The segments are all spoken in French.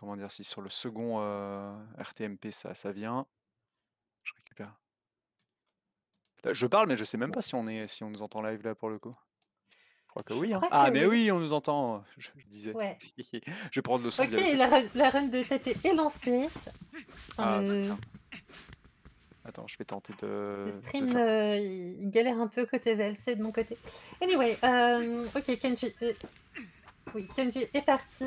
comment dire, si sur le second euh, RTMP ça, ça vient, je récupère. Là, je parle, mais je sais même pas si on est, si on nous entend live là pour le coup. Je crois que oui. Hein. Ah, mais oui. on nous entend. Je, disais. je vais prendre le son. Ok, la, la, run de TT est lancée. Ah, Attends, je vais tenter de. Le stream, euh, il galère un peu côté VLC de mon côté. Anyway, euh, ok, Kenji. Euh, oui, Kenji est parti.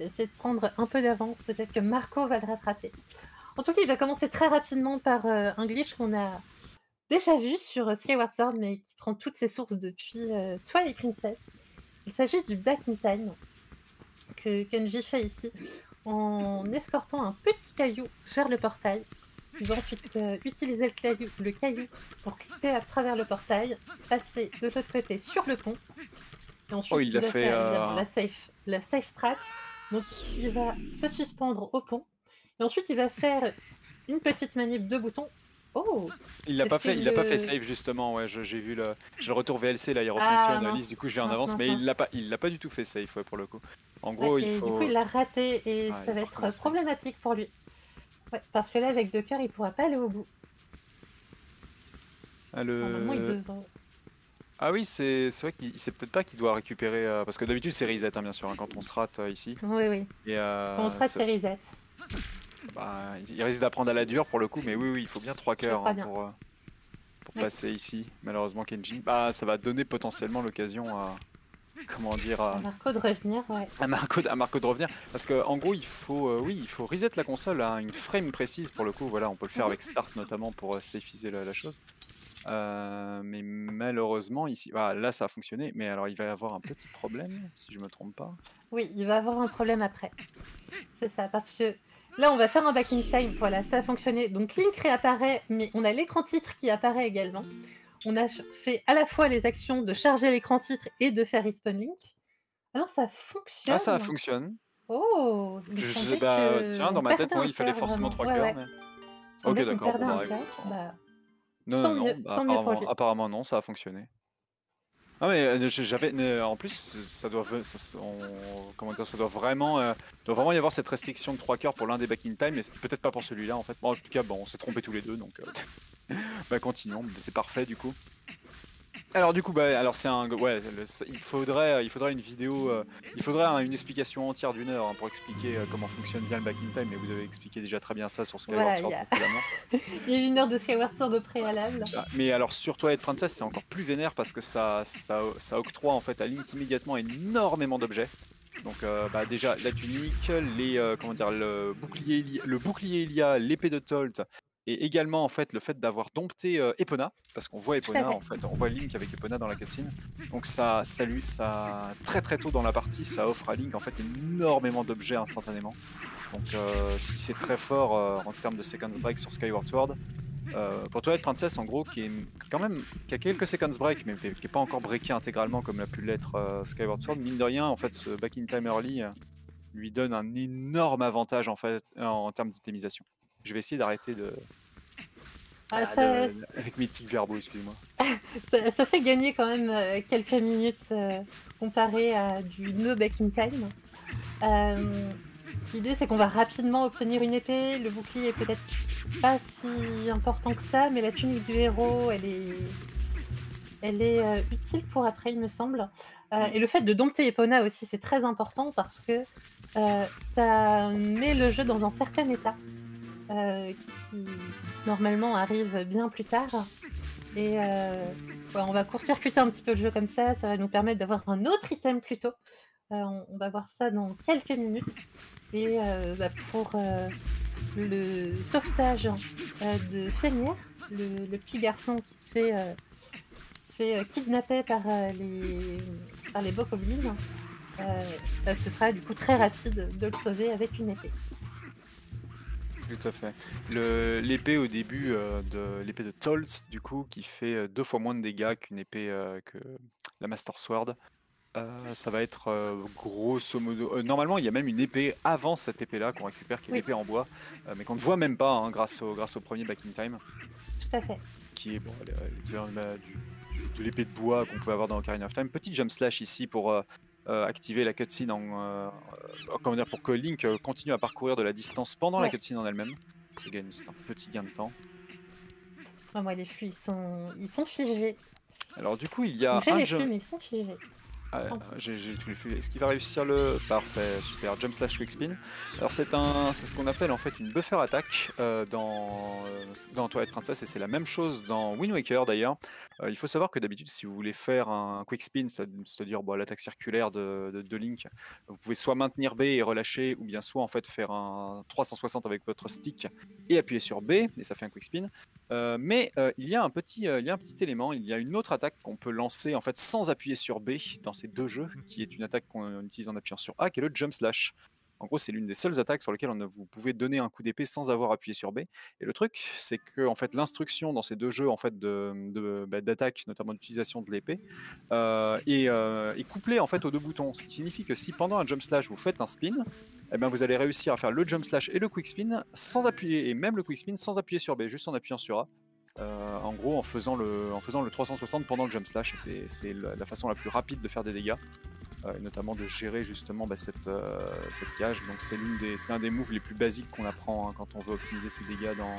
Je vais essayer de prendre un peu d'avance. Peut-être que Marco va le rattraper. En tout cas, il va commencer très rapidement par un glitch qu'on a déjà vu sur Skyward Sword, mais qui prend toutes ses sources depuis Twilight Princess. Il s'agit du Back in Time que Kenji fait ici en escortant un petit caillou vers le portail. Il va ensuite euh, utiliser le caillou, le caillou pour cliquer à travers le portail, passer de l'autre côté sur le pont. Et ensuite, oh, il, a fait euh, la, safe, la safe strat. Donc, il va se suspendre au pont. Et ensuite, il va faire une petite manip de bouton. Oh Il l'a pas fait, il a pas fait save justement. Ouais, j'ai vu le, le retour VLC là, il refonctionne. Ah, du coup, je vais en avance, mais il l'a pas, il l'a pas du tout fait save ouais, pour le coup. En gros, il faut. Du coup, il l'a raté et ça va être problématique pour lui. Ouais, parce que là, avec deux cœurs, il pourra pas aller au bout. Ah, le... ah oui, c'est vrai qu'il sait peut-être pas qu'il doit récupérer. Euh, parce que d'habitude, c'est reset, hein, bien sûr, hein, quand on se rate euh, ici. Oui, oui. Et, euh, quand on se rate, c'est reset. Bah, il risque d'apprendre à la dure pour le coup, mais oui, oui, il faut bien trois cœurs hein, pour, pour passer ici. Malheureusement, Kenji. Bah, ça va donner potentiellement l'occasion à comment dire à, Marco de revenir, ouais. À Marco, à Marco de revenir, parce que en gros il faut, oui, il faut reset la console à une frame précise pour le coup. Voilà, on peut le faire avec Start notamment pour safeiser la, chose. Euh, mais malheureusement ici, voilà, là ça a fonctionné, mais alors il va y avoir un petit problème si je me trompe pas. Oui, il va avoir un problème après. C'est ça, parce que Là, on va faire un back in time. Voilà, ça a fonctionné. Donc, Link réapparaît, mais on a l'écran titre qui apparaît également on a fait à la fois les actions de charger l'écran titre et de faire respawn link. Alors ça fonctionne. Ah, ça fonctionne. Oh Je sais pas, tiens, dans ma tête, moi, il fallait forcément trois cœurs. Mais... Ok, d'accord. Bah, bah... Non, non, non, bah, apparemment, apparemment, non, ça a fonctionné. Ah mais euh, j'avais en plus ça doit comment dire ça doit vraiment euh, doit vraiment y avoir cette restriction de 3 cœurs pour l'un des back in time mais peut-être pas pour celui-là en fait. en tout cas bon on s'est trompé tous les deux donc euh, bah continuons, c'est parfait du coup. Alors du coup, bah, alors c'est un, ouais, il faudrait, il faudrait une vidéo, euh, il faudrait une explication entière d'une heure hein, pour expliquer euh, comment fonctionne bien le back in time. Mais vous avez expliqué déjà très bien ça sur Skyward Sword. Il y, a... une heure de Skyward Sword au préalable. Mais alors sur Twilight Princess, c'est encore plus vénère parce que ça, ça, ça, octroie en fait à Link immédiatement énormément d'objets. Donc euh, bah, déjà la tunique, les comment dire, le bouclier, le bouclier Ilia, l'épée de Tolt, et également en fait le fait d'avoir dompté euh, Epona, parce qu'on voit Epona en fait, on voit Link avec Epona dans la cutscene. Donc ça, ça, lui, ça très très tôt dans la partie, ça offre à Link en fait énormément d'objets instantanément. Donc euh, si c'est très fort euh, en termes de seconds break sur Skyward Sword, pour Twilight Princess en gros qui est quand même qui a quelques seconds break mais qui n'est pas encore breaké intégralement comme l'a pu l'être Skyward Sword, mine de rien en fait ce back in time early lui donne un énorme avantage en fait en termes d'itémisation. Je vais essayer d'arrêter de... Ah, ah, avec mes tics verbaux, excusez-moi. ça, fait gagner quand même euh, quelques minutes euh, comparé à du no back in time. Euh, l'idée c'est qu'on va rapidement obtenir une épée, le bouclier est peut-être pas si important que ça, mais la tunique du héros elle est, elle est utile pour après il me semble. et le fait de dompter Epona aussi c'est très important parce que ça met le jeu dans un certain état. Euh, qui normalement arrive bien plus tard. Et euh, on va court-circuiter un petit peu le jeu comme ça, ça va nous permettre d'avoir un autre item plus tôt. Euh, on, va voir ça dans quelques minutes. Et bah, pour le sauvetage de Fenrir, le, petit garçon qui se fait, kidnapper par les, par les bah, ce sera du coup très rapide de le sauver avec une épée. Tout à fait. L'épée au début euh, de l'épée de Tolz, du coup, qui fait euh, deux fois moins de dégâts qu'une épée euh, que la Master Sword. ça va être grosso modo. normalement, il y a même une épée avant cette épée-là qu'on récupère, qui est l'épée en bois, mais qu'on ne voit même pas hein, grâce, au, grâce au premier Back in Time. Tout à fait. Qui est bon, l'équivalent de l'épée de bois qu'on pouvait avoir dans Ocarina of Time. Petit jump slash ici pour euh, activer la cutscene en, euh, euh, comment dire, pour que Link euh, continue à parcourir de la distance pendant la cutscene en elle-même. C'est un petit gain de temps. Ah, moi, les flux, ils sont, ils sont figés. Alors du coup, il y a un les flux, mais ils sont figés. Ah, j'ai tous les flux. Est-ce qu'il va réussir le parfait super jump slash quick spin Alors c'est un, c'est ce qu'on appelle en fait une buffer attack euh, dans euh, dans Twilight Princess et c'est la même chose dans Wind Waker d'ailleurs. Euh, il faut savoir que d'habitude si vous voulez faire un quick spin, c'est-à-dire bon, l'attaque circulaire de, de- de Link, vous pouvez soit maintenir B et relâcher ou bien soit en fait faire un 360 avec votre stick et appuyer sur B et ça fait un quick spin. Euh, mais il y a un petit, il y a un petit élément, il y a une autre attaque qu'on peut lancer en fait sans appuyer sur B dans ces deux jeux, qui est une attaque qu'on utilise en appuyant sur A, qui est le jump slash. En gros, c'est l'une des seules attaques sur lesquelles on, vous pouvez donner un coup d'épée sans avoir appuyé sur B. Et le truc, c'est que en fait, l'instruction dans ces deux jeux en fait de, de- bah, d'attaque, notamment d'utilisation de l'épée, euh, est, euh, est couplée en fait aux deux boutons. Ce qui signifie que si pendant un jump slash vous faites un spin, eh ben, vous allez réussir à faire le jump slash et le quick spin sans appuyer, et même le quick spin sans appuyer sur B, juste en appuyant sur A. Euh, en gros, en faisant, le, en faisant le 360 pendant le jump slash, c'est, la, façon la plus rapide de faire des dégâts, euh, et notamment de gérer justement bah, cette, euh, cette cage. Donc c'est, l'une des, moves les plus basiques qu'on apprend hein, quand on veut optimiser ses dégâts dans,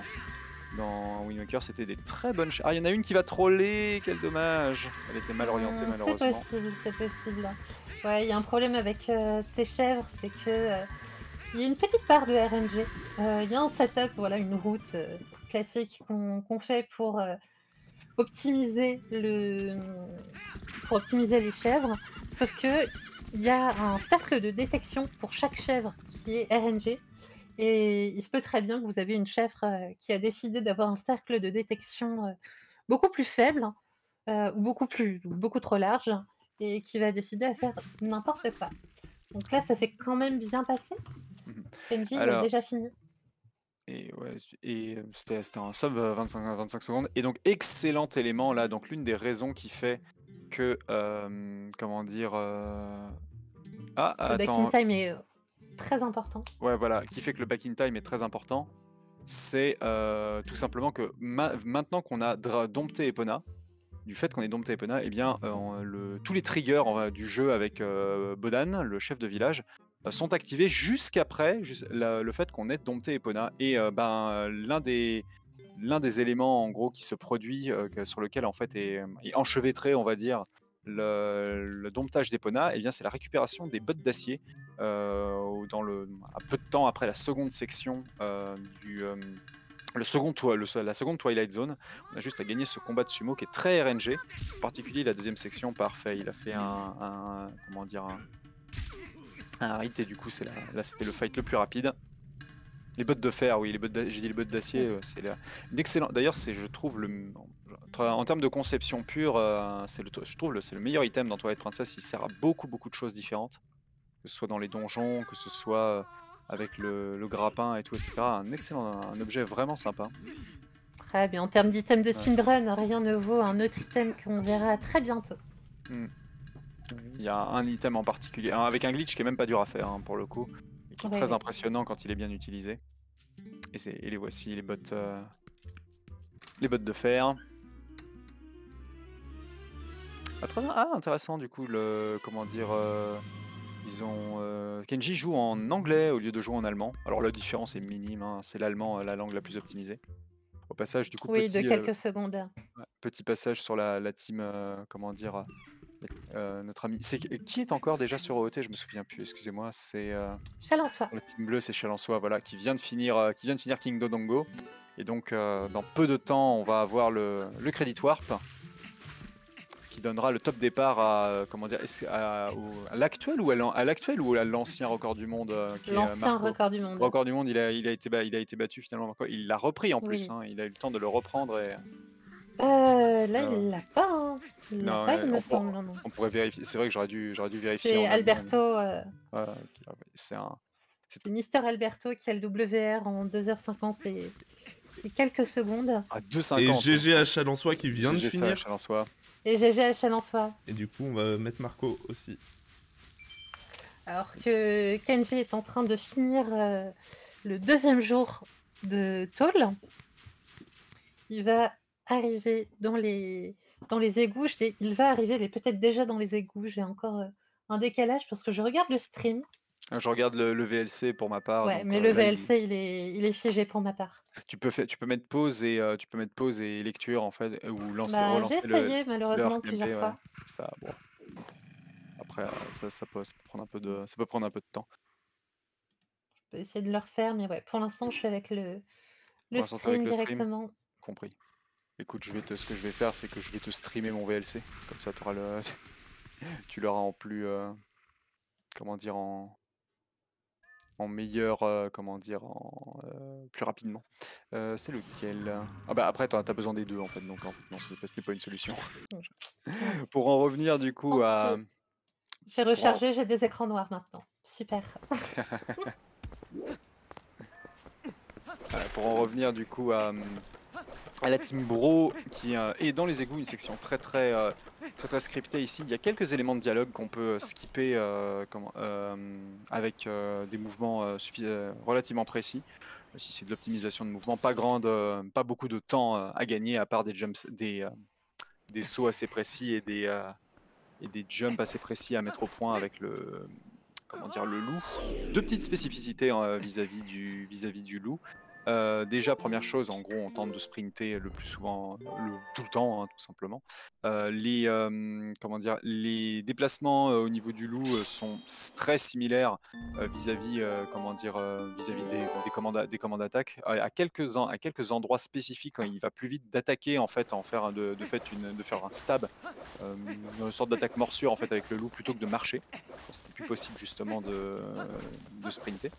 dans Wind Waker. C'était des très bonnes. Ah, il y en a une qui va troller, quel dommage. Elle était mal orientée Hum, malheureusement. C'est possible, c'est possible. Ouais, il y a un problème avec ces chèvres, c'est que il y a une petite part de RNG. Il y a un setup, voilà, une route classique qu'on fait pour euh, optimiser le, pour optimiser les chèvres. Sauf que il y a un cercle de détection pour chaque chèvre qui est RNG. Et il se peut très bien que vous avez une chèvre euh, qui a décidé d'avoir un cercle de détection euh, beaucoup plus faible ou beaucoup plus, ou beaucoup trop large, et qui va décider à faire n'importe quoi. Donc là, ça s'est quand même bien passé. Alors- déjà fini. Et, ouais, et euh, c'était, c'était un sub euh, 25, 25 secondes. Et donc, excellent élément là. Donc, l'une des raisons qui fait que. euh, comment dire. euh, Ah, Le back in time est euh, très important. Ouais, voilà. Qui fait que le back in time est très important. C'est euh, tout simplement que ma- maintenant qu'on a dra- dompté Epona, du fait qu'on ait dompté Epona, eh bien, euh, le- tous les triggers du jeu avec euh, Bodan, le chef de village, euh, sont activés jusqu'après le fait qu'on ait dompté Epona. Et euh, ben, l'un des l'un des éléments en gros qui se produit euh, sur lequel en fait est, enchevêtré, on va dire, le, domptage d'Epona, eh bien, c'est la récupération des bottes d'acier euh, dans le, à peu de temps après la seconde section euh, du euh, le second la seconde Twilight Zone. On a juste à gagner ce combat de sumo qui est très RNG. En particulier la deuxième section, parfait. Il a fait un, un- comment dire un, et du coup c'est là c'était le fight le plus rapide. Les bottes de fer, oui, les bottes j'ai dit les bottes d'acier, euh, c'est une excellente. D'ailleurs, c'est je trouve le en termes de conception pure, euh, c'est le je trouve le c'est le meilleur item dans Twilight Princess. Il sert à beaucoup beaucoup de choses différentes que ce soit dans les donjons, que ce soit euh, avec le, le grappin et tout, etc. Un excellent, un objet vraiment sympa. Très bien. En termes d'items de speedrun, rien ne vaut un autre item qu'on verra très bientôt. Il y a un item en particulier, avec un glitch qui est même pas dur à faire hein, pour le coup, et qui est Ouais, très impressionnant quand il est bien utilisé. Et, les voici, les bottes, euh, les bottes de fer. Ah, très- ah, intéressant du coup le comment dire euh, disons euh, Kenji joue en anglais au lieu de jouer en allemand. Alors la différence est minime, hein, c'est l'allemand euh, la langue la plus optimisée. Au passage du coup Oui, petit, de quelques secondes. Ouais, Petit passage sur la, la team, comment dire, euh, notre ami. C'est qui est encore déjà sur OET Je me souviens plus. Excusez-moi. C'est euh, Chalençois. la team bleue, c'est Chalençois, voilà, qui vient de finir, euh, qui vient de finir King Dodongo. Et donc, euh, dans peu de temps, on va avoir le, le Credit Warp qui donnera le top départ à comment dire, à, l'actuel ou à l'an- à l'actuel ou à l'ancien record du monde L'ancien record du monde. Le record du monde, il a, il a, été, il a été battu finalement. Il l'a repris en plus. Hein, il a eu le temps de le reprendre. Et... Euh, là, il l'a pas. hein. Il l'a non, pas, il me semble. non, non. On pourrait vérifier. C'est vrai que j'aurais dû, j'aurais dû vérifier. C'est Alberto, euh, ouais, ouais, c'est un. c'est Mister Alberto qui a le WR en 2h50 et, et quelques secondes. À Et 2,50. GG à Chalençois qui vient de GG finir. Chalençois. Et GG à Chalençois. Et du coup, on va mettre Marco aussi. Alors que Kenji est en train de finir euh, le deuxième jour de Toll, il va arriver dans les, dans les égouts. Je dis, il va arriver, il est peut-être déjà dans les égouts. J'ai encore euh, un décalage parce que je regarde le stream. Ah, Je regarde le, le VLC pour ma part. Ouais, donc, mais euh, le là, VLC, il est, il est figé pour ma part. tu peux faire, tu peux mettre pause et euh, tu peux mettre pause et lecture en fait ou lancer, Bah, j'ai essayé le malheureusement RTMP, plusieurs ouais. fois. Ça, bon. Après, ça, ça peut, ça peut prendre un peu de, ça peut prendre un peu de temps. Je peux essayer de le refaire, mais ouais, pour l'instant, je suis avec le, le avec stream le stream. directement. Compris. Écoute, je vais te, ce que je vais faire, c'est que je vais te streamer mon VLC. Comme ça, auras le, tu l'auras en plus, euh, comment dire, en, en meilleur, euh, comment dire, en, euh, plus rapidement. Euh, c'est lequel? Ah bah après, t'as as besoin des deux en fait, donc en fait, non, ce n'est pas, pas une solution. Pour en revenir du coup à, J'ai rechargé, j'ai des écrans noirs maintenant. Super. Pour en revenir du coup à, à la team Bro qui euh, est dans les égouts, une section très très euh, très très scriptée ici. Il y a quelques éléments de dialogue qu'on peut euh, skipper avec des mouvements relativement précis. Si c'est de l'optimisation de mouvement, pas grande, pas beaucoup de temps à gagner à part des jumps, des, des sauts assez précis et des et des jumps assez précis à mettre au point avec le comment dire le loup. Deux petites spécificités vis-à-vis du vis-à-vis du loup. Euh, déjà, première chose, en gros, on tente de sprinter le plus souvent, tout le temps, hein, tout simplement. Euh, les, euh, comment dire, les déplacements au niveau du loup sont très similaires vis-à-vis, comment dire, euh, vis-à-vis des, des commandes, des commandes d'attaque. À quelques à quelques endroits spécifiques, quand il va plus vite d'attaquer, en fait, en faire de, faire un stab, une sorte d'attaque morsure en fait avec le loup plutôt que de marcher. C'était plus possible justement de sprinter.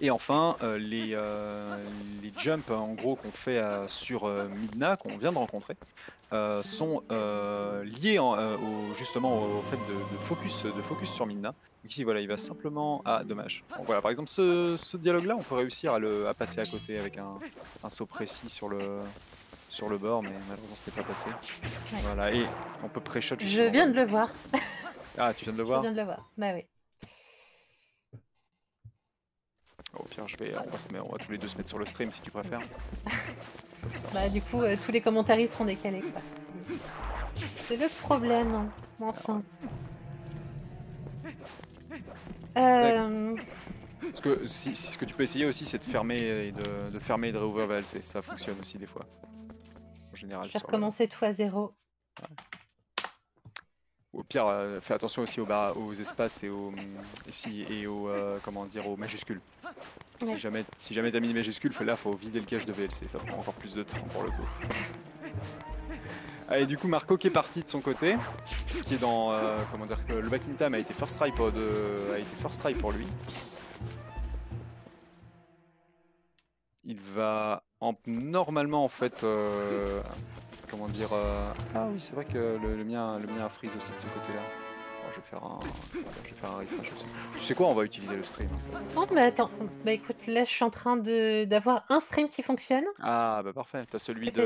Et enfin, euh, les, euh, les jumps en gros qu'on fait euh, sur euh, Midna, qu'on vient de rencontrer, sont liés en- au, justement au fait de, de focus, de focus sur Midna. Donc ici, voilà, il va simplement. Ah, dommage. Voilà, par exemple, ce, ce dialogue-là, on peut réussir à, le, à passer à côté avec un, un saut précis sur le, sur le bord, mais malheureusement, ce n'est pas passé. Ouais. Voilà, et on peut pré-shot Je viens de le voir. Ah, tu viens de le Je voir viens de le voir. Bah oui. Au pire, je vais, on, va se mettre- on va tous les deux se mettre sur le stream si tu préfères. Comme ça. Bah du coup, euh, tous les commentaires seront décalés. C'est- le problème. hein. Enfin. Euh, Parce que si, si- ce que tu peux essayer aussi, c'est de fermer et de, de fermer et de réouvrir VLC. Ça fonctionne aussi des fois. En général. je vais sur le- recommencer tout à zéro. Au pire, euh, fais attention aussi aux, barres- aux espaces et aux, et si- et aux, euh, comment dire, aux majuscules. Si Ouais. jamais, si jamais t'as mis des majuscules, là, faut vider le cache de VLC. Ça prend encore plus de temps pour le coup. Allez, du coup, Marco qui est parti de son côté, qui est dans, euh, comment dire, que le back in time a été first try pour, de, a été first try pour lui. Il va en, normalement en fait, euh, comment dire, euh, ah oui c'est vrai que le, le mien, le mien a freeze aussi de ce côté-là. Bon, je vais faire un, je vais faire un refresh aussi. Tu sais quoi, on va utiliser le stream. hein, ça Oh, mais attends. Bah écoute, là je suis en train de d'avoir un stream qui fonctionne. Ah bah parfait, t'as celui de.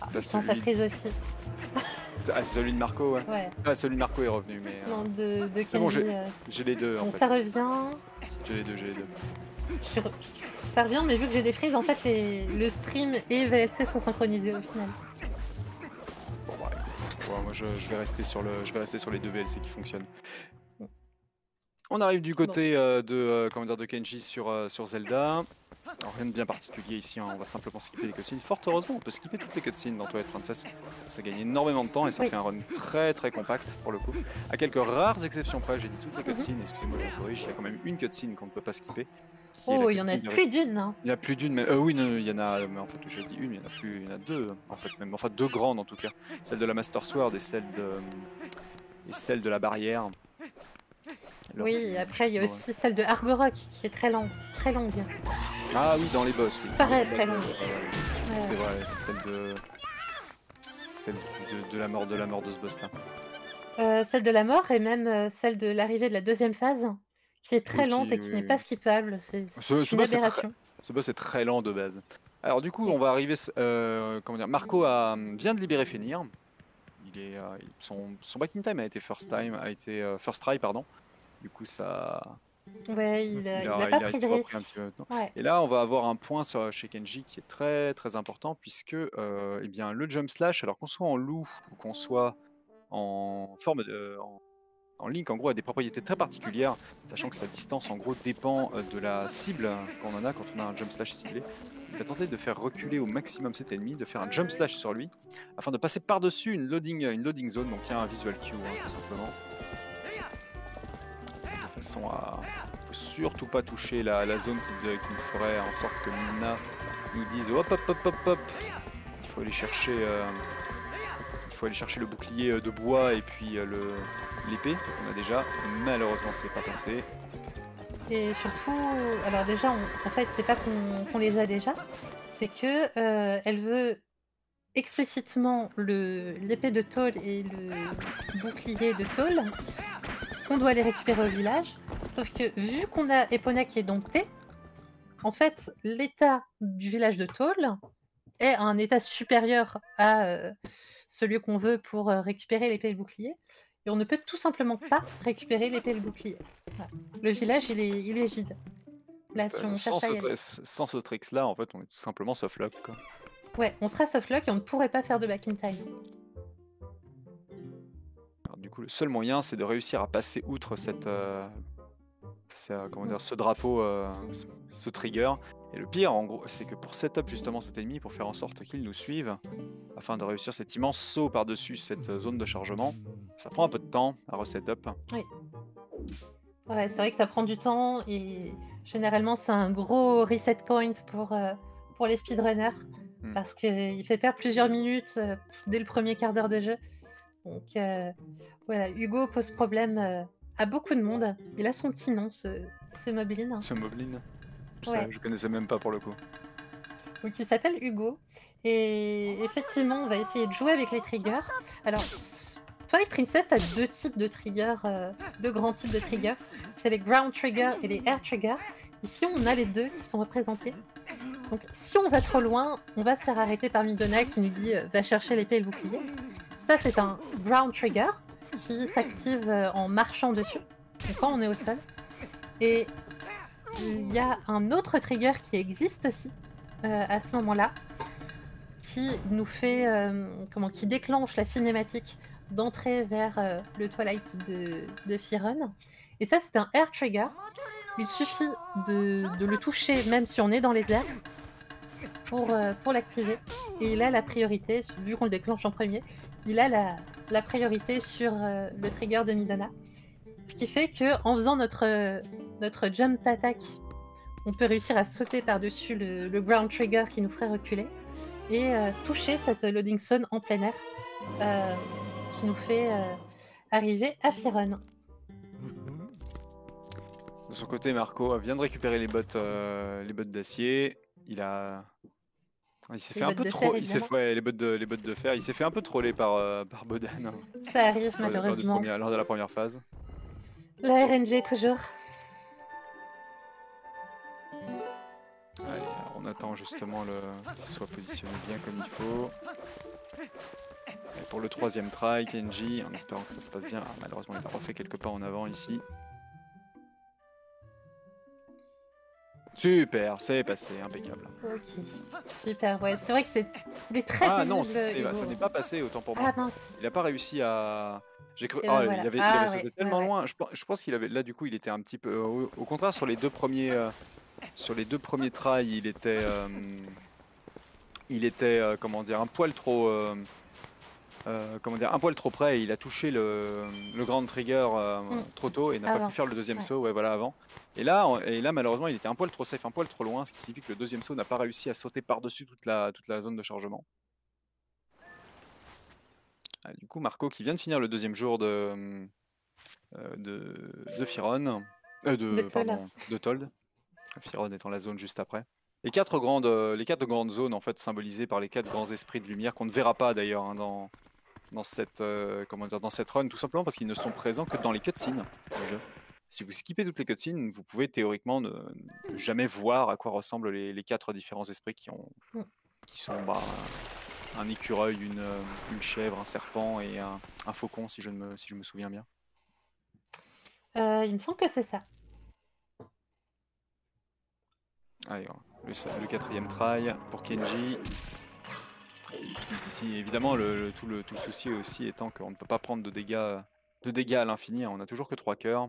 Ah, t'as putain, ça celui, frise aussi. ah, c'est celui de Marco, ouais. Ouais. Ah celui de Marco est revenu, mais euh, Non, de, de bon, Kenji. j'ai- euh, j'ai les deux en bon, fait. ça revient. J'ai les deux, j'ai les deux. Je suis re- Ça revient, mais vu que j'ai des frises, en fait, les... le stream et VLC sont synchronisés au final. Bon bah écoute, ouais, moi je, je vais rester sur le, je vais rester sur les deux VLC qui fonctionnent. On arrive du côté euh, de, euh, comment dire, de Kenji sur, euh, sur Zelda. Alors, rien de bien particulier ici, hein, on va simplement skipper les cutscenes. Fort heureusement, on peut skipper toutes les cutscenes dans Twilight Princess. Ça gagne énormément de temps et ça Oui. fait un run très très compact pour le coup. À quelques rares exceptions près, j'ai dit toutes les Mhm. cutscenes, excusez-moi je me corrige, il y a quand même une cutscene qu'on ne peut pas skipper. Oh, il y en a plus d'une. hein. il y en a plus d'une, mais euh, oui, non, il y en a, mais en fait, j'ai dit une, il y en a plus, il y en a deux, en fait, même, enfin deux grandes en tout cas, celle de la Master Sword et celle de, et celle de la barrière. Alors, Oui, après, il y a ouais. aussi celle de Argorok qui est très longue. Très longue. Ah oui, dans les boss, oui. Pareil, très boss, longue. ouais. C'est vrai, celle de, celle de, de la mort de la mort de ce boss-là. Euh, celle de la mort et même euh, celle de l'arrivée de la deuxième phase, qui est très Aussi, lente et qui oui, n'est oui. pas skippable. C'est Ce, une très, ce boss est très lent de base. Alors du coup, on va arriver, euh, comment dire, Marco a, vient de libérer Fenir. Il est, euh, son, son back in time a été first time, a été euh, first try, pardon. Du coup, ça, Ouais, il a, il il a, a il pas pris de risque. un petit peu. Ouais. Et là, on va avoir un point sur, chez Kenji qui est très très important puisque eh bien, le jump slash, alors qu'on soit en loup ou qu'on soit en forme de, en, en Link en gros a des propriétés très particulières, sachant que sa distance en gros dépend euh, de la cible qu'on en a quand on a un jump slash ciblé. Il va tenter de faire reculer au maximum cet ennemi, de faire un jump slash sur lui, afin de passer par-dessus une loading, loading zone, donc il y a un visual cue hein, tout simplement. De façon à... faut surtout pas toucher la, zone qui, nous ferait en sorte que Mina nous dise hop hop hop hop hop Il faut aller chercher... euh, le bouclier euh, de bois et puis euh, le l'épée qu'on a déjà. Malheureusement, c'est pas passé. Et surtout, alors déjà, on- en fait, c'est pas qu'on les a déjà, c'est que euh, elle veut explicitement l'épée de Toll et le bouclier de Toll qu'on doit les récupérer au village. Sauf que vu qu'on a Epona qui est domptée, en fait, l'état du village de Toll est un état supérieur à euh, celui qu'on veut pour euh, récupérer l'épée et le bouclier. Et on ne peut tout simplement pas récupérer l'épée et le bouclier. Voilà. Le village, il est, il est vide. Là, si on sans, ce, sans ce tricks là, en fait, on est tout simplement soft lock. Quoi. Ouais, on sera soft lock et on ne pourrait pas faire de back in time. Alors, du coup, le seul moyen, c'est de réussir à passer outre cette, euh, ce- comment dire, ce drapeau, euh, ce, ce trigger. Et le pire, en gros, c'est que pour setup justement cet ennemi, pour faire en sorte qu'il nous suive, afin de réussir cet immense saut par-dessus cette euh, zone de chargement, ça prend un peu de temps à resetup. Ouais, c'est vrai que ça prend du temps et généralement, c'est un gros reset point pour, euh, pour les speedrunners Hmm. parce qu'il fait perdre plusieurs minutes euh, dès le premier quart d'heure de jeu. Donc euh, voilà, Hugo pose problème à beaucoup de monde. Il a son petit nom, ce, ce Moblin. Ce Moblin, Ouais. je connaissais même pas pour le coup. Donc il s'appelle Hugo. Et effectivement, on va essayer de jouer avec les triggers. Alors, s- Twilight Princess a deux types de triggers, euh, deux grands types de triggers. C'est les ground triggers et les air triggers. Ici, on a les deux qui sont représentés. Donc, si on va trop loin, on va se faire arrêter par Midona qui nous dit euh, va chercher l'épée et le bouclier. Ça, c'est un ground trigger qui s'active euh, en marchant dessus, donc quand on est au sol. Et il y a un autre trigger qui existe aussi euh, à ce moment-là, qui nous fait, euh, comment, qui déclenche la cinématique d'entrée vers euh, le Twilight de, de Firon. Et ça, c'est un air trigger. Il suffit de, le toucher, même si on est dans les airs, pour, l'activer. Et il a la priorité, vu qu'on le déclenche en premier, il a la, priorité sur le trigger de Midona. Ce qui fait que en faisant notre, notre jump attack, on peut réussir à sauter par-dessus le, le ground trigger qui nous ferait reculer et euh, toucher cette loading zone en plein air euh, qui nous fait euh, arriver à Firon. De son côté, Marco vient de récupérer les bottes, les bottes d'acier. Il a, il s'est fait un peu trop, il s'est ouais, les bottes de, les bottes de fer. Il s'est fait un peu troller par euh, par Bodan Ça arrive lors de- malheureusement. lors de la première phase. La RNG toujours. Allez, on attend justement le qu'il soit positionné bien comme il faut. Et pour le troisième try, Kenji, en espérant que ça se passe bien. Ah, malheureusement, il a refait quelques pas en avant ici. Super, c'est passé, impeccable. Ok, super. Ouais, c'est vrai que c'est il est très Ah non, ça n'est pas passé autant pour moi. Ah mince. Il a pas réussi à. J'ai cru. Ah, il avait, il avait ouais, sauté ouais, tellement ouais. loin. Je, pense- je pense qu'il avait. Là, du coup, il était un petit peu. Au, au contraire, sur les deux premiers, euh, sur les deux premiers tries, il était, euh, il était, euh, comment dire, un poil trop, euh, euh, comment dire, un poil trop près. Et il a touché le, le grand trigger euh, Mm. trop tôt et n'a pas pu faire le deuxième Ouais. saut. Ouais, voilà, avant. Et là, et là, malheureusement, il était un poil trop safe, un poil trop loin, ce qui signifie que le deuxième saut n'a pas réussi à sauter par-dessus toute la, toute la zone de chargement. Ah, du coup, Marco qui vient de finir le deuxième jour de, euh, de, de Firon, euh, de, De Told. pardon, de Told, Firon étant la zone juste après. Les quatre, grandes, euh, les quatre grandes zones en fait symbolisées par les quatre grands esprits de lumière qu'on ne verra pas d'ailleurs hein, dans, dans, cette, euh, comment dire, dans cette run, tout simplement parce qu'ils ne sont présents que dans les cutscenes du jeu. Si vous skippez toutes les cutscenes, vous pouvez théoriquement ne, ne jamais voir à quoi ressemblent les, les quatre différents esprits qui, ont, Mm. qui sont bah, un écureuil, une, euh, une chèvre, un serpent et un, un faucon, si je, ne me, si je me souviens bien. Euh, il me semble que c'est ça. Allez, le, le quatrième try pour Kenji. Ici, évidemment, le, le- tout, le, tout le souci aussi étant qu'on ne peut pas prendre de dégâts de dégâts à l'infini. hein, On a toujours que 3 cœurs.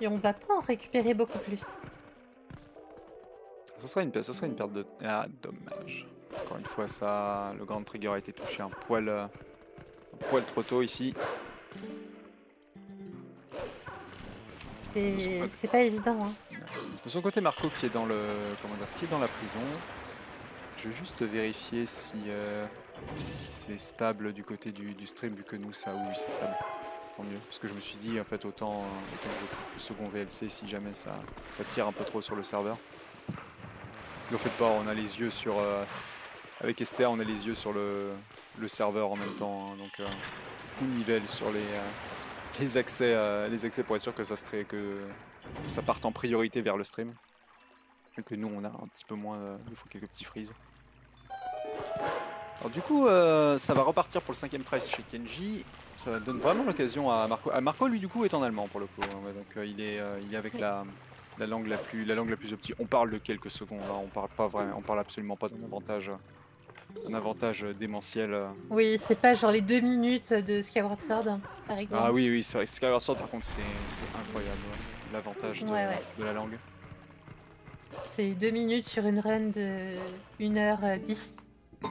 Et on va pas en récupérer beaucoup plus. Ça serait une, ça serait une perte de... Ah, dommage. Encore une fois, ça, le grand trigger a été touché un poil, euh, un poil trop tôt ici. C'est c'est pas évident. Hein. De son côté, Marco qui est dans le, comment dire, qui est dans la prison. Je vais juste vérifier si, euh, si c'est stable du côté du, du stream vu que nous ça oui c'est stable. Tant mieux. Parce que je me suis dit en fait autant, autant que je coupe le second VLC si jamais ça, ça tire un peu trop sur le serveur. Ne faites pas, on a les yeux sur euh, avec Esther, on a les yeux sur le, le serveur en même temps, hein, donc euh, full nivelle sur les, euh, les accès, euh, les accès pour être sûr que ça que parte en priorité vers le stream. Et que nous on a un petit peu moins, il faut quelques petits freezes. Alors du coup, euh, ça va repartir pour le cinquième try chez Kenji. Ça donne vraiment l'occasion à Marco. Ah, Marco lui du coup est en allemand pour le coup. hein, donc euh, il est, euh, il est avec la, la langue la plus, la langue la plus optique. On parle de quelques secondes. hein, on parle pas vraiment, on parle absolument pas d'un avantage, un avantage démentiel. Oui, c'est pas genre les deux minutes de Skyward Sword, par exemple. Ah oui, oui, c'est vrai. Skyward Sword par contre c'est c'est incroyable. ouais, L'avantage de, Ouais, ouais. de la langue. C'est deux minutes sur une run de 1h10,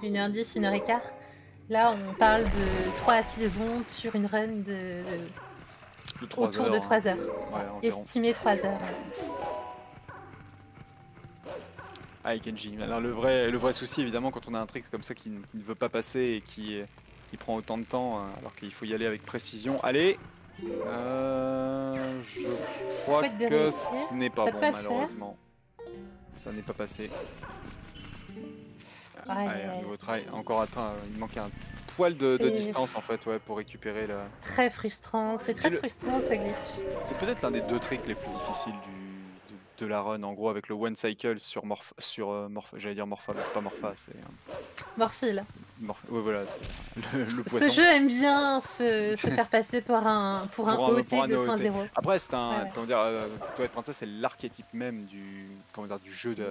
1h10, 1h15. Là, on parle de 3 à 6 secondes sur une run de, de- De 3 autour heures. de hein. 3 heures. Ouais, environ. Estimé 3 heures. Ah, et Kenji. Alors le vrai, le vrai souci évidemment quand on a un trick comme ça qui, ne- qui ne veut pas passer et qui, qui prend autant de temps, euh, alors qu'il faut y aller avec précision. Allez Euh, Je crois que ce n'est pas Ça bon faire. malheureusement. Ça n'est pas passé. Un aïe. nouveau try. Encore atteint, il manque un poil de, distance en fait ouais, pour récupérer le... Très frustrant, c'est très le- frustrant ce glitch. C'est peut-être l'un des deux tricks les plus difficiles du, de, de la run, en gros avec le one cycle sur Morph... sur euh, Morph... j'allais dire Morpha, mais c'est pas Morpha, c'est... euh, Morphile. Morph... Ouais voilà, le, le Ce jeu aime bien se, se faire passer pour un, pour Pour un- OOT. 2.0. Après c'est un, Ouais, ouais. comment dire, euh, Twilight Princess c'est l'archétype même du, comment dire, du jeu, de,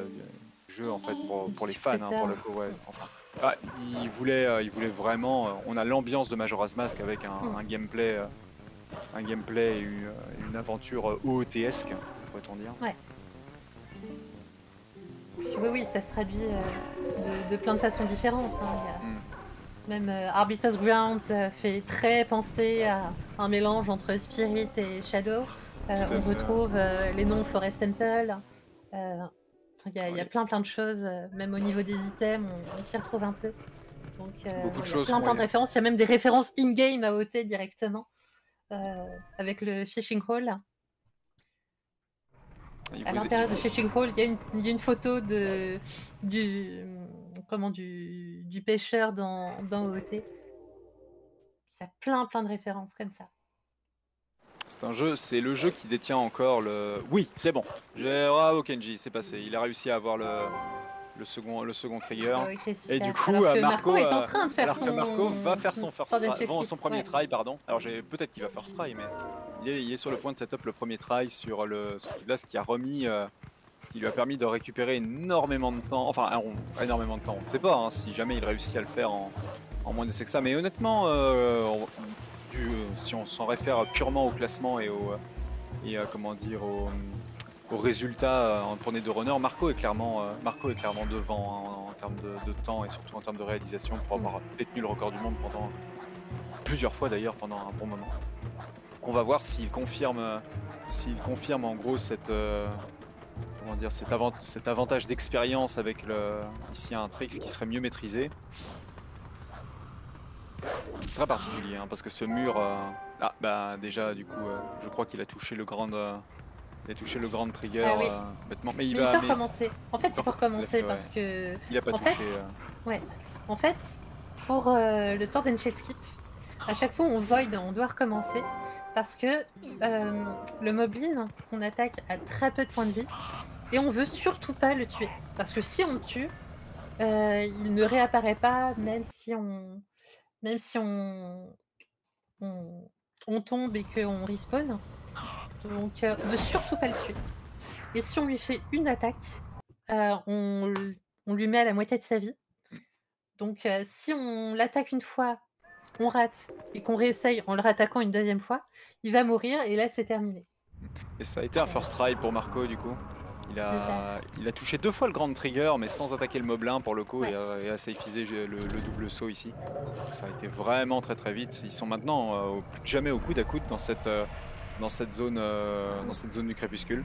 jeu en fait pour, pour les fans, hein, pour le coup, ouais. Enfin, ah, il voulait, euh, il voulait vraiment, euh, on a l'ambiance de Majora's Mask avec un, Mm. un gameplay, euh, un gameplay et une, une aventure OOT-esque, pourrait-on dire. Puis Oui, oui, ça se traduit de, de plein de façons différentes. hein. Il y a- Mm. Même Arbiter's Grounds fait très penser à un mélange entre Spirit et Shadow. On fait. retrouve les noms Forest Temple. Euh, Il y, a- il y a Oui. plein plein de choses, euh, même au niveau des items, on, on s'y retrouve un peu. Donc euh, Beaucoup de il y a choses plein plein de références. Il y a même des références in-game à OT directement. euh, avec le Fishing Hall. Il À l'intérieur de Fishing Hall, il y, a une- il y a une photo de, du, comment, du, du pêcheur dans, dans OOT. Il y a plein plein de références comme ça. C'est un jeu, c'est le jeu qui détient encore le. Oui, c'est bon. Bravo Kenji, c'est passé. Il a réussi à avoir le, le second, le second trigger. Ah, Et du coup, Alors Marco, est en train de faire alors son... que Marco va faire son first try, bon, premier ouais. try, pardon. Alors peut-être qu'il va first try, mais il est, il est sur le point de setup le premier try sur le ce là, ce qui a remis, euh, ce qui lui a permis de récupérer énormément de temps. Enfin, un- on- énormément de temps. On ne sait pas hein, si jamais il réussit à le faire en, en moins d'essais que ça. Mais honnêtement, euh, du, si on s'en réfère purement au classement et au et euh, comment dire au, au résultat euh, en tournée de runner, Marco est clairement, euh, Marco est clairement devant hein, en, en termes de, de temps et surtout en termes de réalisation pour avoir détenu le record du monde pendant plusieurs fois d'ailleurs pendant un bon moment. On va voir s'il confirme, euh, s'il confirme en gros cette, euh, comment dire, cet, avant- cet avantage d'expérience avec le, ici un Trix qui serait mieux maîtrisé. C'est très particulier hein, parce que ce mur, euh, ah bah déjà du coup, euh, je crois qu'il a touché le grand, euh, il a touché le grand trigger Ah oui. euh, bêtement, mais il Mais il va, peut mais recommencer. En fait, c'est pour commencer ouais. parce que, il a pas en touché. fait, euh, en fait, pour le Sword and Skip, à chaque fois on void, on doit recommencer parce que le moblin qu'on attaque a très peu de points de vie et on veut surtout pas le tuer parce que si on le tue, il ne réapparaît pas même si on, même si on, on, tombe et qu'on respawn. Donc euh, veut surtout pas le tuer. Et si on lui fait une attaque, euh, on, on lui met à la moitié de sa vie. Donc euh, si on l'attaque une fois on rate et qu'on réessaye en le rattaquant une deuxième fois, il va mourir et là c'est terminé. Et ça a été un first try pour Marco du coup? Il a, il a touché deux fois le grand trigger mais sans attaquer le moblin pour le coup Ouais. et, a- et a safeisé le, le double saut ici. Ça a été vraiment très très vite. Ils sont maintenant euh, au- plus que jamais au coude à coude dans cette, euh, dans cette, zone, euh, dans cette zone du crépuscule.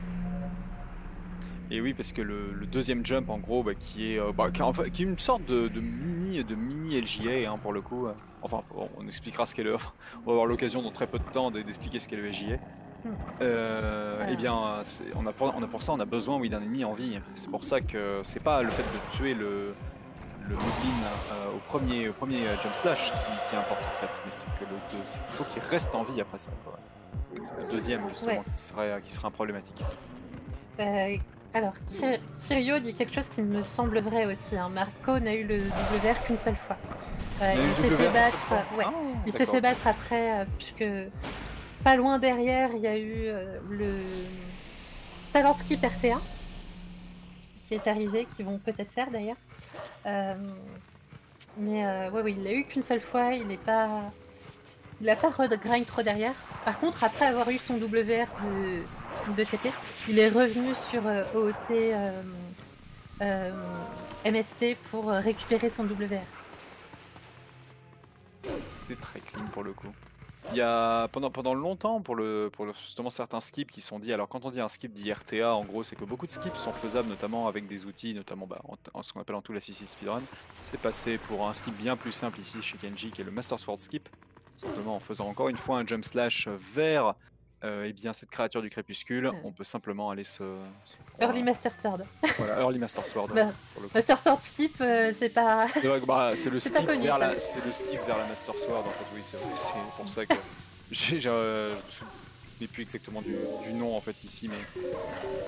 Et oui parce que le, le deuxième jump en gros bah, qui, est, euh, bah, qui, est enfin- qui est une sorte de, de mini, de mini LJA hein, pour le coup. Enfin on expliquera ce qu'est le... On va avoir l'occasion dans très peu de temps de- d'expliquer ce qu'est le LJA. Euh. Eh bien, on a, pour, on a pour ça, on a besoin oui, d'un ennemi en vie. C'est pour ça que c'est pas le fait de tuer le, le Moblin euh, au premier, au premier euh, jump slash qui, qui importe en fait, mais c'est que le deux, qu'il faut qu'il reste en vie après ça. quoi. C'est le deuxième justement Ouais. qui serait, qui serait un problématique. Euh, alors, Kir- Kirio dit quelque chose qui me semble vrai aussi. hein. Marco n'a eu le WR qu'une seule fois. Euh, Il s'est fait battre. ouais, Ah, il s'est fait battre après, puisque pas loin derrière, il y a eu euh, le Stalord Skip RTA qui est arrivé, qui vont peut-être faire d'ailleurs. Euh, mais euh, ouais, oui, il l'a eu qu'une seule fois. Il n'est pas, il a pas grind trop derrière. Par contre, après avoir eu son WR de, de TP, il est revenu sur euh, OOT euh, MST pour récupérer son WR. C'était très clean pour le coup. Il y a pendant, pendant longtemps pour, le, pour justement certains skips qui sont dit. Alors quand on dit un skip d'IRTA, en gros, c'est que beaucoup de skips sont faisables, notamment avec des outils, notamment bah, en, en ce qu'on appelle en tout la CC speedrun. C'est passé pour un skip bien plus simple ici chez Kenji, qui est le Master Sword skip, simplement en faisant encore une fois un jump slash vers euh, eh bien cette créature du crépuscule. Ouais. On peut simplement aller se, se- Early Master Sword. voilà, early Master Sword. Bah. Master Sword Skip, euh, c'est pas. C'est bah, le skip connu, vers la, c'est le skip vers la Master Sword en fait. Oui, c'est vrai. C'est pour ça que j'ai, j'ai, euh, je me souviens plus exactement du, du nom en fait ici, mais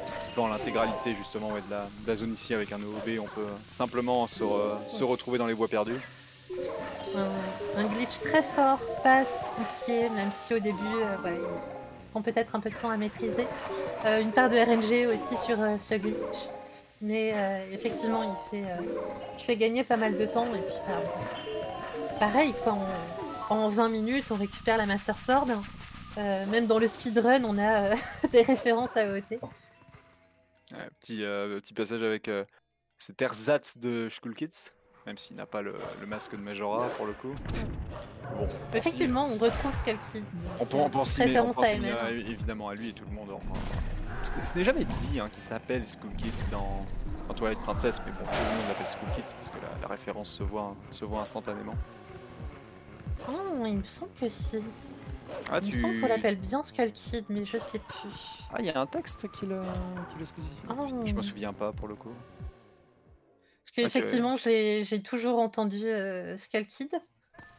skippant l'intégralité justement ouais, de, la, de la zone ici avec un OOB, on peut simplement se, re- se retrouver dans les bois perdus. un, un glitch très fort, pas compliqué, même si au début, euh, voilà, il prend peut-être un peu de temps à maîtriser. Euh, une part de RNG aussi sur euh, ce glitch. Mais euh, effectivement, il fait, il fait gagner pas mal de temps. Et puis, bah, pareil, quoi, en, en 20 minutes, on récupère la Master Sword. Euh, même dans le speedrun, on a des références à OT. Petit, petit passage avec cet ersatz de Skull Kids, même s'il n'a pas le, le masque de Majora pour le coup. Bon, Effectivement, on retrouve Skull Kid. On peut, on peut en MM. euh, évidemment à lui et tout le monde. Enfin, ce- ce n'est jamais dit hein, qu'il s'appelle Skull Kid dans, dans Twilight Princess, mais bon, tout le monde l'appelle Skull Kid parce que la, la référence se voit, se voit instantanément. Oh, il me semble que si. Ah, il me semble qu'on l'appelle bien Skull Kid, mais je sais plus. Ah, il y a un texte qui le, qui le spécifie. Oh. Je me souviens pas pour le coup. Parce qu'effectivement, j'ai toujours entendu euh, Skull Kid.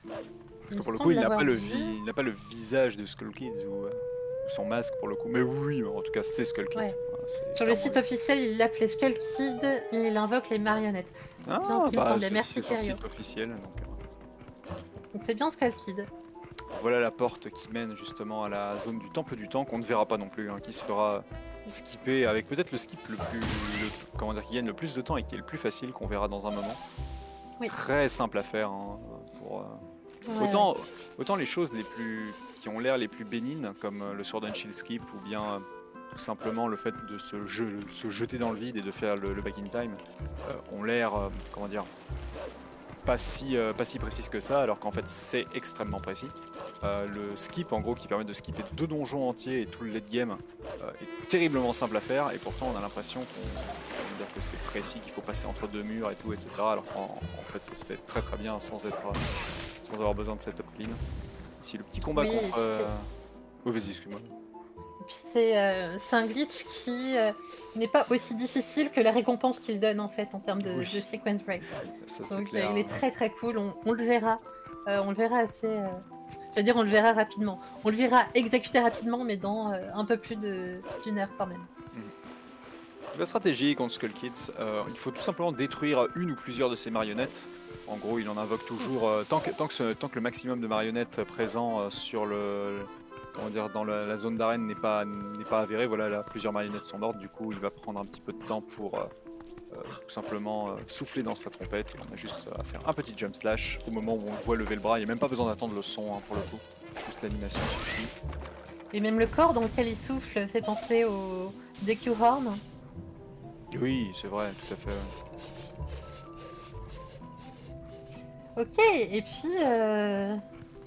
Parce que pour le coup, il n'a pas, le vi- il n'a pas le visage de Skull Kids ou, euh, ou son masque pour le coup. Mais oui, en tout cas, c'est Skull Kid. Ouais. Voilà, Sur le site officiel, il l'appelait Skull Kid et il invoque les marionnettes. Ah, bien ce qui me bah, Merci, c'est sur le site officiel. Donc, euh, Donc c'est bien Skull Kid. Voilà la porte qui mène justement à la zone du temple du temps qu'on ne verra pas non plus, hein, qui se fera skipper avec peut-être le skip le plus, le- comment dire, qui gagne le plus de temps et qui est le plus facile qu'on verra dans un moment. Oui. Très simple à faire. hein, pour, euh, Ouais, autant, autant les choses les plus qui ont l'air les plus bénignes comme euh, le Sword and Shield skip ou bien euh, tout simplement le fait de se, je- se jeter dans le vide et de faire le, le back in time euh, ont l'air comment dire pas si, pas si précises que ça alors qu'en fait c'est extrêmement précis. Euh, le skip en gros qui permet de skipper deux donjons entiers et tout le late game euh, est terriblement simple à faire et pourtant on a l'impression qu'on dire que c'est précis qu'il faut passer entre deux murs et tout etc alors qu'en en fait ça se fait très très bien sans être sans avoir besoin de setup clean. Si le petit combat Oui, contre euh, oui vas-y excuse-moi. Puis c'est un glitch qui n'est pas aussi difficile que la récompense qu'il donne en fait en termes de, Oui. de sequence break. Ça Donc clair. il est très très cool, on, on le verra. On le verra assez. Euh, Je veux dire, on le verra rapidement. On le verra exécuter rapidement, mais dans euh, un peu plus d'une heure quand même. La stratégie contre Skull Kids, euh, il faut tout simplement détruire une ou plusieurs de ces marionnettes. En gros, il en invoque toujours euh, tant, que, tant, que le maximum de marionnettes présents sur le, comment dire dans la, zone d'arène n'est pas pas avéré. Voilà, là plusieurs marionnettes sont mortes. Du coup, il va prendre un petit peu de temps pour tout simplement euh, souffler dans sa trompette et on a juste à faire un petit jump slash au moment où on le voit lever le bras. Il n'y a même pas besoin d'attendre le son hein, pour le coup, juste l'animation suffit. Et même le corps dans lequel il souffle fait penser au DQ Horn. Oui, c'est vrai, tout à fait. Ok, et puis euh,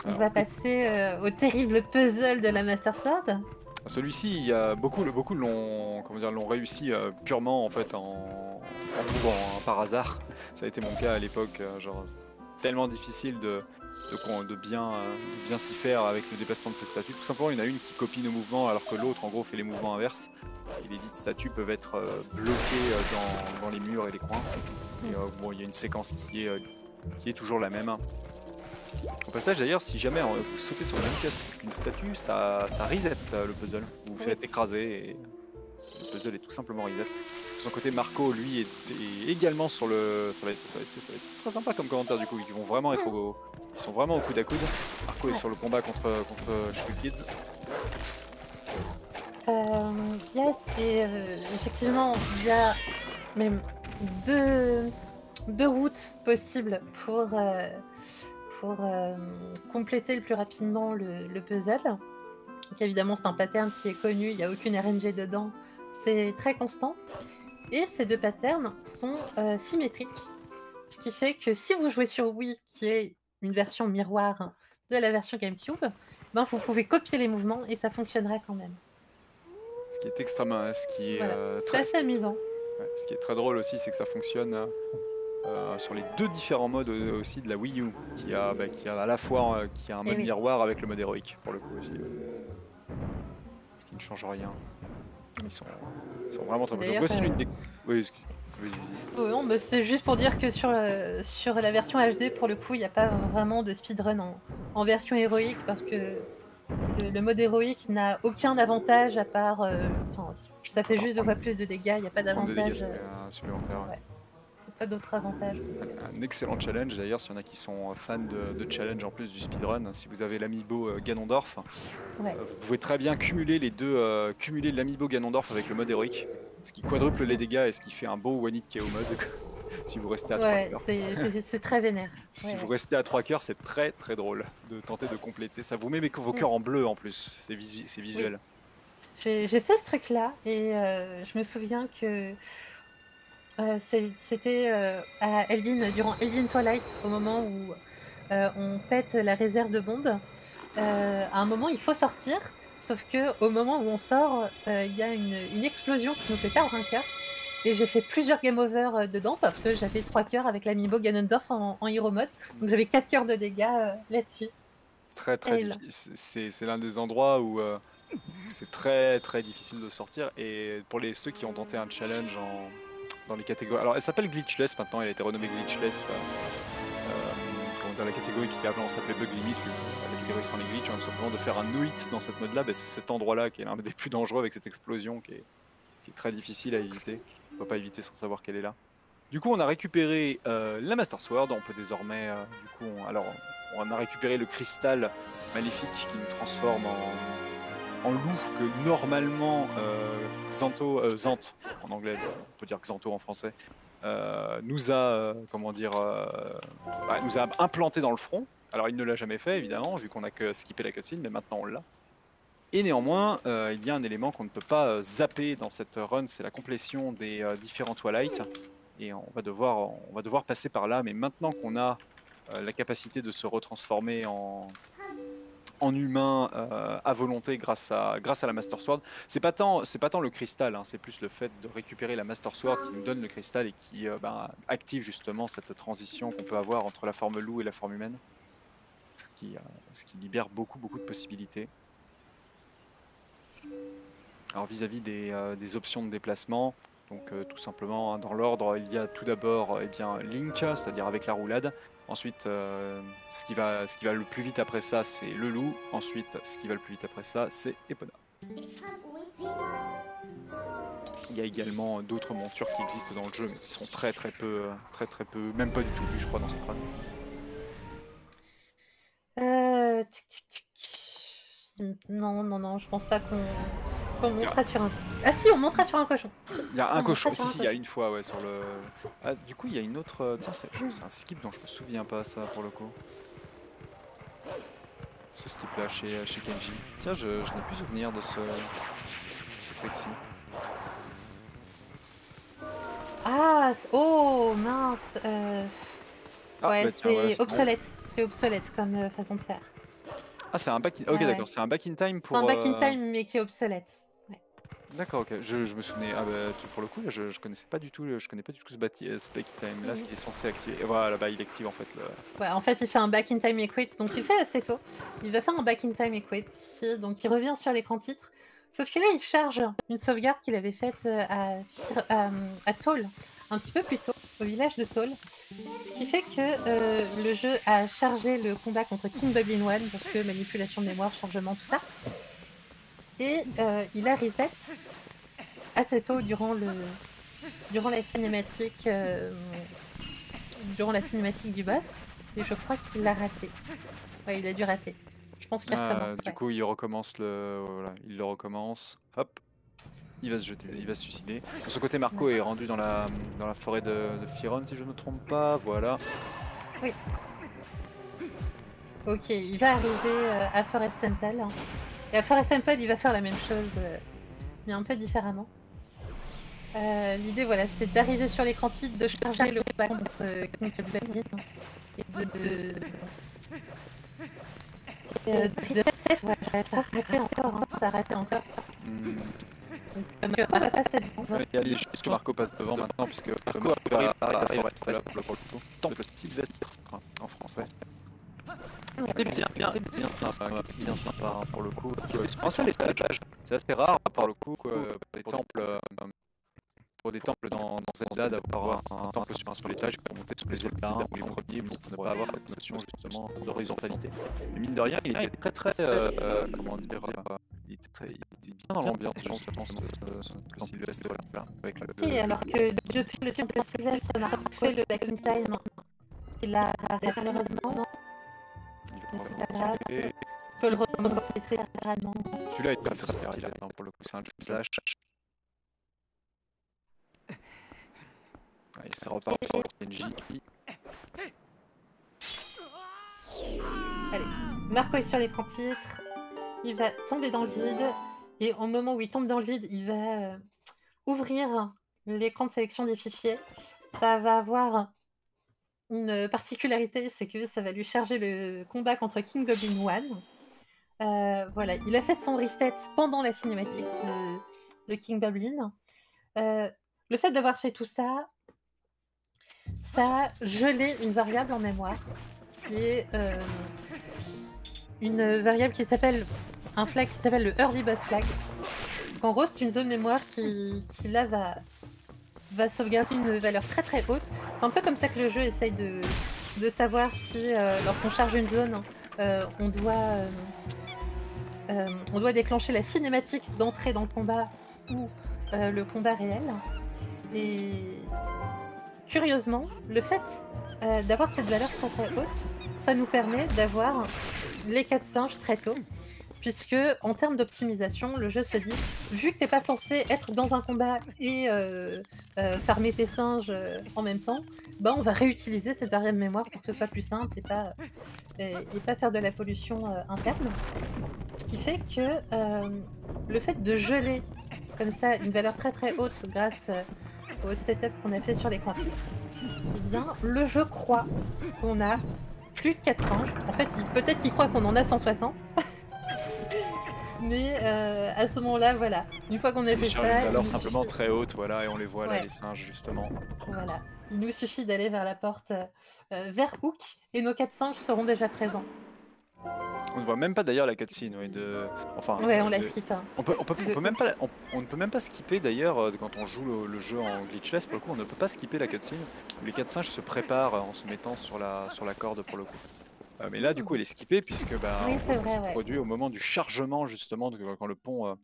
on Alors, va passer euh, au terrible puzzle de la Master Sword. Celui-ci, beaucoup, beaucoup l'ont, réussi euh, purement en fait en, hein, par hasard. Ça a été mon cas à l'époque, euh, genre tellement difficile euh, de bien s'y faire avec le déplacement de ces statues. Tout simplement, il y en a une qui copie nos mouvements alors que l'autre, en gros, fait les mouvements inverses. Et les dites statues peuvent être bloquées dans, les murs et les coins. Il y a une séquence qui est, qui est toujours la même. Au passage d'ailleurs, si jamais euh, vous sautez sur le même casque qu'une statue, ça, ça reset euh, le puzzle. Vous vous faites écraser et le puzzle est tout simplement reset. De son côté, Marco, lui, est, est également sur le... Ça va, être, ça, va être, ça va être très sympa comme commentaire du coup, ils vont vraiment être au... Ils sont vraiment au coude à coude. Marco est sur le combat contre, contre Shrew Kids. Euh, yes, et euh, effectivement, il y a même deux, deux routes possibles pour, euh, pour euh, compléter le plus rapidement le, le puzzle. Donc évidemment, c'est un pattern qui est connu, il n'y a aucune RNG dedans, c'est très constant. Et ces deux patterns sont euh, symétriques, ce qui fait que si vous jouez sur Wii, qui est une version miroir de la version GameCube, ben vous pouvez copier les mouvements et ça fonctionnerait quand même. Ce qui est extrêmement... Ce qui est, Voilà. euh, très, assez amusant. Ouais, ce qui est très drôle aussi, c'est que ça fonctionne euh, sur les deux différents modes euh, aussi de la Wii U, qui a, bah, qui a à la fois euh, qui a un Eh mode oui. miroir avec le mode héroïque pour le coup aussi. Ce qui ne change rien. Ils sont, ils sont vraiment très. Donc, Voici l'une des. Oui, vas-y. Oh non, mais c'est juste pour dire que sur, sur la version HD, pour le coup, il n'y a pas vraiment de speedrun en, en version héroïque parce que le, le mode héroïque n'a aucun avantage à part. euh, ça fait juste deux fois plus de dégâts, il n'y a pas d'avantage, euh, supplé- supplémentaires. ouais. Ouais. pas d'autre avantage. Un excellent challenge d'ailleurs, s'il y en a qui sont euh, fans de, de challenge en plus du speedrun, si vous avez l'amiibo euh, Ganondorf, Ouais. euh, vous pouvez très bien cumuler les deux, euh, cumuler l'amiibo Ganondorf avec le mode héroïque, ce qui quadruple les dégâts et ce qui fait un beau one hit KO mode si vous restez à 3 Ouais, cœurs. c'est- très vénère. Si Ouais. vous restez à 3 cœurs, c'est très très drôle de tenter de compléter. Ça vous met vos Mm. cœurs en bleu en plus, c'est visu- c'est visuel. J'ai j'ai fait ce truc-là et euh, je me souviens que euh, c'était euh, à Elvin, durant Elvin Twilight, au moment où euh, on pète la réserve de bombes. À un moment, il faut sortir, sauf que au moment où on sort, il y a une, une explosion qui nous fait perdre un cœur. Et j'ai fait plusieurs game over dedans parce que j'avais trois cœurs avec l'amiibo Ganondorf en, en hero mode. Donc j'avais quatre cœurs de dégâts là-dessus. Très très. C'est l'un des endroits où c'est très très difficile de sortir. Et pour les ceux qui ont tenté un challenge en, dans les catégories. Alors elle s'appelle Glitchless maintenant, elle a été renommée Glitchless. euh, euh, dire, la catégorie qui avant s'appelait Bug Limit, la catégorie sans les glitches, hein, simplement de faire un no hit dans cette mode là, bah, c'est cet endroit là qui est l'un des plus dangereux avec cette explosion qui est, très difficile à éviter. On peut pas éviter sans savoir qu'elle est là. Du coup, on a récupéré euh, la Master Sword. On peut désormais, euh, du coup, on- alors, on a récupéré le cristal maléfique qui nous transforme en, en loup que normalement euh, Xanto, euh, Zant en anglais, on peut dire Xanto en français, euh, nous a, comment dire, bah, nous a implanté dans le front. Alors, il ne l'a jamais fait, évidemment, vu qu'on a que skippé la cutscene, mais maintenant on l'a. Et néanmoins, il y a un élément qu'on ne peut pas zapper dans cette run, c'est la complétion des différents Twilight. Et on va, devoir, on va devoir passer par là, mais maintenant qu'on a la capacité de se retransformer en, en humain euh, à volonté grâce à, la Master Sword, c'est pas tant, pas tant le cristal, hein, c'est plus le fait de récupérer la Master Sword qui nous donne le cristal et qui euh, ben, active justement cette transition qu'on peut avoir entre la forme loup et la forme humaine, ce qui, euh, libère beaucoup beaucoup de possibilités. Alors vis-à-vis des, options de déplacement, donc tout simplement hein, dans l'ordre, il y a tout d'abord eh bien Link, c'est-à-dire avec la roulade. Ensuite, euh, ce, qui va, le plus vite après ça, c'est le loup. Ensuite, ce qui va le plus vite après ça, c'est Epona. Il y a également d'autres montures qui existent dans le jeu, mais qui sont très très peu, très très peu, même pas du tout vues, je crois, dans cette run. Euh. Non, non, non, je pense pas qu'on On montera sur un. Ah si, on montera sur un cochon. Il y a un cochon, si, un si, il y a une fois, ouais, sur le. Ah, du coup, il y a une autre. euh, Tiens, c'est un skip dont je me souviens pas, ça, pour le coup. Ce skip-là chez, chez Kenji. Tiens, je, je n'ai plus souvenir de ce, ce trick-ci. Ah, oh mince. euh, Ah, ouais, bah voilà, c'est bon. obsolète. C'est obsolète comme euh, façon de faire. Ah, c'est un back in... Ok, Ouais, ouais. d'accord, c'est un back in time C'est pour. un back in euh, time mais qui est obsolète. D'accord, ok. Je, je me souvenais. Ah, bah, tu- pour le coup, là, je, je connaissais pas du tout, je connais pas du tout ce bati- euh, ce back in time là, ce Mhm. qui est censé activer. Et voilà, bah, il active en fait le. Ouais, en fait, il fait un back in time equate, donc il fait assez tôt. Il va faire un back in time equate ici, donc il revient sur l'écran titre. Sauf que là, il charge une sauvegarde qu'il avait faite euh, à, Fir- à, un petit peu plus tôt, au village de Toll. Ce qui fait que euh, le jeu a chargé le combat contre King Goblin One, parce que manipulation de mémoire, chargement, tout ça. Et euh, il a reset assez tôt durant, le, durant la cinématique. euh, durant la cinématique du boss. Et je crois qu'il l'a raté. Ouais, il a dû rater. Je pense qu'il Ah, recommence. du ouais. coup, il recommence le. Voilà, il le recommence. Hop. Il va se jeter, il va se suicider. De ce côté, Marco est rendu dans la, dans la forêt de, de Firon, si je ne me trompe pas. Voilà. Ok, il va arriver euh, à Forest Temple. hein. Et à Forest Temple, il va faire la même chose, euh, mais un peu différemment. Euh, L'idée, voilà, c'est d'arriver sur l'écran titre, de charger le combat contre contre Belgrade, hein, et de... de... et, euh, de ouais, ça a raté encore, hein, ça raté encore. Hmm. Donc, euh, Marco va passer devant. Il y a les choses que Marco passe devant maintenant, puisque Marco arrive à forêt là, pour le pour le coup. Temple Sylvestre en français. C'est bien, bien, bien sympa, bien sympa hein, pour le coup. C'est un assez rare pour le coup que pour des temples, euh, pour des temples dans, dans Zelda d'avoir un temple sur un seul étage pour monter sur les états ou les premiers pour ne pas avoir cette notion justement d'horizontalité. Mais mine de rien, il était très très, euh, euh, comment dire, euh, il était, très, il était bien dans l'ambiance justement ce, ce, Sylvestre là, avec la. Ok, alors que depuis le temple Sylvestre, on a fait le back in time. Il a malheureusement, Je peux le recommencer littéralement. Celui-là est pas facile pour le coup, c'est un slash. Allez, ça repart sur le PNJ. Marco est sur l'écran titre, il va tomber dans le vide, et au moment où il tombe dans le vide, il va euh, ouvrir l'écran de sélection des fichiers. Ça va avoir une particularité, c'est que ça va lui charger le combat contre King Goblin One. Euh, voilà, il a fait son reset pendant la cinématique de, King Goblin. Euh, le fait d'avoir fait tout ça, ça a gelé une variable en mémoire qui est euh, une variable qui s'appelle un flag qui s'appelle le early boss flag. Donc, en gros, c'est une zone mémoire qui, qui là va, va sauvegarder une valeur très très haute. C'est un peu comme ça que le jeu essaye de, de savoir si euh, lorsqu'on charge une zone, euh, on doit euh, on doit déclencher la cinématique d'entrée dans le combat ou le combat réel. Et curieusement, le fait d'avoir cette valeur très très haute, ça nous permet d'avoir les 4 singes très tôt. Puisque en termes d'optimisation, le jeu se dit, vu que t'es pas censé être dans un combat et euh, euh, farmer tes singes euh, en même temps, bah on va réutiliser cette variable mémoire pour que ce soit plus simple et pas, faire de la pollution interne. Ce qui fait que le fait de geler comme ça une valeur très très haute grâce au setup qu'on a fait sur l'écran titre, eh bien le jeu croit qu'on a plus de 4 singes. En fait, peut-être qu'il croit qu'on en a 160. Mais euh, à ce moment-là, voilà. Une fois qu'on a fait ça, une valeur simplement suffit- très haute, voilà, et on les voit là, les singes, justement. Voilà. Il nous suffit d'aller vers la porte euh, vers Hook et nos quatre singes seront déjà présents. On ne voit même pas d'ailleurs la cutscene, oui, de... Enfin, Ouais, on la skip. hein. On peut, on peut, on De peut même pas, on, on ne peut même pas skipper d'ailleurs euh, quand on joue le, le jeu en glitchless pour le coup, on ne peut pas skipper la cutscene. où Les quatre singes se préparent en se mettant sur la, sur la corde pour le coup. Euh, mais là, du coup, elle est skippée puisque bah, Oui, en gros, c'est ça vrai, se ouais. produit au moment du chargement justement de- quand le pont, euh,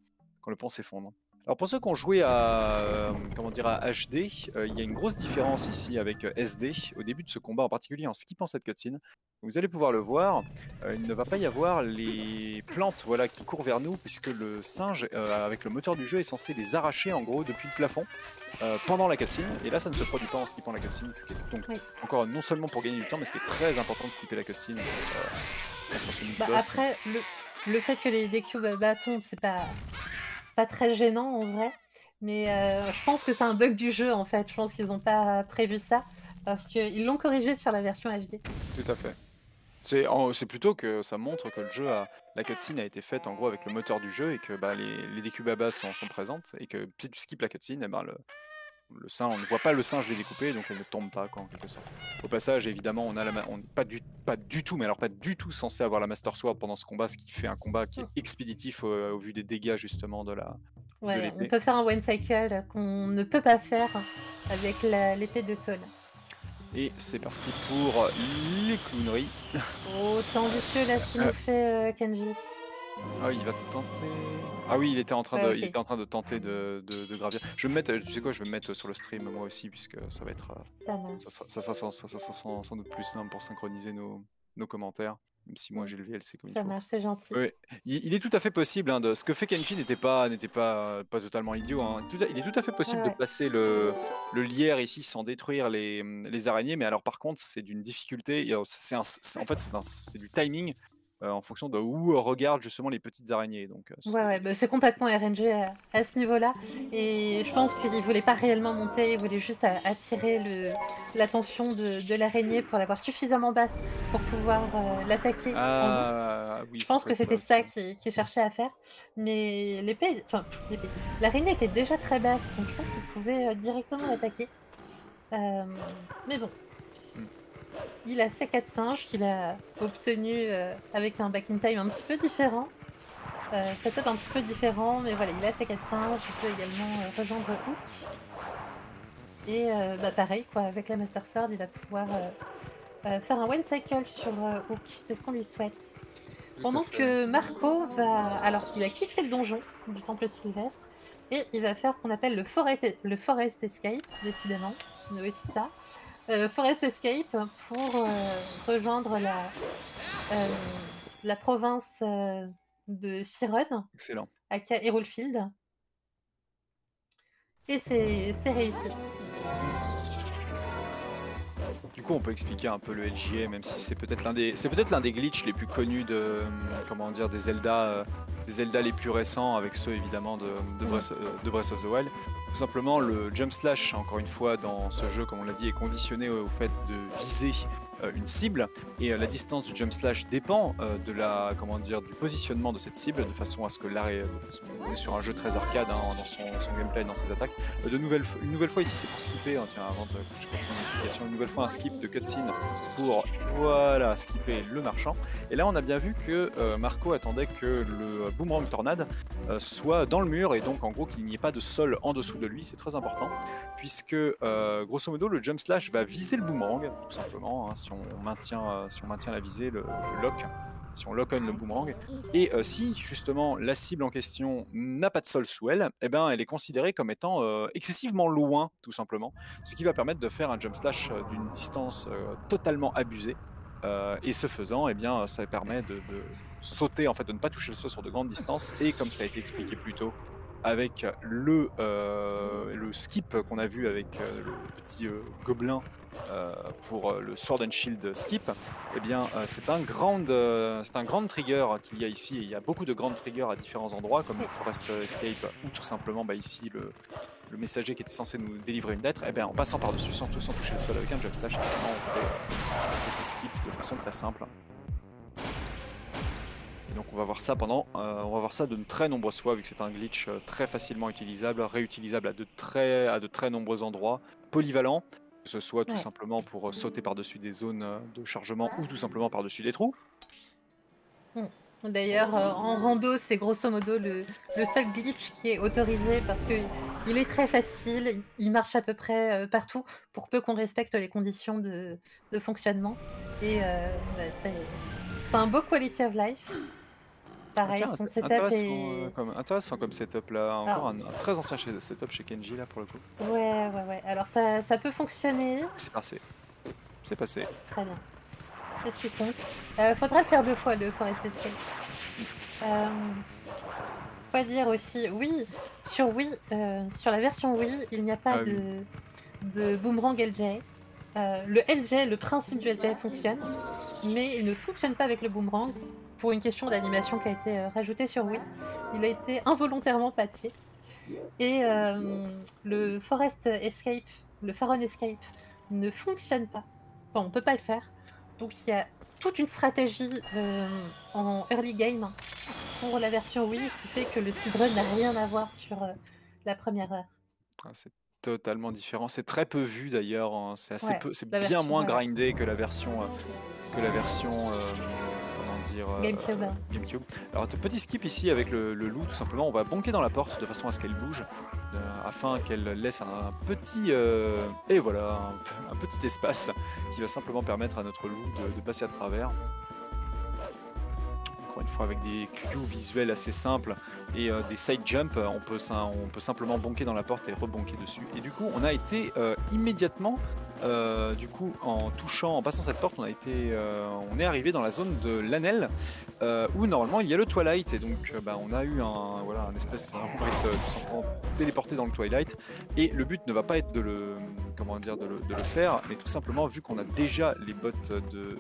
quand le pont s'effondre. Alors pour ceux qui ont joué à, euh, comment dire, à HD, euh, il y a une grosse différence ici avec euh, SD au début de ce combat en particulier en skippant cette cutscene. Vous allez pouvoir le voir, euh, il ne va pas y avoir les plantes voilà, qui courent vers nous puisque le singe euh, avec le moteur du jeu est censé les arracher en gros depuis le plafond euh, pendant la cutscene et là ça ne se produit pas en skippant la cutscene, ce qui est donc Oui. encore non seulement pour gagner du temps mais ce qui est très important de skipper la cutscene euh, Bah, après, le, le fait que les, les cubes à bâton, c'est pas, pas très gênant en vrai. Mais euh, je pense que c'est un bug du jeu en fait. Je pense qu'ils n'ont pas prévu ça parce qu'ils l'ont corrigé sur la version HD. Tout à fait. C'est plutôt que ça montre que le jeu a la cutscene a été faite en gros avec le moteur du jeu et que bah, les, les décubabas sont, sont présentes et que si tu skips la cutscene, eh ben, le, le singe, on ne voit pas le singe les découper donc elle ne tombe pas quoi, en quelque sorte. Au passage, évidemment, on a la on n'est pas du pas du tout, mais alors pas du tout censé avoir la Master Sword pendant ce combat, ce qui fait un combat qui est expéditif au, au vu des dégâts justement de la. Ouais, on peut faire un one cycle qu'on ne peut pas faire avec l'épée de Toll. Et c'est parti pour les clowneries. Oh, c'est ambitieux là ce qu'il nous fait euh, Kenji. Ah, il va tenter. Ah oui, il était en train de, Ouais, il était en train de tenter de, de- de gravir. Je vais me mettre, tu sais quoi, je vais me mettre sur le stream moi aussi puisque ça va être, euh, Ça ça, ça, ça, ça sera sans, sans doute plus simple pour synchroniser nos, nos commentaires. Même si moi j'ai le VLC comme il Ça faut. marche, c'est gentil. Ouais. Il, il est tout à fait possible. hein, de, ce que fait Kenji n'était pas, n'était pas, pas totalement idiot. hein. Tout il est tout à fait possible Ouais, de ouais. placer le, le lierre ici sans détruire les, les araignées. Mais alors par contre, c'est d'une difficulté. C'est en fait, c'est du timing euh, en fonction de où regardent justement les petites araignées. Donc, euh, c'est- Ouais, ouais, bah, c'est complètement RNG à, à ce niveau-là. Et je pense qu'il voulait pas réellement monter, il voulait juste attirer le- l'attention de, de l'araignée pour l'avoir suffisamment basse pour pouvoir euh, l'attaquer. en. Ah oui. Je pense que c'était ça qu'il qu'il cherchait à faire. Mais l'épée, enfin, l'épée. L'araignée était déjà très basse, donc je pense qu'il pouvait euh, directement l'attaquer. Euh, mais bon. Il a ses quatre singes qu'il a obtenu euh, avec un back in time un petit peu différent. Euh, setup un petit peu différent, mais voilà, il a ses quatre singes, il peut également euh, rejoindre Hook. Et euh, bah, pareil, quoi, avec la Master Sword, il va pouvoir euh, faire un one cycle sur Hook, c'est ce qu'on lui souhaite. Pendant que Marco va. Alors, il va quitter le donjon du temple sylvestre et il va faire ce qu'on appelle le forest, le forest escape, décidément. A aussi ça. Euh, forest escape pour euh, rejoindre la, euh, la province de Chiron, Excellent. aka Herolfield. Et c'est réussi. Du coup, on peut expliquer un peu le LJA, même si c'est peut-être l'un des, c'est peut-être l'un des glitches les plus connus de, comment dire, des Zelda, des Zelda les plus récents, avec ceux évidemment de, de, Mm. Breath, de Breath of the Wild. Tout simplement, le jump slash, encore une fois, dans ce jeu, comme on l'a dit, est conditionné au, fait de viser une cible, et euh, la distance du jump slash dépend euh, de la, comment dire, du positionnement de cette cible, de façon à ce que l'arrêt, on est sur un jeu très arcade hein, dans son, gameplay, dans ses attaques. Euh, De nouvelles, une nouvelle fois ici, c'est pour skipper. hein, tiens, avant de je continue mon une nouvelle fois un skip de cutscene pour voilà skipper le marchand. Et là, on a bien vu que euh, Marco attendait que le boomerang tornade euh, soit dans le mur et donc en gros qu'il n'y ait pas de sol en dessous de lui. C'est très important puisque euh, grosso modo le jump slash va viser le boomerang tout simplement. hein, si on maintient, euh, si on maintient la visée, le, lock. Si on lock on le boomerang, et euh, si justement la cible en question n'a pas de sol sous elle, eh ben, elle est considérée comme étant excessivement loin, tout simplement, ce qui va permettre de faire un jump slash d'une distance totalement abusée. Et ce faisant, eh bien, ça permet de, de sauter, en fait, de ne pas toucher le sol sur de grandes distances. Et comme ça a été expliqué plus tôt, avec le, euh, le skip qu'on a vu avec euh, le petit euh, gobelin pour le Sword and Shield skip, eh bien, c'est un grand, c'est un grand trigger qu'il y a ici. Et il y a beaucoup de grands triggers à différents endroits, comme le Forest Escape ou tout simplement bah, ici le, le messager qui était censé nous délivrer une lettre. Et bien, en passant par-dessus, sans, toucher le sol avec un jump évidemment, on fait, on fait ces skips de façon très simple. Et donc on va voir ça pendant, euh, on va voir ça de très nombreuses fois vu que c'est un glitch euh, très facilement utilisable, réutilisable à de très, à de très nombreux endroits, polyvalent, que ce soit tout Ouais. simplement pour euh, sauter par-dessus des zones de chargement ou tout simplement par-dessus des trous. D'ailleurs, euh, en rando, c'est grosso modo le, le seul glitch qui est autorisé parce que il est très facile, il marche à peu près partout pour peu qu'on respecte les conditions de, de fonctionnement. Et euh, bah, c'est un beau quality of life. Pareil, son setup intéressant, euh, comme, intéressant comme setup là, encore un, un très ancien chez- setup chez Kenji là pour le coup. Ouais, ouais, ouais. Alors ça, ça peut fonctionner. C'est passé. C'est passé. Très bien. C'est ce qui compte. Euh, faudra le faire deux fois, le Forest Escape. Euh, quoi dire aussi? Oui, sur Wii, euh, sur la version Wii, il n'y a pas Ah oui. de, de boomerang LJ. Euh, le LJ, le principe du LJ fonctionne, mais il ne fonctionne pas avec le boomerang pour une question d'animation qui a été euh, rajoutée sur Wii. Il a été involontairement patché. Et euh, le Forest Escape, le Faron Escape, ne fonctionne pas. Enfin, on peut pas le faire. Donc il y a toute une stratégie euh, en early game pour la version Wii qui fait que le speedrun n'a rien à voir sur la première heure. Ah, c'est totalement différent. C'est très peu vu d'ailleurs. hein. C'est assez Ouais, peu. C'est bien version, moins ouais. grindé que la version euh, que la version euh, dire euh, GameCube. GameCube. Alors petit skip ici avec le, le loup tout simplement. On va bonker dans la porte de façon à ce qu'elle bouge euh, afin qu'elle laisse un, petit euh, et voilà un, petit espace qui va simplement permettre à notre loup de, de passer à travers. Encore une fois avec des cues visuels assez simples et euh, des side jump, on peut, on peut simplement bonker dans la porte et rebonker dessus. Et du coup, on a été euh, immédiatement, euh, du coup, en touchant, en passant cette porte, on a été, euh, on est arrivé dans la zone de l'Anel, euh, où normalement il y a le Twilight. Et donc, bah, on a eu un, voilà, un espèce, tout simplement téléporté dans le Twilight. Et le but ne va pas être de le, comment dire, de le faire, mais tout simplement vu qu'on a déjà les bottes de,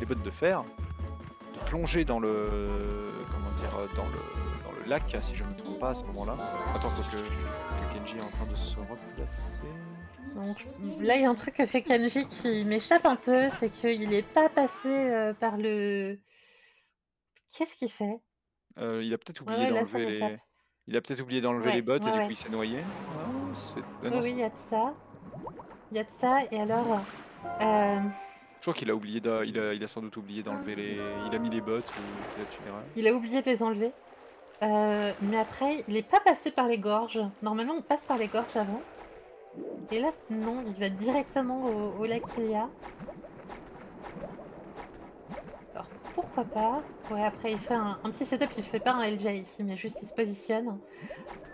les bottes de fer, de plonger dans le, comment dire, dans le, dans le lac, si je ne me trompe pas à ce moment-là. Attends, que, que Kenji est en train de se replacer. Donc là, il y a un truc que fait Kanji qui m'échappe un peu, c'est qu'il n'est pas passé euh, par le. Qu'est-ce qu'il fait? Euh, il a peut-être oublié ouais, d'enlever les. Il a peut-être oublié d'enlever Ouais, les bottes et du coup il s'est noyé. Ah, ah Oui, non, oui, c'est- il y a de ça. Il y a de ça, et alors. euh, Je crois qu'il a oublié, il a, il a sans doute oublié d'enlever les. Il a mis les bottes ou peut-être une erreur. Il a oublié de les enlever. Mais après, il n'est pas passé par les gorges. Normalement, on passe par les gorges avant. Et là, non, il va directement au, au lac. Alors, pourquoi pas Ouais, après, il fait un, un petit setup. Il fait pas un LJ ici, mais juste il se positionne.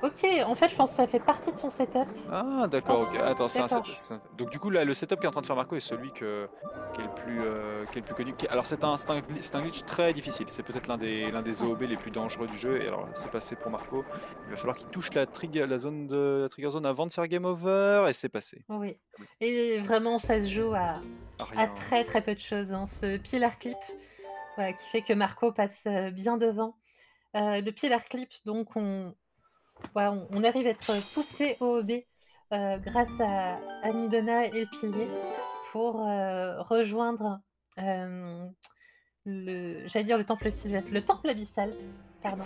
Ok, en fait, je pense que ça fait partie de son setup. Ah d'accord, ok. Attends, c'est un, Donc du coup là, le setup qu'est en train de faire Marco est celui que, qui, est le plus, euh, qui est le plus connu. Qui- Alors c'est un, un, un glitch très difficile. C'est peut-être l'un des, l'un des OOB les plus dangereux du jeu. Et alors c'est passé pour Marco. Il va falloir qu'il touche la, trigger, la, zone de, la trigger zone avant de faire game over. Et c'est passé. Oui. Et vraiment, ça se joue à, Ah, à très très peu de choses. hein. Ce pillar clip qui fait que Marco passe euh, bien devant. Euh, le pillar clip, donc on, on, on arrive à être poussé au OB euh, grâce à, à Midona et le pilier pour euh, rejoindre le, j'allais dire le temple sylvestre, le temple abyssal, pardon.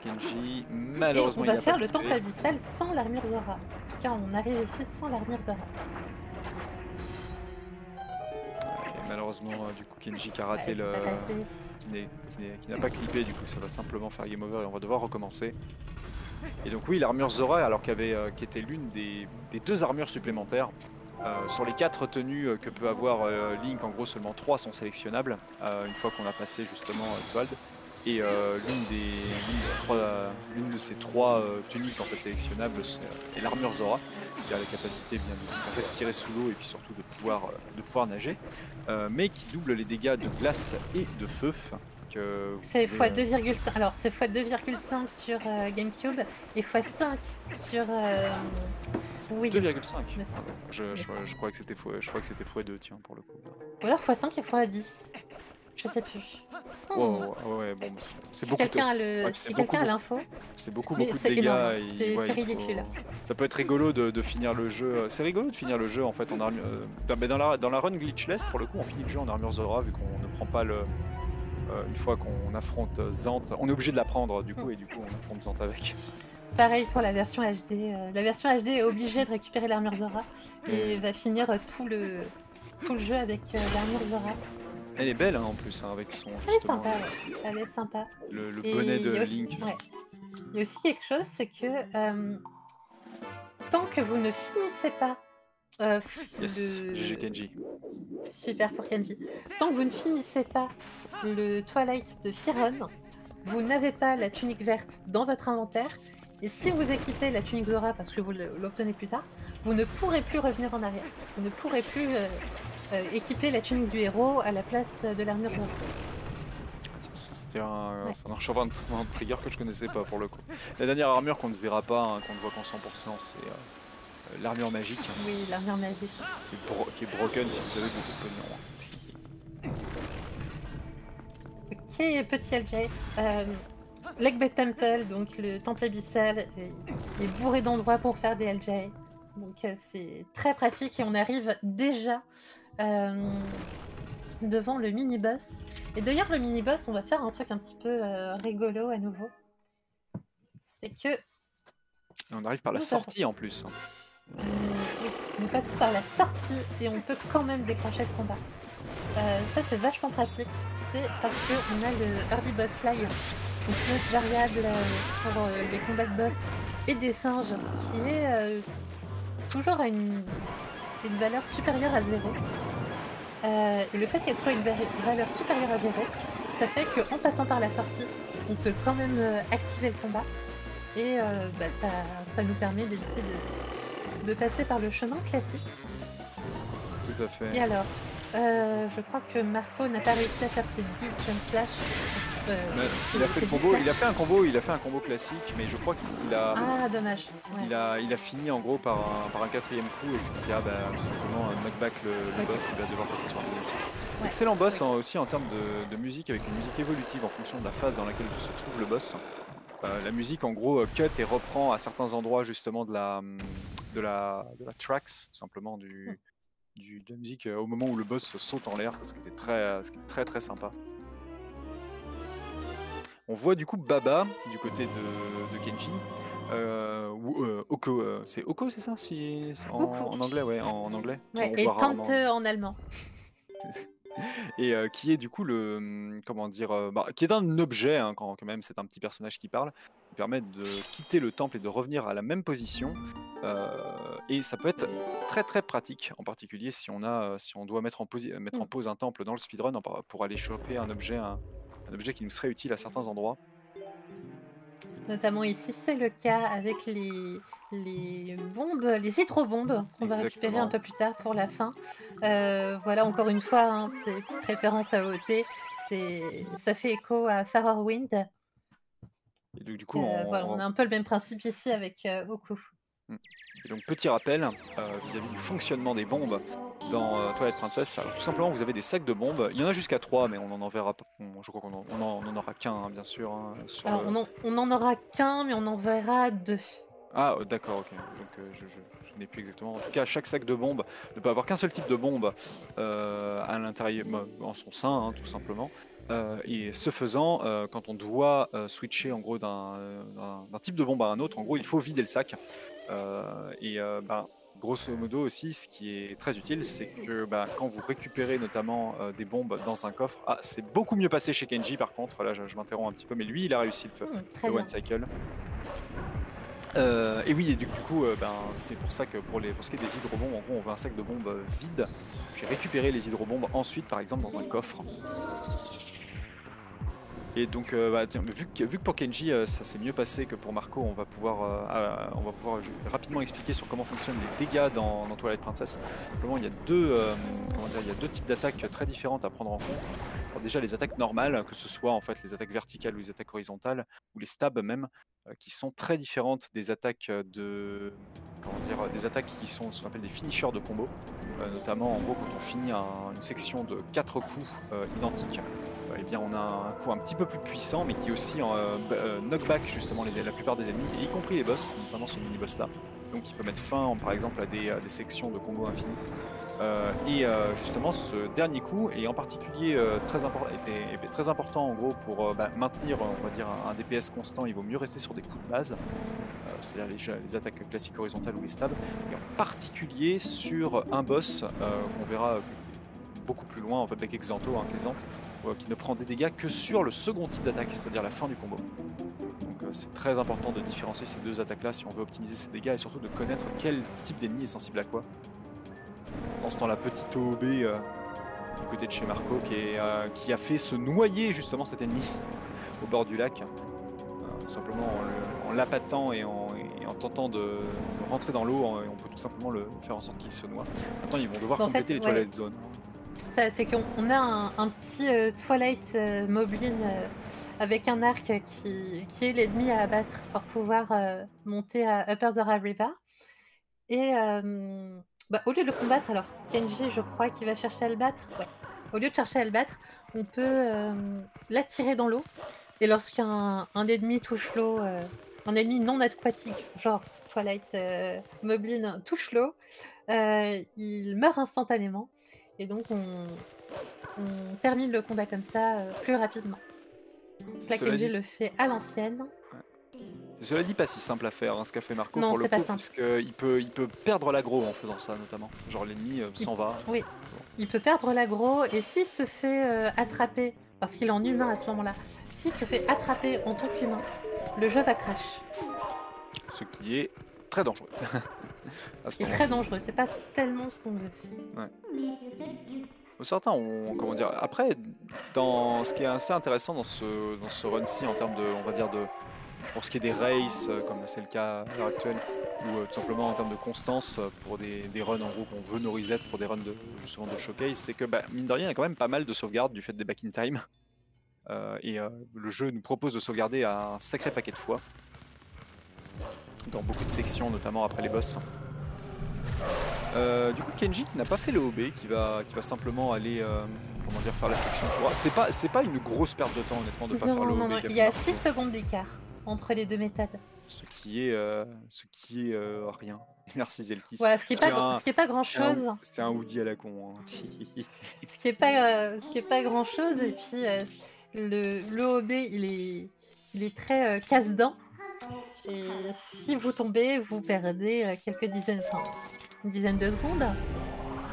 Kenji, Et malheureusement on il va a faire pas le trouvé. temple abyssal sans l'armure Zora. En tout cas, on arrive ici sans l'armure Zora. Malheureusement, euh, du coup, Kenji qui a raté le. qui n'a pas clippé, du coup ça va simplement faire game over et on va devoir recommencer. Et donc oui, l'armure Zora, alors avait, euh, qui était l'une des, des deux armures supplémentaires. euh, sur les quatre tenues que peut avoir euh, Link, en gros seulement trois sont sélectionnables euh, une fois qu'on a passé justement Twald. Et euh, l'une de ces trois, de ces trois euh, tuniques en fait sélectionnables c'est, euh, est l'armure Zora, qui a la capacité bien de respirer sous l'eau et puis surtout de pouvoir, de pouvoir nager, euh, mais qui double les dégâts de glace et de feu. C'est pouvez, x euh, 2,5. Alors c'est x 2,5 sur GameCube et x 5 sur Oui. 2,5. Me Ah semble. ouais, Je, je, je crois que c'était fois, je crois que c'était x2 tiens pour le coup. ou alors x 5 et x 10. Je sais plus. Wow, ouais, bon, c'est- Si beaucoup, quelqu'un a de- le, ouais, si quelqu'un a l'info, c'est beaucoup, beaucoup de dégâts. c'est- ouais, faut- ridicule. Ça peut être rigolo de, de finir le jeu. C'est rigolo de finir le jeu en fait en armure. euh, dans- mais dans la, dans la run glitchless, pour le coup, on finit le jeu en armure Zora vu qu'on ne prend pas le. euh, une fois qu'on affronte Zant, on est obligé de la prendre du coup Mm. et du coup on affronte Zant avec. pareil pour la version HD. euh, la version HD est obligée de récupérer l'armure Zora et Mm. va finir euh, tout le, tout le jeu avec euh, l'armure Zora. Elle est belle hein, en plus hein, avec son Elle est sympa, ouais. elle est sympa. le, le Et bonnet de aussi- Link. ouais. Il y a aussi quelque chose, c'est que euh, tant que vous ne finissez pas Euh, Yes, le- GG Kenji. Super pour Kenji. Tant que vous ne finissez pas le Twilight de Firon, vous n'avez pas la tunique verte dans votre inventaire. Et si vous équipez la tunique Zora parce que vous le- l'obtenez plus tard, vous ne pourrez plus revenir en arrière. Vous ne pourrez plus euh, équiper la tunique du héros à la place de l'armure Zora. C'était un, Ouais. un trigger que je connaissais pas pour le coup. La dernière armure qu'on ne verra pas, hein, qu'on ne voit qu'en 100%, c'est euh, euh, l'armure magique Oui, l'armure magique. qui, est bro- qui est broken si vous avez beaucoup de pognon. hein. Ok, petit LJ. Euh, Temple, donc le temple abyssal, est, est bourré d'endroits pour faire des LJ. Donc euh, c'est très pratique et on arrive déjà euh, devant le mini-boss. Et d'ailleurs, le mini-boss, on va faire un truc un petit peu euh, rigolo à nouveau. C'est que on arrive par la sortie en plus. euh, oui, nous passons par la sortie et on peut quand même déclencher le combat. Euh, ça c'est vachement pratique, c'est parce qu'on a le early boss fly, donc notre variable euh, pour euh, les combats de boss et des singes, qui est euh, toujours à une, une valeur supérieure à 0. et le fait qu'elle soit une va- valeur supérieure à 0, ça fait qu'en passant par la sortie, on peut quand même euh, activer le combat. Et euh, bah, ça, ça nous permet d'éviter de, de passer par le chemin classique. Tout à fait. Et alors, euh, je crois que Marco n'a pas réussi à faire ses 10 jump slash. euh, il a fait le combo, 10 il a fait un combo, il a fait un combo classique, mais je crois qu'il a, Ah, dommage. Ouais. il a, il a fini en gros par un, par un quatrième coup, et ce qui a bah, tout simplement un knockback le, boss qui va devoir passer sur un deuxième cycle. Ouais. Excellent boss hein, aussi en termes de, de musique, avec une musique évolutive en fonction de la phase dans laquelle se trouve le boss. Euh, la musique en gros cut et reprend à certains endroits justement de la, de la, de la tracks, tout simplement du, du- de la musique euh, au moment où le boss saute en l'air, ce qui était très, très très sympa. On voit du coup Baba du côté de, de Kenji. Euh, ou euh, Oko, euh, c'est Oko, c'est ça si, en, anglais, ouais, en, en anglais. Ouais, et. Tante en allemand. Et qui est du coup le, hum, comment dire, bah, qui est un objet hein, quand, quand même, c'est un petit personnage qui parle, qui permet de quitter le temple et de revenir à la même position. Euh, et ça peut être très très pratique, en particulier si on a, euh, si on doit mettre en, posi- mettre en Mm. pause un temple dans le speedrun pour aller choper un objet, un, un objet qui nous serait utile à certains endroits. Notamment ici, c'est le cas avec les, les bombes, les hydrobombes qu'on va récupérer un peu plus tard pour la fin. Euh, voilà, encore une fois, hein, c'est une petite référence à OT. Ça fait écho à Farrowwind. Et donc, du coup, Euh, voilà, on a un peu le même principe ici avec euh, Oku. Et donc petit rappel euh, vis-à-vis du fonctionnement des bombes dans euh, Twilight Princess. Alors tout simplement vous avez des sacs de bombes. Il y en a jusqu'à 3 mais on en enverra pas. je crois qu'on en, on aura qu'un hein, bien sûr. hein, sur Alors, le- on, en, on en aura qu'un, mais on en verra deux. Ah euh, d'accord ok. Donc euh, je, je, je n'ai plus exactement. En tout cas chaque sac de bombes ne peut avoir qu'un seul type de bombe à l'intérieur, bah, en son sein hein, tout simplement. Euh, et ce faisant, euh, quand on doit euh, switcher en gros d'un type de bombe à un autre, en gros il faut vider le sac. Euh, et euh, ben, grosso modo aussi, ce qui est très utile, c'est que ben, quand vous récupérez notamment euh, des bombes dans un coffre, ah, c'est beaucoup mieux passé chez Kenji par contre, là je, je m'interromps un petit peu, mais lui il a réussi le, très le. One Cycle. Euh, et oui, et du, du coup, euh, ben, c'est pour ça que pour, les, pour ce qui est des hydrobombes, en gros, on veut un sac de bombes vide, puis récupérer les hydrobombes ensuite, par exemple, dans un coffre. Et donc, euh, bah, vu, que, pour Kenji euh, ça s'est mieux passé que pour Marco, on va pouvoir, euh, rapidement expliquer sur comment fonctionnent les dégâts dans, dans Twilight Princess. Simplement, il y a deux, types d'attaques très différentes à prendre en compte. Déjà, les attaques normales, que ce soit en fait les attaques verticales ou les attaques horizontales, ou les stabs même, qui sont très différentes des attaques de, des attaques qui sont ce qu'on appelle des finishers de combo. Notamment, en gros, quand on finit un- une section de quatre coups identiques eh on a un coup un petit peu plus puissant, mais qui aussi euh, b- euh, knockback justement la plupart des ennemis, y compris les boss, notamment ce mini-boss là. Donc qui peut mettre fin par exemple à des, sections de combo infini. Euh, et euh, justement ce dernier coup est en particulier euh, très, important en gros pour euh, bah, maintenir on va dire un, DPS constant, il vaut mieux rester sur des coups de base, euh, c'est-à-dire les, attaques classiques horizontales ou les et en particulier sur un boss euh, qu'on verra beaucoup plus loin en fait avec Exanto, hein, euh, qui ne prend des dégâts que sur le second type d'attaque, c'est-à-dire la fin du combo. Donc euh, c'est très important de différencier ces deux attaques-là si on veut optimiser ses dégâts et surtout de connaître quel type d'ennemi est sensible à quoi. Pendant ce temps, la petite OB euh, du côté de chez Marco qui, est, euh, qui a fait se noyer justement cet ennemi au bord du lac. Euh, tout simplement en, l'appâtant et en, et en tentant de, de rentrer dans l'eau, on peut tout simplement le faire en sorte qu'il se noie. Maintenant, ils vont devoir En fait, compléter les ouais. toilettes zone. C'est qu'on on a un, petit euh, Twilight euh, Moblin euh, avec un arc qui, est l'ennemi à abattre pour pouvoir monter à Upper Zora River. Et bah, au lieu de le combattre, alors Kenji, je crois qu'il va chercher à le battre. Au lieu de chercher à le battre, on peut l'attirer dans l'eau. Et lorsqu'un un ennemi touche l'eau, un ennemi non aquatique, genre Twilight Moblin touche l'eau, il meurt instantanément. Et donc on, on termine le combat comme ça euh, plus rapidement. Là, Cela Kenji dit- le fait à l'ancienne. Cela dit, pas si simple à faire hein, ce qu'a fait Marco Non, pour le coup, simple. parce qu'il peut, il peut perdre l'aggro en faisant ça notamment. Genre l'ennemi euh, s'en va. Il peut perdre l'aggro et s'il se fait euh, attraper, parce qu'il est en humain à ce moment-là, s'il se fait attraper en tant qu'humain, le jeu va crash. ce qui est très dangereux. C'est très dangereux, c'est pas tellement ce qu'on veut. Certains ont, comment dire, après, dans ce qui est assez intéressant dans ce, dans ce run-ci en termes de, on va dire, de, pour ce qui est des races, euh, comme c'est le cas à l'heure actuelle, ou euh, tout simplement en termes de constance euh, pour des, des runs en gros qu'on veut nos resets pour des runs de, justement de showcase, c'est que bah, mine de rien, il y a quand même pas mal de sauvegardes du fait des back in time. Euh, et euh, le jeu nous propose de sauvegarder un sacré paquet de fois. Dans beaucoup de sections, notamment après les boss. Euh, du coup, Kenji qui n'a pas fait le OB, qui va, qui va simplement aller euh, comment dire, faire la section 3. C'est pas, pas une grosse perte de temps, honnêtement, de pas faire le Non, OB. non, non, qu'a il y a Marco. 6 secondes d'écart entre les deux méthodes. Ce qui est, euh, ce qui est rien. Merci Zelkis. Ce qui est C'est pas, pas grand chose. C'est un Woody à la con. hein. Ce qui est pas, ce qui est pas grand chose. Et puis euh, le l'OOB, il est, il est très casse-dents. Et si vous tombez, vous perdez euh, quelques dizaines, enfin, une dizaine de secondes,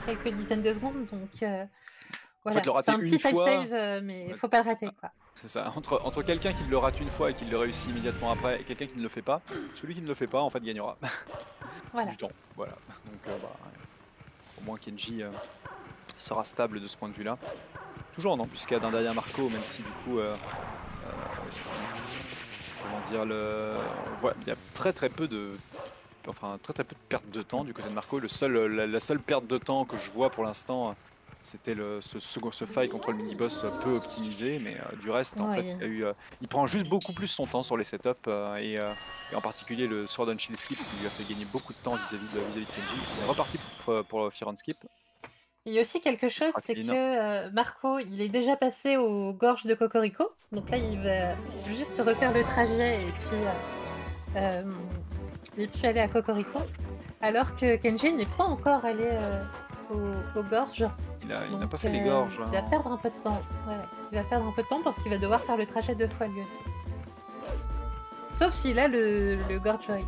quelques dizaines de secondes. Donc euh, voilà, le rater un une petit fois- save, euh, mais Ouais, faut pas le rater. C'est ça. Entre, entre quelqu'un qui le rate une fois et qui le réussit immédiatement après, et quelqu'un qui ne le fait pas, celui qui ne le fait pas, en fait, gagnera Voilà. du temps. Voilà. Donc, euh, bah, au moins Kenji euh, sera stable de ce point de vue-là. Toujours en embuscade hein, derrière Marco, même si du coup, comment dire, le, on voit, il y a très très peu de, enfin très très peu de perte de temps du côté de Marco. Le seul, la, la seule perte de temps que je vois pour l'instant, c'était le, ce second ce fight contre le mini-boss peu optimisé, mais euh, du reste, en fait, il- eu, euh, il prend juste beaucoup plus son temps sur les setups euh, et, et en particulier le Sword and Shield Skip, ce qui lui a fait gagner beaucoup de temps vis-à-vis de, vis-à-vis de Kenji. Il est reparti pour, pour Fear and Skip. Il y a aussi quelque chose, c'est que euh, Marco, il est déjà passé aux gorges de Cocorico. Donc là, il va juste refaire le trajet et puis, euh, euh, et puis aller à Cocorico. Alors que Kenji n'est pas encore allé euh, aux, aux gorges. Il n'a pas fait les gorges. Il va hein. perdre un peu de temps. Ouais, il va perdre un peu de temps parce qu'il va devoir faire le trajet deux fois lui aussi. Sauf s'il a le, le Gorge Ride.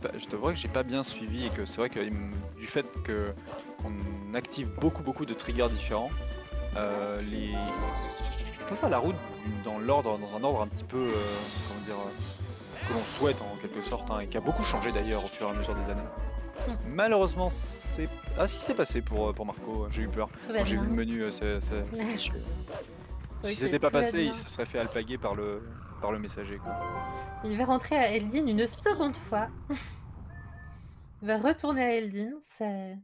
Pas- je t'avouerai que j'ai pas bien suivi et que c'est vrai que du fait que qu'on active beaucoup beaucoup de triggers différents, euh, les on peut faire la route dans l'ordre, dans un ordre un petit peu, euh, comment dire, euh, que l'on souhaite en quelque sorte, hein, et qui a beaucoup changé d'ailleurs au fur et à mesure des années. Hmm. Malheureusement, c'est ah si c'est passé pour pour Marco, j'ai eu peur. Quand j'ai vu le menu, c'est fichu. Oui, Si c'était pas passé, il se serait fait alpaguer par le par le messager. Quoi. Il va rentrer à Eldin une seconde fois. Il va retourner à Eldin. c'est-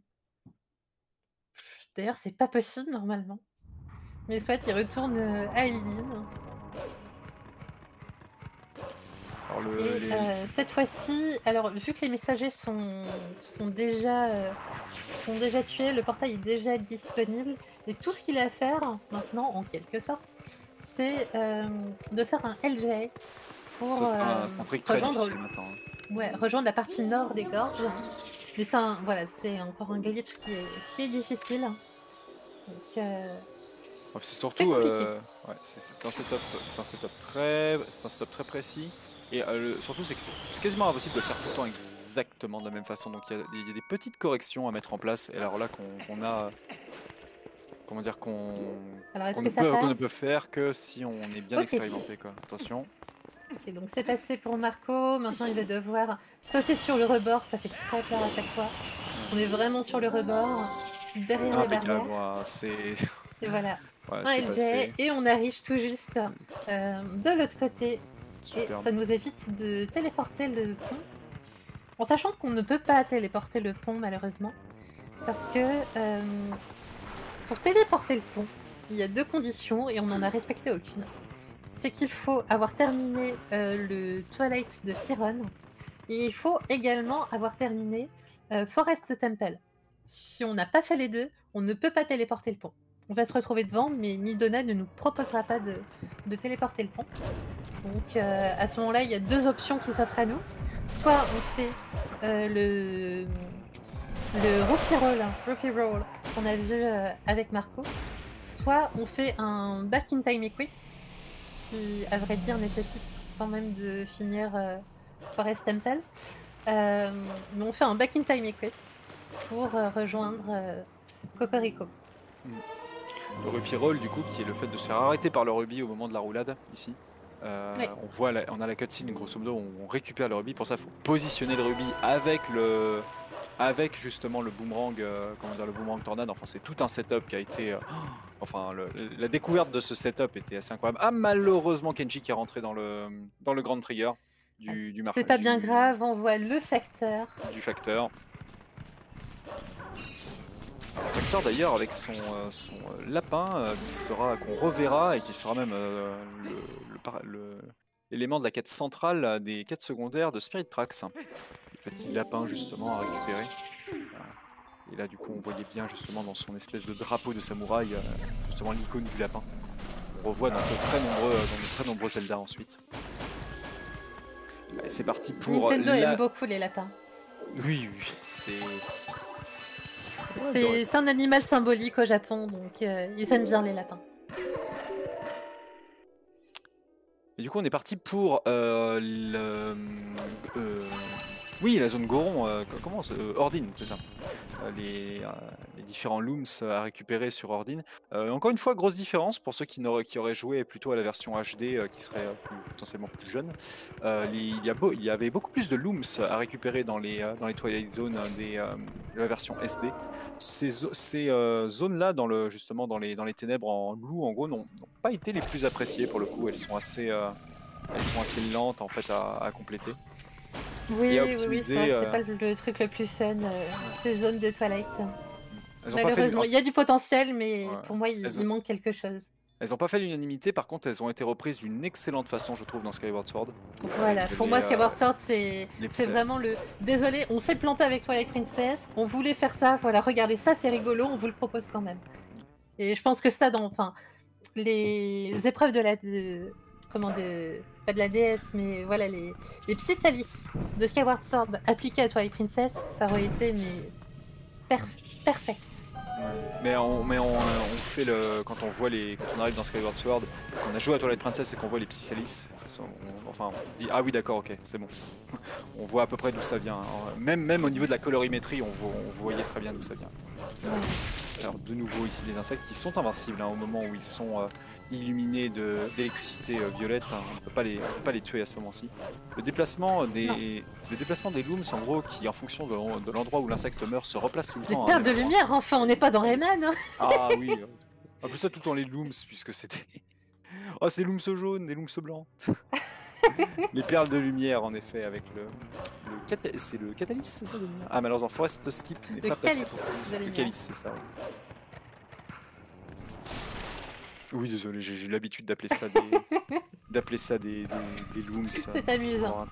D'ailleurs, c'est pas possible normalement. Mais soit il retourne euh, à Eldin. Alors le, Et les- euh, cette fois-ci, alors vu que les messagers sont, sont, déjà, euh, sont déjà tués, le portail est déjà disponible. Et tout ce qu'il a à faire maintenant, en quelque sorte, c'est euh, de faire un LGA pour ça c'est un, euh, c'est un truc très rejoindre difficile maintenant. hein. Ouais, rejoindre la partie nord des gorges. Mais c'est voilà, c'est encore un glitch qui est, qui est difficile. Donc, euh, C'est surtout, euh, ouais, c'est un setup, c'est un setup très, c'est un setup très précis. Et euh, le- surtout, c'est que c'est c'est quasiment impossible de le faire tout le temps exactement de la même façon. Donc il y, a des- il y a des petites corrections à mettre en place. Et alors là, qu'on qu'on a, comment dire, qu'on ne, ne peut faire que si on est bien expérimenté. Quoi. Attention. Ok, donc c'est passé pour Marco. Maintenant, il va devoir sauter sur le rebord. Ça fait très peur à chaque fois. On est vraiment sur le rebord, derrière les barrières. ouais, c'est. Et voilà, Ouais, un c'est LJ, passé. et on arrive tout juste euh, de l'autre côté. Et ça nous évite de téléporter le pont. En sachant qu'on ne peut pas téléporter le pont malheureusement. Parce que euh, pour téléporter le pont, il y a deux conditions et on n'en a respecté aucune. C'est qu'il faut avoir terminé euh, le Twilight de Firon. Et il faut également avoir terminé euh, Forest Temple. Si on n'a pas fait les deux, on ne peut pas téléporter le pont. On va se retrouver devant, mais Midona ne nous proposera pas de, de téléporter le pont. Donc euh, à ce moment-là, il y a deux options qui s'offrent à nous. Soit on fait le, le rookie roll, rookie roll qu'on a vu euh, avec Marco, soit on fait un back in time equip qui, à vrai dire, nécessite quand même de finir euh, Forest Temple. Euh, mais on fait un back in time equip pour euh, rejoindre euh, Cocorico. Le rupee roll, du coup, qui est le fait de se faire arrêter par le rubis au moment de la roulade, ici. Euh, Oui. On voit, la- on a la cutscene, grosso modo, où on récupère le rubis. Pour ça, il faut positionner le rubis avec le, avec justement le boomerang, euh, comment dire, le boomerang tornade. Enfin, c'est tout un setup qui a été, euh, enfin, le- la découverte de ce setup était assez incroyable. Ah, malheureusement, Kenji qui est rentré dans le, dans le grand trigger du, du mar- C'est pas du- bien grave, on voit le facteur. du facteur. Un facteur d'ailleurs avec son, euh, son lapin qui sera qu'on reverra et qui sera même euh, le- le le- l'élément de la quête centrale des quêtes secondaires de Spirit Tracks. Petit lapin justement à récupérer. Et là du coup on voyait bien justement dans son espèce de drapeau de samouraï euh, justement l'icône du lapin. On revoit dans de très nombreux, dans de très nombreux Zelda ensuite. C'est parti pour Nintendo la... aime beaucoup les lapins. Oui, oui, c'est. C'est c'est un animal symbolique au Japon, donc euh, ils aiment bien les lapins. Et du coup, on est parti pour euh, le. euh, oui, la zone Goron. euh, co- comment euh, Ordine, c'est ça. Euh, les, euh, les différents looms à récupérer sur Ordine. Encore une fois, grosse différence pour ceux qui, auraient joué plutôt à la version HD, qui serait potentiellement plus jeune. Il, y avait beaucoup plus de looms à récupérer dans les, dans Twilight Zone des, de la version SD. Ces, zo- ces, zones-là, dans le, justement dans les, ténèbres en loup, en gros, n'ont pas été les plus appréciées pour le coup. Elles sont assez, lentes en fait à compléter. Oui, Et à oui, oui, c'est euh, pas le, truc le plus fun, euh, ces zones de Twilight. Malheureusement, il y a du potentiel, mais Ouais. pour moi, il, Elles il ont- manque quelque chose. elles ont pas fait l'unanimité. Par contre, elles ont été reprises d'une excellente façon, je trouve, dans Skyward Sword. Voilà, pour les, moi, euh, Skyward Sword, c'est vraiment le. Désolé, on s'est planté avec Twilight Princess, on voulait faire ça, voilà, regardez ça, c'est rigolo, on vous le propose quand même. Et je pense que ça, dans. Enfin, les épreuves de la. de- comment de. Pas de la DS, mais voilà, les, les psy-salis de Skyward Sword appliqués à Twilight Princess, ça aurait été, mais. perf- perfect. Mais, on, mais on, euh, on fait le. Quand on voit les. Quand on arrive dans Skyward Sword, qu'on a joué à Twilight Princess et qu'on voit les Psychalis, on- enfin, on se dit Ah oui, d'accord, ok, c'est bon. on voit à peu près d'où ça vient. Alors, Même, même au niveau de la colorimétrie, on, vo- on voyait très bien d'où ça vient. Alors, de nouveau, ici, les insectes qui sont invincibles hein, au moment où ils sont euh, illuminés de- d'électricité euh, violette. hein, on ne peut pas les, on peut pas les tuer à ce moment-ci. Le déplacement des, le déplacement des looms, en gros, qui en fonction de, de l'endroit où l'insecte meurt, se replace tout le Les temps. hein, perles de même- lumière, enfin, on n'est pas dans Rayman. ah oui. Un peu ça tout le temps les looms puisque c'était. Oh c'est looms jaunes, les looms blancs. les perles de lumière en effet avec le. C'est le catalyse, c'est ça de Ah malheureusement Forest Skip n'est pas passé. Le calice, c'est ça. oui. Oui désolé, j'ai l'habitude d'appeler ça des. d'appeler ça des, des, des looms. C'est amusant.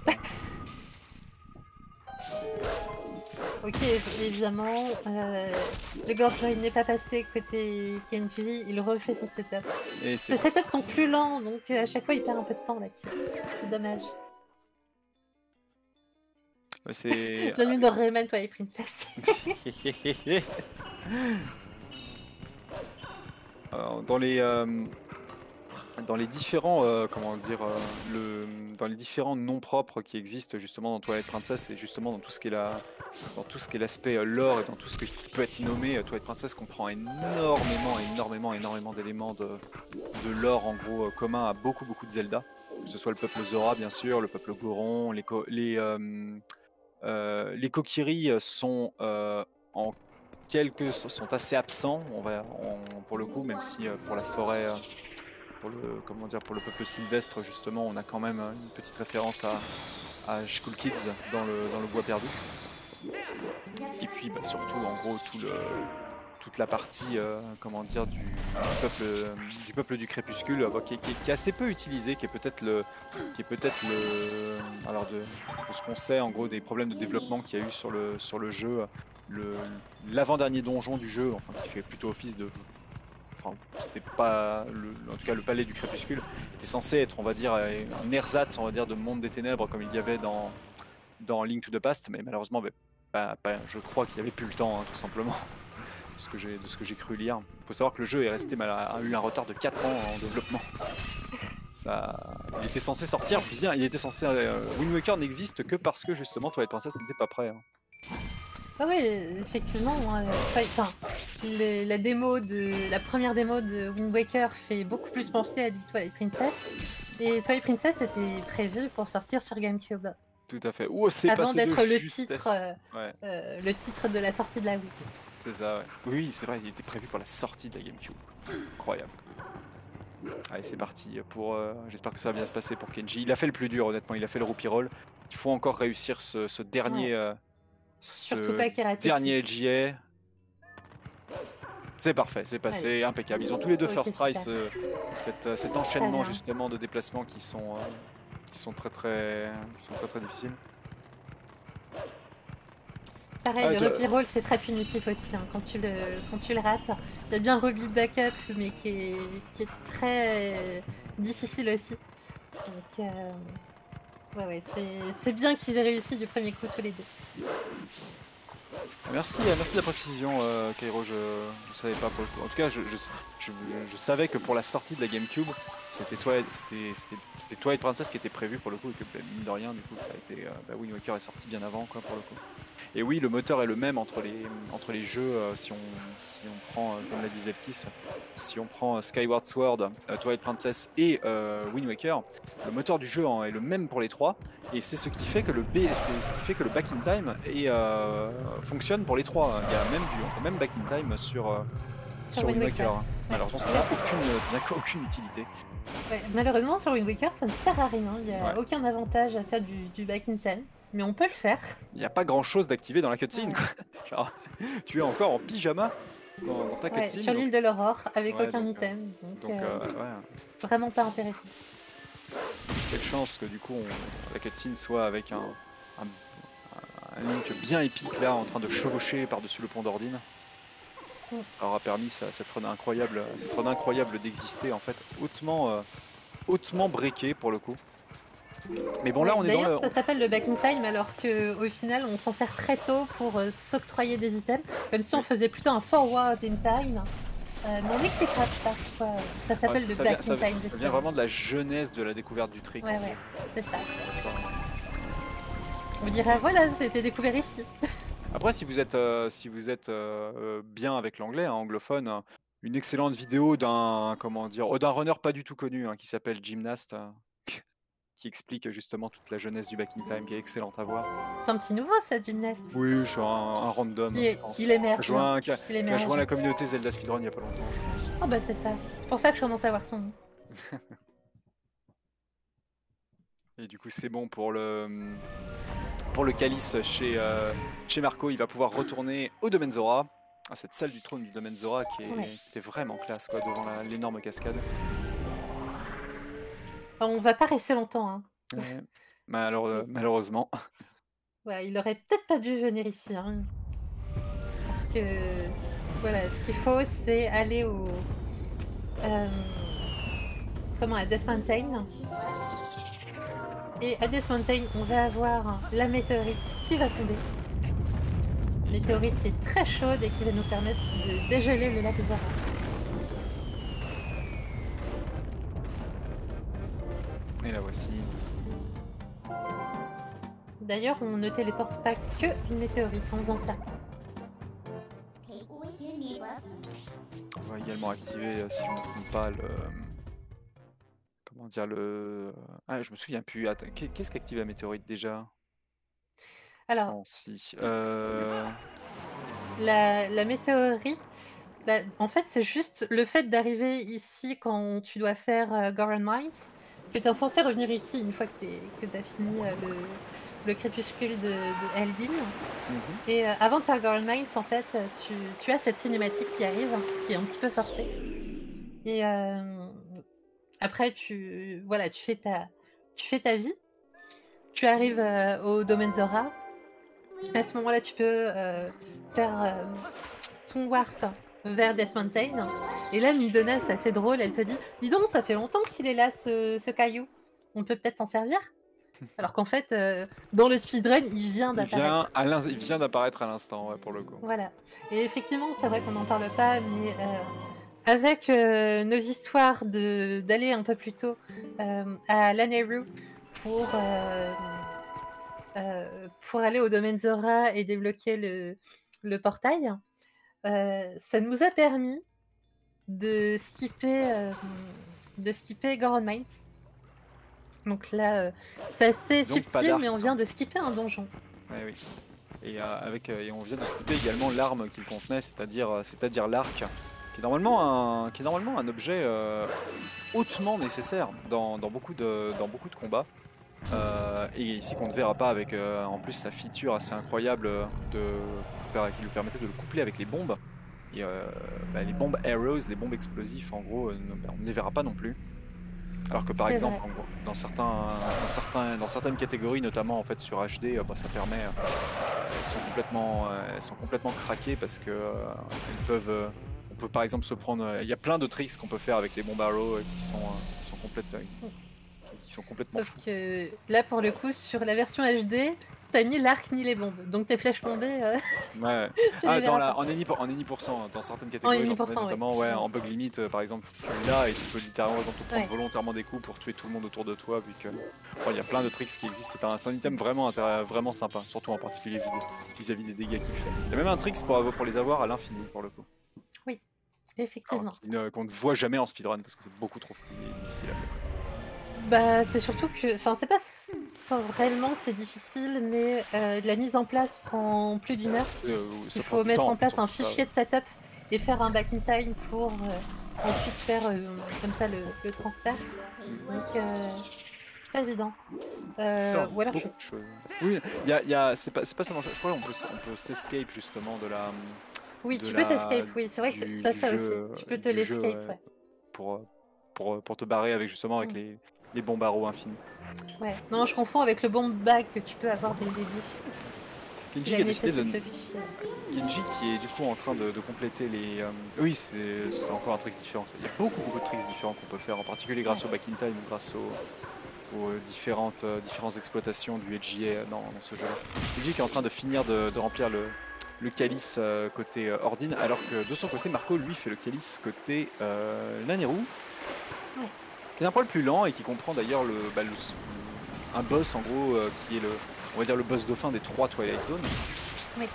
Ok, évidemment, euh, le Gorgoy n'est pas passé côté Kenji, il refait son setup. Et Ses c'est setups sont plus lents, donc euh, à chaque fois il perd un peu de temps là-dessus. C'est dommage. c'est Bienvenue dans Rayman, toi et Princess. Alors, dans les euh, dans les différents euh, comment dire euh, le dans les différents noms propres qui existent justement dans Twilight Princess et justement dans tout ce qui est la dans tout ce l'aspect euh, lore et dans tout ce qui peut être nommé Twilight Princess comprend énormément énormément énormément d'éléments de, de lore en gros commun à beaucoup beaucoup de Zelda. Que ce soit le peuple Zora bien sûr le peuple Goron les co- les les Kokiri sont en quelques sont assez absents, on va, pour le coup, même si pour la forêt, pour le, comment dire, pour le peuple sylvestre, justement, on a quand même une petite référence à, Skull Kids dans le, dans le bois perdu. Et puis bah, surtout, en gros, toute la partie, euh, comment dire, du, peuple, du peuple du crépuscule, euh, qui, est- qui est- assez peu utilisé, qui est peut-être le, qui est peut-être le, alors de, de ce qu'on sait, en gros, des problèmes de développement qu'il y a eu sur le, sur le jeu, l'avant-dernier donjon du jeu, qui fait plutôt office de, c'était pas, en tout cas le palais du crépuscule était censé être, on va dire, euh, une ersatz, on va dire, de monde des ténèbres comme il y avait dans dans Link to the Past, mais malheureusement, ben, je crois qu'il n'y avait plus le temps, hein, tout simplement, de ce que j'ai cru lire. Il faut savoir que le jeu est resté, a eu un retard de 4 ans en développement. Ça, il était censé sortir bien, il était censé. euh, Wind Waker n'existe que parce que justement Twilight Princess n'était pas prêt. hein. Ah oui, effectivement. hein, enfin, la démo de la première démo de Wind Waker fait beaucoup plus penser à du Twilight Princess. Et Twilight Princess était prévu pour sortir sur GameCube Tout à fait. Oh, c'est avant d'être le justesse. titre, euh, Ouais, euh, le titre de la sortie de la Wii. c'est ça. ouais. Oui, c'est vrai, il était prévu pour la sortie de la GameCube. Incroyable. Allez, c'est parti. Pour, euh, j'espère que ça va bien se passer pour Kenji. Il a fait le plus dur, honnêtement. Il a fait le roupie roll. Il faut encore réussir ce, ce dernier, euh, Surtout pas dernier LGA. C'est parfait, c'est passé, impeccable. Ils ont tous les deux first try super. ce- cet, euh, cet enchaînement justement de déplacements qui sont, euh, qui sont très très, qui sont très très difficiles. Pareil, Ah, le repeat roll c'est très punitif aussi hein, quand, tu le, quand tu le rates. Il y a bien de backup, mais qui est, qui est très euh, difficile aussi. Donc, euh, ouais, ouais, c'est- bien qu'ils aient réussi du premier coup tous les deux. Merci, euh, merci de la précision, euh, Kairo. Je savais pas pour le coup. En tout cas, je, je, je- savais que pour la sortie de la GameCube, c'était Twilight Princess qui était prévu pour le coup, et que bah, mine de rien, du coup, ça a été. euh, bah, Wind Waker est sorti bien avant, quoi, pour le coup. Et oui, le moteur est le même entre les, entre les jeux. euh, si, on, si on prend, euh, comme l'a dit Zepkis, si on prend euh, Skyward Sword, Twilight Princess et Wind Waker, le moteur du jeu est le même pour les trois. Et c'est ce qui fait que le B, c'est ce qui fait que le back in time est, fonctionne pour les trois. Il y a même du, on peut même back in time sur Sur Wind Waker. Waker. Malheureusement, ça n'a aucune, ça n'a aucune utilité. Ouais, malheureusement, sur Wind Waker, ça ne sert à rien. Il n'y a Ouais. aucun avantage à faire du, du back in time. Mais on peut le faire. Il n'y a pas grand chose d'activé dans la cutscene. quoi. Genre, tu es encore en pyjama dans, dans ta Ouais, cutscene. sur donc- l'île de l'aurore, avec Ouais, aucun donc, item. Donc, donc, euh, euh, vraiment pas intéressant. Quelle chance que du coup on- la cutscene soit avec un, un, un Link bien épique là en train de chevaucher par-dessus le pont d'Ordine. Ça aura permis ça- cette run incroyable, cette run incroyable d'exister en fait, hautement, euh, hautement breaké pour le coup. Mais bon là on est dans le... ça s'appelle le back in time, alors qu'au final, on s'en sert très tôt pour euh, s'octroyer des items, comme si on faisait plutôt un forward in time. Euh, mais n'expliquera pas pourquoi ça s'appelle le back vient, in ça- time. ça vient vraiment de la jeunesse de la découverte du trick. Ouais, ouais, c'est ça. On dirait, voilà, c'était découvert ici. Après, si vous êtes, euh, si vous êtes euh, bien avec l'anglais, hein, anglophone, une excellente vidéo d'un comment dire, oh, d'un runner pas du tout connu hein, qui s'appelle Gymnast, euh, qui explique justement toute la jeunesse du back in time, qui est excellente à voir. C'est un petit nouveau, ça, gymnaste. Oui, je suis un, un random, Il, je est, pense. il émerge. joint, qui a- joint la communauté Zelda Speedrun il y a pas longtemps, je pense. Oh bah c'est ça. C'est pour ça que je commence à voir son nom. Et du coup, c'est bon pour le pour le calice chez euh, chez Marco. Il va pouvoir retourner au domaine Zora, à cette salle du trône du domaine Zora qui, est, Ouais. qui était vraiment classe quoi, devant l'énorme cascade. On va pas rester longtemps. Hein. Ouais. Malheure- Oui. malheureusement. Ouais, il aurait peut-être pas dû venir ici. Hein. Parce que voilà, ce qu'il faut, c'est aller au. euh, comment à Death Mountain. Et à Death Mountain, on va avoir la météorite qui va tomber. Météorite qui est très chaude et qui va nous permettre de dégeler le lac Zara. La voici. D'ailleurs, on ne téléporte pas que une météorite en faisant ça. On va également activer, euh, si je ne me trompe pas, le. Comment dire le. Ah, je me souviens plus. Attends, qu'est- qu'est-ce qu'active la météorite déjà? Alors, Si. Euh... La, la météorite, bah, en fait, c'est juste le fait d'arriver ici quand tu dois faire euh, Goron Mines, que tu es censé revenir ici une fois que tu as fini euh, le, le crépuscule de, de Eldin. Mhm. Et euh, avant de faire Goron Mines, en fait, tu, tu as cette cinématique qui arrive, qui est un petit peu forcée. Et euh, après, tu, voilà, tu, fais ta, tu fais ta vie. Tu arrives euh, au domaine Zora. À ce moment-là, tu peux faire ton warp vers Death Mountain. Et là, Midona, c'est assez drôle, elle te dit Dis donc, ça fait longtemps qu'il est là, ce, ce caillou. On peut peut-être s'en servir? Alors qu'en fait, euh, dans le speedrun, il vient d'apparaître. il vient d'apparaître à l'instant, ouais, pour le coup. Voilà. Et effectivement, c'est vrai qu'on n'en parle pas, mais euh, avec euh, nos histoires d'aller un peu plus tôt à Laneru pour, pour aller au domaine Zora et débloquer le, le portail, ça nous a permis de skipper, euh, de skipper Goron Mines. Donc là, euh, c'est assez Donc, subtil, mais on vient de skipper un donjon. Ouais, oui. Et, euh, avec, et on vient de skipper également l'arme qu'il contenait, c'est-à-dire c'est-à-dire l'arc, qui est normalement un, qui est normalement un objet hautement nécessaire dans, dans beaucoup, de, dans beaucoup de combats. Euh, et ici qu'on ne verra pas avec euh, en plus sa feature assez incroyable de, qui lui permettait de le coupler avec les bombes. Et euh, bah, les bombes arrows, les bombes explosifs en gros, euh, bah, on ne les verra pas non plus. Alors que par exemple, vrai. en gros, dans, certains, dans, certains, dans certaines catégories, notamment en fait sur HD, euh, bah, ça permet, elles sont complètement, elles sont complètement craquées parce que elles peuvent, on peut par exemple se prendre, il y a plein de tricks qu'on peut faire avec les bombes arrows euh, qui sont, qui sont complètes, euh, qui sont complètement Sauf fous. que là, pour le coup, sur la version HD, t'as ni l'arc ni les bombes. Donc tes flèches bombées, euh, Ouais. Ah, dans la, en any, pour- en pourcent, dans certaines catégories, connais notamment ouais, en bug limit, euh, par exemple, tu es là et tu peux littéralement exemple, prendre Ouais. volontairement des coups pour tuer tout le monde autour de toi, vu que enfin, il y a plein de tricks qui existent. C'est un, un item vraiment, vraiment sympa, surtout en particulier vis- vis-à-vis des dégâts qu'il fait. Il y a même un trick pour, avoir- pour les avoir à l'infini pour le coup, Effectivement. Alors, qui ne- qu'on ne voit jamais en speedrun parce que c'est beaucoup trop difficile à faire. Bah, c'est surtout que, enfin, c'est pas réellement que c'est difficile, mais euh, la mise en place prend plus d'une heure. Euh, Il faut mettre temps, en place un fichier de setup et faire un back in time pour euh, ensuite faire comme ça le, le transfert. Donc, c'est pas évident. Ou alors, je-. Oui, y a, y a- c'est pas, pas seulement ça. Je crois qu'on peut, on peut s'escape justement de la, oui, de tu la- peux t'escape, oui, c'est vrai que t'as ça aussi. Tu peux te l'escape, ouais. pour, pour, pour te barrer avec justement avec Mm. les, les bombes infinis. Ouais. Non, je confonds avec le bomb bag que tu peux avoir dès le début. Kenji Qui a décidé de. Kenji qui est du coup en train de, de compléter les. euh, Oui, c'est encore un trick différent. Il y a beaucoup, beaucoup de tricks différents qu'on peut faire, en particulier grâce au back in time ou grâce aux, aux, euh, différentes, euh, différentes exploitations du HGA dans, dans ce jeu-là. Kenji qui est en train de finir de, de remplir le, le calice euh, côté Ordine, alors que de son côté, Marco lui fait le calice côté Laneru. Ouais. Qui est un poil plus lent et qui comprend d'ailleurs le, bah, le- un boss en gros euh, qui est le, on va dire le boss dauphin des trois Twilight Zone. Oui.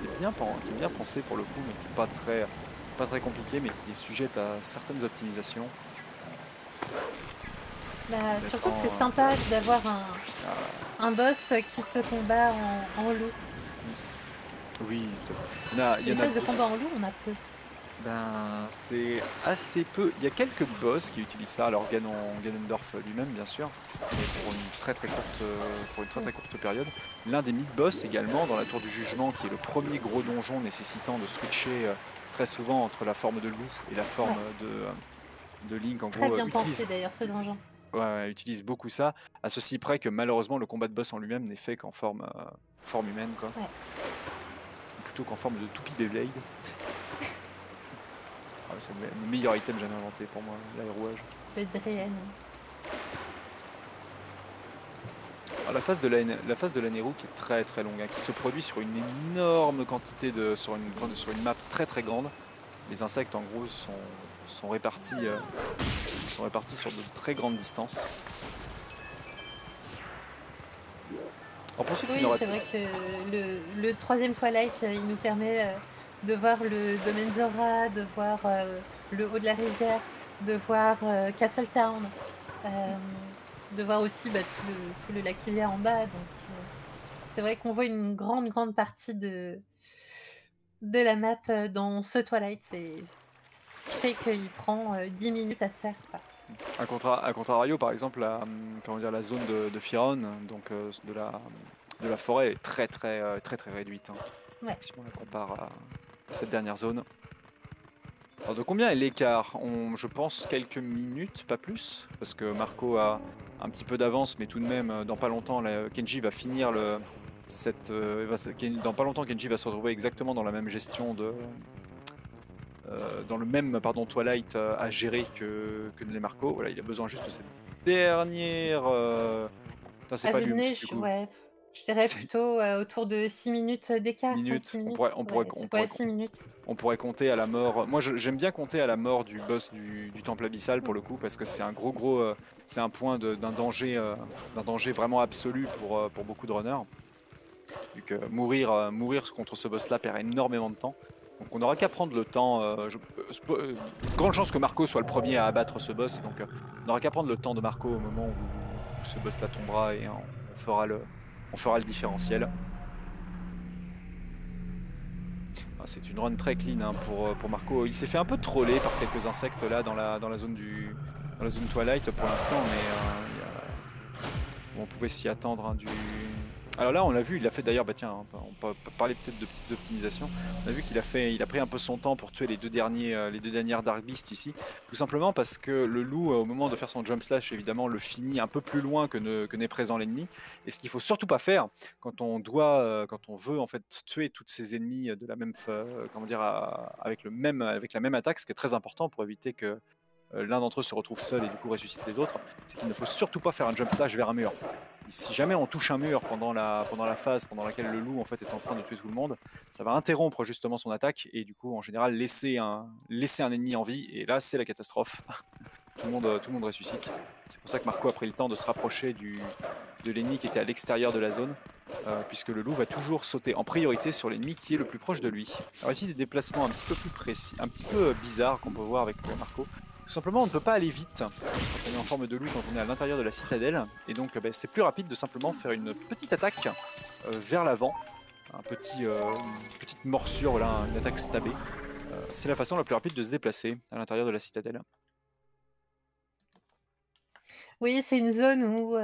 Qui est bien, pen- qui est bien pensé pour le coup, mais qui est pas très, pas très compliqué, mais qui est sujette à certaines optimisations. Bah, surtout que c'est sympa d'avoir un, Ah, un boss qui se combat en, en loup. oui, il y en a, il y en a de combat en loup, on a peu. Ben, c'est assez peu. Il y a quelques boss qui utilisent ça. Alors Ganon, Ganondorf lui-même, bien sûr, mais pour une très très courte, euh, pour une très très courte période. L'un des mid-boss également dans la Tour du Jugement, qui est le premier gros donjon nécessitant de switcher euh, très souvent entre la forme de loup et la forme de, euh, de Link. En Très gros, bien pensé d'ailleurs ce donjon. ouais, ouais, utilise beaucoup ça. À ceci près que malheureusement le combat de boss en lui-même n'est fait qu'en forme, euh, forme humaine, quoi. Ouais. Plutôt qu'en forme de toupie Beyblade. Ah, c'est le le meilleur item jamais inventé pour moi, l'aérouage. Le. Alors, la phase de la, la phase de la qui est très très longue, hein, qui se produit sur une énorme quantité de sur une sur une map très très grande. Les insectes en gros sont, sont répartis euh, sont répartis sur de très grandes distances. Oui, c'est vrai que le, le troisième Twilight, euh, il nous permet euh, de voir le domaine Zora, de voir euh, le haut de la rivière, de voir euh, Castle Town, euh, de voir aussi bah, tout, le, tout le lac qu'il y a en bas. Donc, euh, c'est vrai qu'on voit une grande, grande partie de, de la map dans ce Twilight. C'est ce qui fait qu'il prend euh, 10 minutes à se faire. quoi. A, contra- à contrario, par exemple, la, comment dire, la zone de, de Firon, donc euh, de, la, de la forêt, est très très très très réduite. hein, Ouais. Si on la compare à cette dernière zone. Alors de combien est l'écart? Je pense quelques minutes, pas plus, parce que Marco a un petit peu d'avance, mais tout de même, euh, dans pas longtemps, là, Kenji va finir le. Cette, euh, dans pas longtemps, Kenji va se retrouver exactement dans la même gestion de. euh, dans le même pardon, Twilight à gérer que, que les Marco. Voilà, il a besoin juste de cette dernière. euh, c'est pas Lums, du coup. ouais, je dirais plutôt euh, autour de 6 minutes d'écart. Six cinq, minutes. six On minutes. pourrait- on pourrait- Ouais, on c'est- pourrait ouais, six minutes. On pourrait compter à la mort. Moi, j'aime bien compter à la mort du boss du, du temple abyssal pour le coup, parce que c'est un gros, gros. euh, c'est un point d'un danger, euh, d'un danger vraiment absolu pour, pour beaucoup de runners. Vu que mourir, mourir contre ce boss-là perd énormément de temps. Donc, on n'aura qu'à prendre le temps. je- grande chance que Marco soit le premier à abattre ce boss. Donc, on n'aura qu'à prendre le temps de Marco au moment où, où ce boss-là tombera et on fera le, on fera le différentiel. Ah, C'est une run très clean hein, pour, euh, pour Marco. Il s'est fait un peu troller par quelques insectes là dans la, zone du Twilight pour l'instant, mais euh, on pouvait s'y attendre hein, du. Alors là, on l'a vu, il a fait d'ailleurs, bah tiens, on peut- parler peut-être de petites optimisations. On a vu qu'il a fait, il a pris un peu son temps pour tuer les deux derniers, euh, les deux dernières Dark Beasts ici, tout simplement parce que le loup, euh, au moment de faire son jump slash, évidemment, le finit un peu plus loin que ne- n'est présent l'ennemi. Et ce qu'il faut surtout pas faire quand on doit, euh, quand on veut en fait tuer tous ses ennemis de la même, comment dire, avec le même, avec la même attaque, ce qui est très important pour éviter que l'un d'entre eux se retrouve seul et du coup ressuscite les autres, c'est qu'il ne faut surtout pas faire un jump slash vers un mur. Si jamais on touche un mur pendant la, pendant la phase pendant laquelle le loup en fait est en train de tuer tout le monde, ça va interrompre justement son attaque et du coup en général laisser un, laisser un ennemi en vie et là c'est la catastrophe. tout, le monde, tout le monde ressuscite. C'est pour ça que Marco a pris le temps de se rapprocher du, de l'ennemi qui était à l'extérieur de la zone, euh, puisque le loup va toujours sauter en priorité sur l'ennemi qui est le plus proche de lui. Alors ici des déplacements un petit peu plus précis, un petit peu euh, bizarres qu'on peut voir avec euh, Marco. Tout simplement, on ne peut pas aller vite on est en forme de loup, quand on est à l'intérieur de la citadelle, et donc bah, c'est plus rapide de simplement faire une petite attaque euh, vers l'avant, un petit, euh, une petite morsure, voilà, une attaque stabée. Euh, c'est la façon la plus rapide de se déplacer à l'intérieur de la citadelle. Oui, c'est une zone où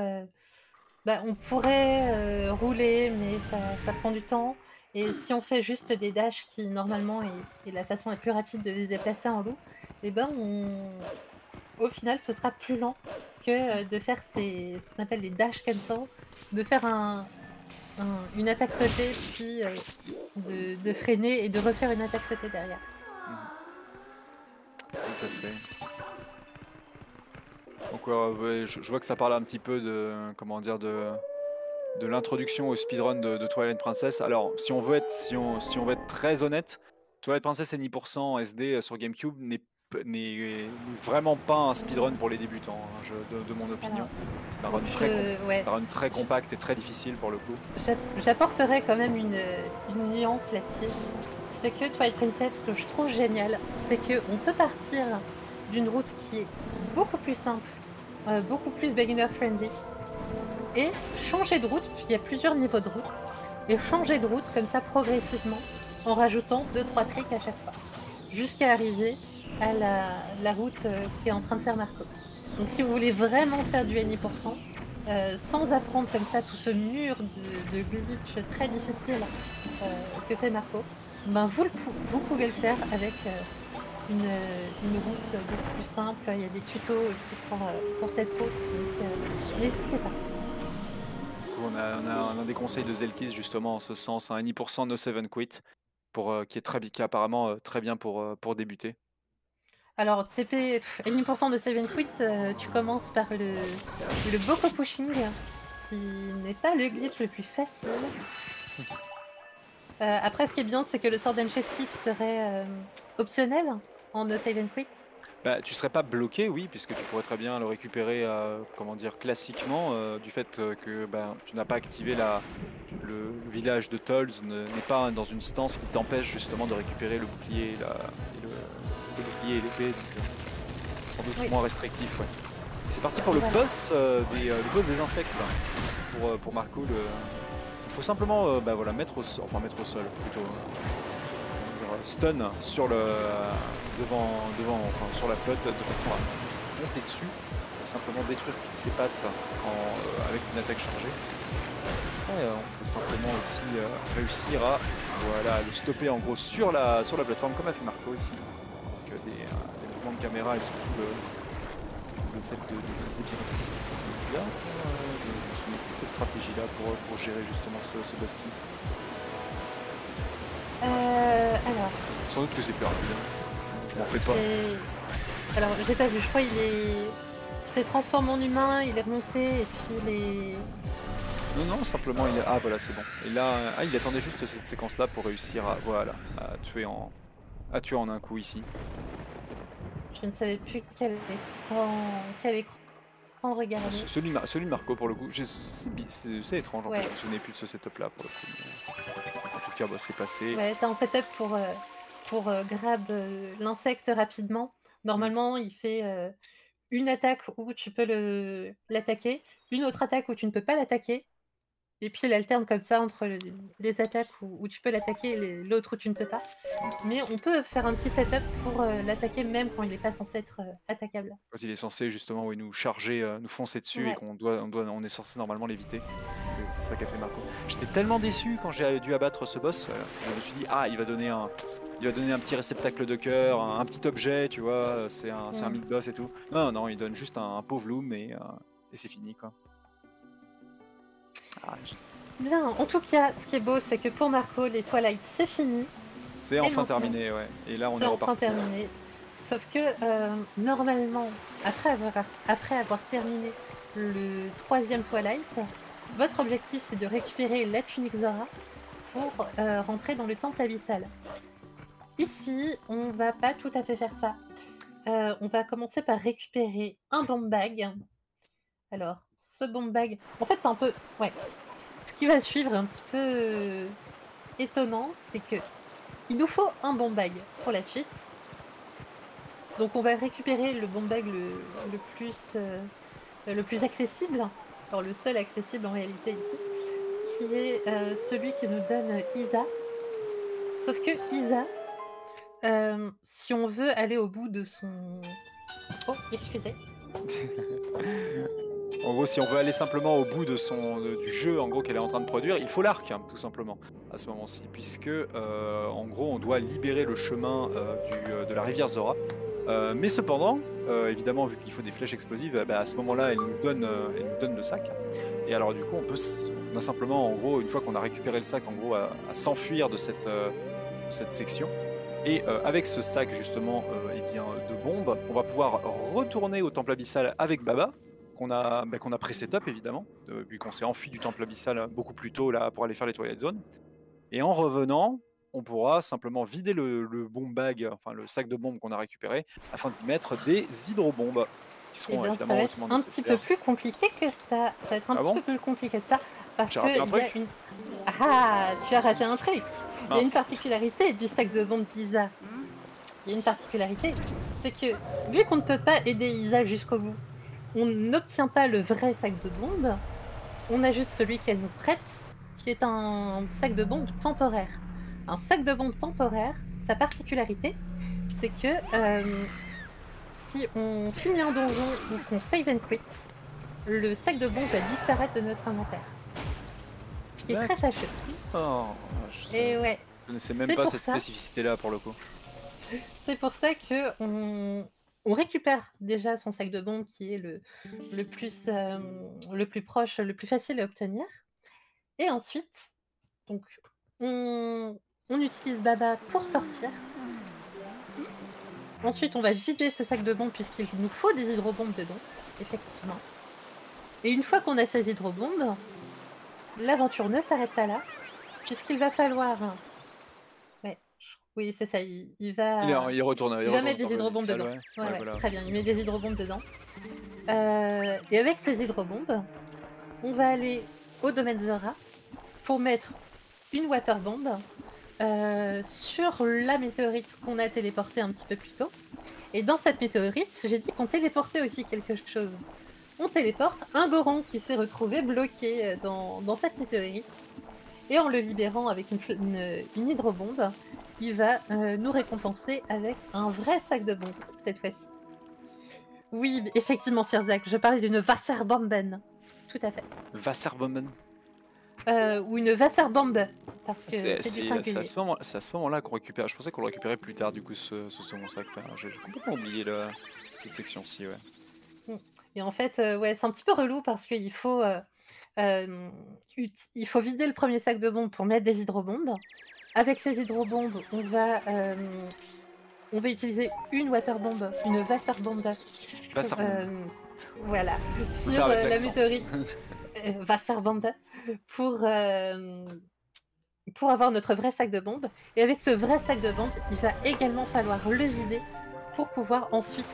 bah, on pourrait rouler, mais ça, prend du temps. Et si on fait juste des dashs qui normalement est la façon la plus rapide de se déplacer en loup, et ben on... au final ce sera plus lent que euh, de faire ces, ce qu'on appelle les dash cancel, de faire un, un- une attaque sautée, puis euh, de, freiner et de refaire une attaque sautée derrière. Fait. Donc je, vois que ça parle un petit peu de comment dire de de l'introduction au speedrun de, de Twilight Princess. Alors si on veut être si on, si on veut être très honnête, Twilight Princess NI% SD sur GameCube n'est n'est vraiment pas un speedrun pour les débutants, hein, je- de, de mon opinion. C'est un run très, com- Je- ouais. un run très compact et très difficile pour le coup. J'a- J'apporterai quand même une, une nuance là-dessus. C'est que Twilight Princess, ce que je trouve génial, c'est qu'on peut partir d'une route qui est beaucoup plus simple, euh, beaucoup plus beginner friendly, et changer de route, puis il y a plusieurs niveaux de route, et changer de route comme ça progressivement, en rajoutant 2-3 tricks à chaque fois, jusqu'à arriver à la, route euh, qu'est en train de faire Marco. Donc si vous voulez vraiment faire du NI%, euh, sans apprendre comme ça tout ce mur de, glitch très difficile euh, que fait Marco, ben vous, pouvez le faire avec euh, une, route beaucoup plus simple. Il y a des tutos aussi pour, cette route, donc n'hésitez pas. On a, on a un des conseils de Zelkis justement en ce sens, un NI% no 7 quit, pour, qui est très qui est apparemment très bien pour débuter. Alors TP, pff, 10% de 7 quit, euh, tu commences par le, le Boko Pushing, qui n'est pas le glitch le plus facile. Euh, après, ce qui est bien, c'est que le Sword and Shield Skip serait euh, optionnel en Save and Quit. Bah, tu serais pas bloqué, oui, puisque tu pourrais très bien le récupérer, dire, classiquement, du fait que ben, tu n'as pas activé la, le, village de Tolls ne- n'est pas dans une stance qui t'empêche justement de récupérer le bouclier, et et le, le bouclier et l'épée, donc euh, sans doute Oui. moins restrictif. Ouais. C'est parti pour le boss, euh, des, euh, le boss des insectes pour, euh, pour Marco, le Il faut simplement bah, voilà, mettre au sol, enfin mettre au sol plutôt. euh, stun sur le devant, devant enfin, sur la flotte de façon à monter dessus et simplement détruire toutes ses pattes en, avec une attaque chargée. On peut simplement aussi réussir à voilà, le stopper en gros sur la, sur la plateforme comme a fait Marco ici. Caméra et surtout le, le fait de, de viser bien comme ça, c'est bizarre. euh, je, me souviens de cette stratégie là pour, pour gérer justement ce, ce boss-ci. Euh, alors, Sans doute que c'est plus rapide. hein. Je m'en fais pas. alors j'ai pas vu, je crois il est. S'est transformé en humain, il est remonté et puis il est. Non, non, simplement il est... Ah voilà, c'est bon. Et là, ah, il attendait juste cette séquence-là pour réussir à, voilà, à tuer en, à tuer en un coup ici. Je ne savais plus quel écran, quel écran regarder. Ce- Celui, celui de Marco pour le coup, c'est étrange en fait, Ouais. je me souvenais plus de ce setup-là pour le coup. mais, En tout cas, bah, c'est passé. Ouais, t'as un setup pour, euh, pour euh, grab euh, l'insecte rapidement. Normalement, il fait une attaque où tu peux le l'attaquer, une autre attaque où tu ne peux pas l'attaquer, et puis il alterne comme ça entre le- les attaques où, où tu peux l'attaquer et l'autre où tu ne peux pas. Mais on peut faire un petit setup pour euh, l'attaquer même quand il n'est pas censé être euh, attaquable. Quand il est censé justement oui, nous charger, euh, nous foncer dessus et Ouais. qu'on doit, on doit, on est censé normalement l'éviter. C'est- ça qu'a fait Marco. J'étais tellement déçu quand j'ai dû abattre ce boss. je me suis dit ah il va donner un, il va donner un petit réceptacle de cœur, un, un petit objet, tu vois. C'est un, c'est un mid boss et tout. Non non, il donne juste un, un pauvre loom et, et c'est fini quoi. Ah, Bien, en tout cas, ce qui est beau, c'est que pour Marco, les Twilight, c'est fini. c'est enfin terminé ouais. Et là on C'est est enfin reparti. terminé. Sauf que euh, normalement, après avoir, après avoir terminé le troisième Twilight, votre objectif c'est de récupérer la tunique Zora pour euh, rentrer dans le temple abyssal. Ici, on va pas tout à fait faire ça. Euh, on va commencer par récupérer un bomb bag. Alors, ce bomb bag, en fait, c'est un peu, ouais. Ce qui va suivre un petit peu étonnant, c'est que il nous faut un bomb bag pour la suite. Donc on va récupérer le bomb bag le, le plus, euh, le plus accessible, alors le seul accessible en réalité ici, qui est euh, celui que nous donne Isa. Sauf que Isa, euh, si on veut aller au bout de son... Oh, excusez. En gros, si on veut aller simplement au bout de son, du jeu, en gros qu'elle est en train de produire, il faut l'arc, hein, tout simplement, à ce moment-ci, puisque euh, en gros, on doit libérer le chemin euh, euh, de la rivière Zora. Mais cependant, évidemment, vu qu'il faut des flèches explosives, euh, bah, à ce moment-là, elle nous donne, elle nous donne le sac. Et alors, du coup, on peut, on a simplement, en gros, une fois qu'on a récupéré le sac, en gros, à, s'enfuir de cette, cette section. Et avec ce sac justement euh, eh bien, de bombes, on va pouvoir retourner au temple abyssal avec Baba, qu'on a, bah, qu'on a pré-setup évidemment, euh, vu qu'on s'est enfui du temple abyssal beaucoup plus tôt là pour aller faire les Twilight Zone. Et en revenant, on pourra simplement vider le, le bomb bag, enfin le sac de bombes qu'on a récupéré, afin d'y mettre des hydrobombes, qui Eh seront bien, ça évidemment va être un petit peu plus compliqué que ça. Ça va être un Ah petit bon peu plus compliqué que ça. Parce que il y a une. Ah, tu as raté un truc. Il y a une particularité du sac de bombes d'Isa. Il y a une particularité. C'est que, vu qu'on ne peut pas aider Isa jusqu'au bout, on n'obtient pas le vrai sac de bombes. On a juste celui qu'elle nous prête, qui est un sac de bombes temporaire. Un sac de bombes temporaire, sa particularité, c'est que euh, si on finit un donjon ou qu'on save and quit, le sac de bombes va disparaître de notre inventaire. Ce qui est très fâcheux. Oh, je Et ouais, ne connaissais même pas cette spécificité-là pour le coup. c'est pour ça que on, on récupère déjà son sac de bombes qui est le, le, plus, euh, le plus proche, le plus facile à obtenir. Et ensuite, on utilise Baba pour sortir. Ensuite, on va vider ce sac de bombes puisqu'il nous faut des hydrobombes dedans, effectivement. Et une fois qu'on a ces hydrobombes, l'aventure ne s'arrête pas là, puisqu'il va falloir... Oui, c'est ça, il, il va... Il, est- il retourne. Il va mettre des hydrobombes dedans. Ouais, ouais, voilà. Très bien, il met des hydrobombes dedans. Euh, et avec ces hydrobombes, on va aller au domaine Zora pour mettre une water bomb euh, sur la météorite qu'on a téléportée un petit peu plus tôt. Et dans cette météorite, j'ai dit qu'on téléportait aussi quelque chose. On téléporte un Goron qui s'est retrouvé bloqué euh, dans, dans cette météorite. Et en le libérant avec une, une, une hydrobombe, il va euh, nous récompenser avec un vrai sac de bombes cette fois-ci. Oui, effectivement, Sir Zach, je parlais d'une Wasserbomben. Tout à fait. Wasserbomben. Euh, ou une Wasserbombe, parce que C'est à ce moment- c'est à ce moment-là qu'on récupère. Je pensais qu'on le récupérait plus tard, du coup, ce, ce second sac. J'ai complètement oublié le- cette section-ci, ouais. Et en fait, euh, ouais, c'est un petit peu relou parce qu'il faut, euh, il faut vider le premier sac de bombes pour mettre des hydrobombes. Avec ces hydrobombes, on va, euh, on va utiliser une waterbomb, une wasserbombe. Wasserbombe. euh, voilà, sur euh, la météorite euh, wasserbombe pour, pour avoir notre vrai sac de bombes. Et avec ce vrai sac de bombes, il va également falloir le vider pour pouvoir ensuite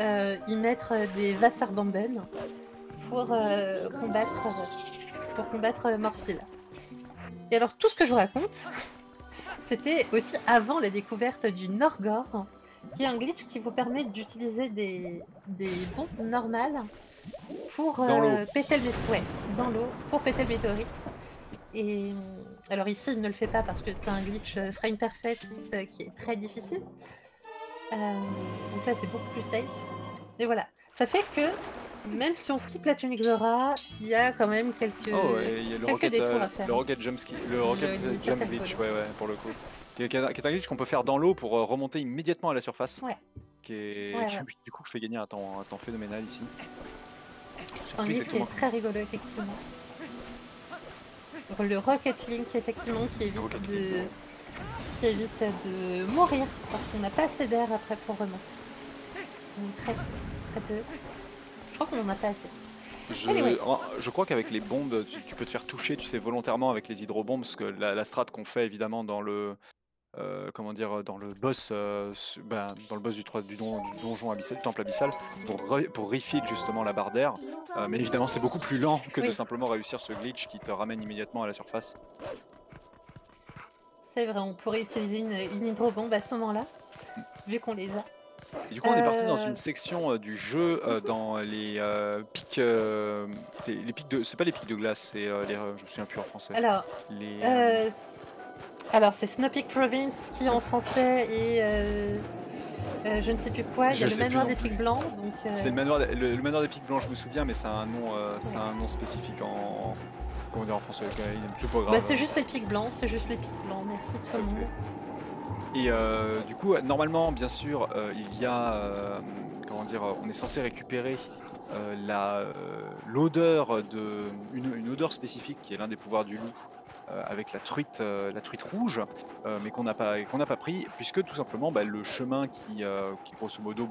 y mettre des Wasserbomben pour combattre pour combattre Morphile. Et alors tout ce que je vous raconte, c'était aussi avant la découverte du Norgor, qui est un glitch qui vous permet d'utiliser des, des bombes normales pour Dans euh, l'eau. péter le mé- ouais, dans l'eau pour péter le météorite. Et euh, alors ici, il ne le fait pas parce que c'est un glitch euh, frame perfect qui est très difficile. Euh, donc là, c'est beaucoup plus safe. Et voilà, ça fait que même si on skip la tunique Zora, il y a quand même quelques. Oh, il y a le quelques rocket, détours euh, à faire. le rocket jump ski, le rocket jump glitch, ouais, ouais, pour le coup. Qui est, un glitch qu'on peut faire dans l'eau pour euh, remonter immédiatement à la surface. Ouais. Qui est, Ouais, qui, ouais. du coup, fait gagner un temps, un temps phénoménal ici. Je Un glitch qui est très rigolo, effectivement. Le Rocket Link, effectivement, qui évite Rocket de. qui évite de mourir parce qu'on n'a pas assez d'air après pour remonter. Donc, Très, très peu. Je crois qu'on en a pas assez. Je, Anyway. en- je crois qu'avec les bombes, tu, tu peux te faire toucher, tu sais, volontairement avec les hydrobombes, parce que la, la strat qu'on fait évidemment dans le, euh, comment dire, dans le boss, euh, ben, dans le boss du, trois- du, don- du donjon abyssal, du temple abyssal, pour, re- pour refill justement la barre d'air. Euh, mais évidemment, c'est beaucoup plus lent que de simplement réussir ce glitch qui te ramène immédiatement à la surface. C'est vrai, on pourrait utiliser une, une hydrobombe à ce moment-là, vu qu'on les a. Et du coup, on est parti dans Euh. une section euh, du jeu euh, dans les euh, pics, euh, c'est les pics de, c'est pas les pics de glace, c'est euh, les, je me souviens plus en français. Alors, Les, alors c'est Snopic Province qui en français et euh, je ne sais plus quoi. Il y a le manoir des pics blancs. Donc, euh, C'est le manoir, le, le manoir des pics blancs, je me souviens, mais c'est un nom, euh, c'est Ouais. un nom spécifique en, comment dire en français. C'est bah, c'est juste les pics blancs, c'est juste les pics blancs. Merci tout le monde. Et euh, du coup, normalement, bien sûr, euh, il y a, euh, comment dire, on est censé récupérer euh, euh, l'odeur de, une, odeur spécifique qui est l'un des pouvoirs du loup. euh, avec la truite, euh, la truite rouge, euh, mais qu'on n'a pas, qu'on n'a pas pris, puisque tout simplement bah, le chemin qui, euh, qui grosso modo,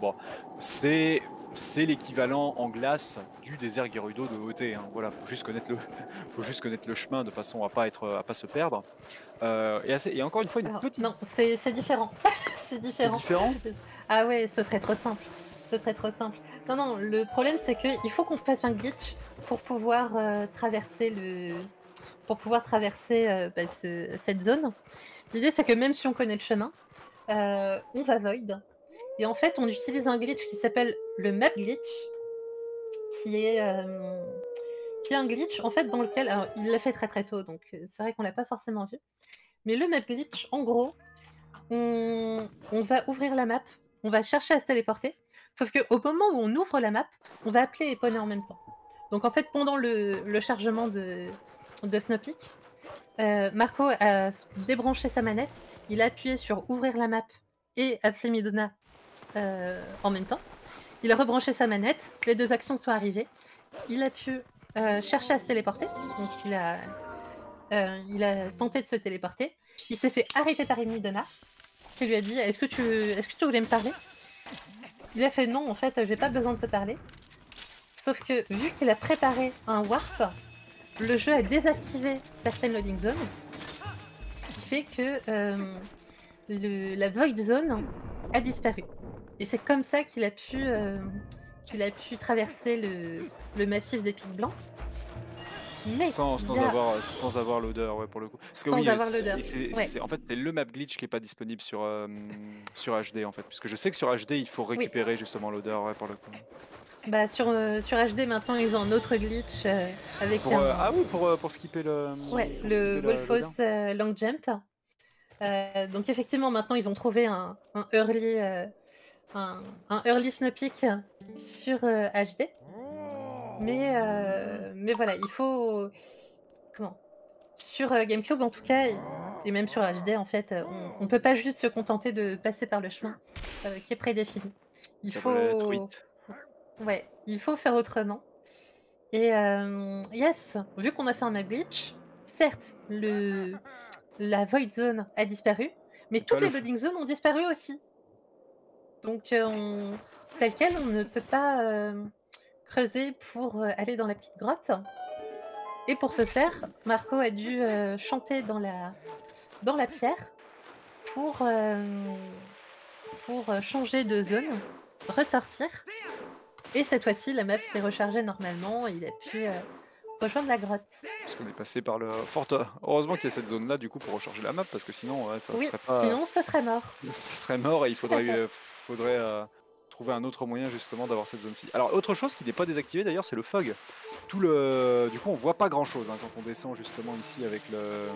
c'est, c'est l'équivalent en glace du désert Gerudo de OT. Hein. Voilà, faut juste connaître le, faut juste connaître le chemin de façon à pas être, à pas se perdre. Euh, et, assez- et encore une fois, une Alors, petite Non, c'est différent. c'est différent. différent. Ah ouais, ce serait trop simple. Ce serait trop simple. Non, non, le problème c'est qu'il faut qu'on fasse un glitch pour pouvoir euh, traverser le. pour pouvoir traverser euh, bah, ce- cette zone. L'idée c'est que même si on connaît le chemin, on va void. Et en fait, on utilise un glitch qui s'appelle le map glitch, qui est, euh, qui est un glitch en fait dans lequel. Il l'a fait très très tôt, donc euh, c'est vrai qu'on l'a pas forcément vu. Mais le map glitch, en gros, on, va ouvrir la map, on va chercher à se téléporter, sauf qu'au moment où on ouvre la map, on va appeler Epona en même temps. Donc en fait, pendant le, chargement de, de euh, Marco a débranché sa manette, il a appuyé sur ouvrir la map et appeler Midona en même temps. Il a rebranché sa manette, les deux actions sont arrivées. Il a pu euh, chercher à se téléporter, donc il a, euh, il a tenté de se téléporter. Il s'est fait arrêter par Midona, qui lui a dit Est-ce que, tu, est-ce que tu voulais me parler? Il a fait Non, en fait, j'ai pas besoin de te parler. Sauf que, vu qu'il a préparé un warp, le jeu a désactivé certaines loading zones, ce qui fait que euh, le- la void zone a disparu. Et c'est comme ça qu'il a pu, euh, qu'il a pu traverser le, le massif des pics blancs. Mais Sans, sans a- avoir, sans avoir l'odeur, ouais, pour le coup. Parce que Sans oui, avoir l'odeur, ouais. en fait, c'est le map glitch qui est pas disponible sur, euh, sur HD, en fait. Puisque je sais que sur HD, il faut récupérer justement l'odeur, ouais, pour le coup. Bah sur, euh, sur HD maintenant ils ont un autre glitch euh, avec Pour, un... ah oui, pour, pour skipper le. Ouais, le Wolfos Long Jump. Donc effectivement, maintenant, ils ont trouvé un, un early, un, un early Snowpeak sur euh, HD. Mais, euh, mais voilà, il faut... Comment? Sur euh, GameCube, en tout cas, et- même sur HD, en fait, euh, on ne peut pas juste se contenter de passer par le chemin euh, qui est prédéfini. Il faut... Ouais, il faut faire autrement. Et euh, yes, vu qu'on a fait un map glitch, certes, le, la void zone a disparu, mais toutes le les loading zones ont disparu aussi. Donc, euh, on- tel quel, on ne peut pas euh, creuser pour euh, aller dans la petite grotte. Et pour ce faire, Marco a dû euh, chanter dans la, dans la pierre pour, euh, pour changer de zone, ressortir. Et cette fois-ci, la map s'est rechargée normalement et il a pu euh, rejoindre la grotte. Parce qu'on est passé par le. Fort. Heureusement qu'il y a cette zone là du coup pour recharger la map parce que sinon ouais, ça oui, serait pas. sinon ce serait mort. Ça serait mort et il faudrait, faudrait euh, trouver un autre moyen justement d'avoir cette zone-ci. Alors autre chose qui n'est pas désactivée d'ailleurs, c'est le fog. Tout le, du coup, on voit pas grand-chose hein, quand on descend justement ici avec le,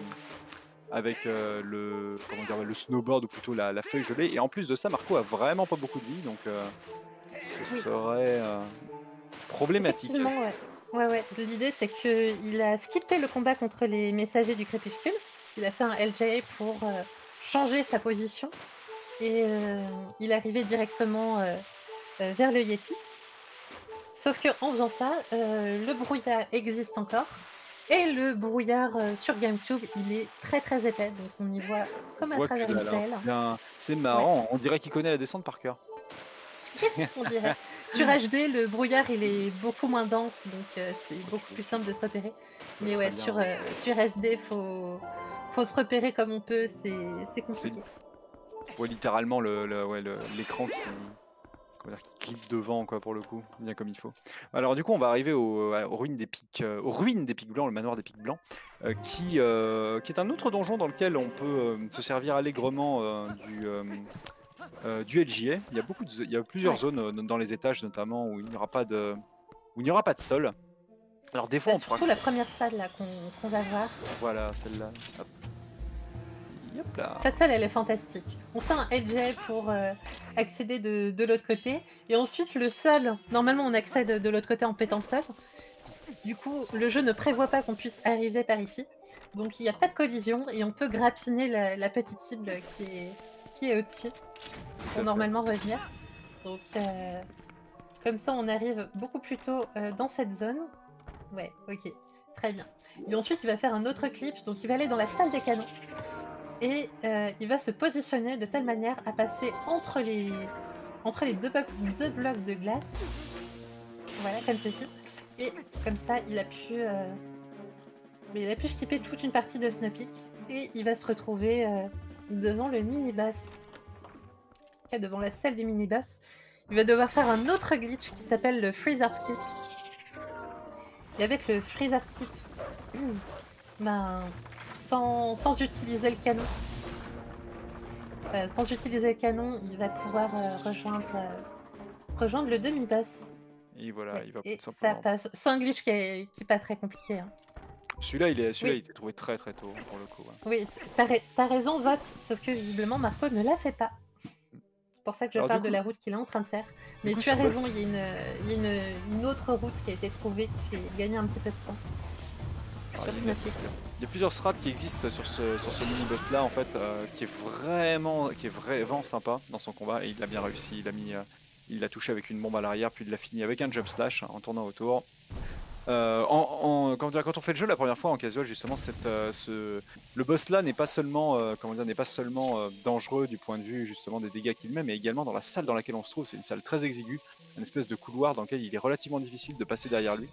avec euh, le, comment dire, le snowboard ou plutôt la, la feuille gelée. Et en plus de ça, Marco a vraiment pas beaucoup de vie, donc euh, ce serait problématique. Ouais. Ouais, ouais. L'idée, c'est qu'il a skippé le combat contre les messagers du crépuscule. Il a fait un LJ pour changer sa position. Et euh, il arrivé directement euh, euh, vers le Yeti. Sauf que en faisant ça, le brouillard existe encore. Et le brouillard sur GameCube, il est très très épais. Donc on y voit comme On à voit travers une C'est marrant, on dirait qu'il connaît la descente par cœur. on dirait. Sur HD, le brouillard il est beaucoup moins dense, donc euh, c'est beaucoup plus simple de se repérer. Mais ouais, sur, euh, sur SD, faut, faut se repérer comme on peut, c'est c'est compliqué. Voit littéralement le, le- ouais, le- l'écran qui, dire, qui clique devant quoi pour le coup, bien comme il faut. Alors du coup on va arriver au- aux ruines des pics, euh, aux ruines des pics blancs, le manoir des pics blancs, euh, qui, euh, qui est un autre donjon dans lequel on peut euh, se servir allègrement euh, du, euh, euh, du LGA. Il y a beaucoup de, il y a plusieurs Ouais. zones euh, dans les étages notamment où il n'y aura pas de, où il n'y aura pas de sol. Alors des fois Euh, on pourra, surtout la première salle là qu'on qu'on va voir. voilà celle-là. Là. Cette salle, elle est fantastique. On fait un LJ pour euh, accéder de, de l'autre côté. Et ensuite, le sol, normalement, on accède de l'autre côté en pétant le sol. Du coup, le jeu ne prévoit pas qu'on puisse arriver par ici. Donc, il n'y a pas de collision et on peut grappiner la, la petite cible qui est, qui est au-dessus pour fait. normalement revenir. Donc, euh, comme ça, on arrive beaucoup plus tôt euh, dans cette zone. Ouais, ok, très bien. Et ensuite, il va faire un autre clip. Donc, il va aller dans la salle des canons et euh, il va se positionner de telle manière à passer entre les, entre les deux, blocs, de glace. Voilà, comme ceci. Et comme ça, il a pu, euh, il a pu skipper toute une partie de Snowpeak et il va se retrouver euh, devant le mini-boss. Devant la salle du mini-boss. Il va devoir faire un autre glitch qui s'appelle le Freeze Art Skip. Et avec le Freeze Art Skip, ben, sans, sans utiliser le canon. Euh, sans utiliser le canon, il va pouvoir euh, rejoindre, euh, rejoindre le demi-boss. Et voilà, Ouais, il va et ça simplement. passe. C'est un glitch qui est, qui est pas très compliqué. hein. Celui-là, il est, celui-là, Oui. il était trouvé très très tôt pour le coup. ouais. Oui, t'as ra- t'as raison, Vote, sauf que visiblement Marco ne l'a fait pas. C'est pour ça que je Alors, parle de la route qu'il est en train de faire. Mais coup, tu as raison, il y a, une, il y a une, une autre route qui a été trouvée qui fait gagner un petit peu de temps. Alors, Sur il, y a, Snowpeak. il y a plusieurs strats qui existent sur ce, sur ce mini-boss là en fait, euh, qui est vraiment, qui est vraiment sympa dans son combat et il l'a bien réussi. Il a mis, euh, il l'a touché avec une bombe à l'arrière, puis il l'a fini avec un jump slash en tournant autour. Euh, en, en- comment dire, quand on fait le jeu la première fois en casual, justement, cette, euh, ce, le boss là n'est pas seulement, euh, comment dire, n'est pas seulement dangereux du point de vue justement des dégâts qu'il met, mais également dans la salle dans laquelle on se trouve. C'est une salle très exiguë, une espèce de couloir dans lequel il est relativement difficile de passer derrière lui.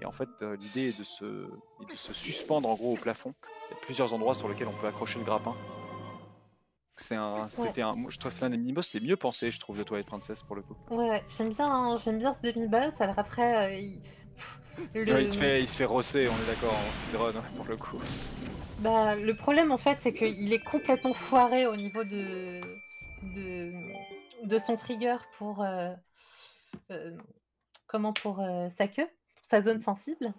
Et en fait, euh, l'idée est de, se, est de se suspendre en gros au plafond. Il y a plusieurs endroits sur lesquels on peut accrocher le grappin. C'est un, c'était un, je trouve que c'est l'un des mini-boss les mieux pensés, je trouve, de Twilight Princess pour le coup. Ouais, ouais, j'aime bien, hein, j'aime bien ce demi-boss. Alors après, euh, il... pff, le... Ouais, il, se fait, il se fait rosser, on est d'accord, en speedrun pour le coup. Bah, le problème en fait, c'est qu'il est complètement foiré au niveau de, de, de son trigger pour, euh, euh, comment pour sa queue, sa zone sensible.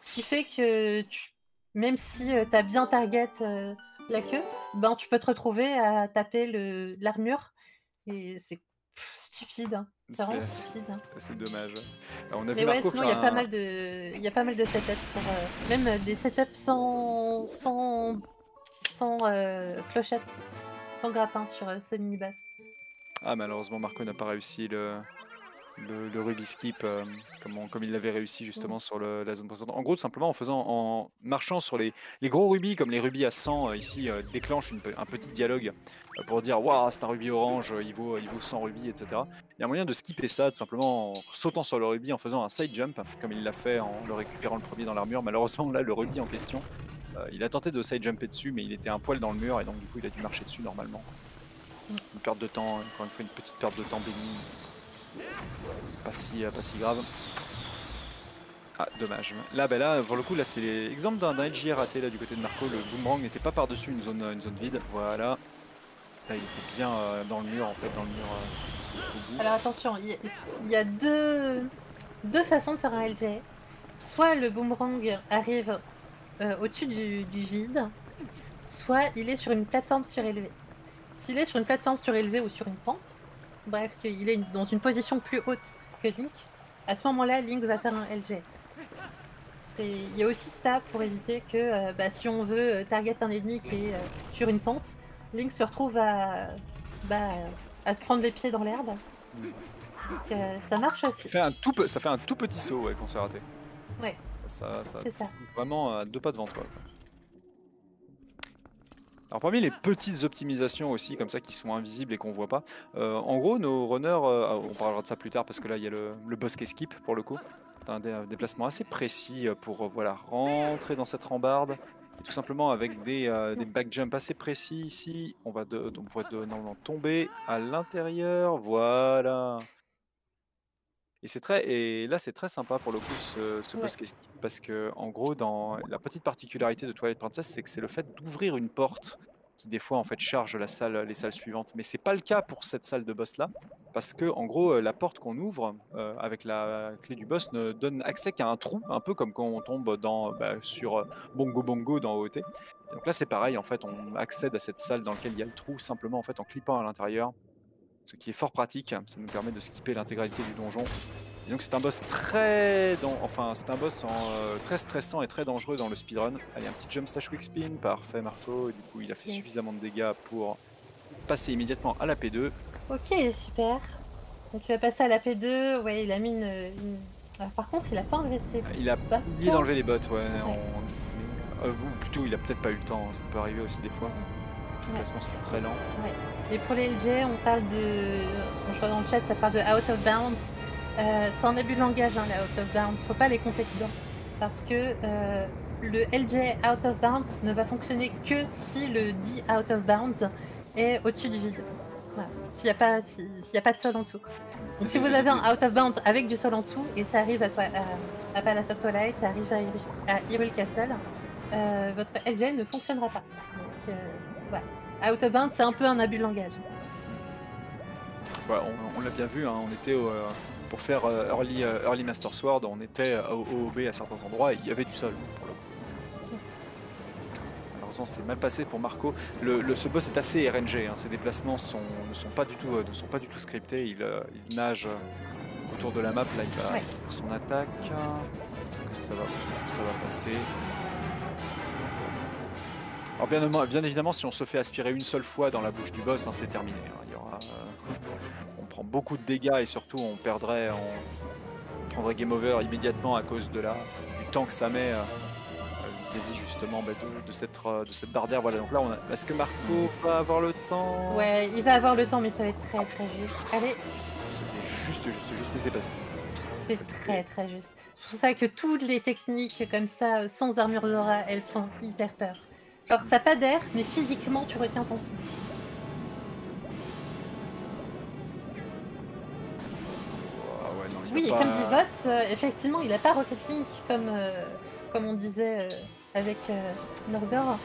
Ce qui fait que tu- même si tu as bien target euh, la queue, ben, tu peux te retrouver à taper l'armure. Et c'est stupide. hein. C'est vraiment stupide. hein. c'est dommage. Alors, on a vu Mais ouais, Marco sinon il y a pas mal de, y a pas mal de setups pour, euh, même euh, des setups sans, sans, sans euh, clochette, sans grappin sur euh, ce mini boss. Ah malheureusement Marco n'a pas réussi le, le, le skip euh, comme, on- comme il l'avait réussi justement sur le- la zone précédente. En gros tout simplement en faisant en marchant sur les, les gros rubis comme les rubis à 100 euh, ici euh, déclenche une pe- un petit dialogue pour dire waouh c'est un rubis orange il vaut, il vaut 100 rubis etc. Il y a moyen de skipper ça tout simplement en sautant sur le rubis en faisant un side jump comme il l'a fait en le récupérant le premier dans l'armure. Malheureusement là le rubis en question il a tenté de side jumper dessus mais il était un poil dans le mur et donc du coup il a dû marcher dessus normalement. Une perte de temps, encore une fois une petite perte de temps bénie. Pas si, euh, pas grave. Ah, dommage. Là, ben là, pour le coup, là, c'est l'exemple d'un LJR raté là du côté de Marco. Le boomerang n'était pas par-dessus une zone, une zone vide. Voilà. Là, il était bien euh, dans le mur, en fait, dans le mur euh. Alors attention, il y, a- deux, façons de faire un LJ. Soit le boomerang arrive au-dessus du vide, soit il est sur une plateforme surélevée. S'il est sur une plateforme surélevée ou sur une pente, bref, qu'il est dans une position plus haute Link, à ce moment-là, Link va faire un LJ. C'est- Il y a aussi ça pour éviter que euh, bah, si on veut euh, target un ennemi qui est euh, sur une pente, Link se retrouve à, bah, à se prendre les pieds dans l'herbe. Euh, ça marche Ça aussi. fait, un tout, pe- ça fait un tout petit saut ouais, quand c'est raté. Ouais. Ça, ça, vraiment à deux pas devant toi. quoi. Alors parmi les petites optimisations aussi comme ça qui sont invisibles et qu'on voit pas, euh, en gros nos runners, euh, on parlera de ça plus tard parce que là il y a le, le boss pour le coup, un dé- un déplacement assez précis euh, pour voilà rentrer dans cette rambarde, tout simplement avec des, des back jumps assez précis ici, on va de, on pourrait de- normalement tomber à l'intérieur, voilà. Et c'est très et là c'est très sympa pour le coup ce, ce Ouais. parce que en gros dans la petite particularité de Twilight Princess c'est que c'est le fait d'ouvrir une porte qui des fois en fait charge la salle les salles suivantes mais c'est pas le cas pour cette salle de boss là parce que en gros euh, la porte qu'on ouvre euh, avec la clé du boss ne donne accès qu'à un trou un peu comme quand on tombe dans bah, sur euh, Bongo Bongo dans OOT. Donc là c'est pareil en fait on accède à cette salle dans laquelle il y a le trou simplement en fait en clippant à l'intérieur ce qui est fort pratique, ça nous permet de skipper l'intégralité du donjon. Et donc c'est un boss très, dan- enfin c'est un boss en, euh, très stressant et très dangereux dans le speedrun. Allez un petit jump slash quick spin, parfait Marco. Du coup il a fait Yes. suffisamment de dégâts pour passer immédiatement à la P2. Ok, super. Donc il va passer à la P2. Ouais, il a mis une. une- Alors, par contre, il a pas enlevé ses Il a bottes. oublié d'enlever les bottes, ouais. en- euh, ou plutôt il a peut-être pas eu le temps, ça peut arriver aussi des fois. Les Ouais. placements sont très lents. Et pour les LJ, on parle de. Je vois dans le chat, ça parle de out of bounds. Euh, c'est un abus de langage, hein, les out of bounds. Faut pas les compter dedans. Parce que euh, le LJ out of bounds ne va fonctionner que si le dit out of bounds est au-dessus du vide. Voilà. S'il n'y a, pas- si- de sol en dessous. Donc si vous avez un out of bounds avec du sol en dessous, et ça arrive à, à, à Palace of Twilight, ça arrive à, à Hyrule Castle, euh, votre LJ ne fonctionnera pas. Donc voilà. Out of bounds, c'est un peu un abus de langage. Ouais, on, on l'a bien vu, hein, on était au, euh, pour faire euh, early, euh, early Master Sword, on était au OOB à certains endroits et il y avait du sol pour le coup. Malheureusement, c'est mal passé pour Marco. Le, le- ce boss est assez RNG, hein, ses déplacements sont, ne, sont pas du tout, ne sont pas du tout scriptés. Il, il nage autour de la map, là il va Ouais. faire son attaque. Est-ce que ça va, ça, ça va passer? Alors bien, évidemment- bien évidemment, si on se fait aspirer une seule fois dans la bouche du boss, hein, c'est terminé. hein. Il y aura, euh, on prend beaucoup de dégâts et surtout on perdrait, on, on prendrait game over immédiatement à cause de la, du temps que ça met euh, euh, vis-à-vis justement bah, de, de cette, euh, de cette barrière. Voilà, donc là, on a- est-ce que Marco va avoir le temps? Ouais, il va avoir le temps, mais ça va être très très juste. Allez, C'était juste, juste, juste, mais c'est passé. c'est très très juste. C'est pour ça que toutes les techniques comme ça, sans armure d'aura, elles font hyper peur. Genre, t'as pas d'air, mais physiquement, tu retiens ton souffle. Ah ouais, non, il va Oui, et pas- comme dit Vots, euh, effectivement, il a pas Rocket Link comme, euh, comme on disait euh, avec euh, Norgor.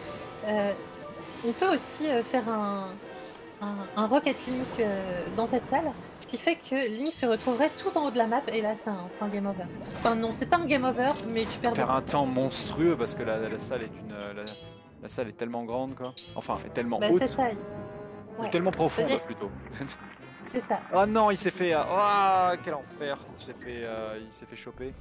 Euh, on peut aussi faire un, un, un Rocket Link dans cette salle qui fait que Link se retrouverait tout en haut de la map et là c'est un, game over. Enfin non, c'est pas un game over, mais tu perds On perd beaucoup. un temps monstrueux parce que la, la salle est d'une. La, la salle est tellement grande quoi. Enfin, est tellement Bah haute. ou tellement profonde plutôt. c'est ça. oh non, il s'est fait. Ah, quel enfer. Il s'est fait, euh, il s'est fait choper.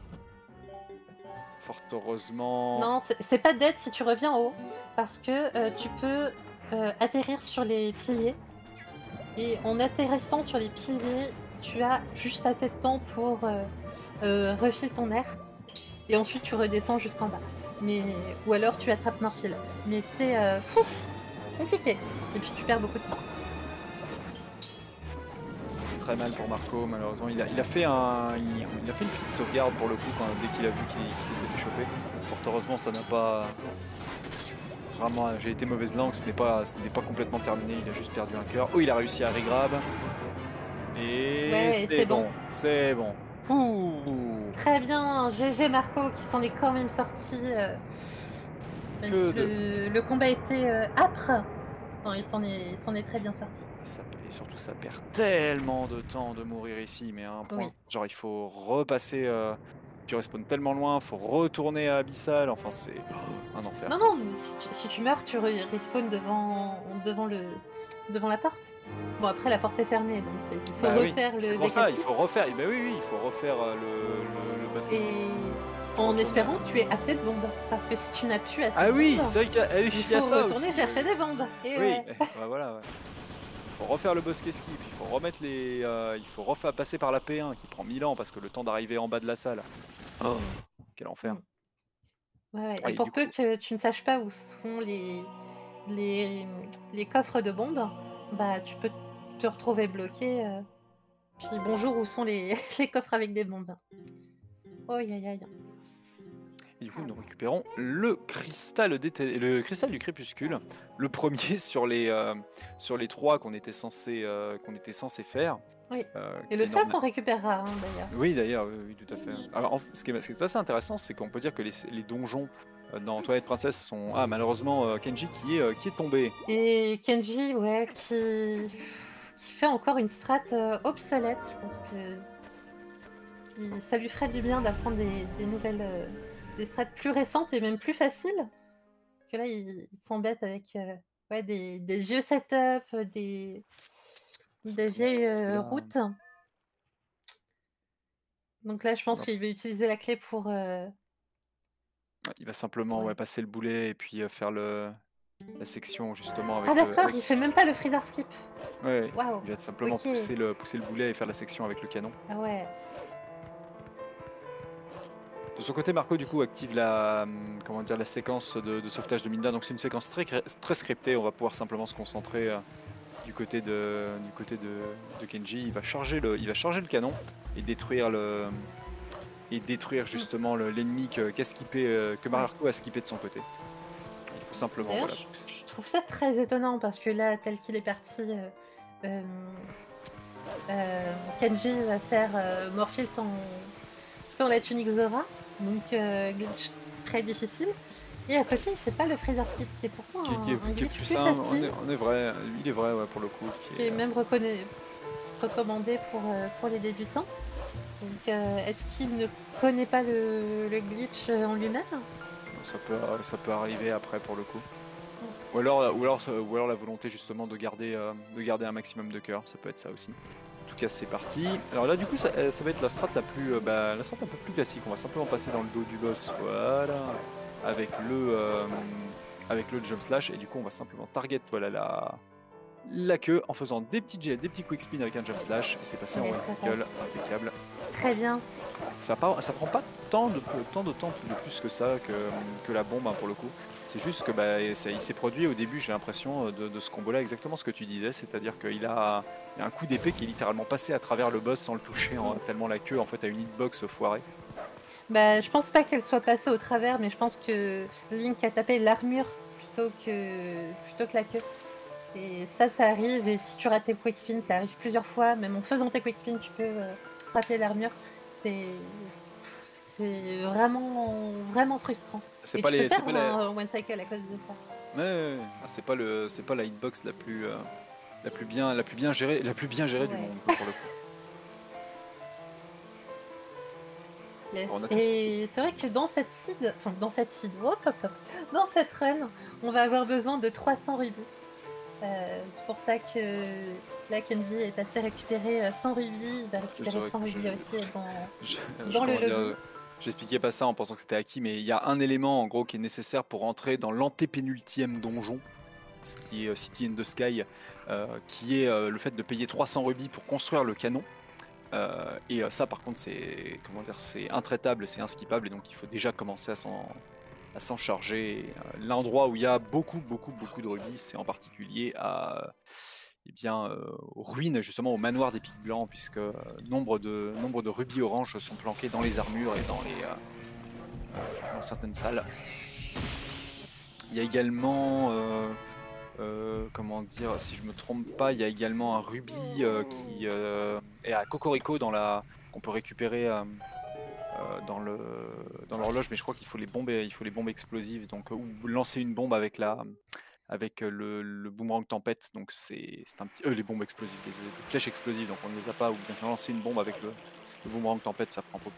Fort heureusement. Non, c'est- pas dead si tu reviens en haut, parce que euh, tu peux euh, atterrir sur les piliers. Et en atterrissant sur les piliers, tu as juste assez de temps pour euh, euh, refiler ton air. Et ensuite tu redescends jusqu'en bas. Mais ou alors tu attrapes Morphile. Mais c'est euh, compliqué. Et puis tu perds beaucoup de temps. Ça se passe très mal pour Marco, malheureusement. Il a, il a fait un, il, il a fait une petite sauvegarde pour le coup quand, dès qu'il a vu qu'il s'était fait choper. Fort heureusement, ça n'a pas. Vraiment, j'ai été mauvaise langue, ce n'est pas, ce n'est pas complètement terminé. Il a juste perdu un cœur. Oh, il a réussi à regrab. Et Ouais, c'est bon. c'est bon. Ouh. Très bien, GG Marco qui s'en est quand même sorti. euh, même si le, le combat était euh, âpre. Non, il s'en est, très bien sorti. Ça- et surtout, ça perd tellement de temps de mourir ici, mais à un point. Oui. Genre, il faut repasser. euh, tu respawns tellement loin, faut retourner à Abyssal. Enfin, c'est oh, un enfer. Non, non, mais si tu, si tu meurs, tu re- respawns devant, devant, le, devant la porte. Bon, après, la porte est fermée, donc il faut Bah oui, refaire C'est le pour ça, il faut refaire. eh ben oui, oui, il faut refaire euh, le, le, le boss. Et en espérant que tu aies assez de bombes. Parce que si tu n'as plus assez Ah de oui, bombes, c'est vrai qu'il y a, oui, il il y a faut ça retourner aussi. chercher des bombes. Et Oui, ouais. bah voilà. Ouais. Il faut refaire le boss escape, il faut remettre les, euh, il faut refaire passer par la P1 qui prend 1000 ans parce que le temps d'arriver en bas de la salle. Oh, quel enfer. Ouais, ouais. Ah, Et et pour peu coup- que tu ne saches pas où sont les, les, les coffres de bombes, bah tu peux te retrouver bloqué. euh. Puis bonjour, où sont les, les coffres avec des bombes? Oh, aïe aïe. Et du coup, nous récupérons le cristal, d'été- le cristal du crépuscule, le premier sur les, euh, sur les trois qu'on était censé, euh, qu'on était censé faire. Oui. Euh, Et le seul qu'on récupérera hein, d'ailleurs. Oui, d'ailleurs, oui, oui, tout à fait. Alors, en- ce, qui est, ce qui est assez intéressant, c'est qu'on peut dire que les, les donjons dans Twilight Princess sont. Ah, malheureusement, euh, Kenji qui est, euh, qui est tombé. Et Kenji, ouais, qui, qui fait encore une strat euh, obsolète. Je pense que ça lui ferait du bien d'apprendre des, des nouvelles, euh, des strats plus récentes et même plus faciles. Que là, il, il s'embête avec euh, ouais, des, des vieux setups, des, des vieilles euh, routes. Donc là, je pense qu'il va utiliser la clé pour. euh, Il va simplement Ouais. passer le boulet et puis euh, faire le, la section justement avec Ah d'accord, il fait même pas le freezer skip. Ouais. Il va simplement pousser, le, pousser le boulet et faire la section avec le canon. Ah ouais. De son côté, Marco du coup active la, hum, comment dire, la séquence de, de sauvetage de Minda. Donc c'est une séquence très, scriptée. On va pouvoir simplement se concentrer euh, du côté de, du côté de, de Kenji. Il va charger le, il va charger le canon et détruire le, et détruire justement le- l'ennemi que, qu'a skippé, euh, que Marco a skippé de son côté. Il faut simplement voilà, je- trouve ça très étonnant parce que là, tel qu'il est parti, euh, euh, Kenji va faire euh, Morphile sans, sans la tunique Zora, donc glitch très difficile. Et à côté, il fait pas le freezer skip, qui est pourtant qui, un, qui est, glitch plus plus simple. On est, on est vrai, il est vrai ouais, pour le coup. qui est, même recommandé pour, pour les débutants. Donc, euh, est-ce qu'il ne connaît pas le, le glitch euh, en lui-même Ça peut, ça peut arriver après pour le coup. Ou alors, ou alors, ou alors la volonté justement de garder, euh, de garder un maximum de cœur, ça peut être ça aussi. En tout cas, c'est parti. Alors là, du coup, ça, ça va être la strat la plus, euh, bah, la strat un peu plus classique. On va simplement passer dans le dos du boss, voilà, avec le, avec le jump slash, et du coup, on va simplement target, voilà la, la queue en faisant des petits jets, des petits quick spin avec un jump slash, et c'est passé en cycle, impeccable. Très bien. Ça, prend pas tant de, tant de temps de plus que ça que, que la bombe hein, pour le coup. C'est juste que bah, ça- il s'est produit au début, j'ai l'impression, euh, de, de ce combo-là, exactement ce que tu disais, c'est-à-dire qu'il a, il y a un coup d'épée qui est littéralement passé à travers le boss sans le toucher, en- tellement la queue en fait a une hitbox foirée. Bah, je pense pas qu'elle soit passée au travers, mais je pense que Link a tapé l'armure plutôt que, plutôt que la queue. Et ça, ça arrive, et si tu rates tes quick spins, ça arrive plusieurs fois, même en faisant tes quick spins, tu peux euh, frapper l'armure. C'est c'est vraiment vraiment frustrant. C'est pas les c'est pas la... one cycle à cause de ça. Mais ah, c'est pas le c'est pas la hitbox la plus euh, la plus bien la plus bien gérée la plus bien gérée du monde pour le coup. Et c'est vrai que dans cette seed, dans cette seed, oh, dans cette run, on va avoir besoin de 300 reboots. Euh, c'est pour ça que là, Kenji est passé récupérer euh, 100 rubis. Il va récupérer vrai 100 que rubis je- aussi dans, Je- je- Dans le lobby. euh, J'expliquais pas ça en pensant que c'était acquis, mais il y a un élément en gros qui est nécessaire pour entrer dans l'antépénultième donjon, ce qui est euh, City in the Sky, euh, qui est euh, le fait de payer 300 rubis pour construire le canon. Euh, et euh, ça, par contre, c'est comment dire, c'est intraitable, c'est inskippable, et donc il faut déjà commencer à s'en à s'en charger. Euh, L'endroit où il y a beaucoup, beaucoup, beaucoup de rubis, c'est en particulier à eh bien, euh, aux ruines, justement au manoir des pics blancs, puisque euh, nombre, de, nombre de rubis oranges sont planqués dans les armures et dans, les, euh, dans certaines salles. Il y a également, comment dire, si je me trompe pas, il y a également un rubis qui est à Cocorico dans la qu'on peut récupérer dans dans l'horloge, mais je crois qu'il faut les bombes, il faut les bombes explosives, donc ou lancer une bombe avec la avec euh, le, le boomerang tempête, donc c'est un petit euh, les bombes explosives, les, les flèches explosives, donc on ne les a pas, ou bien sûr lancer une bombe avec le, le boomerang tempête, ça prend un peu,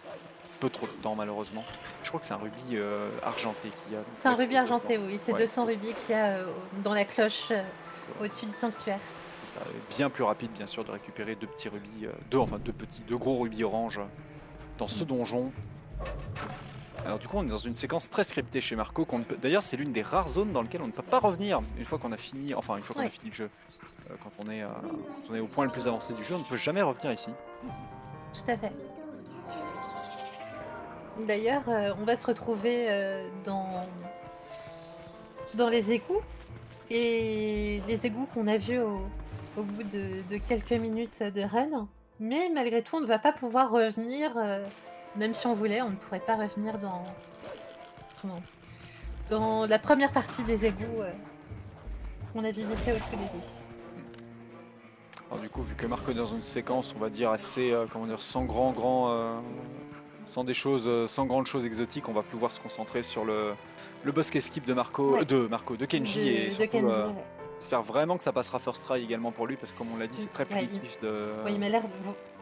peu trop de temps malheureusement. Je crois que c'est un rubis euh, argenté qui a. C'est un rubis argenté, oui. C'est Ouais. 200 rubis qu'il y a euh, dans la cloche euh, au-dessus du sanctuaire. C'est ça, bien plus rapide bien sûr de récupérer deux petits rubis, euh, deux enfin deux petits, deux gros rubis orange dans ce donjon. Alors du coup on est dans une séquence très scriptée chez Marco. peut- D'ailleurs c'est l'une des rares zones dans lesquelles on ne peut pas revenir une fois qu'on a fini, enfin une fois qu'on a fini le jeu. Euh, quand, on est, euh, quand on est au point le plus avancé du jeu, on ne peut jamais revenir ici. Tout à fait. D'ailleurs, euh, on va se retrouver dans... dans les égouts. Et les égouts qu'on a vus au, au bout de, de quelques minutes de run. Mais malgré tout, on ne va pas pouvoir revenir, même si on voulait, on ne pourrait pas revenir dans, comment dans la première partie des égouts euh, qu'on a visité au tout début. Alors du coup vu que Marco est dans une séquence on va dire assez, euh, comment dire, sans grand grand... euh, sans des choses, sans grandes choses exotiques, on va pouvoir se concentrer sur le, le boss escape de Marco, Ouais. de Marco, de Kenji de, et surtout, Kenji, ouais. J'espère vraiment que ça passera first try également pour lui parce que comme on l'a dit c'est très Ouais, il- punitif de... Ouais, il m'a l'air.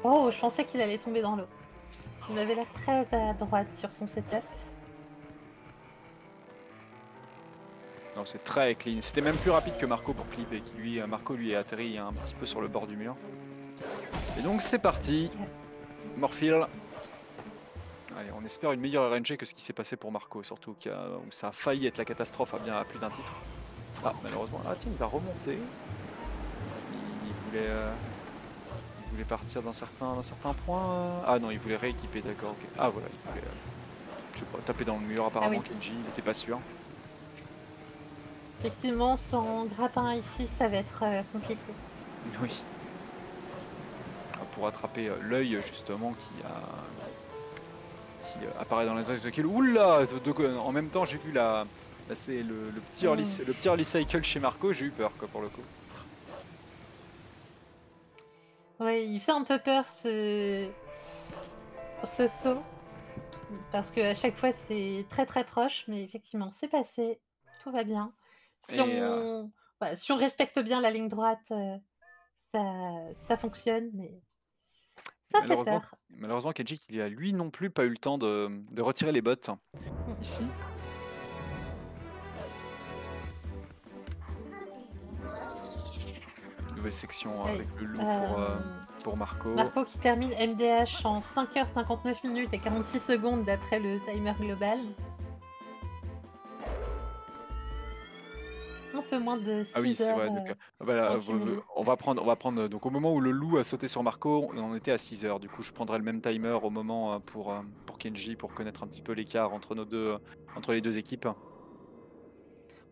Oh, je pensais qu'il allait tomber dans l'eau. Il m'avait l'air très à droite sur son setup. Non, c'est très clean. C'était même plus rapide que Marco pour clip et qui lui, euh, Marco lui est atterri un petit peu sur le bord du mur. Et donc c'est parti. Morphil. Allez, on espère une meilleure RNG que ce qui s'est passé pour Marco, surtout a- où ça a failli être la catastrophe à bien plus d'un titre. Ah, malheureusement. Ah tiens, il va remonter. Il, il voulait, euh, il voulait partir d'un certain, d'un certain point. Ah non, il voulait rééquiper, d'accord. Ah voilà, il voulait, euh, je sais pas, taper dans le mur apparemment. oui. Kenji, il n'était pas sûr. Effectivement, sans grappin ici, ça va être euh, compliqué. Oui. Pour attraper euh, l'œil justement qui a qui apparaît dans l'interface de kill. Oula En même temps j'ai vu la, la- c'est le, le petit early, Mm. le petit early cycle chez Marco, j'ai eu peur quoi pour le coup. Ouais, il fait un peu peur ce, ce saut. Parce que à chaque fois c'est très très proche, mais effectivement c'est passé, tout va bien. Si, on... euh, si on respecte bien la ligne droite, euh, ça, ça fonctionne, mais ça fait Malheureusement, peur. malheureusement Kenji il a lui non plus pas eu le temps de, de retirer les bottes ici? Nouvelle section Oui, avec le loup Euh, pour, euh, pour Marco. Marco qui termine MDH en 5h59 minutes et 46 secondes d'après le timer global. Un peu moins de 6 Ah oui, c'est vrai. donc, euh, voilà, euh, on va prendre, on va prendre. Donc au moment où le loup a sauté sur Marco, on était à 6 heures. Du coup, je prendrai le même timer au moment euh, pour pour Kenji pour connaître un petit peu l'écart entre nos deux, entre les deux équipes.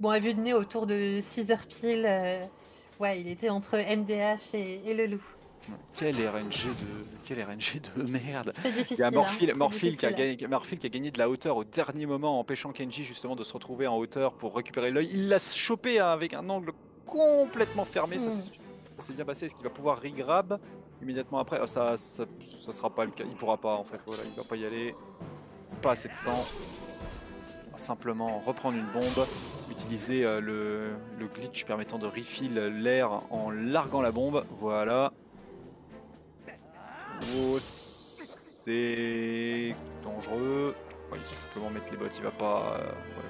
Bon, à vue de nez, autour de 6 heures pile, ouais, il était entre MDH et, et le loup. Quel RNG de, quel RNG de merde. C'est. Il y a hein, Morphil, c'est Morphil qui, a gagné, Morphil qui a gagné de la hauteur au dernier moment, empêchant Kenji justement de se retrouver en hauteur pour récupérer l'œil. Il l'a chopé avec un angle complètement fermé. Ça Mm. s'est ça s'est bien passé. Est-ce qu'il va pouvoir regrab immédiatement après? Ah, ça, ça, ça sera pas le cas. Il pourra pas en fait. Voilà, il va pas y aller. Pas assez de temps. Simplement reprendre une bombe, utiliser euh, le, le glitch permettant de refill l'air en larguant la bombe. Voilà. Oh, C'est dangereux. Ouais, il va simplement mettre les bottes, il va pas. euh, ouais,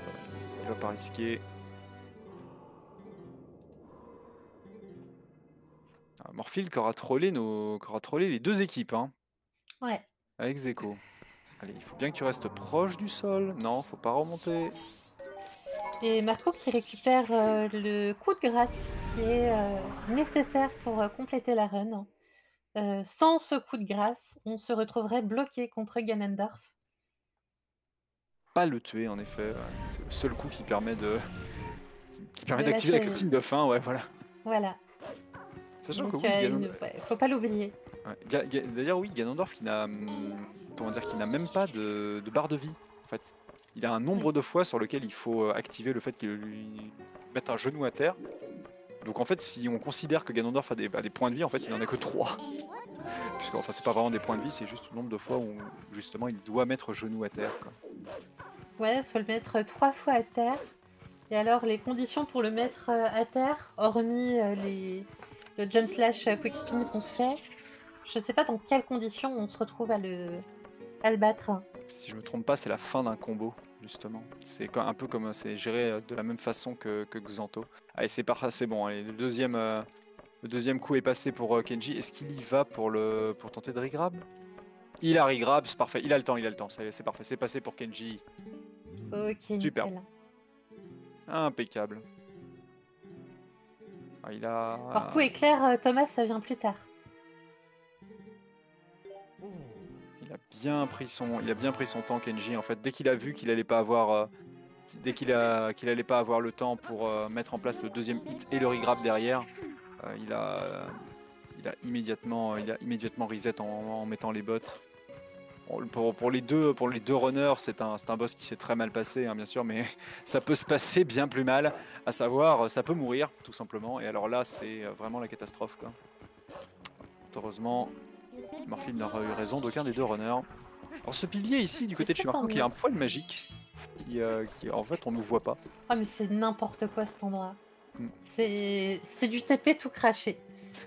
voilà. Il va pas risquer. Ah, Morphile qui aura trollé nos. qui aura trollé les deux équipes, hein. Ouais. Avec Zeko. Allez, il faut bien que tu restes proche du sol. Non, faut pas remonter. Et Marco qui récupère euh, le coup de grâce qui est euh, nécessaire pour euh, compléter la run. Sans ce coup de grâce, on se retrouverait bloqué contre Ganondorf. Pas le tuer en effet. C'est le seul coup qui permet de. qui permet d'activer la cutscene de fin, ouais, voilà. Voilà. Sachant que oui, ouais, faut pas l'oublier. Ouais. D'ailleurs, oui, Ganondorf qui n'a hum, comment dire, qui n'a même pas de, barre de vie. En fait, il a un nombre de fois sur lequel il faut euh, activer le fait qu'il lui mette un genou à terre. Donc en fait, si on considère que Ganondorf a des, points de vie, en fait, il en a que 3. Puisque enfin, c'est pas vraiment des points de vie, c'est juste le nombre de fois où justement il doit mettre genou à terre. quoi. Ouais, faut le mettre trois fois à terre. Et alors, les conditions pour le mettre euh, à terre, hormis euh, les, le jump slash quick spin qu'on fait, je sais pas dans quelles conditions on se retrouve à le, battre. Si je me trompe pas, c'est la fin d'un combo, justement. C'est un peu comme c'est géré euh, de la même façon que, que Xanto. Allez, c'est par c'est bon. Allez, le deuxième, euh, le deuxième coup est passé pour euh, Kenji. Est-ce qu'il y va pour le pour tenter de regrab? Il a regrab, c'est parfait. Il a le temps, il a le temps. Ça y est, C'est parfait. C'est passé pour Kenji. Ok, Super. nickel. Impeccable. Ah, il a. Alors, coup éclair, euh, Thomas, ça vient plus tard. A bien pris son, il a bien pris son temps Kenji en fait. Dès qu'il a vu qu'il allait pas avoir, euh, dès qu'il a, qu'il allait pas avoir le temps pour euh, mettre en place le deuxième hit et le regrab derrière, euh, il a, il a immédiatement, il a immédiatement reset en, mettant les bottes. Pour, les deux, pour les deux runners, c'est un, un boss qui s'est très mal passé, hein, bien sûr, mais ça peut se passer bien plus mal. À savoir, ça peut mourir, tout simplement. Et alors là, c'est vraiment la catastrophe. Heureusement, Morphine n'aura eu raison d'aucun des deux runners. Alors ce pilier ici, du côté de chez Marco, qui est un poil magique, qui, euh, qui en fait on ne voit pas. Ah, mais c'est n'importe quoi cet endroit. Mm. C'est c'est du TP tout craché.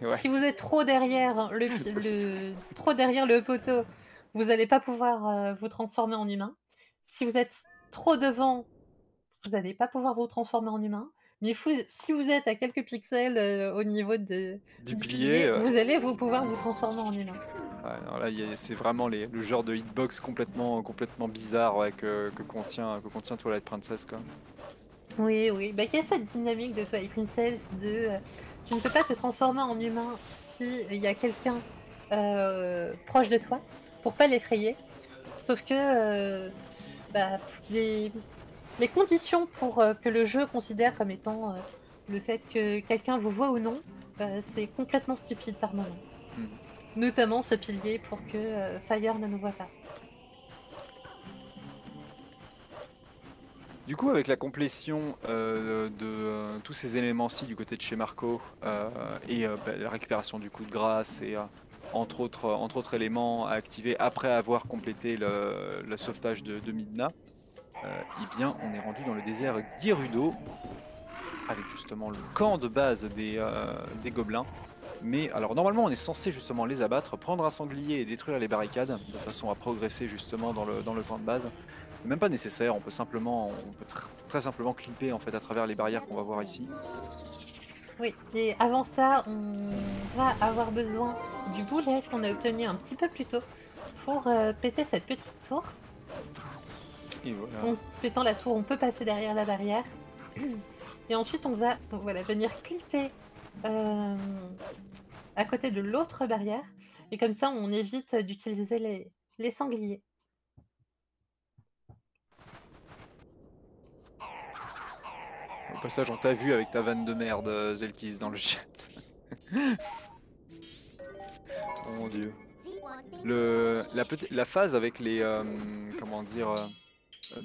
Ouais. Si vous êtes trop derrière le- trop derrière le poteau, vous n'allez pas pouvoir euh, vous transformer en humain. Si vous êtes trop devant, vous n'allez pas pouvoir vous transformer en humain. Mais fou- si vous êtes à quelques pixels euh, au niveau de, Du pilier, euh, vous allez vous pouvoir vous transformer en humain. ouais, là c'est vraiment les- le genre de hitbox complètement, complètement bizarre ouais, que, que contient, que contient Twilight Princess. Quoi. Oui, oui. Bah, il y a cette dynamique de Twilight Princess de euh, tu ne peux pas te transformer en humain s'il y a quelqu'un euh, proche de toi pour pas l'effrayer. Sauf que euh, bah, les, les conditions pour euh, que le jeu considère comme étant euh, le fait que quelqu'un vous voit ou non, euh, c'est complètement stupide par moment. Hmm. Notamment ce pilier pour que Fire ne nous voit pas. Du coup, avec la complétion euh, de euh, tous ces éléments-ci du côté de chez Marco euh, et bah, la récupération du coup de grâce et entre, autres, entre autres éléments à activer après avoir complété le, le sauvetage de, de Midna, eh bien, on est rendu dans le désert Gerudo avec justement le camp de base des, euh, des gobelins. Mais alors normalement on est censé justement les abattre, prendre un sanglier et détruire les barricades de façon à progresser justement dans le, dans le camp de base. C'est même pas nécessaire, on peut simplement, on peut tr- très simplement clipper en fait à travers les barrières qu'on va voir ici. Oui, et avant ça, on va avoir besoin du boulet qu'on a obtenu un petit peu plus tôt pour euh, péter cette petite tour. Et voilà. En pétant la tour, on peut passer derrière la barrière. Et ensuite, on va voilà, venir clipper euh, à côté de l'autre barrière. Et comme ça, on évite d'utiliser les, les sangliers. Au passage, on t'a vu avec ta vanne de merde, euh, Zelkis, dans le chat. oh mon dieu. Le, la phase avec les. euh, comment dire.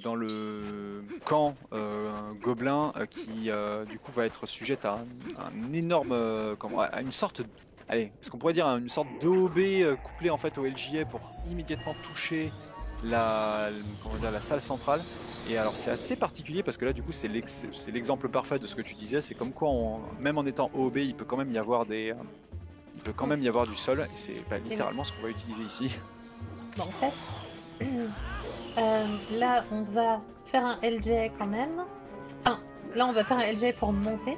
Dans le camp euh, gobelin euh, qui euh, du coup va être sujette à un, un énorme euh, comment, à une sorte allez est-ce qu'on pourrait dire une sorte d'OB couplé en fait au LJA pour immédiatement toucher la comment dire, la salle centrale. Et alors c'est assez particulier parce que là du coup c'est l'ex- c'est l'exemple parfait de ce que tu disais. C'est comme quoi on- même en étant OB il peut quand même y avoir des il peut quand même y avoir du sol. Et c'est bah, littéralement ce qu'on va utiliser ici. en fait, euh, là, on va faire un LJ quand même. Enfin, là, on va faire un LJ pour monter.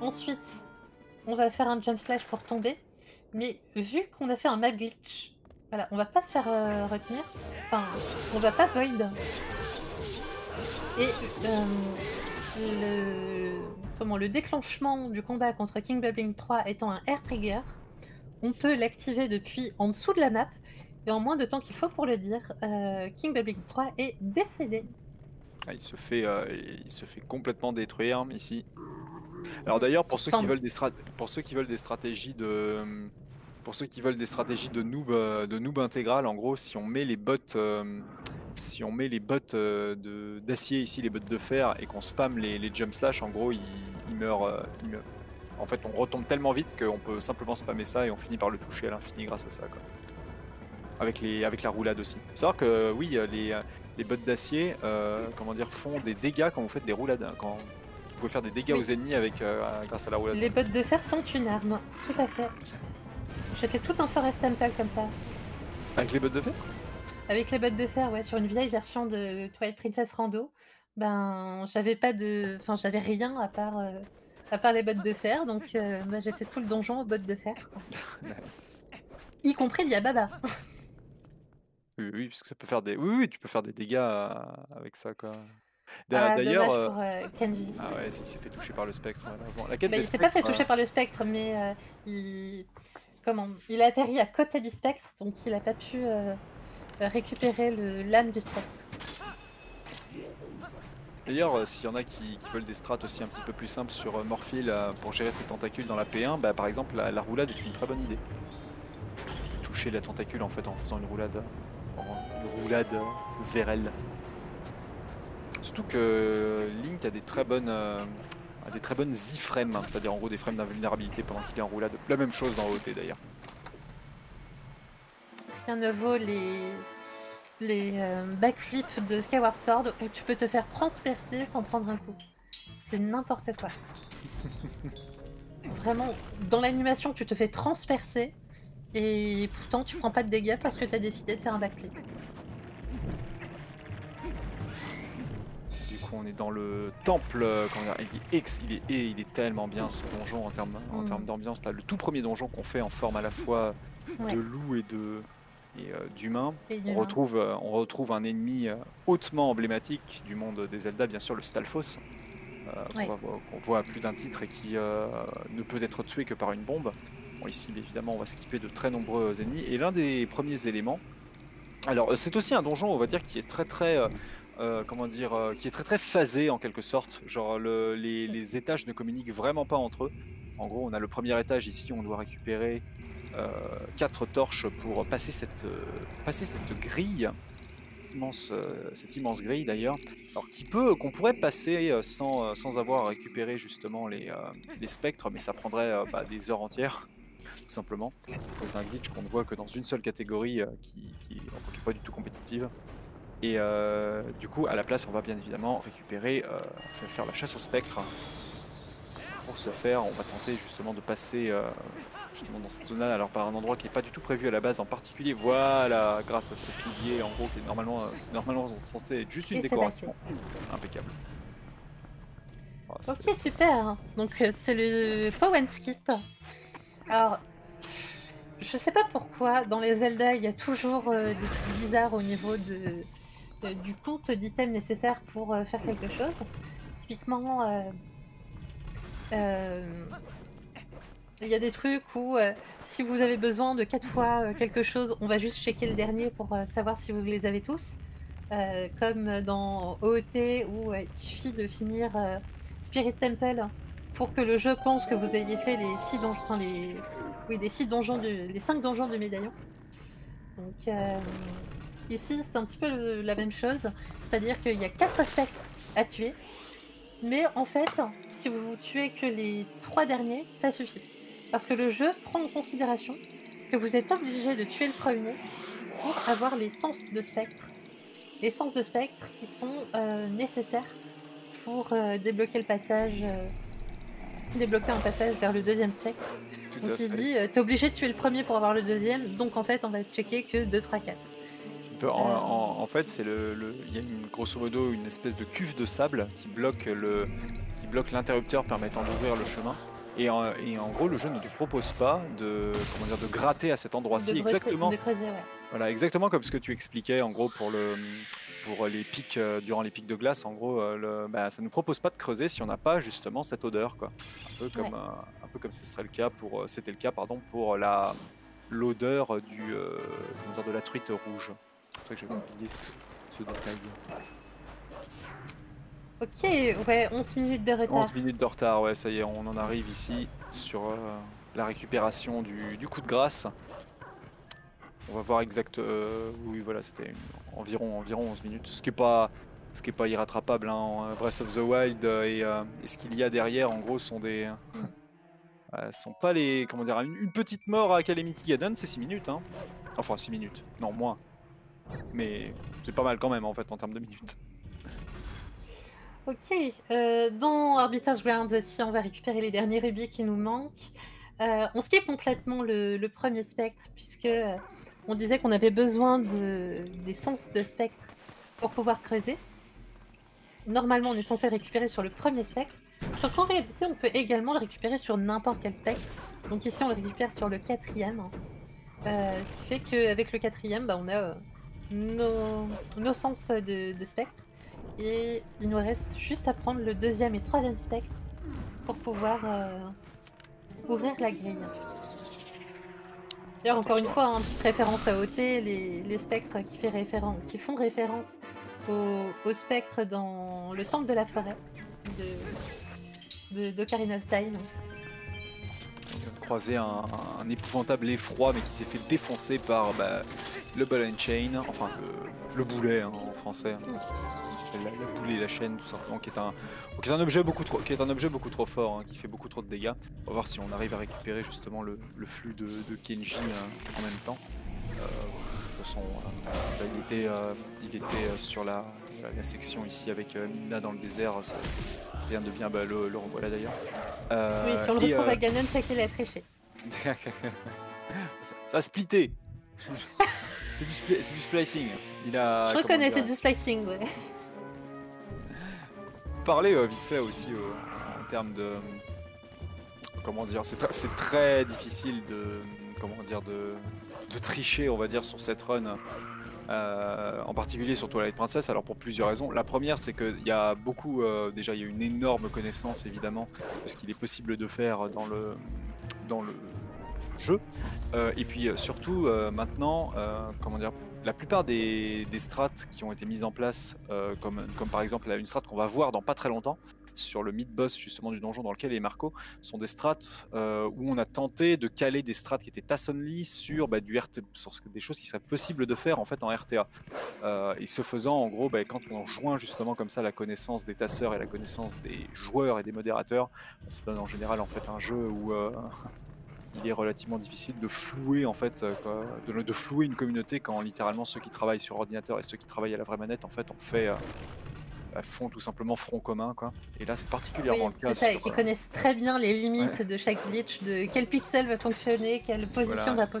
Ensuite, on va faire un jump slash pour tomber. Mais vu qu'on a fait un map glitch, voilà, on va pas se faire euh, retenir. Enfin, on va pas void. Et euh, le, comment, le déclenchement du combat contre King Bubbling 3 étant un air trigger, on peut l'activer depuis en dessous de la map. Et en moins de temps qu'il faut pour le dire, euh, King Bubbling 3 est décédé. Ah, il, se fait, euh, il se fait complètement détruire ici. Alors d'ailleurs, pour ceux qui veulent des pour ceux qui veulent des stratégies de pour ceux qui veulent des stratégies de noob euh, de noob intégral, en gros, si on met les bottes euh, si on met les bottes d'acier ici, les bottes de fer, et qu'on spam les, les jump slash, en gros, il, il meurt, il meurt. En fait, on retombe tellement vite qu'on peut simplement spammer ça et on finit par le toucher à l'infini grâce à ça. Quoi. Avec, les, avec la roulade aussi. Faut savoir que oui, euh, les, euh, les bottes d'acier, euh, comment dire, font des dégâts quand vous faites des roulades. hein, Quand vous pouvez faire des dégâts Oui. aux ennemis avec euh, grâce à la roulade. Les bottes de fer sont une arme, tout à fait. J'ai fait tout un forest temple comme ça. Avec les bottes de fer? Avec les bottes de fer, ouais, sur une vieille version de Twilight Princess Rando, ben j'avais pas de. Enfin j'avais rien à part euh, à part les bottes de fer, donc euh, bah, j'ai fait tout le donjon aux bottes de fer. Nice. Y compris Diababa. Oui, oui, parce que ça peut faire des. Oui, oui, tu peux faire des dégâts euh, avec ça, quoi. D'a- Ah, D'ailleurs. dommage euh, pour euh, Kenji. Ah ouais, il s'est fait toucher par le spectre, malheureusement. La quête Bah, des il s'est pas fait spectres, toucher euh, par le spectre, mais euh, il. Comment Il a atterri à côté du spectre, donc il a pas pu euh, récupérer le l'âme du spectre. D'ailleurs, euh, s'il y en a qui, qui veulent des strats aussi un petit peu plus simples sur euh, Morphile euh, pour gérer ses tentacules dans la P1, bah, par exemple, la, la roulade est une très bonne idée. Toucher la tentacule en fait en faisant une roulade, une roulade vers elle. Surtout que Link a des très bonnes, euh, a des très bonnes iframes, c'est-à-dire en gros des frames d'invulnérabilité pendant qu'il est en roulade. La même chose dans OT d'ailleurs. Rien ne vaut les, les euh, backflips de Skyward Sword où tu peux te faire transpercer sans prendre un coup. C'est n'importe quoi. Vraiment, dans l'animation, tu te fais transpercer et pourtant tu prends pas de dégâts parce que tu as décidé de faire un backflip. On est dans le temple. euh, il, est ex, il, est, et il est tellement bien ce donjon en termes en Mm. termes d'ambiance. Là, le tout premier donjon qu'on fait en forme à la fois Ouais. de loup et de et euh, d'humain. On retrouve, euh, on retrouve un ennemi hautement emblématique du monde des Zelda, bien sûr le Stalfos, qu'on Ouais. voit à plus d'un titre et qui ne peut être tué que par une bombe. Bon, ici, évidemment, on va skipper de très nombreux ennemis. Et l'un des premiers éléments. Alors, c'est aussi un donjon, on va dire, qui est très très. euh, euh, comment dire, euh, qui est très très phasé en quelque sorte. Genre le- les, les étages ne communiquent vraiment pas entre eux. En gros, on a le premier étage ici, on doit récupérer euh, quatre torches pour passer cette, euh, passer cette grille, cette immense, cette immense grille d'ailleurs, alors qui peut, qu'on pourrait passer sans, sans avoir récupéré justement les, les spectres, mais ça prendrait bah, des heures entières, tout simplement, à cause d'un glitch qu'on ne voit que dans une seule catégorie qui, qui, enfin, qui est pas du tout compétitive. Et euh, du coup, à la place, on va bien évidemment récupérer, euh, faire la chasse aux spectres. Pour ce faire, on va tenter justement de passer euh, justement dans cette zone-là, alors par un endroit qui n'est pas du tout prévu à la base en particulier. Voilà, grâce à ce pilier en gros qui est normalement, normalement censé être juste une Et décoration. Impeccable. Ah, Ok, super. Donc c'est le Power Skip. Alors, je sais pas pourquoi dans les Zelda il y a toujours des trucs bizarres au niveau de, du compte d'items nécessaires pour euh, faire quelque chose. Typiquement, euh, euh, il y a des trucs où euh, si vous avez besoin de quatre fois euh, quelque chose, on va juste checker le dernier pour euh, savoir si vous les avez tous. Euh, comme dans OOT où euh, il suffit de finir euh, Spirit Temple pour que le jeu pense que vous ayez fait les six donjons, enfin, les, oui, les six donjons, du, les cinq donjons du médaillon. Donc euh, ici c'est un petit peu le- la même chose, c'est-à-dire qu'il y a quatre spectres à tuer, mais en fait si vous tuez que les trois derniers, ça suffit, parce que le jeu prend en considération que vous êtes obligé de tuer le premier pour avoir les sens de spectre, les sens de spectre qui sont euh, nécessaires pour euh, débloquer le passage, euh, débloquer un passage vers le deuxième spectre. tout Donc il se dit, t'es obligé de tuer le premier pour avoir le deuxième, donc en fait on va checker que 2, 3, 4. En, en- en fait, c'est le, le- il y a une, grosso modo une espèce de cuve de sable qui bloque le, qui bloque l'interrupteur permettant d'ouvrir le chemin. Et en, et en gros, le jeu ne te propose pas de, comment dire, de gratter à cet endroit-ci exactement. De creuser, ouais. Voilà, exactement comme ce que tu expliquais en gros pour le pour les pics euh, durant les pics de glace. En gros, euh, le, bah, ça ne nous propose pas de creuser si on n'a pas justement cette odeur, quoi. Un peu comme Ouais. euh, un peu comme ce serait le cas pour c'était le cas pardon pour la l'odeur du comment dire, de la truite rouge. C'est vrai que j'avais oublié ce, ce détail. Ok, ouais, 11 minutes de retard. 11 minutes de retard, ouais, ça y est, on en arrive ici sur euh, la récupération du, du coup de grâce. On va voir exact. euh, oui, voilà, c'était environ, environ 11 minutes. Ce qui est pas, ce qui est pas irrattrapable. Hein, en Breath of the Wild euh, et, euh, et ce qu'il y a derrière, en gros, sont des. euh, sont pas les. Comment dire Une, une petite mort à Calamity Ganon, c'est 6 minutes. Hein. Enfin, 6 minutes. Non, moins. Mais c'est pas mal quand même, en fait, en termes de minutes. Ok, euh, dans Arbitrage Grounds aussi, on va récupérer les derniers rubis qui nous manquent. Euh, on skip complètement le, premier spectre, puisque euh, on disait qu'on avait besoin de, des sens de spectre pour pouvoir creuser. Normalement, on est censé récupérer sur le premier spectre, sauf qu'en réalité, on peut également le récupérer sur n'importe quel spectre. Donc ici, on le récupère sur le quatrième. Ce qui fait qu'avec le quatrième, bah, on a nos, sens de, de spectre. Et il nous reste juste à prendre le deuxième et troisième spectre pour pouvoir euh, ouvrir la grille. D'ailleurs, encore une fois, une petite référence à OT, les, spectres qui, font référence au, au spectre dans le temple de la forêt de, de, of Time. Croiser un, épouvantable effroi, mais qui s'est fait défoncer par bah, le ball and chain, enfin le, le boulet hein, en français. hein. La, la boule et la chaîne, tout simplement, qui est un, objet beaucoup trop, qui est un objet beaucoup trop fort, hein, qui fait beaucoup trop de dégâts. On va voir si on arrive à récupérer justement le, flux de, Kenji euh, en même temps. Euh, de toute façon, il était, euh, euh, sur la, section ici avec Mina dans le désert. Rien de bien, bah, le, le revoilà d'ailleurs. Euh, oui, si on le et, retrouve euh, à Ganon, c'est qu'il a triché. ça, ça a splitté. c'est du, spli- c'est du splicing. Il a. Je reconnais, c'est du splicing, ouais. Parler euh, vite fait aussi euh, en termes de. Comment dire C'est tr- c'est très difficile de. Comment dire de, de tricher, on va dire, sur cette run. Euh, en particulier sur Twilight Princess, alors pour plusieurs raisons. La première, c'est qu'il y a beaucoup, euh, déjà, il y a une énorme connaissance évidemment de ce qu'il est possible de faire dans le, jeu. Euh, et puis surtout, maintenant, comment dire, la plupart des, des strates qui ont été mises en place, comme, par exemple une strat qu'on va voir dans pas très longtemps, sur le mid-boss justement du donjon dans lequel est Marco, sont des strates euh, où on a tenté de caler des strates qui étaient task only sur bah, sur des choses qui seraient possibles de faire en fait en RTA. Euh, et ce faisant, en gros, bah, quand on joint justement comme ça la connaissance des tasseurs et la connaissance des joueurs et des modérateurs, bah, ça donne en général en fait un jeu où euh, il est relativement difficile de flouer en fait, euh, de, de flouer une communauté quand littéralement ceux qui travaillent sur ordinateur et ceux qui travaillent à la vraie manette en fait ont fait font tout simplement front commun quoi. Et là c'est particulièrement Oui, le cas. ça, sur, qui euh, connaissent très bien les limites de chaque glitch, de quel pixel va fonctionner, quelle position Voilà. va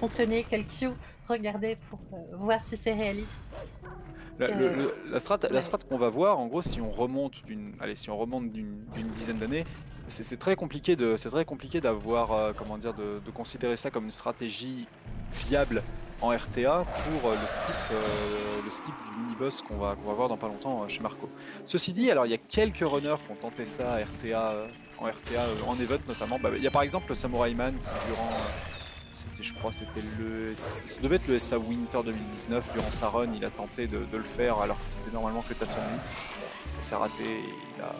fonctionner, quel cue regarder pour euh, voir si c'est réaliste. La, Euh, le- le- la strat, la ouais. strat qu'on va voir, en gros, si on remonte d'une, allez, si on remonte d'une dizaine d'années, c'est, très compliqué de, c'est très compliqué d'avoir, euh, comment dire, de, considérer ça comme une stratégie viable en RTA pour euh, le skip, euh, le skip du mini-boss qu'on va, va voir dans pas longtemps chez Marco. Ceci dit, alors il y a quelques runners qui ont tenté ça RTA, en RTA, en event notamment. Bah, Il y a par exemple le Samurai Man qui durant je crois, c'était le, ça devait être le SA Winter 2019. Durant sa run, il a tenté de, le faire alors que c'était normalement que Tasson Ça s'est raté. et Il, a,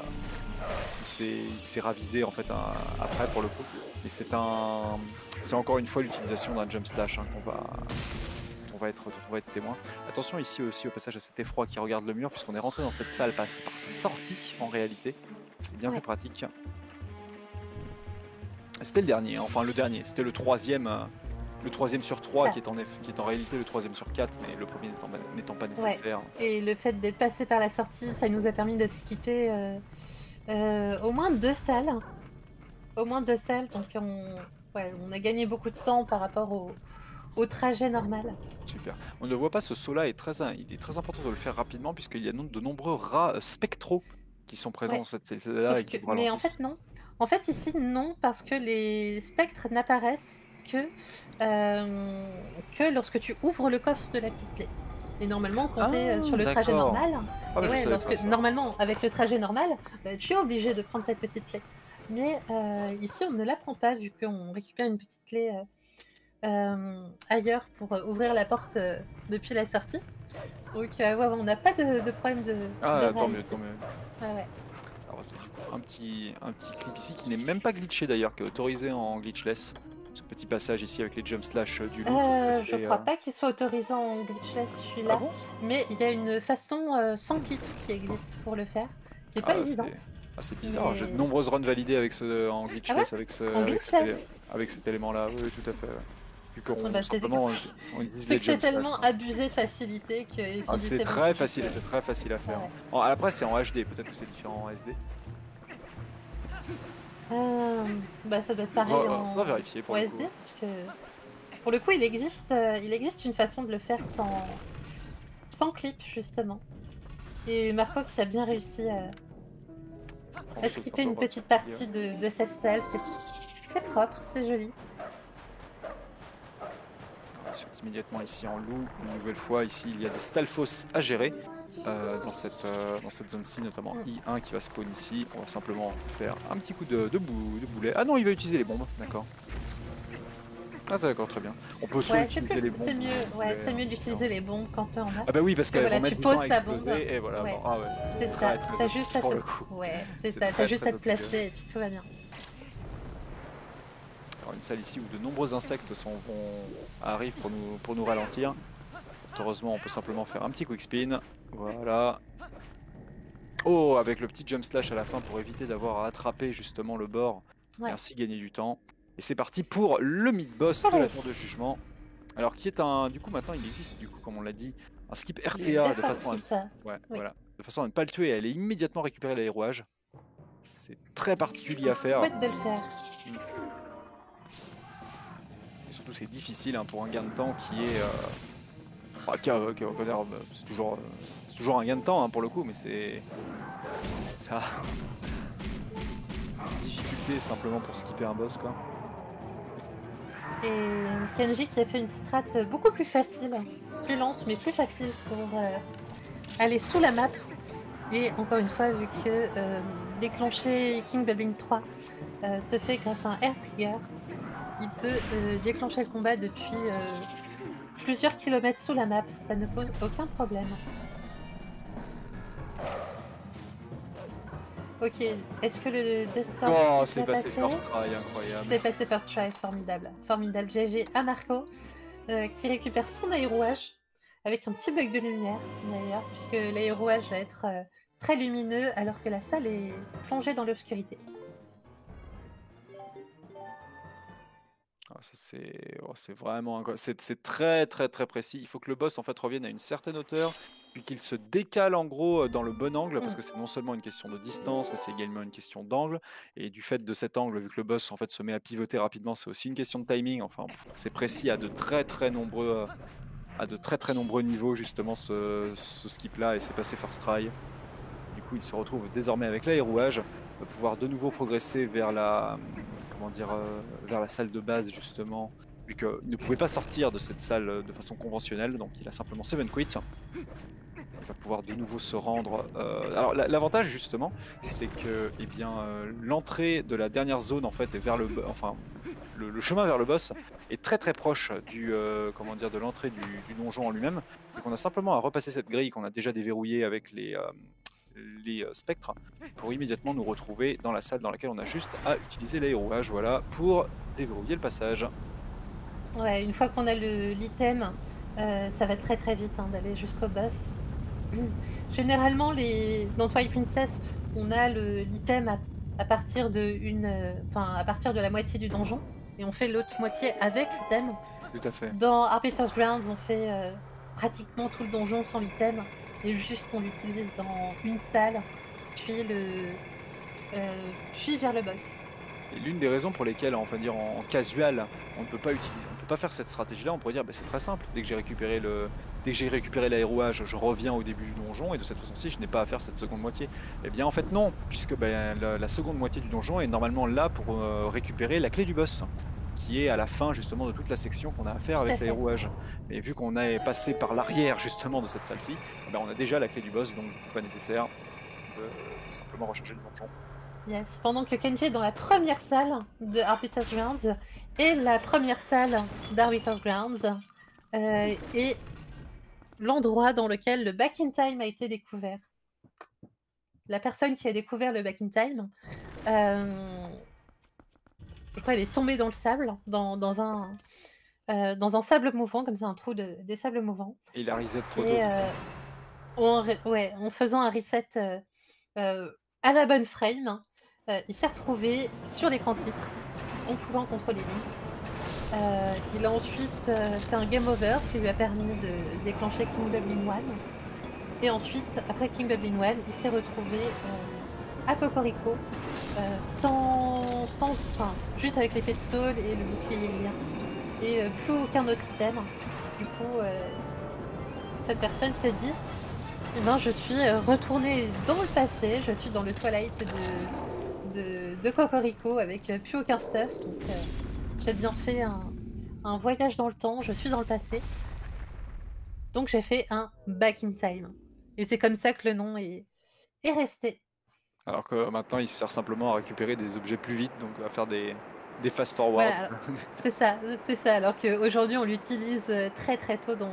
il s'est, ravisé en fait un- après pour le coup. Et c'est un, c'est encore une fois l'utilisation d'un jump slash hein, qu'on va, on va être, on va être témoin. Attention ici aussi au passage à cet effroi qui regarde le mur puisqu'on est rentré dans cette salle par, par sa sortie en réalité. C'est bien Ouais. plus pratique. C'était le dernier, hein. enfin le dernier, c'était le troisième, euh, le troisième sur 3 Ça. qui est, en qui est en réalité le troisième sur 4, mais le premier n'étant, pas- n'étant pas nécessaire. Et le fait d'être passé par la sortie, ça nous a permis de skipper euh, euh, au moins deux salles. Au moins deux salles, donc on, ouais, on a gagné beaucoup de temps par rapport au, au trajet normal. Super. On ne voit pas, ce saut-là est très, il est très important de le faire rapidement puisqu'il y a de nombreux rats euh, spectraux qui sont présents Ouais. dans cette vous mais en fait non. En fait ici non parce que les spectres n'apparaissent que euh, que lorsque tu ouvres le coffre de la petite clé. Et normalement quand tu es Ah, sur le trajet normal, Ah, mais et je ouais, savais lorsque, pas ça. normalement avec le trajet normal, bah, tu es obligé de prendre cette petite clé. Mais euh, ici on ne la prend pas vu qu'on récupère une petite clé euh, euh, ailleurs pour euh, ouvrir la porte euh, depuis la sortie. Donc euh, ouais, ouais, on n'a pas de, de problème de. Ah, de tant mieux, tant mieux. Ouais. Alors, du coup, un petit, un petit clip ici qui n'est même pas glitché d'ailleurs, qui est autorisé en glitchless. Ce petit passage ici avec les jump slash euh, du loot. Euh, c'est, je euh, crois pas qu'il soit autorisé en glitchless celui-là, Ah bon? Mais il y a une façon euh, sans clip qui existe pour le faire, qui est Ah, pas c'est- évidente. Ah, c'est bizarre, j'ai de nombreuses runs validées avec ce, en glitchless, avec, ce, En avec, cet, glitchless élé- avec cet élément-là. Oui, tout à fait. Vu qu'on Ah bah, c'est tellement abusé, facilité que. Ah, c'est très facile, c'est très facile à faire. ouais. Après, c'est en HD, peut-être que c'est différent en SD. Euh, bah ça doit être On pareil va, en on va vérifier pour le OSD, coup. parce que pour le coup il existe, euh, il existe une façon de le faire sans, sans clip justement. Et Marco qui a bien réussi à, skipper une petite partie de, de cette salle, c'est- c'est propre, c'est joli. On saute immédiatement ici en loup. Une nouvelle fois, ici, il y a des stalfos à gérer. Euh, dans cette, euh, dans cette zone-ci, notamment Mm. I1 qui va spawn ici. On va simplement faire un petit coup de, de, bou- de boulet. Ah non, il va utiliser les bombes, d'accord. Ah d'accord, très bien. On peut soit Ouais, utiliser les bombes. c'est mieux, ouais, c'est euh, mieux d'utiliser les bombes quand en as. Ah bah oui, parce qu'elles voilà, tu poses ta bombe. et voilà. Ouais. bon, ah ouais, c'est ça, t'as juste à te, ouais, c'est ça, t'as juste à te placer et puis tout va bien. Alors une salle ici où de nombreux insectes sont, vont, arrivent pour nous, pour nous ralentir. Heureusement, on peut simplement faire un petit quick spin. Voilà. Oh, avec le petit jump slash à la fin pour éviter d'avoir à attraper justement le bord Ouais. et ainsi gagner du temps. Et c'est parti pour le mid-boss de la tour de jugement. Alors qui est un... Du coup maintenant il existe, du coup comme on l'a dit, un skip RTA de façon, à... ouais, Oui. voilà, de façon à ne pas le tuer et à aller immédiatement récupérer l'aérouage. C'est très particulier à faire. souhaite de le faire. Et surtout, c'est difficile hein, pour un gain de temps qui est. Euh... c'est toujours, euh, c'est toujours un gain de temps hein, pour le coup, mais c'est. Ça. Difficulté simplement pour skipper un boss quoi. Et Kenji qui a fait une strat beaucoup plus facile, plus lente mais plus facile pour euh, aller sous la map. Et encore une fois, vu que euh, déclencher King Bubbling 3 euh, se fait grâce à un air trigger, il peut euh, déclencher le combat depuis euh, plusieurs kilomètres sous la map. Ça ne pose aucun problème. Ok, est-ce que le Death Sword Oh, est c'est passé first try, incroyable. c'est passé first try, formidable. Formidable. GG à Marco, euh, qui récupère son aérouage avec un petit bug de lumière, d'ailleurs, puisque l'aérouage va être euh, très lumineux alors que la salle est plongée dans l'obscurité. C'est oh, c'est vraiment c'est très très très précis. Il faut que le boss en fait revienne à une certaine hauteur, puis qu'il se décale en gros euh, dans le bon angle, parce Mm. que c'est non seulement une question de distance, mais c'est également une question d'angle. Et du fait de cet angle, vu que le boss en fait se met à pivoter rapidement, c'est aussi une question de timing. Enfin, c'est précis à de très très nombreux à de très très nombreux niveaux justement ce, ce skip là et c'est passé first try. Du coup, il se retrouve désormais avec l'aérouage, va pouvoir de nouveau progresser vers la, comment dire, euh, vers la salle de base justement, vu ne pouvait pas sortir de cette salle euh, de façon conventionnelle, donc il a simplement 7 quit. Il va pouvoir de nouveau se rendre. euh, Alors la- l'avantage justement, c'est que eh bien euh, l'entrée de la dernière zone en fait est vers le, enfin le, chemin vers le boss est très très proche du, comment dire, de l'entrée du, du donjon en lui-même. Donc on a simplement à repasser cette grille qu'on a déjà déverrouillée avec les, les euh, spectres pour immédiatement nous retrouver dans la salle dans laquelle on a juste à utiliser l'aérouage, voilà, pour déverrouiller le passage. Ouais, une fois qu'on a l'item, euh, ça va très très vite hein, d'aller jusqu'au boss. Généralement, les... dans Twilight Princess, on a l'item à, à partir de une, euh, à partir de la moitié du donjon, et on fait l'autre moitié avec l'item. Tout à fait. Dans Arbiter's Grounds, on fait euh, pratiquement tout le donjon sans l'item, et juste on l'utilise dans une salle, puis le, euh, puis vers le boss. Et l'une des raisons pour lesquelles, enfin dire en casual, on ne peut pas utiliser, on peut faire cette stratégie-là, on pourrait dire bah, c'est très simple. Dès que j'ai récupéré le, dès récupéré l'aérouage, je reviens au début du donjon et de cette façon-ci, je n'ai pas à faire cette seconde moitié. Eh bien en fait non, puisque bah, la, la seconde moitié du donjon est normalement là pour euh, récupérer la clé du boss qui est à la fin justement de toute la section qu'on a à faire avec fait. l'aérouage. Et vu qu'on est passé par l'arrière justement de cette salle-ci, eh ben, on a déjà la clé du boss, donc pas nécessaire de simplement recharger le donjon. Yes. Pendant que Kenji est dans la première salle de Arbiter's Grounds et la première salle d'Arbiter's Grounds euh, et l'endroit dans lequel le Back in Time a été découvert. La personne qui a découvert le Back in Time, euh, je crois qu'elle est tombée dans le sable, dans, dans un, euh, dans un sable mouvant, comme ça, un trou de, des sables mouvants. Et il a reset trop tôt. Euh, en, ré- ouais, en faisant un reset euh, euh, à la bonne frame, euh, il s'est retrouvé sur l'écran titre en pouvant contrôler Link. Euh, il a ensuite euh, fait un game over qui lui a permis de déclencher King Goblin 1. Et ensuite, après King Goblin 1, il s'est retrouvé euh, à Cocorico euh, sans, sans, enfin, juste avec l'épée de tôle et le bouclier lien. Et euh, plus aucun autre item. Du coup, euh, cette personne s'est dit eh ben, je suis retournée dans le passé, je suis dans le Twilight de, de, de Cocorico avec plus aucun stuff, donc j'ai bien fait un, un voyage dans le temps, je suis dans le passé. Donc j'ai fait un back in time. Et c'est comme ça que le nom est, est resté. Alors que maintenant il sert simplement à récupérer des objets plus vite, donc à faire des, des fast forward. Voilà, alors, c'est ça, c'est ça. Alors qu'aujourd'hui on l'utilise euh, très très tôt dans,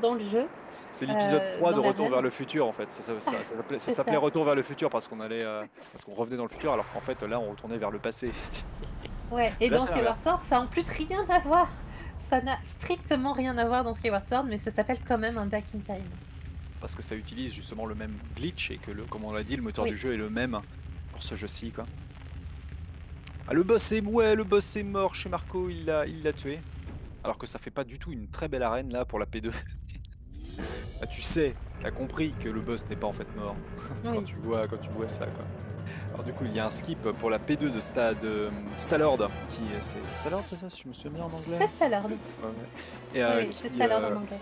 dans le jeu. C'est l'épisode Euh, 3 de dans la Retour vers le futur en fait. Ça, ça- ça- ça s'appelait. Retour vers le futur parce qu'on allait euh, parce qu'on revenait dans le futur alors qu'en fait là on retournait vers le passé. Ouais, et Là, dans Skyward Sword, ça a en plus rien à voir. Ça n'a strictement rien à voir dans Skyward Sword, mais ça s'appelle quand même un back in time. Parce que ça utilise justement le même glitch et que le, comme on l'a dit, le moteur Oui. du jeu est le même pour ce jeu-ci quoi. Ah le boss est ouais, le boss est mort chez Marco, il l'a il l'a tué. Alors que ça fait pas du tout une très belle arène là pour la P2. Ah, tu sais, t'as compris que le boss n'est pas en fait mort quand tu vois quand tu vois ça quoi. Alors du coup il y a un skip pour la P2 de, Sta, de Stallord qui c'est Stallord c'est ça si je me souviens bien en anglais. C'est. Ouais, ouais. Et, euh, oui, c'est Stallard euh, en anglais.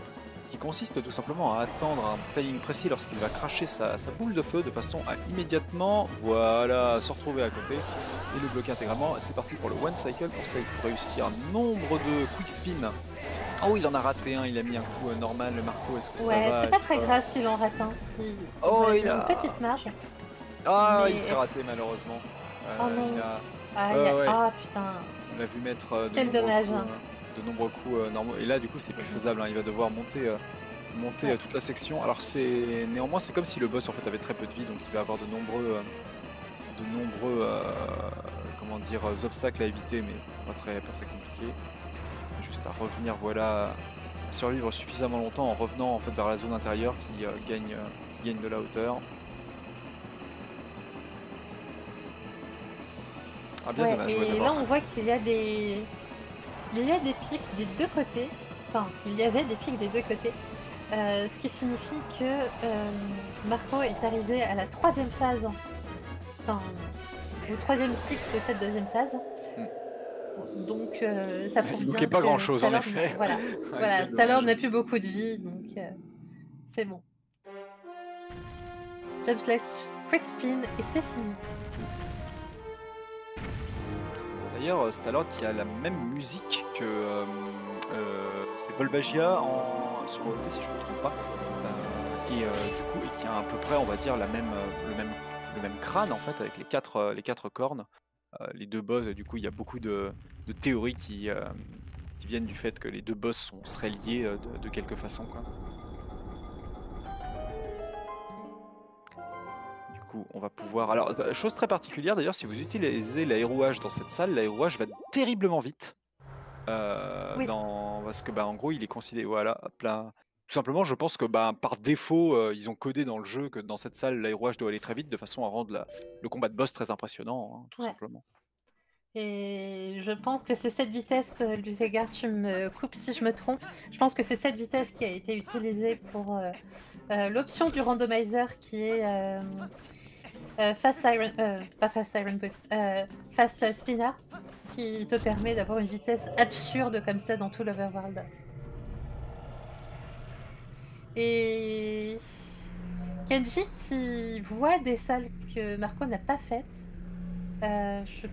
Qui consiste tout simplement à attendre un timing précis lorsqu'il va cracher sa, sa boule de feu de façon à immédiatement, voilà, se retrouver à côté et le bloquer intégralement. C'est parti pour le one cycle. Pour ça, il faut réussir un nombre de quick spin. Oh, il en a raté un. Il a mis un coup euh, normal. Marco, est-ce que ça Ouais, va c'est pas très euh, grave s'il en rate un. Il, Oh, il il a une petite marge. Ah, Mais il s'est raté malheureusement. Euh, Oh non. il a- Ah, Ouais, il y a- ouais. ah, putain. on l'a vu mettre euh, de, Quel dommage, coups, hein. De nombreux coups euh, normaux. Et là, du coup, c'est plus faisable. hein. Il va devoir monter, euh, monter euh, toute la section. Alors, c'est néanmoins, c'est comme si le boss en fait avait très peu de vie, donc il va avoir de nombreux, de nombreux, comment dire, obstacles à éviter, mais pas très, pas très compliqué. Juste à revenir, voilà, à survivre suffisamment longtemps en revenant en fait vers la zone intérieure qui gagne, qui gagne de la hauteur. Ah bien Ouais, dommage. et là on voit qu'il y a des. Il y a des pics des deux côtés. Enfin, il y avait des pics des deux côtés. Euh, ce qui signifie que euh, Marco est arrivé à la troisième phase. Enfin, au troisième cycle de cette deuxième phase. Donc euh, ça prouve Il manquait pas que grand-chose, en effet. Voilà, voilà dommage. n'a plus beaucoup de vie, donc euh, c'est bon. Jump slash quick spin et c'est fini. D'ailleurs, euh, Stallord qui a la même musique que euh, euh, c'est Volvagia en, sur si je ne me trompe pas. Et du coup, et qui a à peu près, on va dire, la même, le, même, le même crâne en fait avec les quatre, les quatre cornes. Les deux boss, du coup, il y a beaucoup de, de théories qui, qui viennent du fait que les deux boss sont, seraient liés de, quelque façon. Coup, on va pouvoir. Alors, euh, chose très particulière d'ailleurs, si vous utilisez l'aérouage dans cette salle, l'aérouage va terriblement vite. Euh, Oui. dans... Parce que, bah, en gros, il est considéré. Voilà, hop là. Tout simplement, je pense que bah, par défaut, euh, ils ont codé dans le jeu que dans cette salle, l'aérouage doit aller très vite de façon à rendre la- le combat de boss très impressionnant, hein, tout Ouais. simplement. Et je pense que c'est cette vitesse, Lucégard, tu me coupes si je me trompe. Je pense que c'est cette vitesse qui a été utilisée pour euh, euh, l'option du randomizer qui est. euh, Fast Iron, euh, pas Fast Iron Boots, euh, Fast Spinner, qui te permet d'avoir une vitesse absurde comme ça dans tout l'overworld. Et Kenji qui voit des salles que Marco n'a pas faites. Je...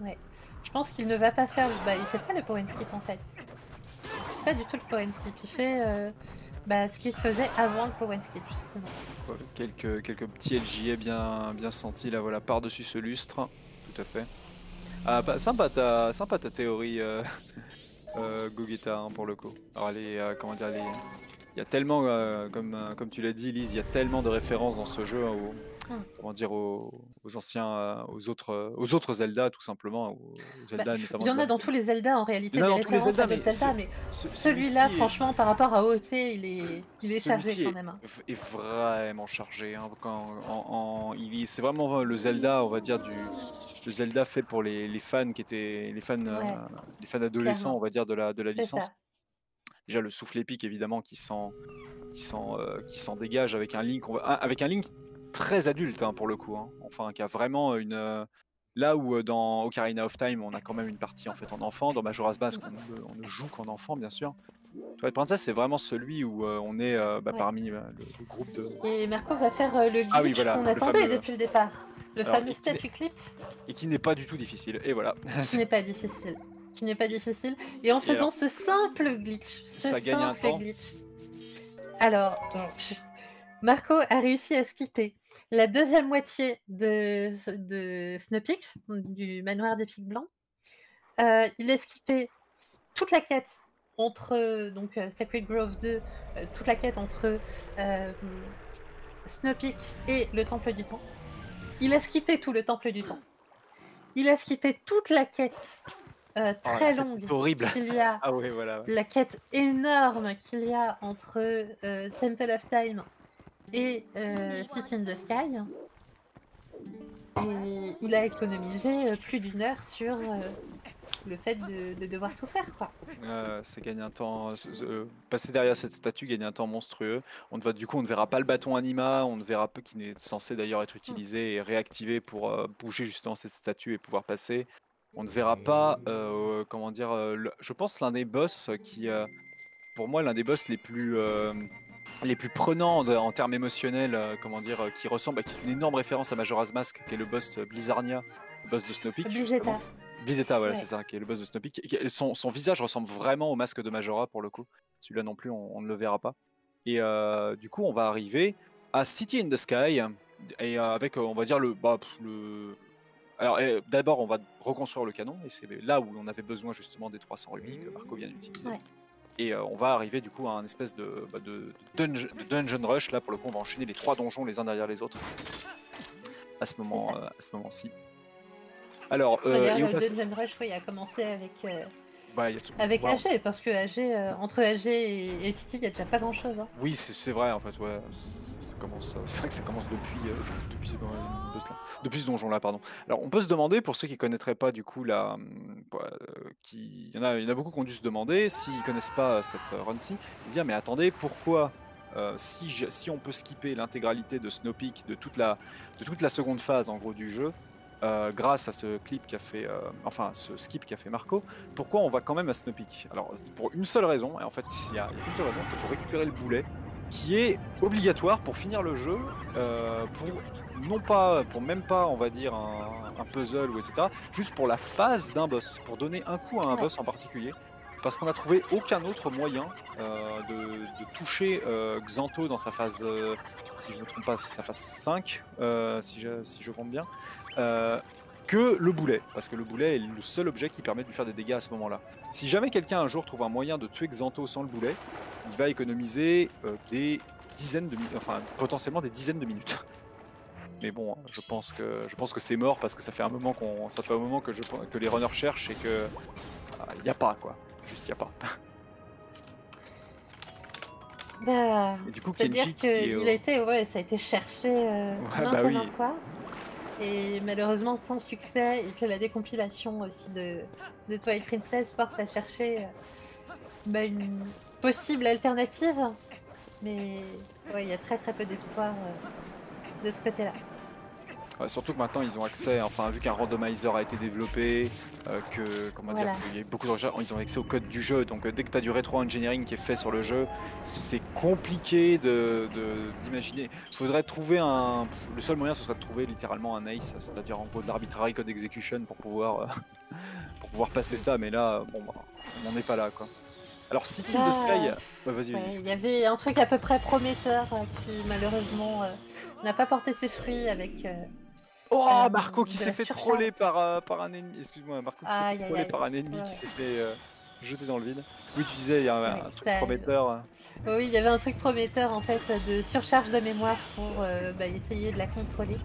Ouais. je pense qu'il ne va pas faire. Bah, il fait pas le point skip en fait. Il fait pas du tout le point skip. Il fait bah, ce qui se faisait avant le skip justement. Voilà, quelques, quelques petits LJA bien, bien sentis là, voilà, par-dessus ce lustre. Tout à fait. Ah, bah, sympa, ta, sympa ta théorie, euh, euh, Gogeta, hein, pour le coup. Alors, les, euh, comment dire, les- il y a tellement, euh, comme, euh, comme tu l'as dit, Lise, il y a tellement de références dans ce jeu hein, Hmm. comment dire, aux anciens, euh, aux autres, euh, aux autres Zelda, tout simplement, aux Zelda notamment. Il y en a dans tous les Zelda en réalité. Il y en a dans tous les Zelda, mais Zelda, mais Ce- celui-là, celui-ci est- franchement, par rapport à OT, il est, il est chargé quand est- même. hein. v- Est vraiment chargé. hein, quand, en, en- il est- c'est vraiment le Zelda, on va dire du le Zelda fait pour les, les fans qui étaient les fans, euh, Ouais. les fans adolescents, Clairement. on va dire de la de la licence. ça. Déjà le souffle épique évidemment qui s'en qui s'en euh, qui s'en dégage avec un Link, on va- avec un Link très adulte hein, pour le coup. hein. Enfin, qui a vraiment une euh, Là où euh, dans Ocarina of Time, on a quand même une partie en fait en enfant, dans Majora's Mask, on, ne- on ne joue qu'en enfant, bien sûr. Twilight Princess, c'est vraiment celui où euh, on est euh, bah, Ouais. parmi euh, le, le groupe de. Et Marco va faire euh, le glitch Ah oui, voilà, qu'on attendait fameux- depuis le départ. Le Alors, fameux step clip et qui n'est pas du tout difficile. Et voilà. qui n'est pas difficile. Qui n'est pas difficile. Et en faisant alors, ce simple glitch, ce ça gagne un temps. glitch. Alors, donc, Marco a réussi à skipper la deuxième moitié de, de Snowpeak, du manoir des pics blancs. Euh, il a skippé toute la quête entre donc euh, Sacred Grove 2, euh, toute la quête entre euh, Snowpeak et le Temple du Temps. Il a skippé tout le Temple du Temps. Il a skippé toute la quête euh, Oh très longue horrible. qu'il y a Ah voilà. ouais. la quête énorme qu'il y a entre Temple of Time et euh, City in the Sky. Il a économisé euh, plus d'une heure sur euh, le fait de, de devoir tout faire. Quoi. Euh, c'est gagner un temps. euh, passer derrière cette statue, gagner un temps monstrueux. On ne va, du coup, on ne verra pas le bâton anima, on ne verra peu qui n'est censé d'ailleurs être utilisé et réactivé pour bouger justement cette statue et pouvoir passer. On ne verra pas, comment dire, je pense l'un des boss qui, pour moi, l'un des boss les plus, les plus prenants en termes émotionnels, euh, comment dire, euh, qui ressemble, à qui est une énorme référence à Majora's Mask, qui est le boss euh, Blizzarnia, le boss de Snowpeak. Blizzeta. justement. Blizzeta, voilà, Ouais. c'est ça, qui est le boss de Snowpeak. Son, son visage ressemble vraiment au masque de Majora pour le coup. Celui-là non plus, on, on ne le verra pas. Et euh, du coup, on va arriver à City in the Sky et avec, on va dire le, bah, le. Alors, d'abord, on va reconstruire le canon et c'est là où on avait besoin justement des 300 rubis que Marco vient d'utiliser. Ouais. Et euh, on va arriver du coup à un espèce de, bah, de, de dunge- de dungeon rush. Là, pour le coup, on va enchaîner les trois donjons les uns derrière les autres à ce moment, euh, à ce moment-ci. Alors, euh, et le Dungeon Rush oui, a commencé avec, euh, bah, il y a tout- avec Wow. AG, parce que AG, euh, entre AG et, et City, il n'y a déjà pas grand-chose. hein. Oui, c'est vrai en fait, ouais. c'est- c'est- Ça commence, c'est vrai que ça commence depuis, euh, depuis, ce, euh, boss-là. depuis ce donjon-là, pardon. Alors, on peut se demander, pour ceux qui connaîtraient pas du coup la, euh, qui, il y en a, y en a beaucoup qui ont dû se demander s'ils connaissent pas euh, cette euh, run-ci, ils se dire mais attendez, pourquoi euh, si, je- si on peut skipper l'intégralité de Snowpeak de toute la, de toute la seconde phase en gros du jeu, euh, grâce à ce clip qu'a fait, euh, enfin ce skip qu'a fait Marco, pourquoi on va quand même à Snowpeak Alors pour une seule raison, et en fait il y a, qu'une seule raison, c'est pour récupérer le boulet, qui est obligatoire pour finir le jeu, euh, pour non pas, pour même pas on va dire un, un puzzle ou etc, juste pour la phase d'un boss, pour donner un coup à un boss en particulier. Parce qu'on n'a trouvé aucun autre moyen euh, de, de toucher euh, Xanto dans sa phase, euh, si je ne me trompe pas, sa phase 5, euh, si, je, si je compte bien, euh, que le boulet. Parce que le boulet est le seul objet qui permet de lui faire des dégâts à ce moment-là. Si jamais quelqu'un un jour trouve un moyen de tuer Xanto sans le boulet, il va économiser euh, des dizaines de minutes, enfin potentiellement des dizaines de minutes. Mais bon, je pense que je pense que c'est mort parce que ça fait un moment qu'on, ça fait un moment que je que les runners cherchent et que il n'y a pas quoi, juste il y a pas. Bah, Et du coup, Kenji qu'il au- a été, ouais, ça a été cherché euh, Ouais, bah oui. fois. Et malheureusement sans succès. Et puis la décompilation aussi de, de Twilight Princess porte à chercher euh, bah, une possible alternative. Mais il y a très très peu d'espoir euh, de ce côté-là. Ouais, surtout que maintenant ils ont accès, enfin vu qu'un randomizer a été développé, euh, que comment Voilà. dire, qu'il y a beaucoup de recherches, ils ont accès au code du jeu. Donc euh, dès que tu as du rétro-engineering qui est fait sur le jeu, c'est compliqué de de- d'imaginer. Faudrait trouver un. Le seul moyen ce serait de trouver littéralement un ace, c'est-à-dire en gros de l'arbitrary code execution pour pouvoir euh, pour pouvoir passer ça. Mais là, bon, bah, on n'en est pas là quoi. Alors City Là, Sky, ouais, vas-y, Ouais, il y avait un truc à peu près prometteur euh, qui malheureusement euh, n'a pas porté ses fruits avec. Oh, Euh, Marco qui s'est fait troller par, euh, par un ennemi. Excuse-moi, Marco qui s'est fait troller par un ennemi qui s'est fait euh, jeter dans le vide. Oui, tu disais, il y a un, truc ça prometteur. Oui, il y avait un truc prometteur en fait de surcharge de mémoire pour euh, bah, essayer de la contrôler.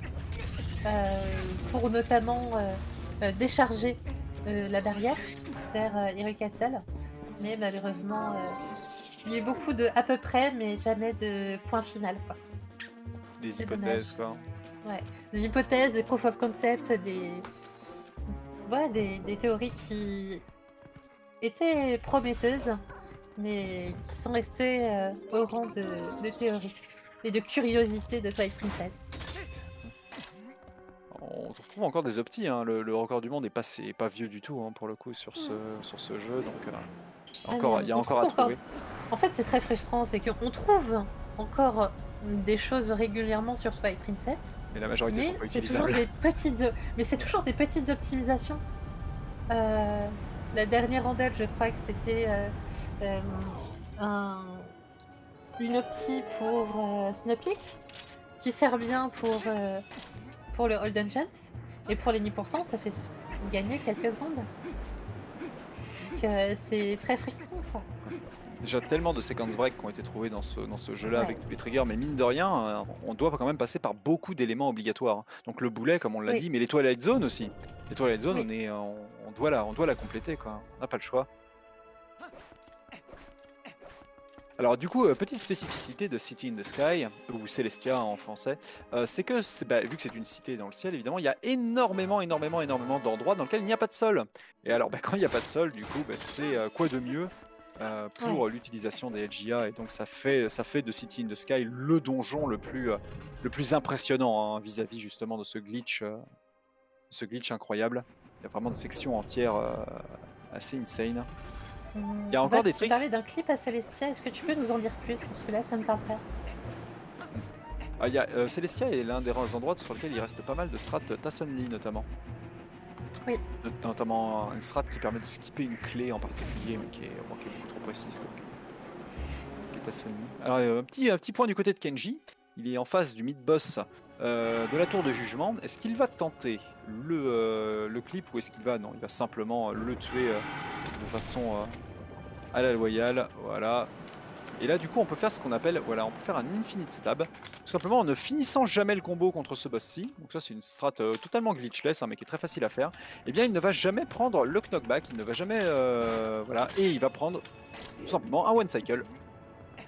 Euh, pour notamment euh, décharger la barrière vers Hyrule Castle. Mais malheureusement, il y a eu beaucoup de à peu près, mais jamais de point final. Quoi. Des hypothèses, dommage. quoi. Des hypothèses, des proof of concept, des, ouais, des, des théories qui étaient prometteuses, mais qui sont restées euh, au rang de, de théories et de curiosité de Twilight Princess. On retrouve encore des optis. hein. Le, le record du monde est pas, pas vieux du tout hein, pour le coup sur ce, sur ce jeu. Donc, euh, Ah, encore, il y a encore à encore- trouver. En fait, c'est très frustrant, c'est qu'on trouve encore des choses régulièrement sur Twilight Princess, Mais la majorité sont pas c'est toujours utilisables. des petites, mais c'est toujours des petites optimisations. Euh, la dernière date, je crois que c'était euh, euh, un- une opti pour Snowpeak qui sert bien pour pour le Holden Chance et pour les 10%, ça fait gagner quelques secondes. Donc c'est très frustrant. Quoi. Déjà tellement de séquences break qui ont été trouvées dans ce, dans ce jeu-là Ouais. avec tous les triggers, mais mine de rien, euh, on doit quand même passer par beaucoup d'éléments obligatoires. Donc le boulet, comme on l'a Oui. dit, mais les Twilight Zone aussi. Les Twilight Zone, Oui. on, est, on, on doit la, on doit la compléter, quoi. On n'a pas le choix. Alors du coup, euh, petite spécificité de City in the Sky, ou Celestia en français, euh, c'est que, bah, vu que c'est une cité dans le ciel, évidemment, il y a énormément, énormément, énormément d'endroits dans lesquels il n'y a pas de sol. Et alors, bah, quand il n'y a pas de sol, du coup, bah, c'est euh, quoi de mieux euh, pour l'utilisation des LGA et donc ça fait, ça fait de City in the Sky le donjon le plus, euh, le plus impressionnant hein, vis-à-vis justement de ce glitch, euh, ce glitch incroyable. Il y a vraiment des sections entières euh, assez insane. Hum, Il y a encore Max, des tu tricks parlais d'un clip à Celestia, est-ce que tu peux nous en dire plus? Parce que là, ça me parle pas. Ah, y a, Celestia est l'un des endroits sur lequel il reste pas mal de strats Tassonly notamment. Oui. Not- Notamment une strat qui permet de skipper une clé en particulier, mais qui est, bon, qui est beaucoup trop précise. Quoi, qui est Tassonly. Alors, euh, un petit, un petit point du côté de Kenji. Il est en face du mid-boss euh, de la tour de jugement. Est-ce qu'il va tenter le, euh, le clip ou est-ce qu'il va. Non, il va simplement le tuer de façon à la loyale? Voilà. Et là, du coup, on peut faire ce qu'on appelle. Voilà, on peut faire un infinite stab. Tout simplement en ne finissant jamais le combo contre ce boss-ci. Donc, ça, c'est une strat euh, totalement glitchless, hein, mais qui est très facile à faire. Eh bien, il ne va jamais prendre le knockback. Il ne va jamais. euh, voilà. Et il va prendre tout simplement un one cycle.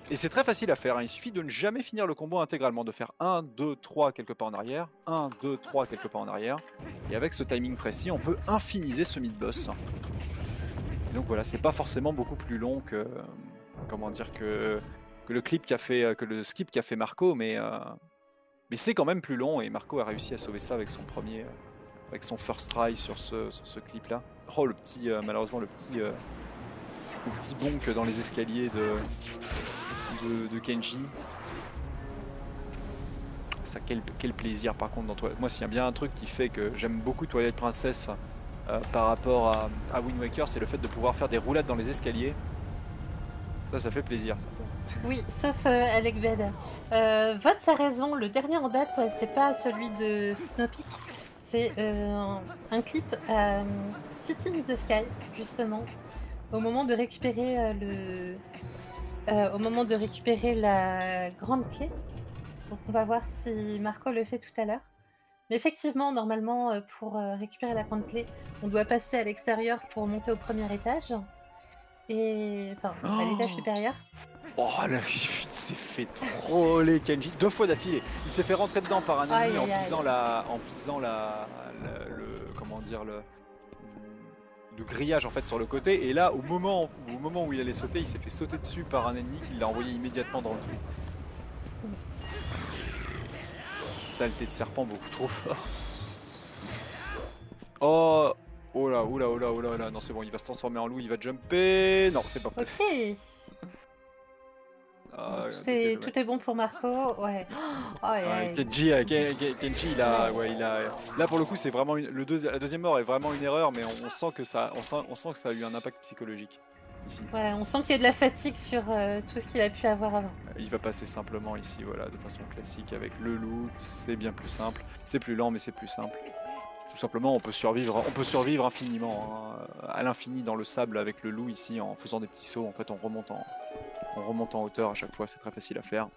Et c'est très facile à faire, hein. il suffit de ne jamais finir le combo intégralement, de faire 1, 2, 3 quelques pas en arrière, 1, 2, 3 quelques pas en arrière, et avec ce timing précis, on peut infiniser ce mid-boss. Et Donc voilà, c'est pas forcément beaucoup plus long que, comment dire, que, le clip qu'a fait, le skip qu'a fait Marco, mais, euh, mais c'est quand même plus long, et Marco a réussi à sauver ça avec son premier, euh, avec son first try sur ce, sur ce clip-là. Oh le petit, euh, malheureusement le petit, euh, bonk dans les escaliers de, Kenji. Ça, quel, plaisir par contre dans Twilight. Moi, s'il y a bien un truc qui fait que j'aime beaucoup Twilight Princess euh, par rapport à, à Wind Waker, c'est le fait de pouvoir faire des roulades dans les escaliers. Ça, ça fait plaisir. Oui, sauf euh, Alec Bed. Euh, a raison, le dernier en date, c'est pas celui de Snowpeak, c'est euh, un, clip à euh, City in Sky, justement, au moment de récupérer au moment de récupérer la grande clé. Donc on va voir si Marco le fait tout à l'heure. Mais effectivement, normalement, pour récupérer la grande clé, on doit passer à l'extérieur pour monter au premier étage. Et. Enfin, à l'étage Oh supérieur. Oh là, il s'est fait troller Kenji deux fois d'affilée. Il s'est fait rentrer dedans par un ennemi Aïe, en aïe. visant la, en visant la, la- le, comment dire le, le grillage en fait sur le côté. Et là, au moment, au moment où il allait sauter, il s'est fait sauter dessus par un ennemi qui l'a envoyé immédiatement dans le trou. saleté de serpent beaucoup trop fort. Oh Oh là, oh là, oh là, oh là, oh là, non c'est bon, il va se transformer en loup, il va jumper. Non, c'est pas possible. Ok, Ah, tout, est, tout est bon pour Marco. Ouais. Oh, Ouais. Kenji, euh, Ken- Ken- Kenji, il a, ouais, il a. Là pour le coup, c'est vraiment une- le la deuxième mort est vraiment une erreur, mais on, on sent que ça, on sent, on sent que ça a eu un impact psychologique ici. Ouais, on sent qu'il y a de la fatigue sur euh, tout ce qu'il a pu avoir avant. Il va passer simplement ici, voilà, de façon classique avec le loup. C'est bien plus simple. C'est plus lent, mais c'est plus simple. Tout simplement, on peut survivre, on peut survivre infiniment, hein, à l'infini dans le sable avec le loup ici, en faisant des petits sauts. En fait, on remonte en, on remonte en hauteur à chaque fois. C'est très facile à faire.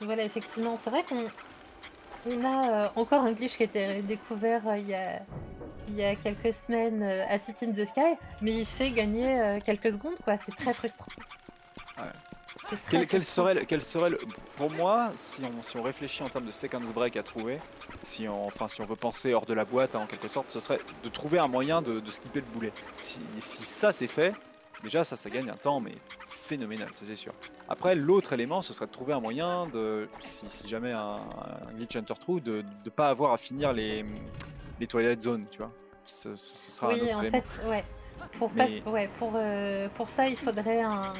Voilà, effectivement, c'est vrai qu'on on a euh, encore un glitch qui a été découvert euh, il, y a, il y a quelques semaines euh, à City in the Sky, mais il fait gagner quelques secondes, quoi. C'est très frustrant. Ouais. Quel, serait, le- quel serait le, pour moi, si on, si on réfléchit en termes de seconds break à trouver, si on, enfin, si on veut penser hors de la boîte hein, en quelque sorte, ce serait de trouver un moyen de, de skipper le boulet. Si, si ça c'est fait, déjà ça, ça gagne un temps, mais phénoménal, ça c'est sûr. Après, l'autre élément, ce serait de trouver un moyen de, si, si jamais un, un glitch Hunter True, de ne pas avoir à finir les, les Twilight Zone, tu vois. Ce, ce- ce sera un Oui, autre en élément. fait, ouais. Pour, pas- ouais, pour, euh, pour ça, il faudrait un,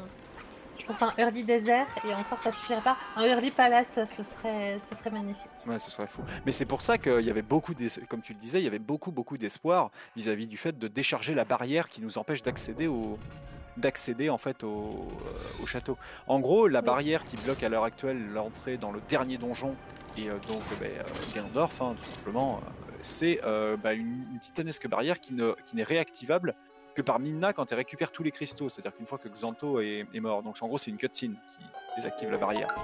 pense un early désert, et encore ça suffirait pas. Un early palace, ce serait, ce serait magnifique. Ouais, ce serait fou. Mais c'est pour ça qu'il y avait beaucoup, comme tu le disais, il y avait beaucoup, beaucoup d'espoir vis-à-vis du fait de décharger la barrière qui nous empêche d'accéder au d'accéder en fait au, euh, au château. En gros, la Oui. barrière qui bloque à l'heure actuelle l'entrée dans le dernier donjon et euh, donc euh, Ganondorf, hein, tout simplement, c'est bah, une, une titanesque barrière qui ne qui n'est réactivable que par Minna quand elle récupère tous les cristaux. C'est-à-dire qu'une fois que Xanto est, est mort, donc en gros c'est une cutscene qui désactive la barrière.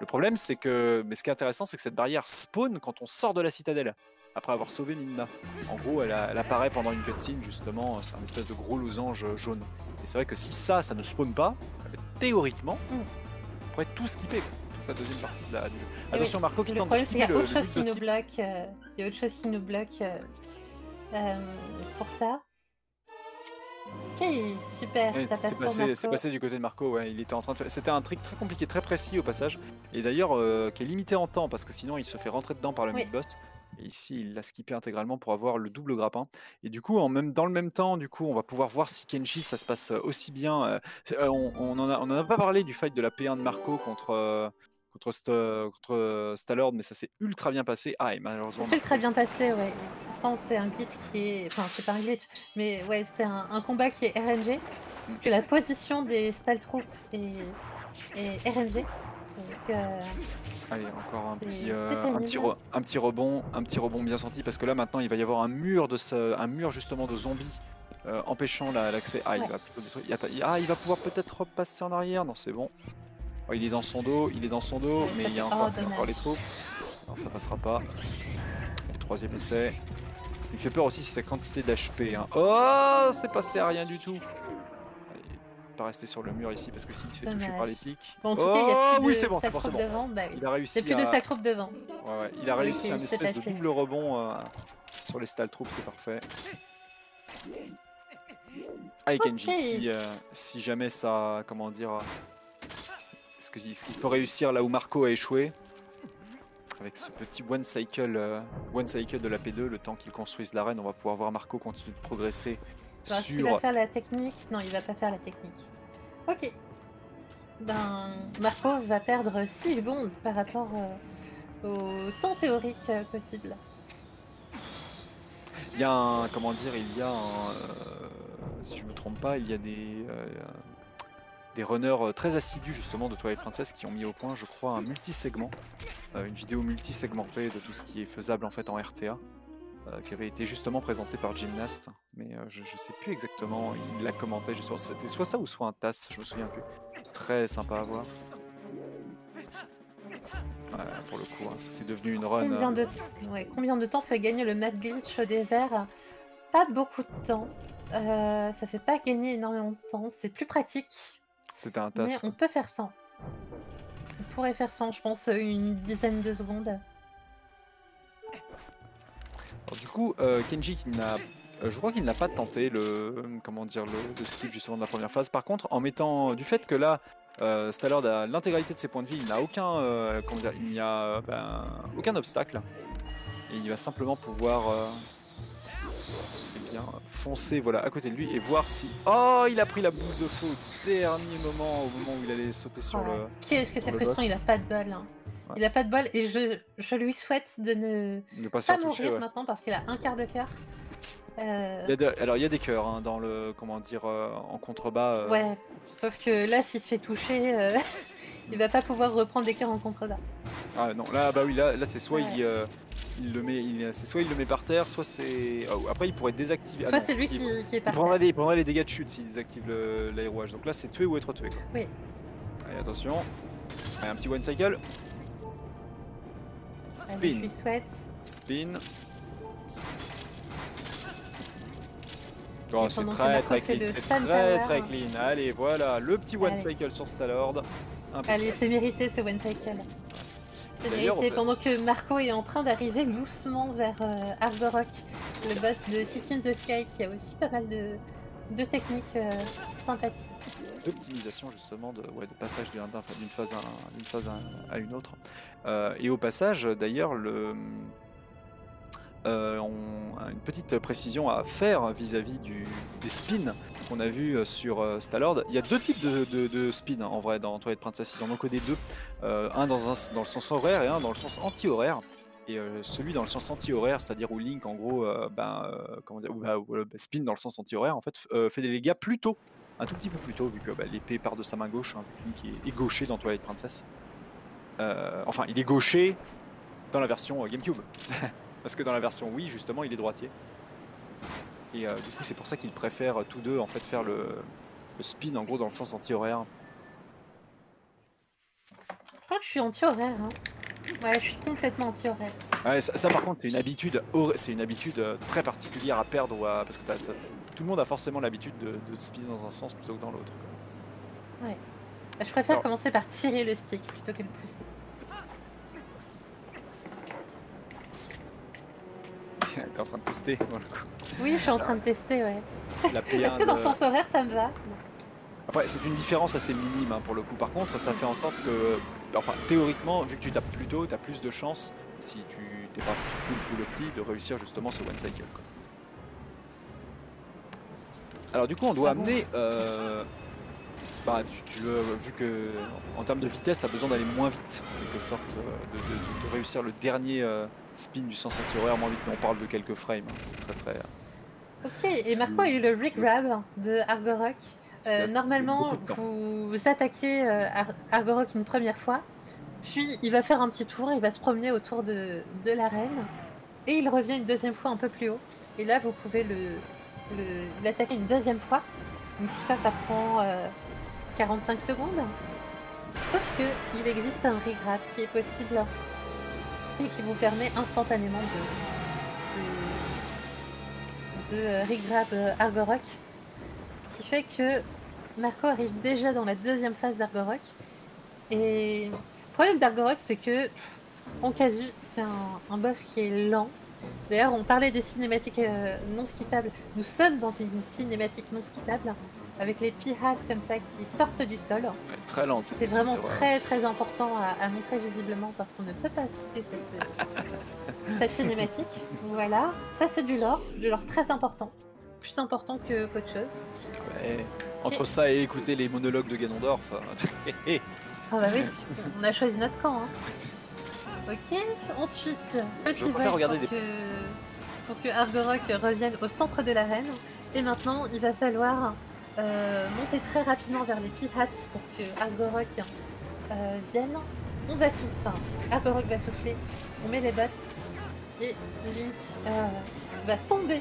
Le problème, c'est que, mais ce qui est intéressant, c'est que cette barrière spawn quand on sort de la citadelle, après avoir sauvé Minna. En gros, elle, a- elle apparaît pendant une cutscene, justement, c'est un espèce de gros losange jaune. Et c'est vrai que si ça, ça ne spawn pas, euh, théoriquement, Mm. on pourrait tout skipper, la deuxième partie de la- du jeu. Et Attention, Marco qui tente de skipper a le, autre le chose but qui de nous skip. bloque. euh, Il y a autre chose qui nous bloque euh, euh, pour ça. Ok, super, Ouais, ça passe C'est passé, c'est passé du côté de Marco, ouais. Il était en train de C'était un trick très compliqué, très précis au passage. Et d'ailleurs, euh, qui est limité en temps parce que sinon il se fait rentrer dedans par le Oui. mid-boss. Et ici, il l'a skippé intégralement pour avoir le double grappin. Et du coup, en même, dans le même temps, du coup, on va pouvoir voir si Kenji, ça se passe euh, aussi bien. euh, on, on en a, on en a pas parlé du fight de la P1 de Marco contre, euh, contre, St- contre mais ça s'est ultra bien passé. Ah, et malheureusement. C'est très bien passé, ouais. Et pourtant, c'est un glitch qui est. Enfin, c'est pas un glitch, mais ouais, c'est un, un combat qui est RNG. Mm. Que la position des Stall Troops est, est RNG. Donc, euh, Allez, encore un petit, euh, un, petit un petit rebond, un petit rebond bien senti parce que là maintenant il va y avoir un mur de ce- un mur justement de zombies euh, empêchant la- l'accès. Ah, il va plutôt détruire. Ah, il va pouvoir peut-être repasser en arrière. Non, c'est bon. Oh, il est dans son dos, il est dans son dos, mais il y a encore, oh, il y a encore les troupes. Non, ça passera pas. Le troisième essai. Ce qui me fait peur aussi, c'est sa quantité d'HP. hein. Oh, c'est passé à rien du tout. Allez, pas rester sur le mur ici parce que s'il se fait toucher par les pics. bon, en tout cas, il y a oh, oui, c'est bon, c'est bon, c'est bon. devant. Bah oui. Il a réussi Il y a plus de à- devant. Ouais, ouais, il a réussi un espèce de double rebond euh, sur les Stall Troops, c'est parfait. Allez Kenji, si, euh, si jamais ça, comment dire, euh, est-ce qu'il peut réussir là où Marco a échoué avec ce petit one cycle, euh, one cycle de la P2, le temps qu'il construise l'arène, on va pouvoir voir Marco continuer de progresser sur. va faire la technique Non, il va pas faire la technique. Ok. Ben, Marco va perdre 6 secondes par rapport euh, au temps théorique euh, possible. Il y a un, comment dire, il y a un, si je me trompe pas, il y a des, des runners euh, très assidus justement de Twilight Princess qui ont mis au point, je crois, un multi-segment, euh, une vidéo multi-segmentée de tout ce qui est faisable en fait en RTA, euh, qui avait été justement présentée par Gymnast, mais je, je sais plus exactement, il l'a commenté justement, c'était soit ça ou soit un TAS, je me souviens plus. Très sympa à voir. Ouais, pour le coup, hein, c'est devenu une run. Combien de... Ouais, combien de temps fait gagner le map glitch au désert Pas beaucoup de temps. Euh, ça fait pas gagner énormément de temps. C'est plus pratique. C'était un Mais on peut faire 100. On pourrait faire 100, je pense, une dizaine de secondes. Alors, du coup, euh, Kenji, qui n'a, euh, je crois qu'il n'a pas tenté le, comment dire, le, le skip justement de la première phase. Par contre, en mettant du fait que là, Euh, Stallord a l'intégralité de ses points de vie, il n'a aucun, euh, comment dire, il n'y a euh, ben, aucun obstacle. Et il va simplement pouvoir euh, bien, foncer voilà, à côté de lui et voir si... Oh, il a pris la boule de feu au dernier moment, au moment où il allait sauter sur Oh, le... Qu'est-ce que c'est frustrant, il a pas de bol. hein. Ouais. Il a pas de bol et je, je lui souhaite de ne Ne pas se pas mourir ouais. maintenant parce qu'il a un quart de cœur. Euh, Il y a de- alors il y a des cœurs hein, dans le comment dire euh, en contrebas. euh, Ouais, sauf que là, s'il se fait toucher, euh, il va pas pouvoir reprendre des cœurs en contrebas. Ah non là bah oui là, là c'est soit Ouais. il, euh, il le met il- c'est soit il le met par terre soit c'est oh, après il pourrait désactiver. ah Soit non, c'est lui il- qui, qui est Il prendra, des, il prendra les dégâts de chute s'il désactive l'aérouage. Donc là, c'est tuer ou être tué. Quoi. Oui. Allez, attention. Allez, un petit one cycle. Allez, je Spin. lui souhaite. Spin. Oh, Et c'est très très clean. C'est très très clean. Allez, voilà, le petit one Allez. cycle sur. Impeccable. Allez, c'est mérité ce one cycle. Peut- pendant que Marco est en train d'arriver doucement vers euh, Argorok, le boss de City in the Sky, qui a aussi pas mal de, de techniques euh, sympathiques. d'optimisation justement de, ouais, de passage d'une d'un- d'une phase, à, un- d'une phase à, à une autre. Euh, et au passage, d'ailleurs, le, euh, on a une petite précision à faire vis-à-vis des spins qu'on a vu euh, sur euh, Stallord. Il y a deux types de, spins en vrai dans Twilight Princess. Ils en ont codé deux. Un dans, un dans le sens horaire et un dans le sens anti-horaire. Et celui dans le sens anti-horaire, c'est-à-dire où Link, en gros, ben, comment dire, ou, bah, bah, spin dans le sens anti-horaire, en fait, fait des dégâts plus tôt un tout petit peu plus tôt, vu que bah, l'épée part de sa main gauche, hein, Link est, est gaucher dans Twilight Princess. Enfin, il est gaucher dans la version GameCube. Parce que dans la version Wii, justement, il est droitier. Et euh, du coup, c'est pour ça qu'ils préfèrent euh, tous deux en fait faire le, le spin en gros dans le sens anti-horaire. Je crois que je suis anti-horaire. Hein. Ouais, je suis complètement anti-horaire. Ouais, ça, ça, par contre, c'est une habitude, c'est une habitude euh, très particulière à perdre, ou à- parce que tout le monde a forcément l'habitude de, de spinner dans un sens plutôt que dans l'autre. quoi. Je préfère Alors- commencer par tirer le stick plutôt que le pousser. T'es en train de tester pour le coup. Oui, je suis en train de tester, ouais. La P1 Est-ce que dans le sens horaire, ça me va Après, c'est une différence assez minime hein, pour le coup. Par contre, ça fait en sorte que, enfin, théoriquement, vu que tu tapes plus tôt, tu as plus de chances, si tu t'es pas full full opti, de réussir justement ce one cycle. quoi. Alors du coup, on doit Ah amener, euh, bah, tu, tu veux- vu que en termes de vitesse, tu as besoin d'aller moins vite, en quelque sorte, euh, de, de- de- de réussir le dernier euh, spin du sens anti-horaire moins vite. Mais on parle de quelques frames, hein, c'est très très. Ok, et Marco a eu le Rick Grab de Argorok. Euh, normalement, vous, vous attaquez euh, Ar- Argorok une première fois, puis il va faire un petit tour, il va se promener autour de, de l'arène, et il revient une deuxième fois un peu plus haut. Et là, vous pouvez le le- l'attaquer une deuxième fois. Donc tout ça, ça prend euh, 45 secondes. Sauf que il existe un regrab qui est possible qui vous permet instantanément de, de, euh, regrab euh, Argorok. Ce qui fait que Marco arrive déjà dans la deuxième phase d'Argorok. Et le problème d'Argorok, c'est que en casu, c'est un, un boss qui est lent. D'ailleurs, on parlait des cinématiques euh, non skippables. Nous sommes dans une cinématique non skippable, avec les pirates comme ça qui sortent du sol. Ouais, très lente. C'est vraiment très très important à, à montrer visiblement parce qu'on ne peut pas cette, euh, cette cinématique. Voilà, ça c'est du lore, du lore très important, plus important que qu'autre chose. Ouais. Entre ça et écouter les monologues de Ganondorf. hé, hé. Ah bah oui, on a choisi notre camp. hein. Ok, ensuite, petit regarder pour, des- que, pour que Argorok revienne au centre de l'arène. Et maintenant, il va falloir euh, monter très rapidement vers les pirates pour que Argorok euh, vienne. On va souffler, enfin, Argorok va souffler, on met les bottes et Link euh, va tomber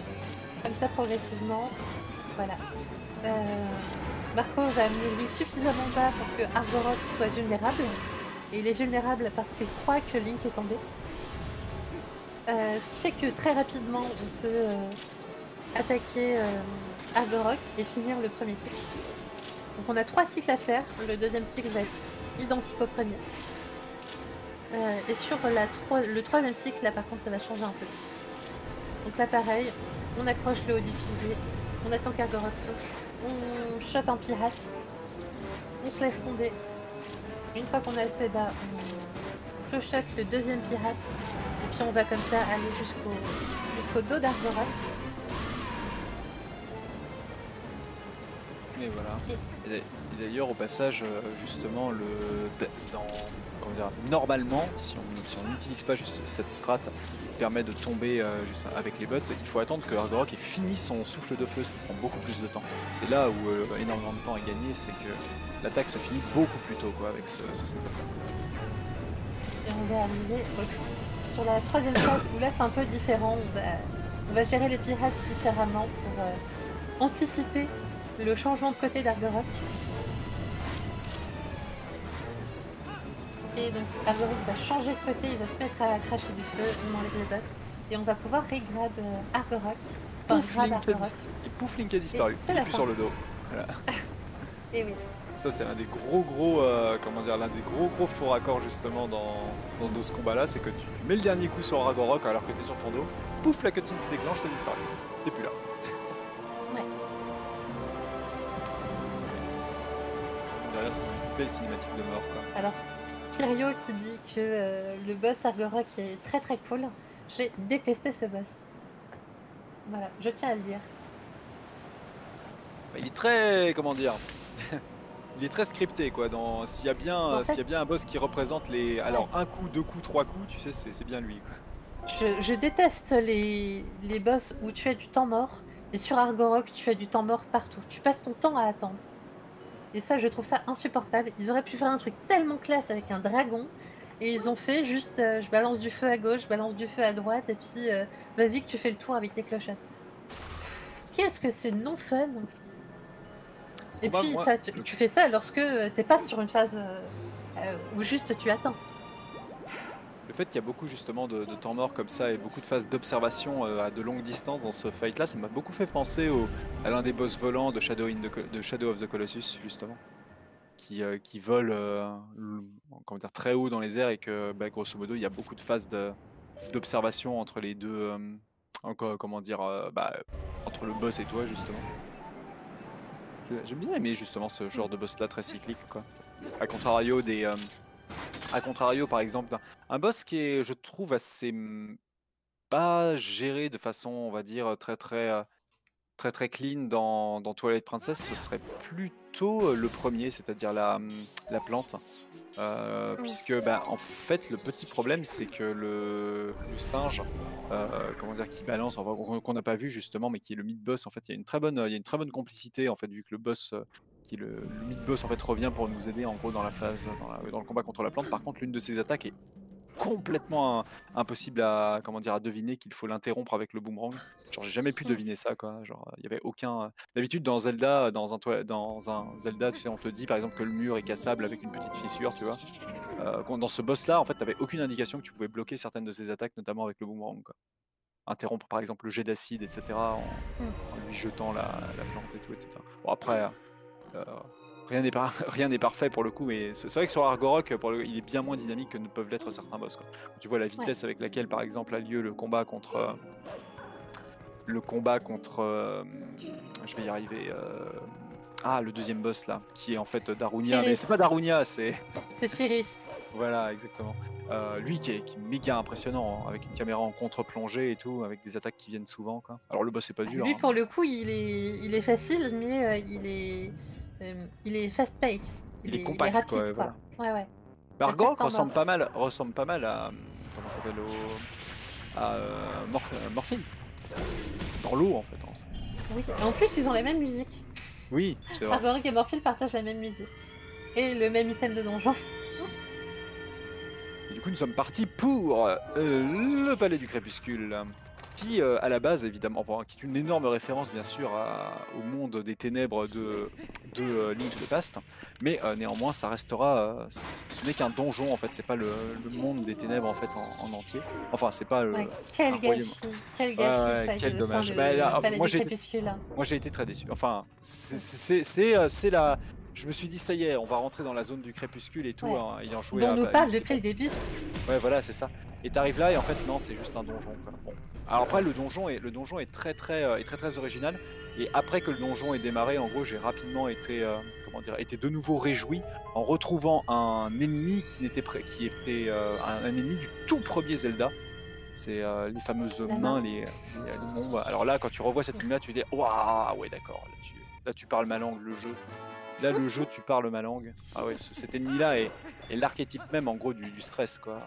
comme ça progressivement. Voilà. Euh, Marco va amener Link suffisamment bas pour que Argorok soit vulnérable. Et il est vulnérable parce qu'il croit que Link est tombé. Ce qui fait que très rapidement, on peut attaquer Argorok et finir le premier cycle. Donc on a trois cycles à faire. Le deuxième cycle va être identique au premier. Euh, et sur le troisième cycle, là par contre, ça va changer un peu. Donc là pareil, on accroche le haut du on attend qu'Argorok souffle, on chope un pirate on se laisse tomber. Une fois qu'on est assez bas, on clochote le deuxième pirate. Et puis on va comme ça aller jusqu'au dos d'Argorok. Et voilà. D'ailleurs, au passage, euh, justement, le, dans, comment dire, normalement, si on si on n'utilise pas juste cette strat qui permet de tomber euh, juste avec les bots, il faut attendre que Argorok ait fini son souffle de feu, ce qui prend beaucoup plus de temps. C'est là où euh, énormément de temps est gagné, c'est que l'attaque se finit beaucoup plus tôt quoi, avec ce, ce setup. Et on va arriver sur la troisième phase où là c'est un peu différent. On va, on va gérer les pirates différemment pour euh, anticiper le changement de côté d'Argorok. Et donc Argorok va changer de côté, il va se mettre à cracher du feu, on enlève les bottes. Et on va pouvoir regrab euh, Argorok. Enfin, Pouf, grab Link a Argorok. Et pouf, Link a disparu. Il la est plus fin. sur le dos. Et oui. Ça, c'est l'un des gros gros, euh, comment dire, l'un des gros gros faux raccords justement dans, dans, dans ce combat-là, c'est que tu mets le dernier coup sur Aragorok alors que t'es sur ton dos, pouf, la cutscene se déclenche, t'as disparu. T'es plus là. C'est une belle cinématique de mort, quoi. Alors, Kirio qui dit que euh, le boss Argorok est très très cool. J'ai détesté ce boss. Voilà, je tiens à le dire. Bah, il est très, comment dire, il est très scripté, quoi. Dans s'il y a bien, En s'il y a bien un boss qui représente les, alors un coup, deux coups, trois coups, tu sais, c'est c'est bien lui, quoi. Je, je déteste les, les boss où tu as du temps mort. Et sur Argorok, tu as du temps mort partout. Tu passes ton temps à attendre. Et ça, je trouve ça insupportable. Ils auraient pu faire un truc tellement classe avec un dragon. Et ils ont fait juste, euh, je balance du feu à gauche, je balance du feu à droite. Et puis, euh, vas-y que tu fais le tour avec tes clochettes. Qu'est-ce que c'est non fun Et Moi, puis, moi, ça, tu, fais ça lorsque euh, t'es pas sur une phase euh, où juste tu attends. Le fait qu'il y a beaucoup justement de, temps mort comme ça et beaucoup de phases d'observation euh, à de longues distances dans ce fight là, ça m'a beaucoup fait penser à l'un des boss volants de Shadow, of the Colossus justement, qui, euh, qui vole euh, comment dire, très haut dans les airs et que bah, grosso modo il y a beaucoup de phases d'observation entre les deux, comment dire, bah, entre le boss et toi justement. J'aime bien aimer justement ce genre de boss là très cyclique quoi. A contrario des... à contrario, par exemple, un boss qui est, je trouve, assez pas géré de façon, on va dire, très très euh, très très clean dans, dans Twilight Princess, ce serait plutôt euh, le premier, c'est-à-dire la, la plante. Euh, puisque, ben, en fait, le petit problème, c'est que le, le singe, euh, comment dire, qui balance, enfin, qu'on n'a pas vu justement, mais qui est le mid-boss, en fait, il y a une très bonne, il y a une très bonne complicité, en fait, vu que le boss, qui le, le mid-boss, en fait, revient pour nous aider, en gros, dans la phase, dans, la- dans le combat contre la plante. Par contre, l'une de ses attaques est complètement im- impossible à comment dire à deviner qu'il faut l'interrompre avec le boomerang. Genre j'ai jamais pu deviner ça quoi. Genre il y avait aucun d'habitude dans Zelda dans un toi- dans un Zelda tu sais on te dit par exemple que le mur est cassable avec une petite fissure tu vois. Euh, dans ce boss là en fait t'avais aucune indication que tu pouvais bloquer certaines de ses attaques notamment avec le boomerang quoi. Interrompre par exemple le jet d'acide etc en, Mm. en lui jetant la, la plante et tout etc. Bon après Rien n'est par- rien n'est parfait pour le coup, mais c'est vrai que sur Argorok, pour le- il est bien moins dynamique que ne peuvent l'être certains boss. quoi. Tu vois la vitesse avec laquelle, par exemple, a lieu le combat contre euh, le combat contre, euh, je vais y arriver. euh, ah, le deuxième boss là, qui est en fait Darunia, mais c'est pas Darunia, c'est C'est Firis. voilà exactement. Euh, lui qui est, qui est méga impressionnant, hein, avec une caméra en contre-plongée et tout, avec des attaques qui viennent souvent. Quoi. Alors le boss c'est pas dur. Lui, hein. pour le coup, il est, il est facile, mais euh, il est, euh, il est fast pace. Il est compact, quoi, rapide, quoi. Ouais, ouais. Ressemble pas mal, ressemble pas mal à comment s'appelle au à euh, Morph- euh, Morphine. Dans l'eau en fait. en. Oui. Et en plus, ils ont la même musique. Oui, c'est vrai. Et Morphile partagent la même musique. Et le même item de donjon. Et du coup, nous sommes partis pour euh, le Palais du Crépuscule. Qui, euh, à la base, évidemment, bon, qui est une énorme référence, bien sûr, à- au monde des ténèbres de, de euh, Link to the Past. Mais euh, néanmoins, ça restera. euh, ce n'est qu'un donjon, en fait. C'est pas le, le monde des ténèbres, en fait, en, en entier. Enfin, c'est pas. le- Ouais. Quel gâchis. Quel gâchis. ouais, dommage. enfin, Bah, là, Palais moi, j'ai- Crépuscule. Moi, j'ai été très déçu. Enfin, c'est- c'est la, je me suis dit, ça y est, on va rentrer dans la zone du crépuscule et tout, Ouais. hein, ayant joué dont à nous bah, parle depuis le début. Ouais, voilà, c'est ça. Et t'arrives là et en fait non, c'est juste un donjon. Quoi. Bon. Alors après le donjon est le donjon est très très euh, est très très original. Et après que le donjon est démarré, en gros, j'ai rapidement été euh, comment dire, été de nouveau réjoui en retrouvant un ennemi qui n'était qui était euh, un, un ennemi du tout premier Zelda. C'est les fameuses La mains, main. les, les, les mombes. Alors là, quand tu revois cet ennemi-là, tu dis waouh, ouais d'accord. Là tu, là tu parles ma langue, le jeu. Là le jeu, tu parles ma langue. Ah ouais, ce- cet ennemi-là est, est l'archétype même en gros du, du stress quoi.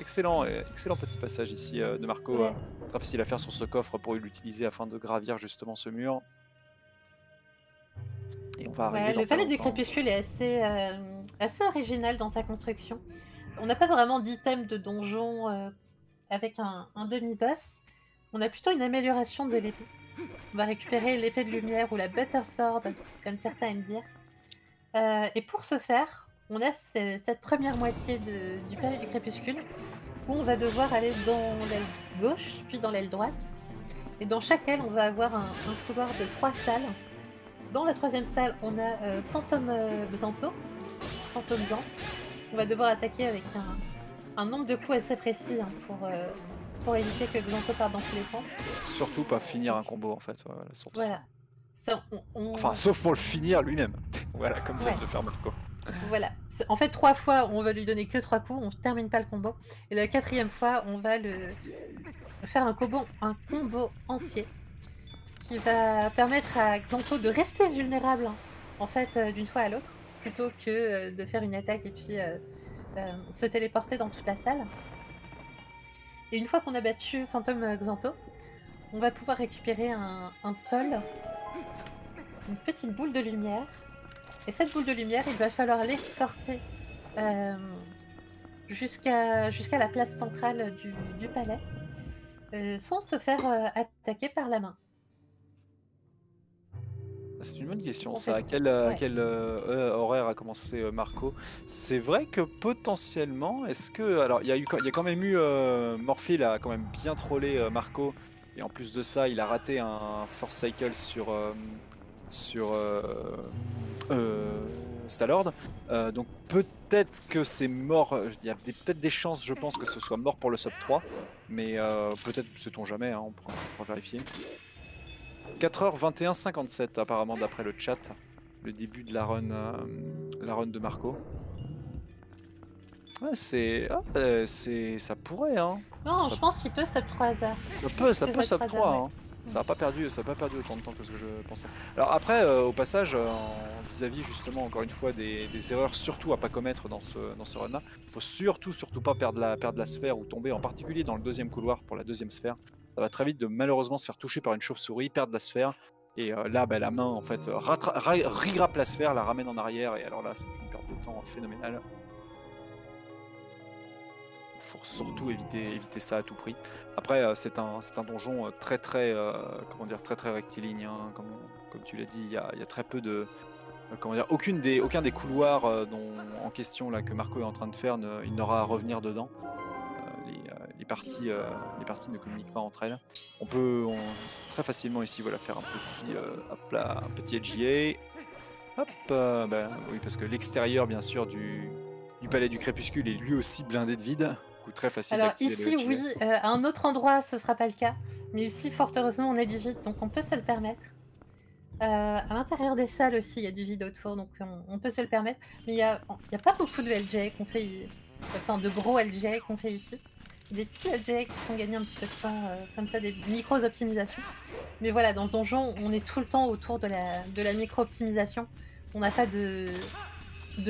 Excellent, excellent petit passage ici euh, de Marco. Ouais. très facile à faire sur ce coffre pour l'utiliser afin de gravir justement ce mur. Et on va arriver Ouais, dans le palais du crépuscule est assez, euh, assez original dans sa construction. On n'a pas vraiment d'item de donjon euh, avec un, un demi-boss. On a plutôt une amélioration de l'épée. On va récupérer l'épée de lumière ou la Butter Sword, comme certains aiment dire. Euh, et pour ce faire, on a ce- cette première moitié du palais du crépuscule où on va devoir aller dans l'aile gauche, puis dans l'aile droite. Et dans chaque aile, on va avoir un, couloir de trois salles. Dans la troisième salle, on a euh, Phantom euh, Xanto. Phantom Xant. On va devoir attaquer avec un, un nombre de coups assez précis hein, pour, euh, pour éviter que Xanto parte dans tous les sens. Surtout pas finir un combo en fait. voilà, surtout ça. Voilà. Ça, on- on- Enfin, sauf pour le finir lui-même. voilà, comme vient Ouais. de faire Marco. Voilà. En fait, trois fois, on va lui donner que trois coups, on termine pas le combo. Et la quatrième fois, on va le faire un combo, un combo entier, ce qui va permettre à Xanto de rester vulnérable, hein, en fait, euh, d'une fois à l'autre, plutôt que euh, de faire une attaque et puis euh, se téléporter dans toute la salle. Et une fois qu'on a battu Phantom euh, Xanto, on va pouvoir récupérer un, sol, une petite boule de lumière. Et cette boule de lumière, il va falloir l'escorter euh, jusqu'à la place centrale du, palais, euh, sans se faire attaquer par la main. C'est une bonne question. On Ça, fait- à quel, euh, ouais. quel, euh, euh, horaire a commencé Marco? C'est vrai que potentiellement, est-ce que alors il y a eu, il y a quand même eu euh, Morphe il a quand même bien trollé euh, Marco et en plus de ça, il a raté un Force Cycle sur sur Stalord. Donc peut-être que c'est mort. Il y a peut-être des chances, je pense, que ce soit mort pour le sub 3, mais peut-être, sait-on jamais. hein, on pourra, on pourra vérifier. 4h21 57 apparemment d'après le chat, le début de la run, euh, la run de Marco. Ouais, c'est, ah, euh, c'est, ça pourrait, hein. Non, Ça- je pense qu'il peut sub 3 hasard. Ça peut, ça peut sub te 3, préserve, hein. Ça a pas perdu, ça a pas perdu autant de temps que ce que je pensais. Alors après, euh, au passage, euh, vis-à-vis justement encore une fois des, des erreurs surtout à pas commettre dans ce dans ce run-là, faut surtout surtout pas perdre la perdre la sphère ou tomber, en particulier dans le deuxième couloir pour la deuxième sphère. Ça va très vite de malheureusement se faire toucher par une chauve-souris, perdre la sphère. Et euh, là, bah, la main, en fait, ra- rigrappe la sphère, la ramène en arrière, et alors là, c'est une perte de temps phénoménale. Faut surtout éviter, éviter ça à tout prix. Après, euh, c'est un, un donjon euh, très très, euh, comment dire, très très rectiligne. hein, comme, tu l'as dit, il y a, il très peu de, euh, comment dire, aucune des, aucun des couloirs euh, dont, en question là que Marco est en train de faire, il n'aura à revenir dedans. Euh, euh, les parties, euh, les parties ne communiquent pas entre elles. On peut on- très facilement ici, voilà, faire un petit, euh, hop là, un petit LGA. Hop, euh, bah, oui, parce que l'extérieur, bien sûr, du, du palais du crépuscule est lui aussi blindé de vide. Du coup, très facile Alors ici, LGA. oui, euh, à un autre endroit, ce sera pas le cas. Mais ici, fort heureusement, on a du vide, donc on peut se le permettre. Euh, à l'intérieur des salles aussi, il y a du vide autour, donc on, on peut se le permettre. Mais il n'y a, a pas beaucoup de LJ qu'on fait, enfin de gros LJ qu'on fait ici. Des petits LJ qui font gagner un petit peu de temps, euh, comme ça, des micro-optimisations. Mais voilà, dans ce donjon, on est tout le temps autour de la, micro-optimisation. On n'a pas de,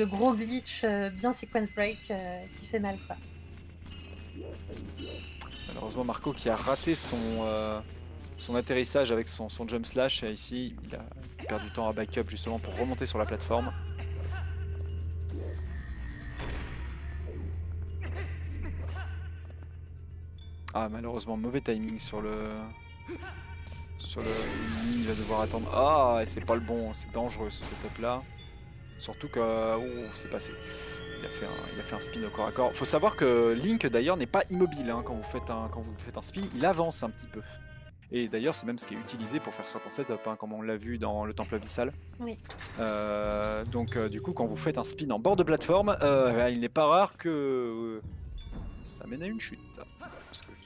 gros glitch euh, bien sequence break euh, qui fait mal, quoi. Malheureusement, Marco qui a raté son, atterrissage avec son, son jump slash. Ici, il a perdu du temps à backup justement pour remonter sur la plateforme. Ah, malheureusement, mauvais timing sur le. Sur le. Il va devoir attendre. Ah, et c'est pas le bon, c'est dangereux ce setup là. Surtout que. Oh, c'est passé. Il a, fait un, il a fait un spin au corps à corps. Faut savoir que Link d'ailleurs n'est pas immobile hein, quand, vous faites un, quand vous faites un spin, il avance un petit peu. Et d'ailleurs, c'est même ce qui est utilisé pour faire certains setups, hein, comme on l'a vu dans le temple abyssal. Oui. Euh, donc, euh, du coup, quand vous faites un spin en bord de plateforme, euh, il n'est pas rare que ça mène à une chute.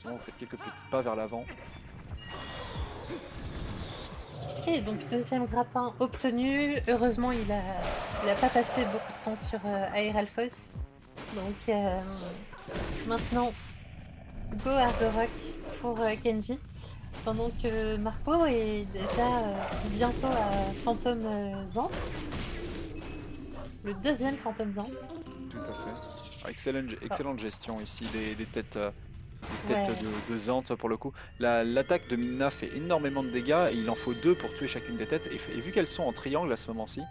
Justement, vous faites quelques petits pas vers l'avant. Ok, donc deuxième grappin obtenu. Heureusement, il a, il a pas passé beaucoup de temps sur euh, Aeralphos. Donc euh, maintenant, go hard rock pour euh, Kenji. Pendant que Marco est déjà bientôt à Phantom Zant. Le deuxième Phantom Zant. Tout à fait. Ah, excellente, excellente gestion ici des, des têtes, têtes Ouais. de, de Zant pour le coup. La- L'attaque de Minna fait énormément de dégâts et il en faut deux pour tuer chacune des têtes. Et, et vu qu'elles sont en triangle à ce moment-ci,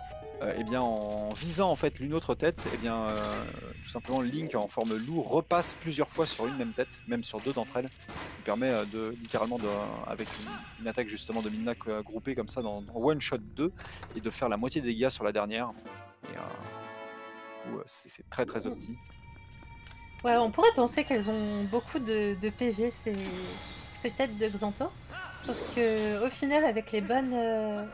euh, eh bien en visant en fait l'une autre tête, eh bien euh, tout simplement Link en forme loup repasse plusieurs fois sur une même tête, même sur deux d'entre elles, ce qui permet euh, de littéralement de, avec une, une attaque justement de Minna groupée comme ça dans, dans one shot 2 et de faire la moitié des dégâts sur la dernière. Et, euh, c'est c'est très très opti. Ouais, on pourrait penser qu'elles ont beaucoup de, PV, ces, têtes de Xanto. Sauf que au final, avec les bonnes, euh,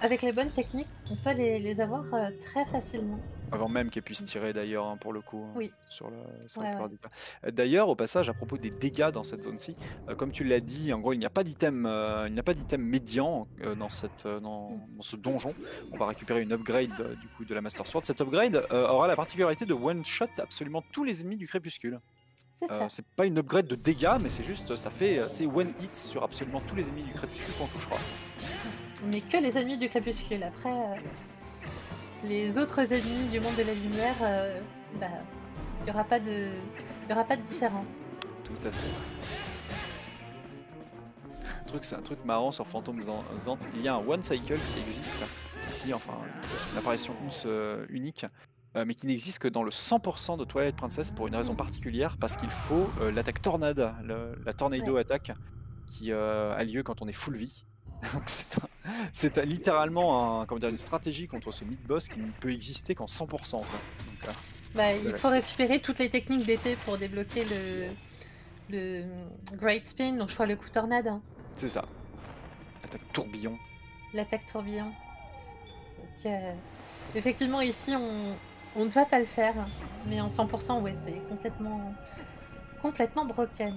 avec les bonnes techniques, on peut les, les avoir euh, très facilement. Avant même qu'elle puisse tirer d'ailleurs hein, pour le coup hein, Oui. sur, la, sur Ouais, la plupart ouais. des cas. Euh, D'ailleurs au passage à propos des dégâts dans cette zone-ci, euh, comme tu l'as dit, en gros il n'y a pas d'item euh, il n'y a pas d'item médian euh, dans, cette, dans, Mm. dans ce donjon. On va récupérer une upgrade du coup de la Master Sword. Cette upgrade aura la particularité de one shot absolument tous les ennemis du crépuscule. C'est ça. c'est pas une upgrade de dégâts mais c'est juste ça fait c'est one hit sur absolument tous les ennemis du crépuscule qu'on touchera. On n'est que les ennemis du crépuscule. Après, les autres ennemis du monde de la lumière, euh, bah, il n'y aura pas de, il y aura pas de différence. Tout à fait. Un truc, c'est un truc marrant sur Phantom Zan- Zant. Il y a un One Cycle qui existe ici, enfin une apparition euh, unique, euh, mais qui n'existe que dans le 100% de Twilight Princess pour une raison particulière, parce qu'il faut l'attaque tornade, la tornado attaque, qui a lieu quand on est full vie. C'est littéralement un, comment dire, une stratégie contre ce mid-boss qui ne peut exister qu'en 100%. quoi. Donc, euh, Bah, il faut récupérer toutes les techniques d'épée pour débloquer le, le Great Spin, donc je crois le coup tornade, hein, c'est ça. Attaque tourbillon. l'attaque tourbillon. Donc, euh, effectivement, ici, on, on ne va pas le faire, mais en 100%, ouais, c'est complètement, complètement broken.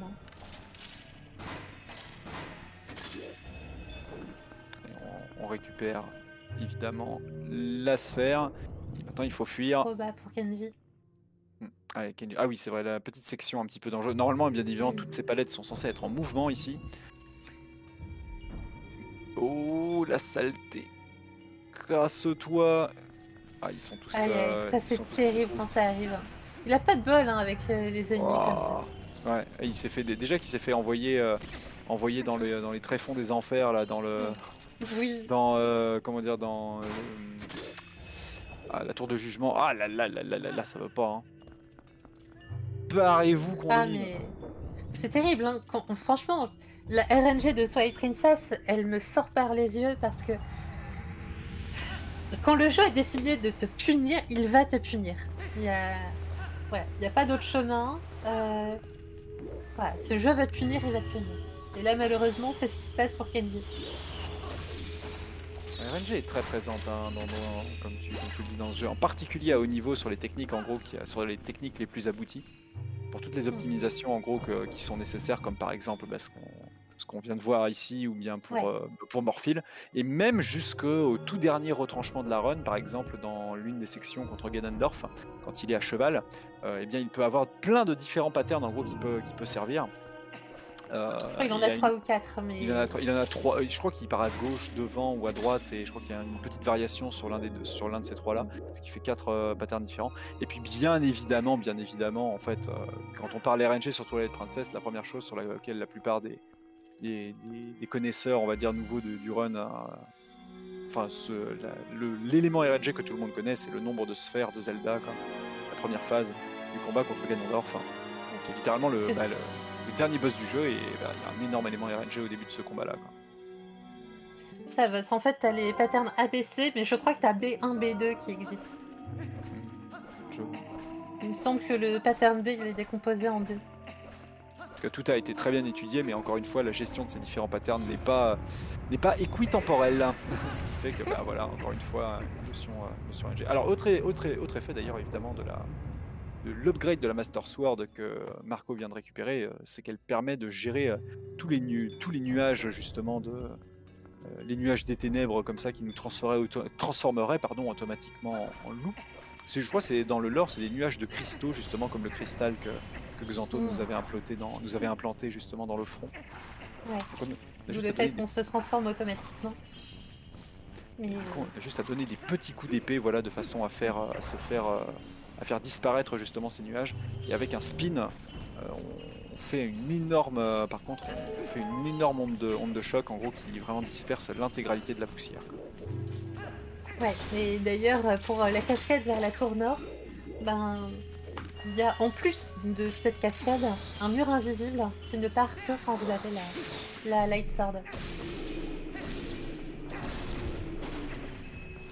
On, récupère évidemment la sphère. Maintenant il faut fuir. Trop bas pour Kenji. Allez, Kenji- Ah oui, c'est vrai, la petite section un petit peu dangereuse. Normalement, bien évidemment, toutes ces palettes sont censées être en mouvement ici. Oh, la saleté. Casse-toi. Ah, ils sont tous. Aïe, euh, ça c'est terrible quand ça arrive. Il a pas de bol hein, avec euh, les ennemis comme ça. Ouais, il s'est fait déjà qu'il s'est fait envoyer, euh, envoyer dans, le, dans les tréfonds des enfers là, dans le, Oui, dans euh, comment dire, dans euh, ah, la tour de jugement. Ah là là là là là là, ça va pas. Hein. Barrez-vous qu'on ah mais c'est terrible. Hein. Quand- franchement, la RNG de Twilight Princess, elle me sort par les yeux parce que quand le jeu a décidé de te punir, il va te punir. Il y a, ouais, il y a pas d'autre chemin. Euh... Voilà, si le jeu veut te punir, il va te punir. Et là, malheureusement, c'est ce qui se passe pour Kenji. La RNG est très présente, hein, dans, dans- comme, tu, comme tu le dis dans ce jeu, en particulier à haut niveau sur les techniques, en gros, qui, sur les techniques les plus abouties, pour toutes les optimisations en gros que- qui sont nécessaires, comme par exemple bah, ce qu'on ce qu'on vient de voir ici, ou bien pour, Ouais. euh, pour Morphile, et même jusqu'au tout dernier retranchement de la run, par exemple dans l'une des sections contre Ganondorf, quand il est à cheval, euh, eh bien il peut avoir plein de différents patterns en gros qui peut, qui peut servir. Euh, Je crois qu'il en a une- trois ou quatre, mais il en a, il en a trois. euh, Je crois qu'il part à gauche, devant ou à droite, et je crois qu'il y a une petite variation sur l'un des deux, sur l'un de ces trois-là, ce qui fait quatre euh, patterns différents. Et puis bien évidemment, bien évidemment, en fait, euh, quand on parle RNG sur Twilight Princess, la première chose sur laquelle la plupart des, des, des- des connaisseurs, on va dire nouveaux de- du run, enfin l'élément RNG que tout le monde connaît, c'est le nombre de sphères de Zelda, quoi. la première phase du combat contre Ganondorf, hein, est littéralement le, bah, le- le dernier boss du jeu et bah, il y a un énorme élément RNG au début de ce combat là. ça va. En fait, t'as les patterns ABC, mais je crois que t'as B1, B2 qui existent. Je... Il me semble que le pattern B il est décomposé en deux. tout cas, tout a été très bien étudié, mais encore une fois, la gestion de ces différents patterns n'est pas, n'est pas équitemporelle. Ce qui fait que, bah, voilà, encore une fois, une notion, euh, notion NG. Alors, autre, autre, autre effet d'ailleurs, évidemment, de la de l'upgrade de la Master Sword que Marco vient de récupérer, euh, c'est qu'elle permet de gérer euh, tous les, nu- tous les nuages justement de euh, les nuages des ténèbres comme ça qui nous transformeraient pardon, automatiquement en, en loup. Je crois que c'est dans le lore, c'est des nuages de cristaux justement comme le cristal que, que Xanto Mm. nous avait implanté dans nous avait implanté justement dans le front. Ouais. Donc, on le fait qu'on se transforme automatiquement. Mais juste à donner des petits coups d'épée, voilà, de façon à faire, à se faire, euh, à faire disparaître justement ces nuages. Et avec un spin, euh, on, fait une énorme, euh, par contre, on fait une énorme onde de, onde de choc, en gros, qui vraiment disperse l'intégralité de la poussière. Ouais, et d'ailleurs, pour la cascade vers la tour nord, ben, il y a en plus de cette cascade un mur invisible qui ne part que quand vous avez la, la light sword.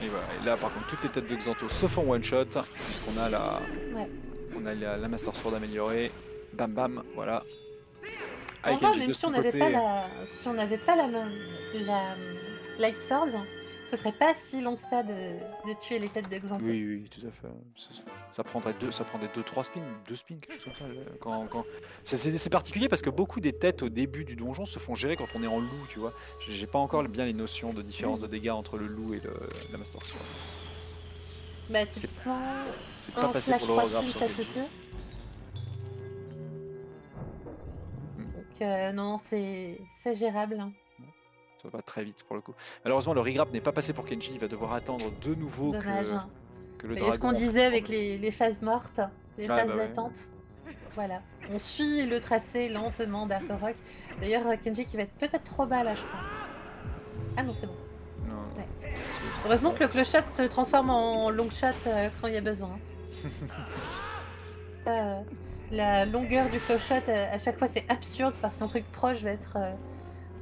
Et voilà. Et là, par contre, toutes les têtes de Xanto se font one shot, puisqu'on a la, Ouais. on a la, la Master Sword améliorée. Bam bam, voilà. Avec vrai, Engie même si on n'avait pas la, si on n'avait pas la, la light sword, ce serait pas si long que ça de, de tuer les têtes de Xanto. Oui, oui, tout à fait. Ça, ça prendrait deux, ça prendrait deux, trois spins, deux spins, quelque chose comme ça. Quand, quand... C'est- particulier parce que beaucoup des têtes au début du donjon se font gérer quand on est en loup, tu vois. J'ai pas encore bien les notions de différence de dégâts entre le loup et le, la Master Sword. Bah, C'est- pas un passé pour le 3 regard ça suffit. Hmm. Donc, euh, non, c'est c'est gérable. hein. Ça va très vite pour le coup. Malheureusement, le regrap n'est pas passé pour Kenji. Il va devoir attendre de nouveau que, le dragon. ce qu'on disait avec les, les phases mortes, les Ah, phases bah ouais. d'attente. Voilà. On suit le tracé lentement d'Arc Rock. D'ailleurs, Kenji qui va être peut-être trop bas là, je crois. Ah non, c'est bon. Non. Ouais. Heureusement que le clochot se transforme en long shot euh, quand il y a besoin. Euh, la longueur du clochot, euh, à chaque fois, c'est absurde parce qu'un truc proche va être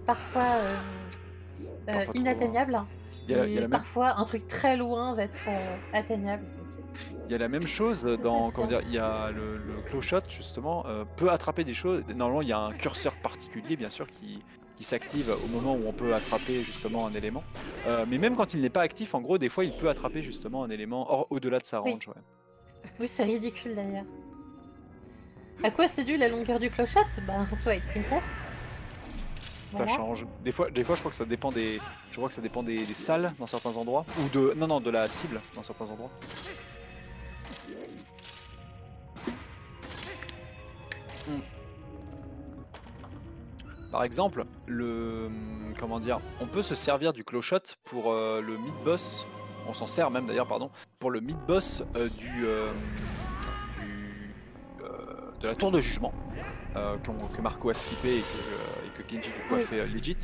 parfois, euh, Parfois inatteignable. Il y a, il y a et la même, parfois, un truc très loin va être euh, atteignable. il y a la même chose dans. Comment dire Il y a le, le clochot, justement, euh, peut attraper des choses. Normalement, il y a un curseur particulier, bien sûr, qui, qui s'active au moment où on peut attraper justement un élément. Euh, mais même quand il n'est pas actif, en gros, des fois, il peut attraper justement un élément hors, au-delà de sa Oui. range. ouais. Oui, c'est ridicule d'ailleurs. À quoi c'est dû la longueur du clochot? Bah, soit avec Princess. Ça Voilà. change. Des fois, des fois, je crois que ça dépend des. Je crois que ça dépend des, des salles dans certains endroits, ou de. Non, non, de la cible dans certains endroits. Hmm. Par exemple, le comment dire, on peut se servir du clochot pour euh, le mid boss. On s'en sert même d'ailleurs, pardon, pour le mid boss du, euh, du euh, de la tour de jugement euh, que Marco a skippé et que, euh, et que Kenji du coup a fait euh, legit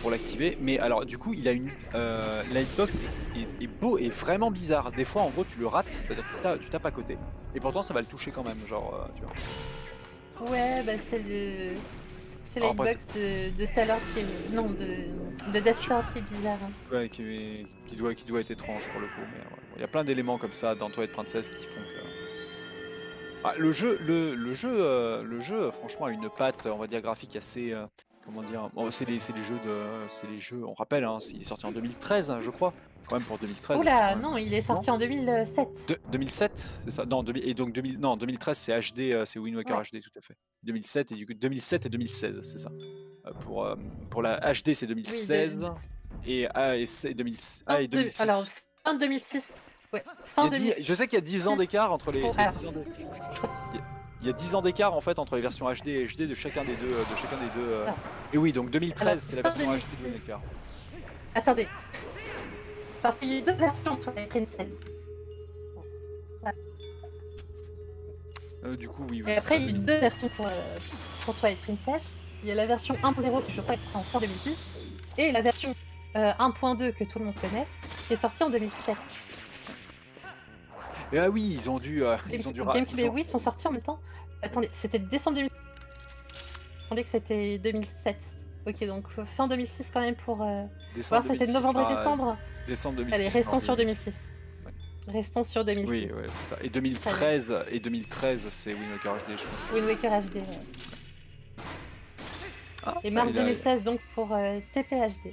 pour l'activer. Mais alors du coup, il a une la hitbox est, est- est beau et vraiment bizarre. Des fois, en gros, tu le rates, c'est-à-dire que tu tapes, tu tapes à côté, et pourtant ça va le toucher quand même, genre, tu vois. Ouais, bah c'est le. C'est la hitbox de, de Stalord qui est. Non, de, de Death Sword qui est bizarre. hein. Ouais, qui, qui doit, qui doit être étrange pour le coup. Mais ouais, il y a plein d'éléments comme ça dans Twilight Princess qui font que. Ah, le jeu, le, le jeu, euh, le jeu, franchement, a une patte, on va dire graphique assez. euh, comment dire bon, C'est les, c'est les jeux de, c'est les jeux. On rappelle, hein, il est sorti en 2013, hein, je crois. Quand même pour 2013. c'est quand Oula, non, il est sorti en 2007. De- 2007, c'est ça Non, 2000 et donc 2000, non, 2013 c'est HD, euh, c'est Wind Waker Ouais. HD tout à fait. 2007 et du coup 2007 et 2016, c'est ça. Euh, pour euh, pour la HD c'est 2016 et A et, C- 2000 A et Fin de- 2006. Alors, fin 2006. Ouais, fin Il y a dix- 2006. je sais qu'il y a 10 ans d'écart entre les. Oh, il y a alors. 10 ans de- il y a- il y a 10 ans d'écart en fait entre les versions HD et HD de chacun des deux. euh, De chacun des deux euh. Alors. Et oui, donc 2013 Alors, c'est la version HD de 2006. Wind Waker. Attendez. Parce qu'il y a eu deux versions pour la Princess. Euh, du coup, oui. oui Et après, il y a eu deux versions pour, euh, pour Twilight Princess. Il y a la version 1.0 qui, je crois, est sortie en fin 2006. Et la version euh, 1.2 que tout le monde connaît, qui est sortie en 2007. Et ah oui, ils ont dû. euh, ils ont dû. GameCube ils et ont- Wii sont sortis en même temps. Attendez, c'était décembre 2007. Il semblait que c'était 2007. Ok, donc euh, fin 2006 quand même pour. Euh... décembre c'était 2006, novembre et ah, décembre. Décembre 2006. Allez, restons non, sur 2006. 2006. Restons sur 2006. Oui, ouais, c'est ça. Et 2013, et 2013, c'est Wind Waker HD, je crois. Wind Waker HD. ouais. Ah, Et a- message donc pour euh, TPHD.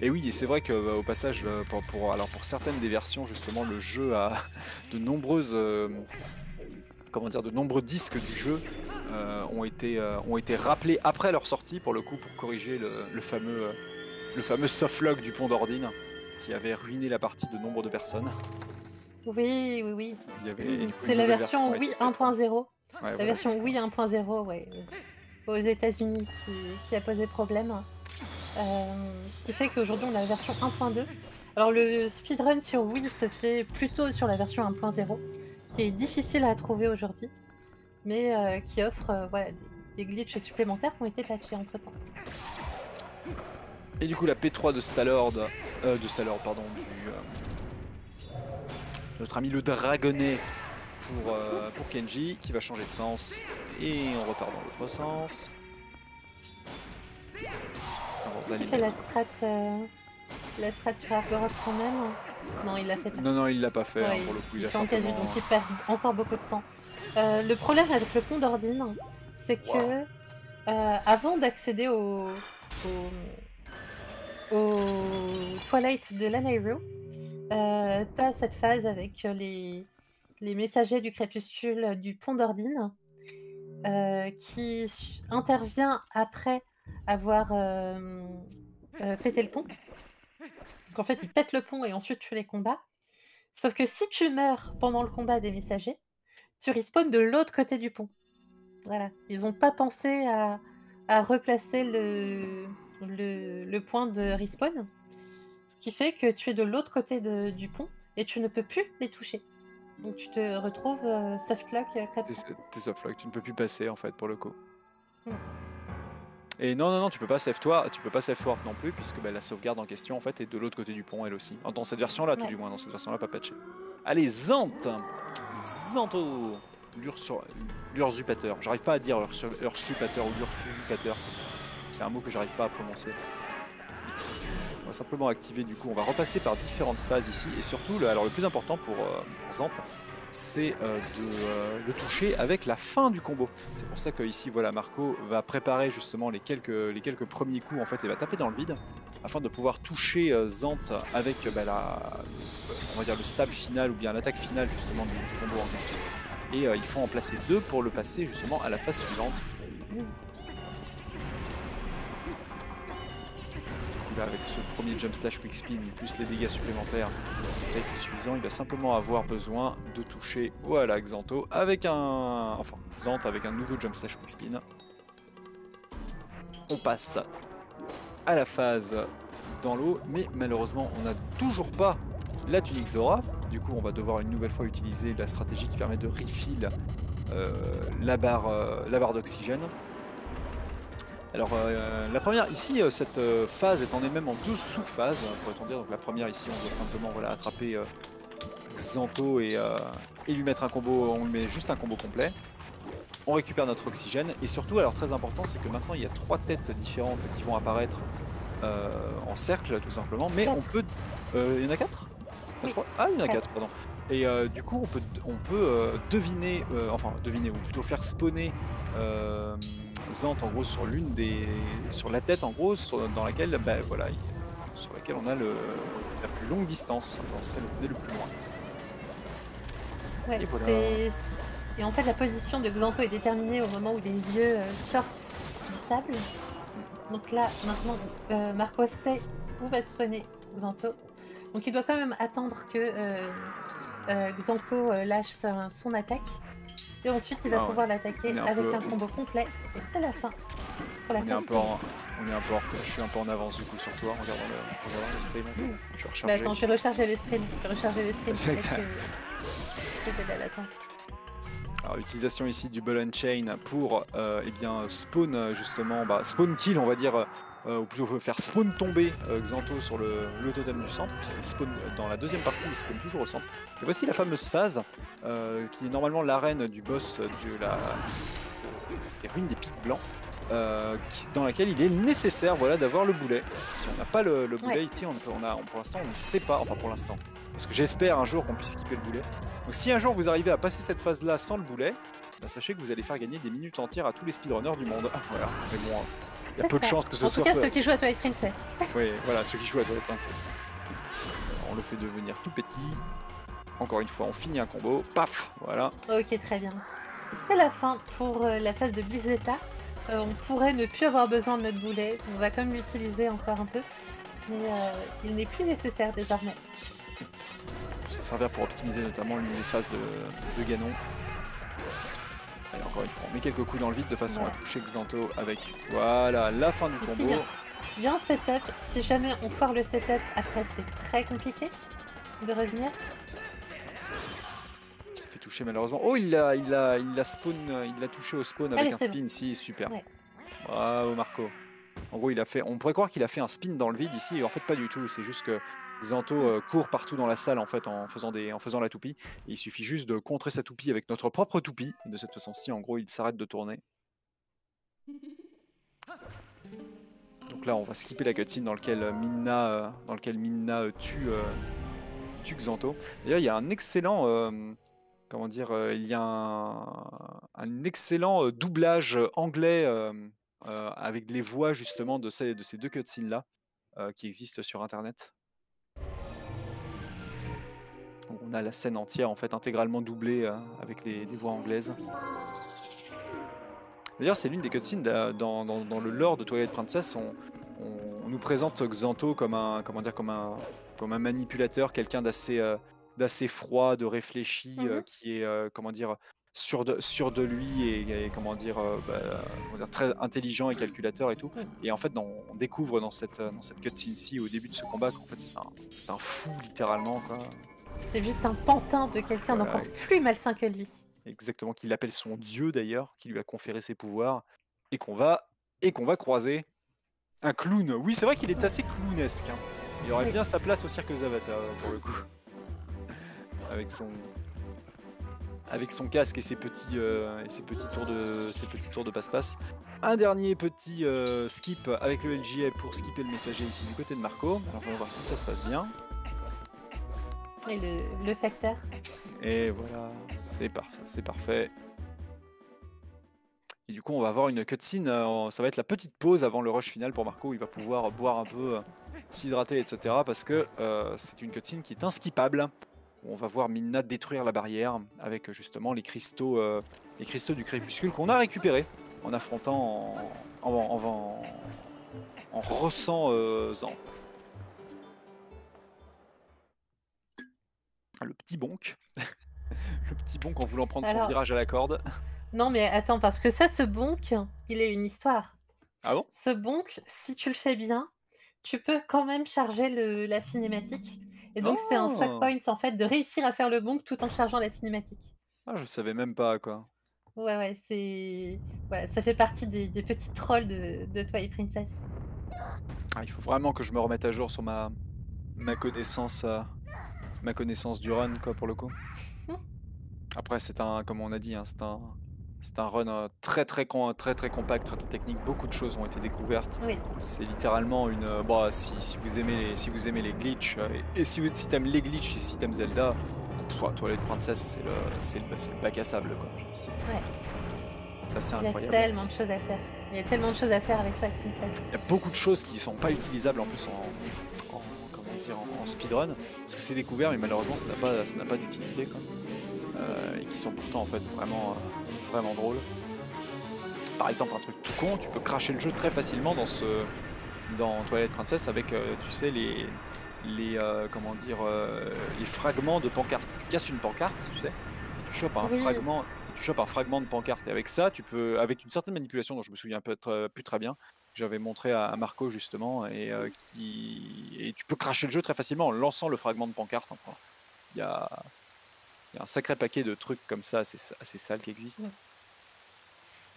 Et oui, c'est vrai que euh, au passage, euh, pour, pour- alors pour certaines des versions, justement, le jeu a de nombreuses, euh, comment dire, de nombreux disques du jeu euh, ont été euh, ont été rappelés après leur sortie pour le coup pour corriger le, le fameux le fameux softlock du pont d'Ordine qui avait ruiné la partie de nombre de personnes. Oui, oui, oui. C'est la version Wii faite. 1.0. Ouais, La voilà, version c'est ça. Wii 1.0, ouais, euh, aux États-Unis qui, qui a posé problème. Euh, ce qui fait qu'aujourd'hui on a la version 1.2. Alors le speedrun sur Wii se fait plutôt sur la version 1.0, qui est difficile à trouver aujourd'hui, mais euh, qui offre euh, des, glitches supplémentaires qui ont été patchés entre temps. Et du coup, la P3 de Stallord, euh, de Stallord, pardon, du notre ami le Dragonnet pour Kenji, qui va changer de sens. Et on repart dans l'autre sens. Vous allez fait la strat, euh, la strat sur Argorok quand même. Non, il l'a fait pas. Non, non, il l'a pas fait, hein, pour le coup. Il, il a simplement... donc il perd encore beaucoup de temps. Euh, le problème avec le pont d'Ordine, c'est que Wow. euh, avant d'accéder au, au, au Twilight de l'Anairo, euh, t'as cette phase avec les, les messagers du crépuscule du pont d'Ordine euh, qui intervient après avoir euh, euh, pété le pont. Donc en fait, ils pètent le pont et ensuite tu les combats. Sauf que si tu meurs pendant le combat des messagers, tu respawns de l'autre côté du pont. Voilà. Ils n'ont pas pensé à, à replacer le, le, le point de respawn. Ce qui fait que tu es de l'autre côté de- du pont et tu ne peux plus les toucher. Donc tu te retrouves euh, softlock euh, T'es softlock, tu ne peux plus passer en fait pour le coup. Et non, non, non, tu peux pas save toi, tu peux pas save warp non plus, puisque bah, la sauvegarde en question en fait est de l'autre côté du pont elle aussi. Dans cette version-là, tout du moins, dans cette version-là, pas patché. Allez, Zant Zanto L'ursupateur. J'arrive pas à dire ursu- ursupateur ou l'ursupateur. C'est un mot que j'arrive pas à prononcer. On va simplement activer du coup, on va repasser par différentes phases ici, et surtout, le, alors le plus important pour, euh, pour Zant, c'est euh, de euh, le toucher avec la fin du combo. C'est pour ça que ici, voilà, Marco va préparer justement les quelques, premiers coups en fait et va taper dans le vide afin de pouvoir toucher euh, Zant avec bah, on le stab final ou bien l'attaque finale justement du, combo en question. Et il faut en placer deux pour le passer justement à la phase suivante. Là, avec ce premier jump slash quick spin plus les dégâts supplémentaires, ça a été suffisant. Il va simplement avoir besoin de toucher voilà Xanto avec un. Enfin, Zant avec un nouveau jump slash quick spin. On passe à la phase dans l'eau, mais malheureusement, on n'a toujours pas la tunique Zora. Du coup, on va devoir une nouvelle fois utiliser la stratégie qui permet de refill euh, la barre, euh, la barre d'oxygène. Alors euh, la première ici, euh, cette euh, phase est en elle-même en deux sous-phases, euh, pourrait-on dire. Donc la première ici, on doit simplement voilà, attraper euh, Xanto et, euh, et lui mettre un combo, on lui met juste un combo complet. On récupère notre oxygène et surtout, alors très important, c'est que maintenant il y a trois têtes différentes qui vont apparaître euh, en cercle tout simplement, mais on peut... euh, il y en a quatre? Pas Oui. trois? Ah, il y en a Quatre. quatre, pardon. Et euh, du coup, on peut, on peut euh, deviner, euh, enfin deviner, ou plutôt faire spawner en gros sur l'une des, sur la tête en gros, sur- dans laquelle, bah, voilà, il- sur laquelle on a le, la plus longue distance, celle où on est le plus loin. Ouais, Et voilà. c'est- Et en fait, la position de Xanto est déterminée au moment où les yeux euh, sortent du sable. Donc là, maintenant, euh, Marco sait où va spawner Xanto. Donc il doit quand même attendre que euh, euh, Xanto lâche son attaque. Et ensuite, il va Ah ouais. pouvoir l'attaquer avec peu- un combo complet. Et c'est la fin. Pour la On est, un peu en, on est un peu en retard, je suis un peu en avance du coup sur toi en regardant le, en regardant le stream. tout. Je vais Mais recharger. attends, je vais recharger le stream. Je vais recharger le stream. C'est ça. la latence. Alors utilisation ici du Ball and Chain pour euh, eh bien, spawn euh, justement, bah, spawn kill on va dire, euh, ou plutôt faire spawn tomber euh, Xanto sur le, le totem du centre, puisqu'il spawn dans la deuxième partie, il spawn toujours au centre. Et voici la fameuse phase euh, qui est normalement l'arène du boss de la des ruines des pics blancs. euh, qui- dans laquelle il est nécessaire voilà, d'avoir le boulet. Si on n'a pas le, le boulet Ouais. ici, on, on a, on- pour l'instant on ne sait pas, enfin pour l'instant, parce que j'espère un jour qu'on puisse skipper le boulet. Donc si un jour vous arrivez à passer cette phase-là sans le boulet, bah, sachez que vous allez faire gagner des minutes entières à tous les speedrunners du monde. voilà. Mais bon, hein, Il y a peu de chances que ce en tout soit. cas, ceux qui jouent à Twilight Princess. Oui, voilà, ceux qui jouent à Twilight Princess. On le fait devenir tout petit. Encore une fois, on finit un combo. Paf Voilà. Ok, très bien. C'est la fin pour euh, la phase de Blizzeta. Euh, on pourrait ne plus avoir besoin de notre boulet. On va quand même l'utiliser encore un peu. Mais euh, il n'est plus nécessaire désormais. Ça servir pour optimiser notamment phases de, de Ganon. Allez, encore une fois, on met quelques coups dans le vide de façon à toucher Xanto avec. Voilà, la fin du combo. il y a- a un setup. Si jamais on foire le setup, après c'est très compliqué de revenir. Il s'est fait toucher malheureusement. Oh, il l'a il l'a il l'a spawn, il l'a touché au spawn avec un spin ici, super. Ouais. Bravo Marco. En gros, il a fait. On pourrait croire qu'il a fait un spin dans le vide ici, et en fait pas du tout. C'est juste que Xanto euh, court partout dans la salle en fait en faisant des, en faisant la toupie. Il suffit juste de contrer sa toupie avec notre propre toupie. De cette façon-ci, en gros, il s'arrête de tourner. Donc là, on va skipper la cutscene dans lequel euh, Minna, euh, dans lequel Minna tue, tue Xanto. D'ailleurs, il y a un excellent, comment dire, il y a un, excellent doublage anglais avec les voix justement de ces, de ces deux cutscenes là qui existent sur internet. On a la scène entière en fait intégralement doublée euh, avec les voix anglaises. D'ailleurs, c'est l'une des cutscenes d'a- dans, dans- dans le lore de Twilight Princess. On, on- on nous présente Xanto comme un, comment dire, comme un, comme un manipulateur, quelqu'un d'assez, euh, d'assez froid, de réfléchi, euh, Mhm. qui est, comment dire, sûr de, sûr de lui et, et comment dire, bah, comment dire, très intelligent et calculateur et tout. Et en fait, dans- on découvre dans cette, dans cette cutscene-ci, au début de ce combat, qu'en fait, c'est un, c'est un fou littéralement, quoi. C'est juste un pantin de quelqu'un Voilà. d'encore plus malsain que lui. exactement qu'il appelle son dieu d'ailleurs, qui lui a conféré ses pouvoirs, et qu'on va et qu'on va croiser un clown. Oui, c'est vrai qu'il est assez clownesque. hein. Il aurait Oui. bien sa place au cirque Zavata euh, pour le coup, avec son avec son casque et ses petits euh, et ses petits tours de ses petits tours de passe-passe. Un dernier petit euh, skip avec le LGA pour skipper le messager ici du côté de Marco. Alors on va voir si ça se passe bien. Et le, facteur. Et voilà, c'est parfait, c'est parfait. Et du coup, on va avoir une cutscene, euh, ça va être la petite pause avant le rush final pour Marco, il va pouvoir boire un peu, euh, s'hydrater, etc. Parce que euh, c'est une cutscene qui est inskippable. On va voir Minna détruire la barrière avec justement les cristaux, les cristaux du crépuscule qu'on a récupérés en affrontant en, en, le petit bonk. le petit bonk en voulant prendre son virage à la corde. Non mais attends, parce que ça, ce bonk, il est une histoire. Ah bon? Ce bonk, si tu le fais bien, tu peux quand même charger le, la cinématique. Et donc c'est un swag Oh. point en fait de réussir à faire le bonk tout en chargeant la cinématique. Ah, je savais même pas quoi. Ouais ouais, c'est ouais, ça fait partie des, des petits trolls de, de Twilight Princess. Ah, il faut vraiment que je me remette à jour sur ma, ma connaissance euh, ma connaissance du run quoi pour le coup. Hmm. Après c'est un comme on a dit hein, c'est un c'est un run euh, très très très très compact, très, très technique. Beaucoup de choses ont été découvertes. Oui. C'est littéralement une. Bah, si, si vous aimez les si vous aimez les glitches euh, et, et si vous si t'aimes les glitches et si t'aimes Zelda, pff, ouais, Twilight Princess c'est le c'est le, c'est le bac à sable quoi. C'est Ouais. c'est assez Il y a incroyable. tellement de choses à faire. Il y a tellement de choses à faire avec Twilight Princess. Il y a beaucoup de choses qui sont pas utilisables en plus en, dire en, en speedrun parce que c'est découvert mais malheureusement ça n'a pas ça pas d'utilité. Euh, et qui sont pourtant en fait vraiment euh, vraiment drôles. Par exemple un truc tout con, tu peux cracher le jeu très facilement dans ce dans Twilight Princess avec euh, tu sais les les euh, comment dire euh, les fragments de pancarte. Tu casses une pancarte, tu sais, et tu chopes un Oui. fragment tu chopes un fragment de pancarte et avec ça tu peux avec une certaine manipulation dont je me souviens peut être plus très bien j'avais montré à, Marco justement et euh, qui et tu peux cracher le jeu très facilement en lançant le fragment de pancarte enfin, il y a un sacré paquet de trucs comme ça assez, assez sales qui existent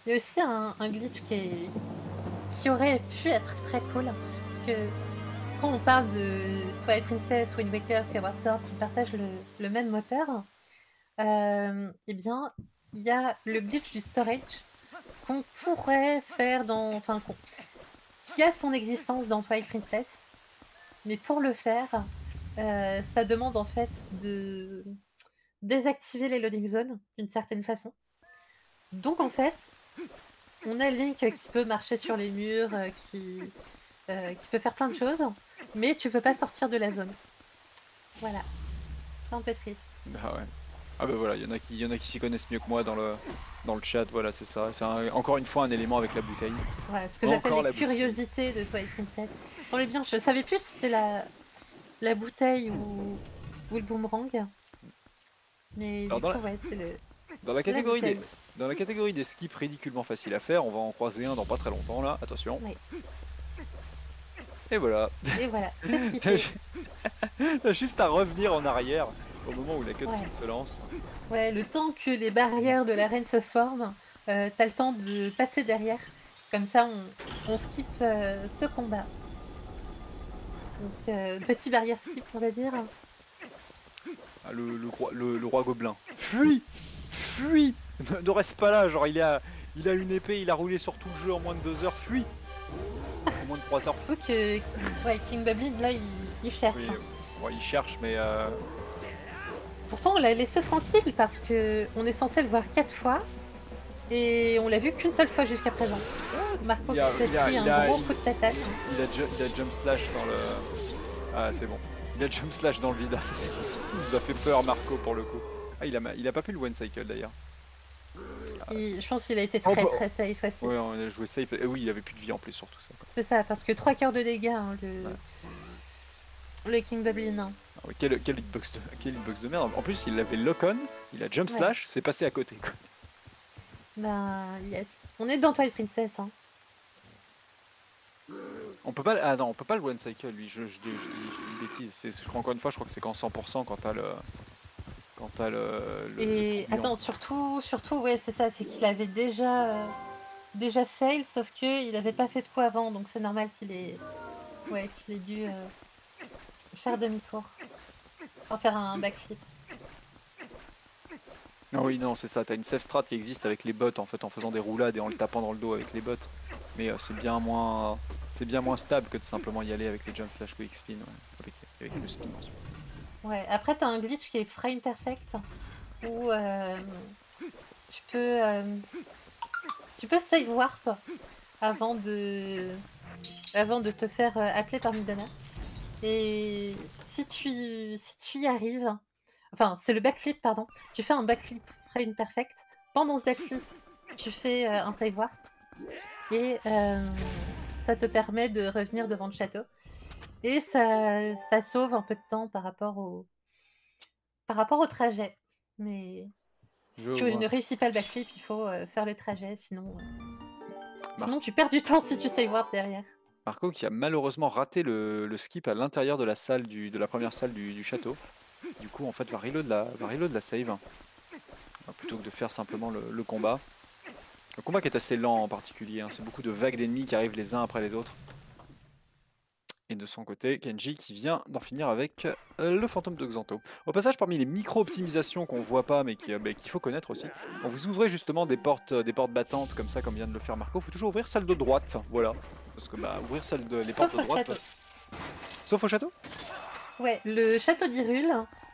Il y a aussi un, glitch qui, qui aurait pu être très cool. Parce que quand on parle de Twilight Princess, Wind Waker, Skyward Sword qui partagent le, le même moteur, euh, eh bien, il y a le glitch du storage qu'on pourrait faire dans. Enfin, qu'on- qui a son existence dans Twilight Princess. Mais pour le faire, euh, ça demande en fait de désactiver les loading zones d'une certaine façon. Donc en fait, on a Link qui peut marcher sur les murs, euh, qui, euh, qui peut faire plein de choses, mais tu peux pas sortir de la zone. Voilà. C'est un peu triste. Ah ouais. Ah bah voilà, il y en a qui s'y connaissent mieux que moi dans le, dans le chat, voilà c'est ça. C'est un- encore une fois un élément avec la bouteille. Ouais, ce que j'appelle la les curiosités de Twilight Princess. Bien, je savais plus si c'était la, la bouteille ou, ou le boomerang. Mais Alors, du ouais, c'est le. Dans la catégorie bouteille. des, dans la catégorie des skips ridiculement faciles à faire, on va en croiser un dans pas très longtemps là, attention. Et voilà. Et voilà, c'est t'as juste à revenir en arrière au moment où la cutscene Ouais. se lance. Ouais, le temps que les barrières de l'arène se forment, euh, t'as le temps de passer derrière. Comme ça, on, on skip euh, ce combat. Donc, euh, petit barrière skip, on va dire. Ah, le, le roi, le, le roi gobelin. Fuis Fuis ne, ne reste pas là, genre il a, il a une épée, il a roulé sur tout le jeu en moins de 2 heures, fuis En moins de 3 heures. Que ouais, King Baby, là, il, il cherche. Oui, hein. il cherche, mais euh, Pourtant, on l'a laissé tranquille parce que on est censé le voir quatre fois. Et on l'a vu qu'une seule fois jusqu'à présent. Marco qui s'est pris un a- gros il- coup de tatane. il a, ju- il a jump slash dans le. Ah, c'est bon. Il a jump slash dans le vide. Ah, ça, il nous a fait peur, Marco, pour le coup. Ah, il a, il a pas pu le one cycle d'ailleurs. Ah, je pense qu'il a été Oh, très bah- très safe aussi. Ouais, on a joué safe. Et oui, il avait plus de vie en plus, surtout ça. quoi. C'est ça, parce que 3 cœurs de dégâts, hein, le... le King Baby nain. Ah quel, quel hitbox de, quel hitbox de merde. En plus, il avait lock on, il a jump slash, c'est passé à côté. Quoi. Ben, yes. On est dans Twilight Princess. Hein. On peut pas, ah non, on peut pas le one cycle lui. Je, je, dis- je dis- je dis une bêtise. Je crois encore une fois, je crois que c'est qu'en 100% quand t'as le, quand t'as le. le- Et le attends, surtout, surtout, ouais, c'est ça, c'est qu'il avait déjà, euh, déjà fail, sauf que il avait pas fait de coup avant, donc c'est normal qu'il ait, ouais, qu'il ait dû euh, faire demi-tour, enfin faire un backflip. Ah oui, non, c'est ça. T'as une safe strat qui existe avec les bots en fait, en faisant des roulades et en le tapant dans le dos avec les bots. Mais euh, c'est bien moins, c'est bien moins stable que de simplement y aller avec les jump slash quick spin, ouais. avec, avec le spin ensuite. Ouais. Après, t'as un glitch qui est frame perfect, où euh, tu peux, euh, tu peux save warp avant de, avant de te faire euh, appeler par Midona. Et si tu, si tu y arrives, enfin, c'est le backflip, pardon. Tu fais un backflip frame perfect. Pendant ce backflip, tu fais euh, un save warp. Et euh, ça te permet de revenir devant le château. Et ça, ça sauve un peu de temps par rapport au, par rapport au trajet. Mais si Je tu vois. ne réussis pas le backflip, il faut euh, faire le trajet, sinon, euh, sinon tu perds du temps si tu save warp derrière. Marco qui a malheureusement raté le, skip à l'intérieur de la salle du, de la première salle du, château. Du coup, en fait, va reload la, la save plutôt que de faire simplement le, combat. Le combat qui est assez lent en particulier. hein, C'est beaucoup de vagues d'ennemis qui arrivent les uns après les autres. Et de son côté, Kenji qui vient d'en finir avec euh, le fantôme de Xanto. Au passage, parmi les micro-optimisations qu'on voit pas mais euh, qu'il faut connaître aussi, quand vous ouvrez justement des portes, euh, des portes battantes comme ça, comme vient de le faire Marco, il faut toujours ouvrir celle de droite. Voilà. Parce que bah, ouvrir celle de, les portes de droite. château. Sauf au château? Ouais, le château d'Hyrule,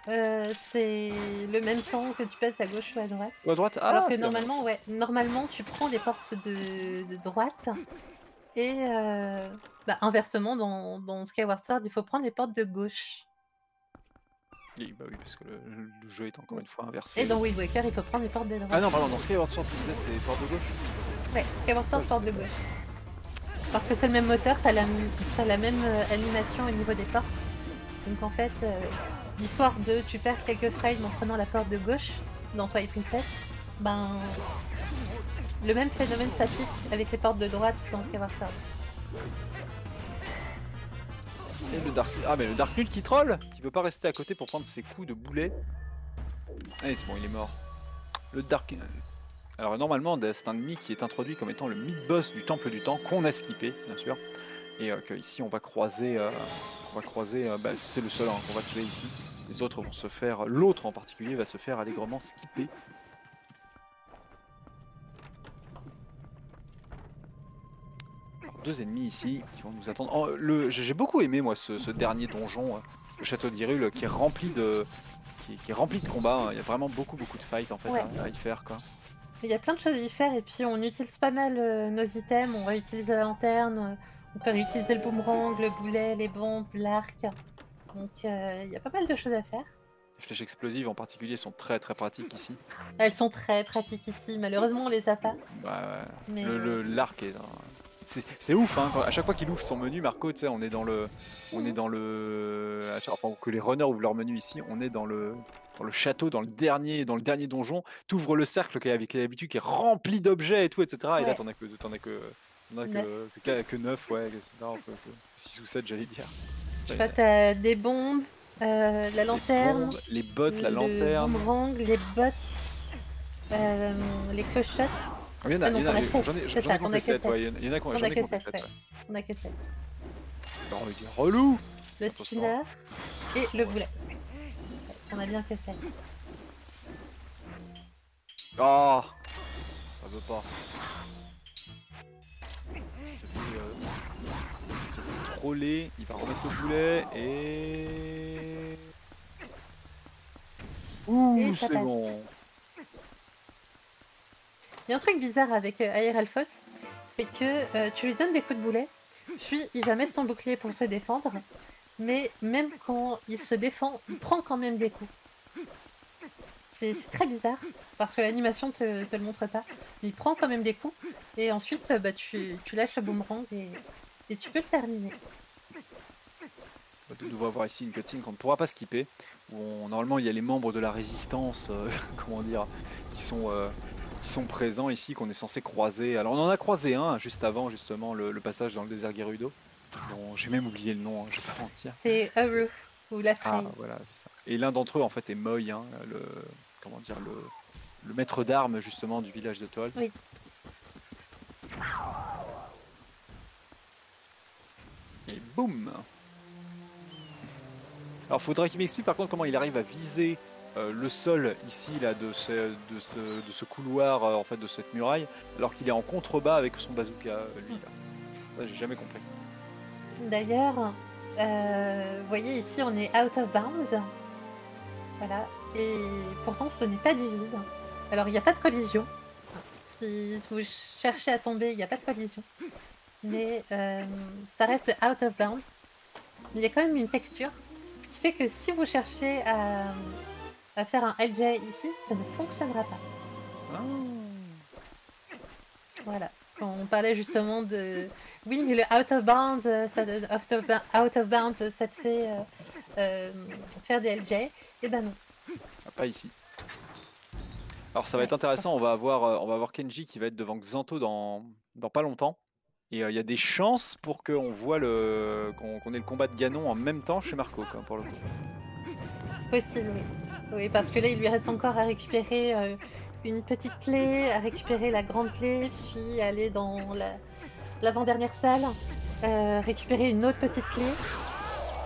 euh, c'est le même temps que tu passes à gauche ou à droite. Ou à droite Ah, Alors que normalement, ouais, normalement tu prends les portes de, de droite et euh, bah, inversement dans, dans Skyward Sword, il faut prendre les portes de gauche. Oui, bah oui, parce que le, le jeu est encore une fois inversé. Et dans Wind Waker, il faut prendre les portes de droite. Ah non, pardon, dans Skyward Sword, tu disais c'est porte de gauche Ouais, Skyward Sword, porte de gauche. Parce que c'est le même moteur, t'as la, t'as la même euh, animation au niveau des portes. Donc en fait, euh, l'histoire de tu perds quelques frames en prenant la porte de gauche dans Twilight Princess, ben le même phénomène s'applique avec les portes de droite dans Skyward Sword. Et le Dark... Ah, mais le Dark Nul qui troll Qui veut pas rester à côté pour prendre ses coups de boulet. Allez, c'est bon, il est mort. Le Dark... Alors normalement, c'est un ennemi qui est introduit comme étant le mid-boss du Temple du Temps, qu'on a skippé, bien sûr. Et euh, que ici on va croiser... euh, on va croiser... euh, bah, c'est le seul hein, qu'on va tuer ici. Les autres vont se faire... L'autre en particulier va se faire allègrement skipper. Alors, deux ennemis ici qui vont nous attendre. Oh, le- J'ai beaucoup aimé moi ce, ce dernier donjon, euh, le château d'Hyrule, qui est rempli de qui, qui est rempli de combats. hein. Il y a vraiment beaucoup beaucoup de fights en fait Ouais. à, à y faire quoi. Il y a plein de choses à y faire et puis on utilise pas mal euh, nos items. On va utiliser la lanterne, euh, on peut utiliser le boomerang, le boulet, les bombes, l'arc. Donc euh, il y a pas mal de choses à faire. Les flèches explosives en particulier sont très très pratiques ici. Elles sont très pratiques ici. Malheureusement, on les a pas. Ouais, ouais. Mais Le- le- L'arc est. dans- C'est ouf, hein. quand- à chaque fois qu'il ouvre son menu, Marco, tu sais, on est dans le, on est dans le, enfin que les runners ouvrent leur menu ici, on est dans le, dans le château, dans le dernier, dans le dernier donjon. T'ouvres le cercle qui est avec l'habitude, qui est rempli d'objets et tout, etc. Et là, t'en as que, t'en as que, t'en as que, que, que 9, ouais, etc. Enfin, 6 ou 7, j'allais dire. je sais pas, t'as des bombes, euh, la lanterne, bombes, les bottes, la le lanterne. boomerang, les bottes, euh, les clochettes. Ah, il y en a, Ah non, il y en a, j'en ai, j'en ai ça, t'en compté as que 7, sept. ouais. Il y en a- il y en a qui ont On j'en a ai que compté 7, 7, ouais. ouais. On a que 7. Oh, il est relou Le spinner et le boulet. On a bien que 7. Ah Ça veut pas. Il se fait, euh, il se fait troller, il va remettre le boulet et... Ouh, c'est bon Il y a un truc bizarre avec euh, Air Alphos, c'est que euh, tu lui donnes des coups de boulet, puis il va mettre son bouclier pour se défendre, mais même quand il se défend, il prend quand même des coups. C'est très bizarre, parce que l'animation te, te le montre pas. Mais il prend quand même des coups, et ensuite euh, bah, tu, lâches le boomerang et, tu peux le terminer. On doit avoir ici une cutscene qu'on ne pourra pas skipper. Où on- normalement, il y a les membres de la résistance, comment dire, qui sont, euh, qui sont présents ici, qu'on est censé croiser. Alors, on en a croisé un juste avant, justement, le, le passage dans le désert Gerudo. dont J'ai même oublié le nom, hein, je vais pas mentir. C'est Haru, ou la Ah, voilà, c'est ça. Et l'un d'entre eux, en fait, est Moy, hein, le, comment dire, le, le maître d'armes, justement, du village de Toll. Oui. Et boum Alors, faudrait qu'il m'explique, par contre, comment il arrive à viser euh, le sol, ici, là, de ce, couloir, euh, en fait, de cette muraille, alors qu'il est en contrebas avec son bazooka, euh, lui, là. Ça, j'ai jamais compris. D'ailleurs, vous voyez ici, on est out of bounds. Voilà. Et pourtant, ce n'est pas du vide. Alors, il n'y a pas de collision. Si vous cherchez à tomber, il n'y a pas de collision. Mais ça reste out of bounds. Il y a quand même une texture. Qui fait que si vous cherchez à, à faire un LJ ici, ça ne fonctionnera pas. Ah. Voilà. Quand on parlait justement de. Oui, mais le out of bounds, euh, ça, out of, out euh, ça te fait euh, euh, faire des LJ. Et ben non. Ah, Pas ici. Alors ça va Ouais, être intéressant, on va avoir, on va avoir Kenji qui va être devant Xanto dans, dans pas longtemps. Et euh, il y a des chances pour qu'on voit le qu'on ait le combat de Ganon en même temps chez Marco, quoi, pour le coup. Possible, oui. Oui, parce que là, il lui reste encore à récupérer euh, une petite clé, à récupérer la grande clé, puis aller dans la- l'avant-dernière salle, euh, récupérer une autre petite clé,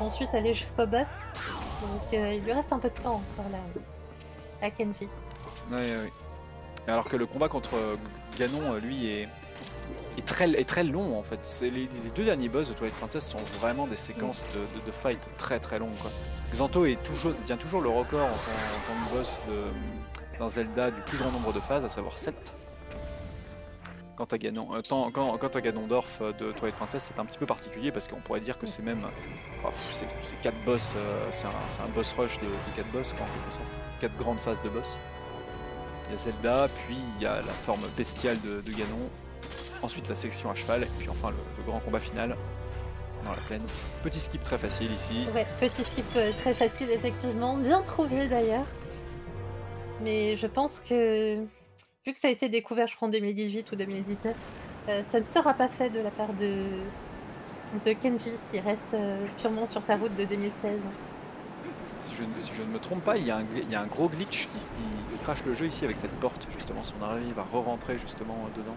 ensuite aller jusqu'au boss. Donc, euh, il lui reste un peu de temps encore là, à Kenji. Et Alors que le combat contre Ganon, lui, est, est, très, long en fait. Les, deux derniers boss de Twilight Princess sont vraiment des séquences de, fight très très longues. Xanto est toujours, tient toujours le record en tant, que boss de, dans Zelda du plus grand nombre de phases, à savoir 7. Quant à, Ganon, euh, tant- quant, à Ganondorf euh, de Twilight Princess, c'est un petit peu particulier parce qu'on pourrait dire que c'est même. pff, c'est c'est 4 boss, euh, c'est un, boss rush de, 4 boss quoi, en sorte. 4 grandes phases de boss. Il y a Zelda, puis il y a la forme bestiale de, de Ganon, ensuite la section à cheval, et puis enfin le, le grand combat final dans la plaine. Petit skip très facile ici. Ouais, petit skip euh, très facile, effectivement. Bien trouvé d'ailleurs. Mais je pense que, vu que ça a été découvert, je crois, en 2018 ou 2019, euh, ça ne sera pas fait de la part de, de Kenji s'il reste euh, purement sur sa route de 2016. Si je, ne- si je ne me trompe pas, il y, a un, gl- il y a un gros glitch qui, qui- qui crache le jeu ici avec cette porte, justement. Si on arrive à re-rentrer justement dedans,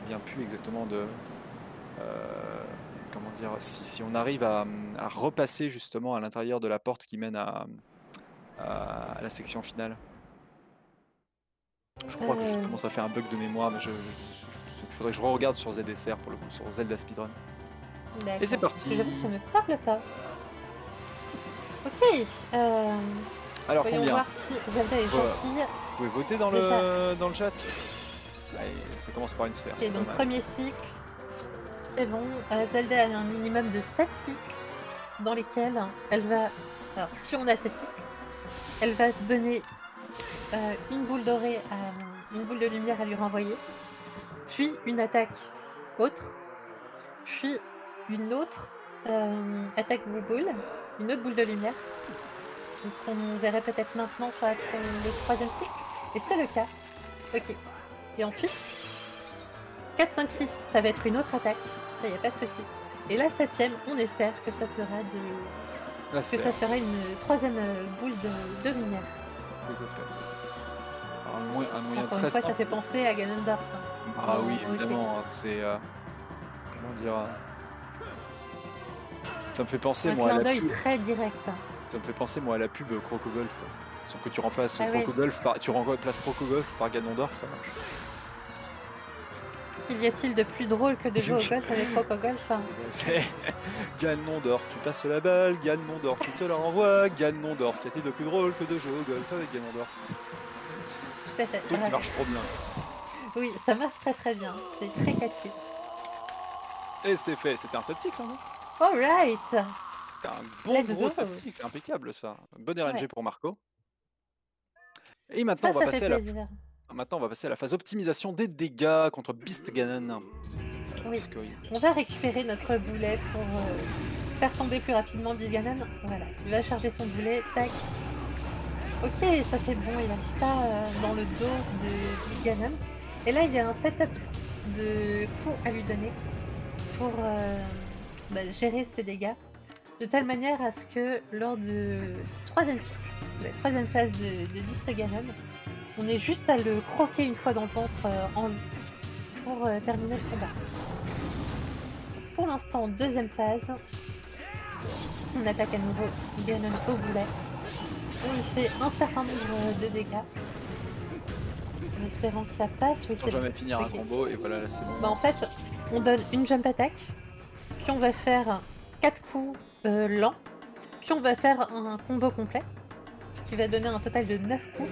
me souviens plus exactement de. euh, comment dire si, si on arrive à, à repasser justement à l'intérieur de la porte qui mène à, à- à la section finale. Je crois que je commence à faire un bug de mémoire, mais je, je- je- il faudrait que je re-regarde sur ZSR pour le coup, sur Zelda Speedrun. Et c'est parti. Ça me parle pas. Ok. Euh, Alors voyons combien voir si Zelda est Voilà. gentille. Vous pouvez voter dans le, dans le chat Allez, ça commence par une sphère. Ok, donc premier cycle, c'est bon. Euh, Zelda a un minimum de 7 cycles dans lesquels elle va. Alors, si on a 7 cycles, elle va donner euh, une boule dorée, à, une boule de lumière à lui renvoyer, puis une attaque autre, puis une autre euh, attaque boule, une autre boule de lumière. Donc, on verrait peut-être maintenant sur la le troisième cycle, et c'est le cas. Ok. Et ensuite, 4, 5, 6, ça va être une autre attaque, ça y a pas de souci. Et la septième, on espère que ça sera de... Que ça sera une troisième euh, boule de, de lumière. tout à fait. Un, moyen- un moyen Encore très une fois, ça fait penser à Ganondorf. hein. Ah oui, évidemment, hein, c'est. euh, comment dire euh, Ça me fait penser, Un moi, à clin la d'œil pub. très direct. Ça me fait penser, moi, à la pub Crocogolf. Sauf que tu remplaces Ah ouais. Crocogolf par. Tu remplaces Crocogolf par Ganondorf, ça marche. Qu'il y a-t-il de plus drôle que de jouer au golf avec Crocogolf hein C'est Ganondorf, tu passes la balle, Ganondorf, tu te la renvoies, Ganondorf. Qu'y a-t-il de plus drôle que de jouer au golf avec Ganondorf C'est Tout à fait. marche trop bien. Oui, ça marche très très bien. C'est très catchy. Et c'est fait, c'était un 7 cycle, hein, non? Alright C'était un bon Let's gros. 7 cycle, impeccable ça. Bon RNG Ouais. pour Marco. Et maintenant, Ça, on va ça passer à la. Maintenant, on va passer à la phase optimisation des dégâts contre Beast Ganon. Oui. Que- On va récupérer notre boulet pour euh, faire tomber plus rapidement Big Ganon. Voilà, il va charger son boulet, tac. Ok, ça c'est bon, il n'arrive pas euh, dans le dos de Big Ganon. Et là, il y a un setup de coups à lui donner pour euh, bah, gérer ses dégâts. De telle manière à ce que lors de troisième cycle, la troisième phase de, de Beast Ganon, on est juste à le croquer une fois dans le ventre euh, en loup pour euh, terminer le combat. Pour l'instant, deuxième phase. On attaque à nouveau Ganon au boulet. On lui fait un certain nombre de dégâts. En espérant que ça passe. Oui, Sans bon. jamais finir un combo, et voilà, là c'est bon. Bah, en fait, on donne une jump attack, puis on va faire 4 coups euh, lents, puis on va faire un combo complet, qui va donner un total de 9 coups,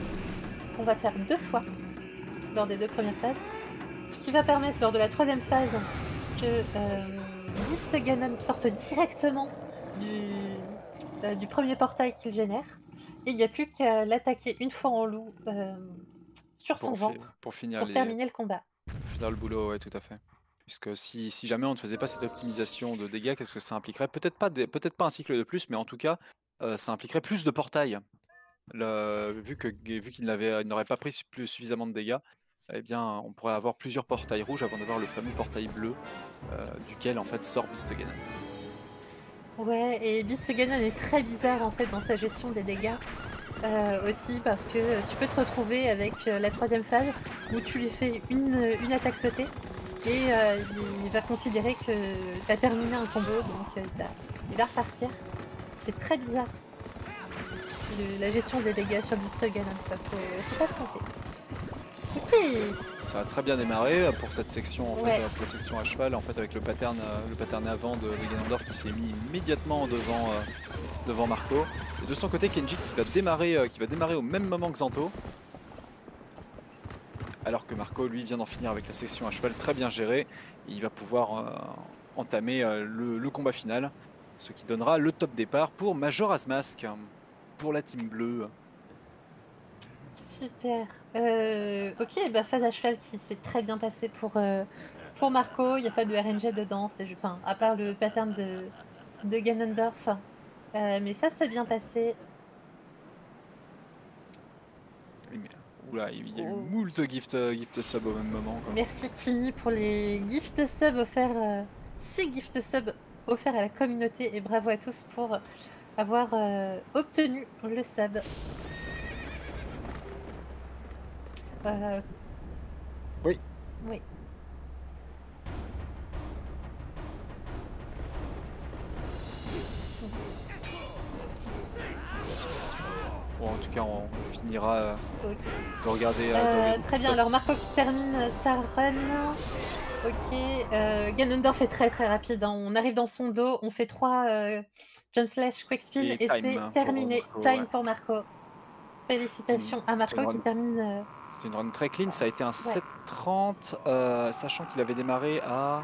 qu'on va faire deux fois lors des deux premières phases, ce qui va permettre lors de la troisième phase que euh, Ganon sorte directement du, euh, du premier portail qu'il génère, et il n'y a plus qu'à l'attaquer une fois en loup euh, sur son pour, ventre pour finir pour les- terminer le combat. pour finir le boulot, ouais, tout à fait. Puisque si, si jamais on ne faisait pas cette optimisation de dégâts, qu'est-ce que ça impliquerait? Peut-être pas, peut-être pas un cycle de plus, mais en tout cas, euh, ça impliquerait plus de portails. Vu qu'il n'aurait pas pris suffisamment de dégâts, eh on pourrait avoir plusieurs portails rouges avant d'avoir le fameux portail bleu, euh, duquel en fait sort. Ouais, et Beast Ganon est très bizarre en fait dans sa gestion des dégâts. Euh, aussi parce que tu peux te retrouver avec euh, la troisième phase où tu lui fais une, attaque sautée et il va considérer que tu as terminé un combo donc va, il va repartir. C'est très bizarre La gestion des dégâts sur. Faut- pas qu'on fait. Ok, Ça a très bien démarré euh, pour cette section, en fait, Ouais. euh, pour la section à cheval, en fait, avec le pattern, euh, le pattern avant de, de Ganondorf qui s'est mis immédiatement devant, euh, devant Marco. Et de son côté, Kenji qui va démarrer, euh, qui va démarrer au même moment que Zanto. Alors que Marco, lui, vient d'en finir avec la section à cheval très bien gérée. Et il va pouvoir euh, entamer le, le combat final. Ce qui donnera le top départ pour Majora's Mask. Pour la team bleue. Super. Euh, ok, bah phase à cheval qui s'est très bien passée pour, euh, pour Marco. Il n'y a pas de RNG dedans, c'est enfin, à part le pattern de, de Ganondorf. Euh, mais ça, s'est bien passé. Oula, il y a eu Oh. moult gift, euh, gift sub au même moment. quoi. Merci Kimi pour les gift subs offerts. 6 gift subs offerts à la communauté et bravo à tous pour avoir euh, obtenu le sub. Euh, Oui. Oui. Bon, en tout cas, on, on finira euh, de regarder. euh, de Euh, très bien, alors Marco qui termine sa run. Ok, euh, Ganondorf est très très rapide. hein. On arrive dans son dos, on fait 3 jump slash quick spin Et c'est pour terminé. Marco, time ouais. pour Marco. Félicitations à Marco qui termine. euh, C'était une run très clean, ça a été un 7.30, euh, sachant qu'il avait démarré à...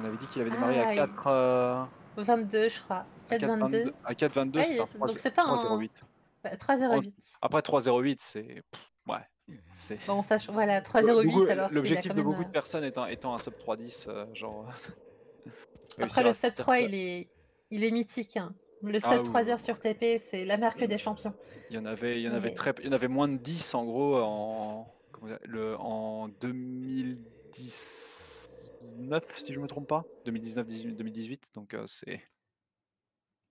On avait dit qu'il avait démarré Ah, à il- 4... euh, 22, je crois. à 4,22. 4.22, à 4.22, Ouais, c'était un c'est- c'est pas un- 3.08. Bah, 3,08. Après 3.08, c'est... Ouais, c'est... Bon, sachant, voilà, Beaucoup- 3,08 alors. L'objectif de beaucoup de personnes étant, étant un sub 3.10, euh, genre... Après, le 7-3, ça. il est, il est mythique. hein. Le Ah sub oui, 3 oui, heures sur TP, c'est la marque des champions. Il y en avait, il y en avait très, il y en avait moins de 10 en gros en, dire, le, en 2019 si je me trompe pas, 2019, 18, 2018. Donc euh, c'est,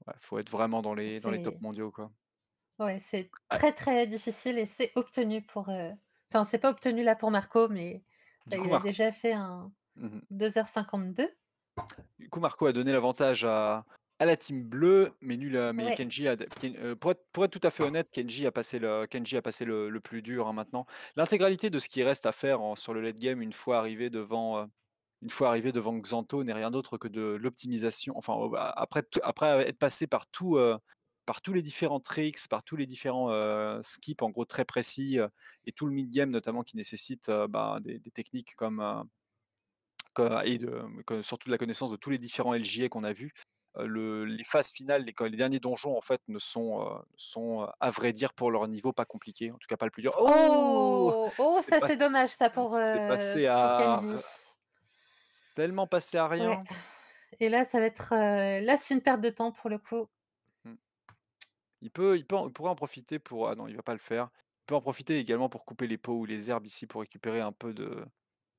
ouais, faut être vraiment dans les, dans les top C'est- mondiaux quoi. Ouais, c'est Ouais. très très difficile et c'est obtenu pour. euh, Enfin, c'est pas obtenu là pour Marco, mais coup, il a Marco, déjà fait un Mhm. 2h52. Du coup, Marco a donné l'avantage à, à la team bleue, mais nul, à- mais Ouais. Kenji a, Ken- euh, pour, être, pour être tout à fait honnête, Kenji a passé le, Kenji a passé le, le plus dur hein, maintenant. L'intégralité de ce qui reste à faire en- sur le late game une fois arrivé devant, euh, une fois arrivé devant Xanto n'est rien d'autre que de l'optimisation. Enfin, euh, bah, après, tout- après être passé par tout, euh, par tous les différents tricks, par tous les différents euh, skips en gros très précis euh, et tout le mid game notamment qui nécessite euh, bah, des, des techniques comme euh, co- et de, que- surtout de la connaissance de tous les différents LJA qu'on a vus. Euh, le- les phases finales, les, les derniers donjons en fait ne sont, euh, sont euh, à vrai dire pour leur niveau pas compliqués, en tout cas pas le plus dur. Oh, oh, C'est ça c'est dommage ça pour, c'est passé à-. C'est tellement passé à rien. Ouais. Et là, ça va être. euh, Là, c'est une perte de temps pour le coup. Il peut, il peut, il pourrait en profiter pour. Ah non, il va pas le faire. Il peut en profiter également pour couper les pots ou les herbes ici pour récupérer un peu de,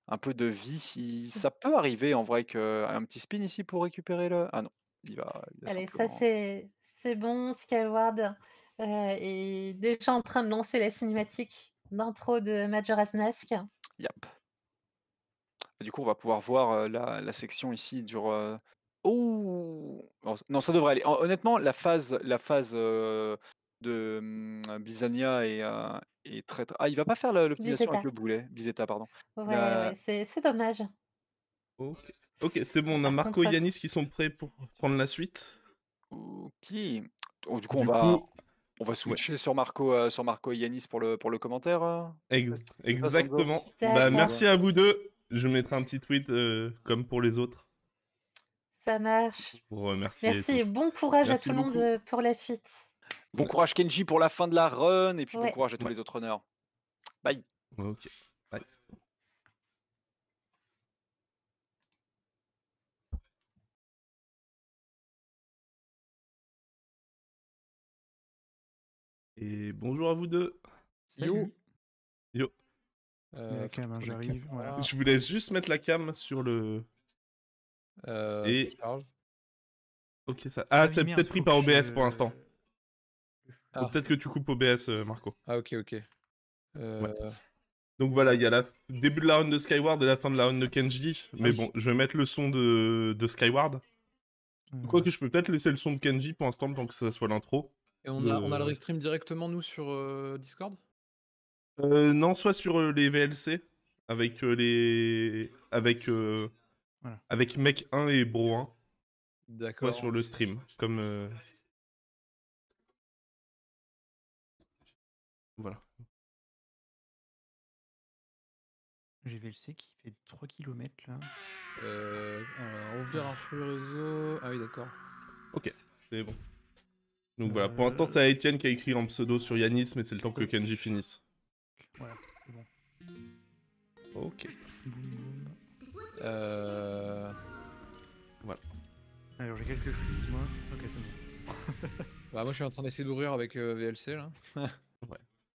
un peu de vie. Il- ça peut arriver en vrai que un petit spin ici pour récupérer le. Ah non, il va. il va Allez, ça c'est c'est bon. Skyward euh, est déjà en train de lancer la cinématique d'intro de Majora's Mask. Yep. Du coup, on va pouvoir voir euh, la, la section ici dure. euh, Oh Non, Non, ça devrait aller. Hon- Honnêtement, la phase, la phase euh, de hum, Bisania est, euh, est très, très- Ah, il va pas faire la- l'optimisation avec Bizeta. le boulet. Biseta, pardon. Ouais, La- ouais, c'est c'est dommage. Ok, Ok, c'est bon, on a Marco et Yanis qui sont prêts pour prendre la suite. Ok. Oh, du coup, on Du va, coup- on va switcher sur Marco, euh, sur Marco et Yanis pour le, pour le commentaire. euh. Ex- exactement. Bah, merci à vous deux. Je mettrai un petit tweet euh, comme pour les autres Ça marche. pour remercier. Merci et bon courage Merci à tout le monde pour la suite. Bon courage Kenji pour la fin de la run et puis bon courage à tous Ouais. les autres runners. Bye. Ok. Et bonjour à vous deux. Yo. Yo. Euh, la cam, hein, je la j'arrive, cam. voilà. Ah, Je vous laisse juste mettre la cam sur le. euh, Et-. Ok, ça. Ah, c'est merde, peut-être pris par OBS je- pour l'instant. Ah. Faut Peut-être que tu coupes OBS, euh, Marco. Ah, ok, ok. Euh, Donc voilà, il y a le début de la run de Skyward et la fin de la run de Kenji. Mais oui. bon, je vais mettre le son de, de Skyward. Euh, Quoique je peux peut-être laisser le son de Kenji pour l'instant, tant que ça soit l'intro. Et on a, on a le restream directement, nous, sur euh, Discord? Euh, non, soit sur euh, les VLC, avec euh, les. Avec. euh, Voilà. Avec Mec 1 et Bro 1, D'accord. soit sur le stream. Comme. euh, Voilà. J'ai VLC qui fait 3 km là. Euh, alors, ouvrir un flux réseau. Ah oui, d'accord. Ok, c'est bon. Donc voilà, pour l'instant, c'est Etienne qui a écrit en pseudo sur Yanis, mais c'est le temps que Kenji finisse. Voilà, c'est bon. Ok. Euh... Alors j'ai quelques flux, dis-moi. Ok, c'est bon. Bah, moi, je suis en train d'essayer d'ouvrir avec euh, VLC, là.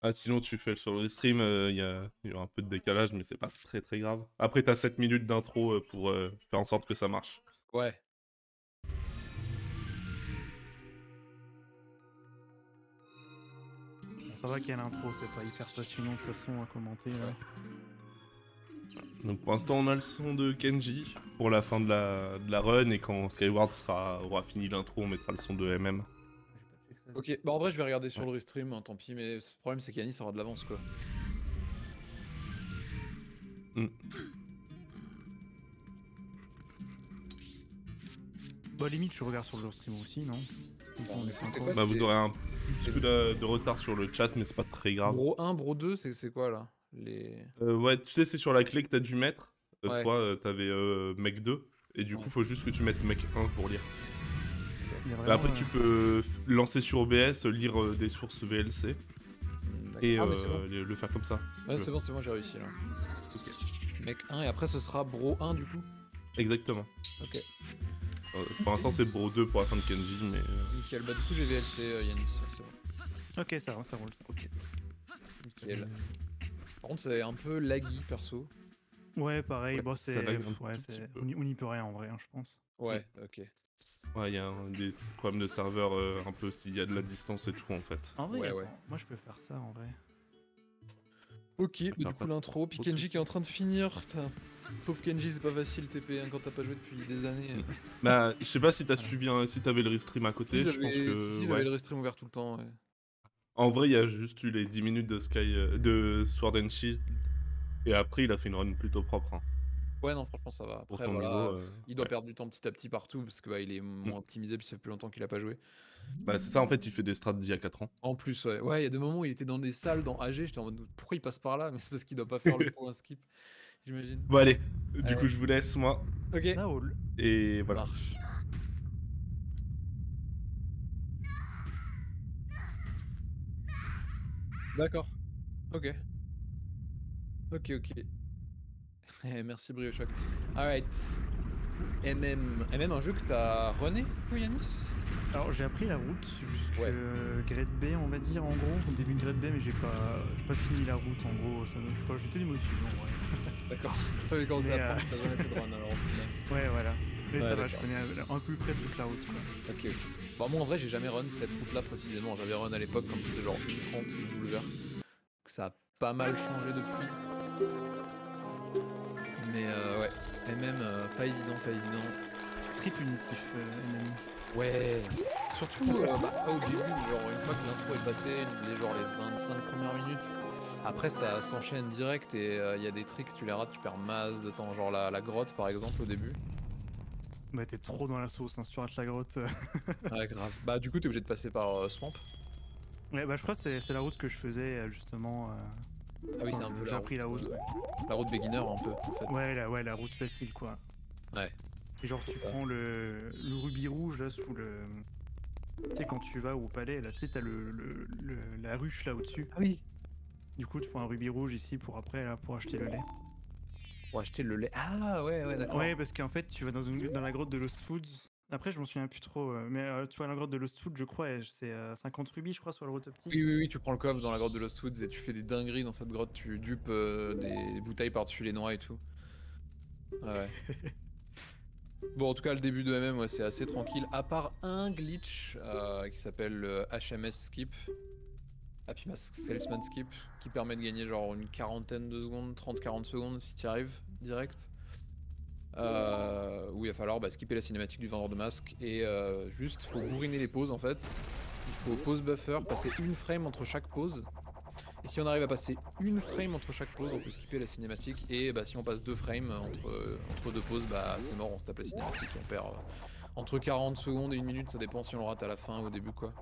Ah, sinon, tu fais sur le stream, il y, a, y aura un peu de décalage, mais c'est pas très très grave. Après, t'as 7 minutes d'intro euh, pour euh, faire en sorte que ça marche. Ouais. Ça va qu'il y a l'intro, c'est pas hyper passionnant de toute façon à commenter. Là. Donc pour l'instant, on a le son de Kenji pour la fin de la, de la run, et quand Skyward sera, aura fini l'intro, on mettra le son de MM. Ok, bah en vrai, je vais regarder sur le restream, hein, tant pis, mais le problème, c'est qu'Yanis aura de l'avance, quoi. Bah limite je regarde sur le stream aussi, non? Quoi, Bah, vous aurez un petit peu de, de retard sur le chat, mais c'est pas très grave. Bro 1, Bro 2, c'est c'est quoi là? Les. Euh, ouais, tu sais, c'est sur la clé que t'as dû mettre. Euh, Ouais. Toi, euh, t'avais euh, mec 2. Et du coup, Ouais. faut juste que tu mettes mec 1 pour lire. Bah, vraiment, après, tu peux lancer sur OBS, lire euh, des sources VLC et ah, euh, bon. le le faire comme ça. si Ouais, c'est bon, c'est bon, j'ai réussi là. Ok. Mec 1, et après ce sera Bro 1 du coup? Exactement. Ok, pour l'instant, c'est Bro 2 pour la fin de Kenji, mais. euh, nickel. Bah, du coup, j'ai VLC euh, Yanis, c'est bon. Ok, ça, ça roule. Ok. Nickel. Par contre, c'est un peu laggy perso. Ouais, pareil. Ouais, bon, c'est. Ouais, on y- on n'y peut rien en vrai, hein, je pense. Ouais, ok. Ouais, il y a un- des problèmes de serveur euh, un peu s'il y a de la distance et tout en fait. En vrai, Ouais, ouais. moi je peux faire ça en vrai. Ok, bah, du pas coup, l'intro. Puis Kenji qui est en train de finir. Pauvre Kenji, c'est pas facile TP hein, quand t'as pas joué depuis des années. Mm. Bah, je sais pas si t'as Voilà. suivi, si t'avais le restream à côté, Si, je pense que. si, ouais. j'avais le restream ouvert tout le temps. ouais. En vrai, il y a juste eu les 10 minutes de Sky euh, de Sword and Shield. Et après, il a fait une run plutôt propre. hein. Ouais, non, franchement, ça va. Après, voilà, niveau. euh, il doit ouais. perdre du temps petit à petit partout parce que bah, il est moins optimisé puis ça fait plus longtemps qu'il a pas joué. Bah, c'est ça, en fait, il fait des strats d'il y a 4 ans. En plus, ouais, ouais, il y a des moments où il était dans des salles dans AG, j'étais en mode pourquoi il passe par là? Mais c'est parce qu'il doit pas faire le point skip, j'imagine. Bon, allez, du coup, je vous laisse, moi. Ok, Ça roule. Et voilà. marche. D'accord. Ok. Ok, ok. Merci Briochoc. Alright. MM. MM, un jeu que t'as runné, ou Yanis? Alors j'ai appris la route jusque Ouais. grade B on va dire en gros, au début de grade B mais j'ai pas j'ai pas fini la route en gros, ça me je sais pas, j'étais émotif en vrai. D'accord. T'avais commencé à euh, apprendre, t'as jamais fait de run alors au final. Ouais voilà. Mais Ouais, ça va, je connais un, peu près toute la route quoi. Ok, ok. Bon, moi en vrai, j'ai jamais run cette route-là précisément. J'avais run à l'époque quand c'était genre 1.30 WR. Ça a pas mal changé depuis. Mais euh, ouais, MM, euh, pas évident, pas évident. Très punitif euh, MM. Ouais, surtout euh, bah, au début, genre une fois que l'intro est passée, les, genre les 25 premières minutes. Après, ça s'enchaîne direct et il y a des tricks, tu les rates, tu perds masse de temps. Genre la, la grotte par exemple au début. Bah t'es trop dans la sauce hein, si tu rates la grotte. Ouais, grave. Bah, du coup, t'es obligé de passer par euh, Swamp. ouais bah je crois que c'est la route que je faisais euh, justement. euh, Ah oui, c'est un peu j'ai la appris la route, euh, la route beginner un peu en fait. Ouais la, ouais la route facile quoi. Ouais. Et genre tu ça. prends le, le rubis rouge là sous le. Tu sais quand tu vas au palais là, tu sais t'as le, le- le- la ruche là au-dessus. Ah oui. Du coup, tu prends un rubis rouge ici pour après, là, pour acheter le lait. Pour acheter le lait. Ah ouais, ouais, d'accord. Ouais, parce qu'en fait, tu vas dans, une, dans la grotte de Lost Foods. Après, je m'en souviens plus trop, euh, mais euh, tu vois, la grotte de Lost Foods, je crois, euh, c'est euh, 50 rubis, je crois, sur le route optique. Oui, oui, oui, tu prends le coffre dans la grotte de Lost Woods et tu fais des dingueries dans cette grotte, tu dupes euh, des bouteilles par-dessus les noix et tout. Ah ouais. bon, en tout cas, le début de MM, ouais, c'est assez tranquille, à part un glitch euh, qui s'appelle le HMS Skip, Happy Mask Salesman Skip, qui permet de gagner genre une quarantaine de secondes, 30-40 secondes si tu arrives direct. Euh, où il va falloir bah, skipper la cinématique du vendeur de masques et euh, juste faut bourriner les pauses en fait. Il faut pause buffer, passer une frame entre chaque pause. Et si on arrive à passer une frame entre chaque pause, on peut skipper la cinématique. Et bah, si on passe deux frames entre, entre deux pauses, bah, c'est mort, on se tape la cinématique et on perd euh, entre 40 secondes et une minute, ça dépend si on le rate à la fin ou au début quoi.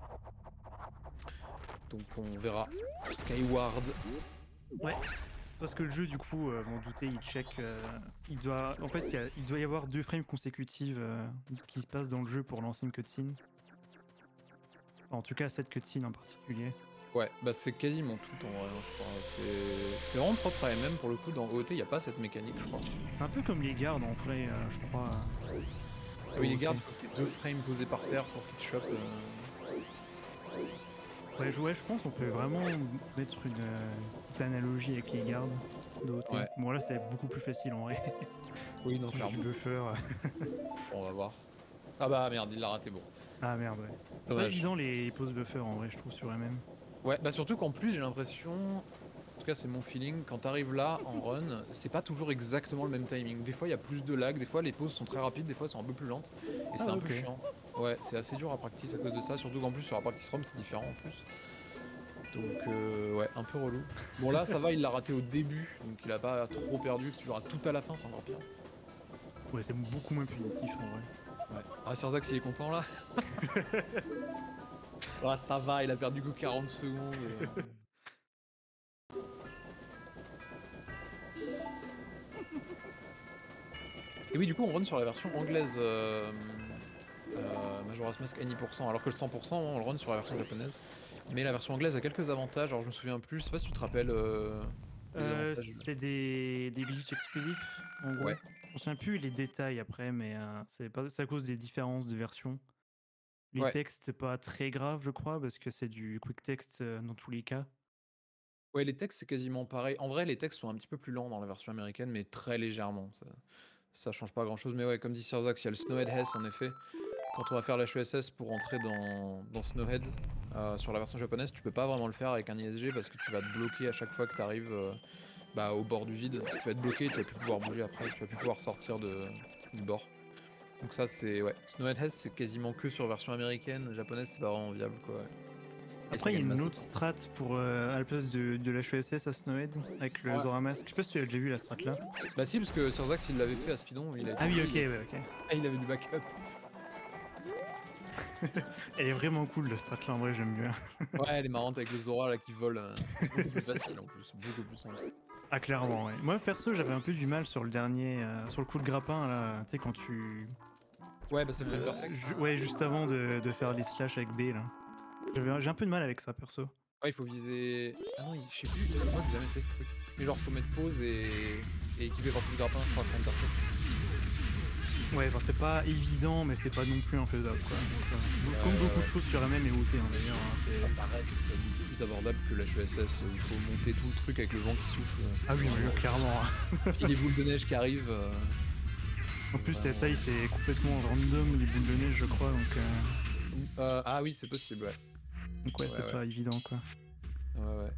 Donc on verra Skyward. C'est parce que le jeu, du coup, euh, m'en douter, il check. euh, il doit, en fait, il, y a- il doit y avoir deux frames consécutives euh, qui se passent dans le jeu pour lancer une cutscene. En tout cas, cette cutscene en particulier. Ouais, bah c'est quasiment tout en vrai, hein, je crois. C'est- C'est vraiment propre à MM pour le coup. Dans OT, il n'y a pas cette mécanique, je crois. C'est un peu comme les gardes, en vrai, euh, je crois. Ah oui, les gardes, il faut que deux frames posés par terre pour qu'ils te chopent. Ouais, je, ouais, je pense qu'on peut vraiment mettre une euh, petite analogie avec les gardes. Ouais. Bon, là, c'est beaucoup plus facile en vrai. Oui, non, clairement. euh. On va voir. Ah bah merde, il l'a raté, bon. Ah merde, ouais. C'est pas évident les pauses buffer en vrai, je trouve, sur MM. Ouais, bah surtout qu'en plus, j'ai l'impression. En tout cas, c'est mon feeling. Quand t'arrives là en run, c'est pas toujours exactement le même timing. Des fois, il y a plus de lag, des fois, les pauses sont très rapides, des fois, elles sont un peu plus lentes. Et c'est Ah, un peu chiant. Ouais, c'est assez dur à practice à cause de ça. Surtout qu'en plus, sur la practice ROM, c'est différent en plus. Donc, euh, ouais, un peu relou. Bon, là, ça va, il l'a raté au début. Donc, il a pas trop perdu. Si tu rates tout à la fin, c'est encore pire. Ouais, c'est beaucoup moins punitif en vrai. Ah, Sirzax, il est content là Ah, ça va, il a perdu que 40 secondes. euh. Et oui, du coup, on run sur la version anglaise euh, euh, Majora's Mask à 10%, alors que le 100%, on le run sur la version japonaise. Mais la version anglaise a quelques avantages, alors je me souviens plus, je sais pas si tu te rappelles. euh, Euh, c'est des, des glitches exclusifs, en gros. Ouais. Je me souviens plus les détails après, mais euh, c'est à cause des différences de versions. Les Ouais. textes, c'est pas très grave, je crois, parce que c'est du quick text dans tous les cas. Ouais, les textes, c'est quasiment pareil. En vrai, les textes sont un petit peu plus lents dans la version américaine, mais très légèrement. Ça, ça change pas grand chose. Mais ouais, comme dit Sirzax, il y a le Snowhead Hess en effet. Quand on va faire l'HESS pour entrer dans, Snowhead euh, sur la version japonaise, tu peux pas vraiment le faire avec un ISG parce que tu vas te bloquer à chaque fois que tu arrives bah, au bord du vide. Tu vas être bloqué, tu vas plus pouvoir bouger après, tu vas plus pouvoir sortir de, du bord. Donc ça c'est ouais, Snowhead Hess c'est quasiment que sur version américaine, japonaise c'est pas vraiment viable quoi. Après, il y a une autre strat pour, euh, à la place de, de la HESS à Snowhead, avec le Ouais. Zora Mask. Je sais pas si tu as déjà vu la strat là. Bah si parce que Sirzax il l'avait fait à Speedon, il Ah oui, ok, ouais, ok. Ah, il avait du backup. Elle est vraiment cool la strat là, en vrai, j'aime bien. Ouais, elle est marrante avec le Zora là qui vole. euh, C'est beaucoup plus facile en plus, beaucoup plus simple. Ah, clairement, ouais. Moi, perso, j'avais un peu du mal sur le dernier, euh, sur le coup de grappin là, tu sais, quand tu. Ouais, bah c'est Euh, perfect. ju- ouais, juste avant de, de faire les slash avec B là. J'ai un peu de mal avec ça perso. Ouais, il faut viser. Ah non, je sais plus, moi j'ai jamais fait ce truc. Mais genre, faut mettre pause et, et équiper partie du grappin, je crois. Ouais, enfin, c'est pas évident, mais c'est pas non plus infaisable quoi. Donc, euh, comme beaucoup de choses sur MM et OT hein, d'ailleurs. hein, c'est- Ça, ça reste plus abordable que la HESS où il faut monter tout le truc avec le vent qui souffle. ça, Ah oui, clairement. hein. Puis les boules de neige qui arrivent. euh, En plus, la vraiment- taille c'est complètement random, les boules de neige, je crois, donc, euh, Euh, ah oui, c'est possible, ouais. Donc ouais, Ouais, c'est ouais. pas évident quoi. Ouais, ouais.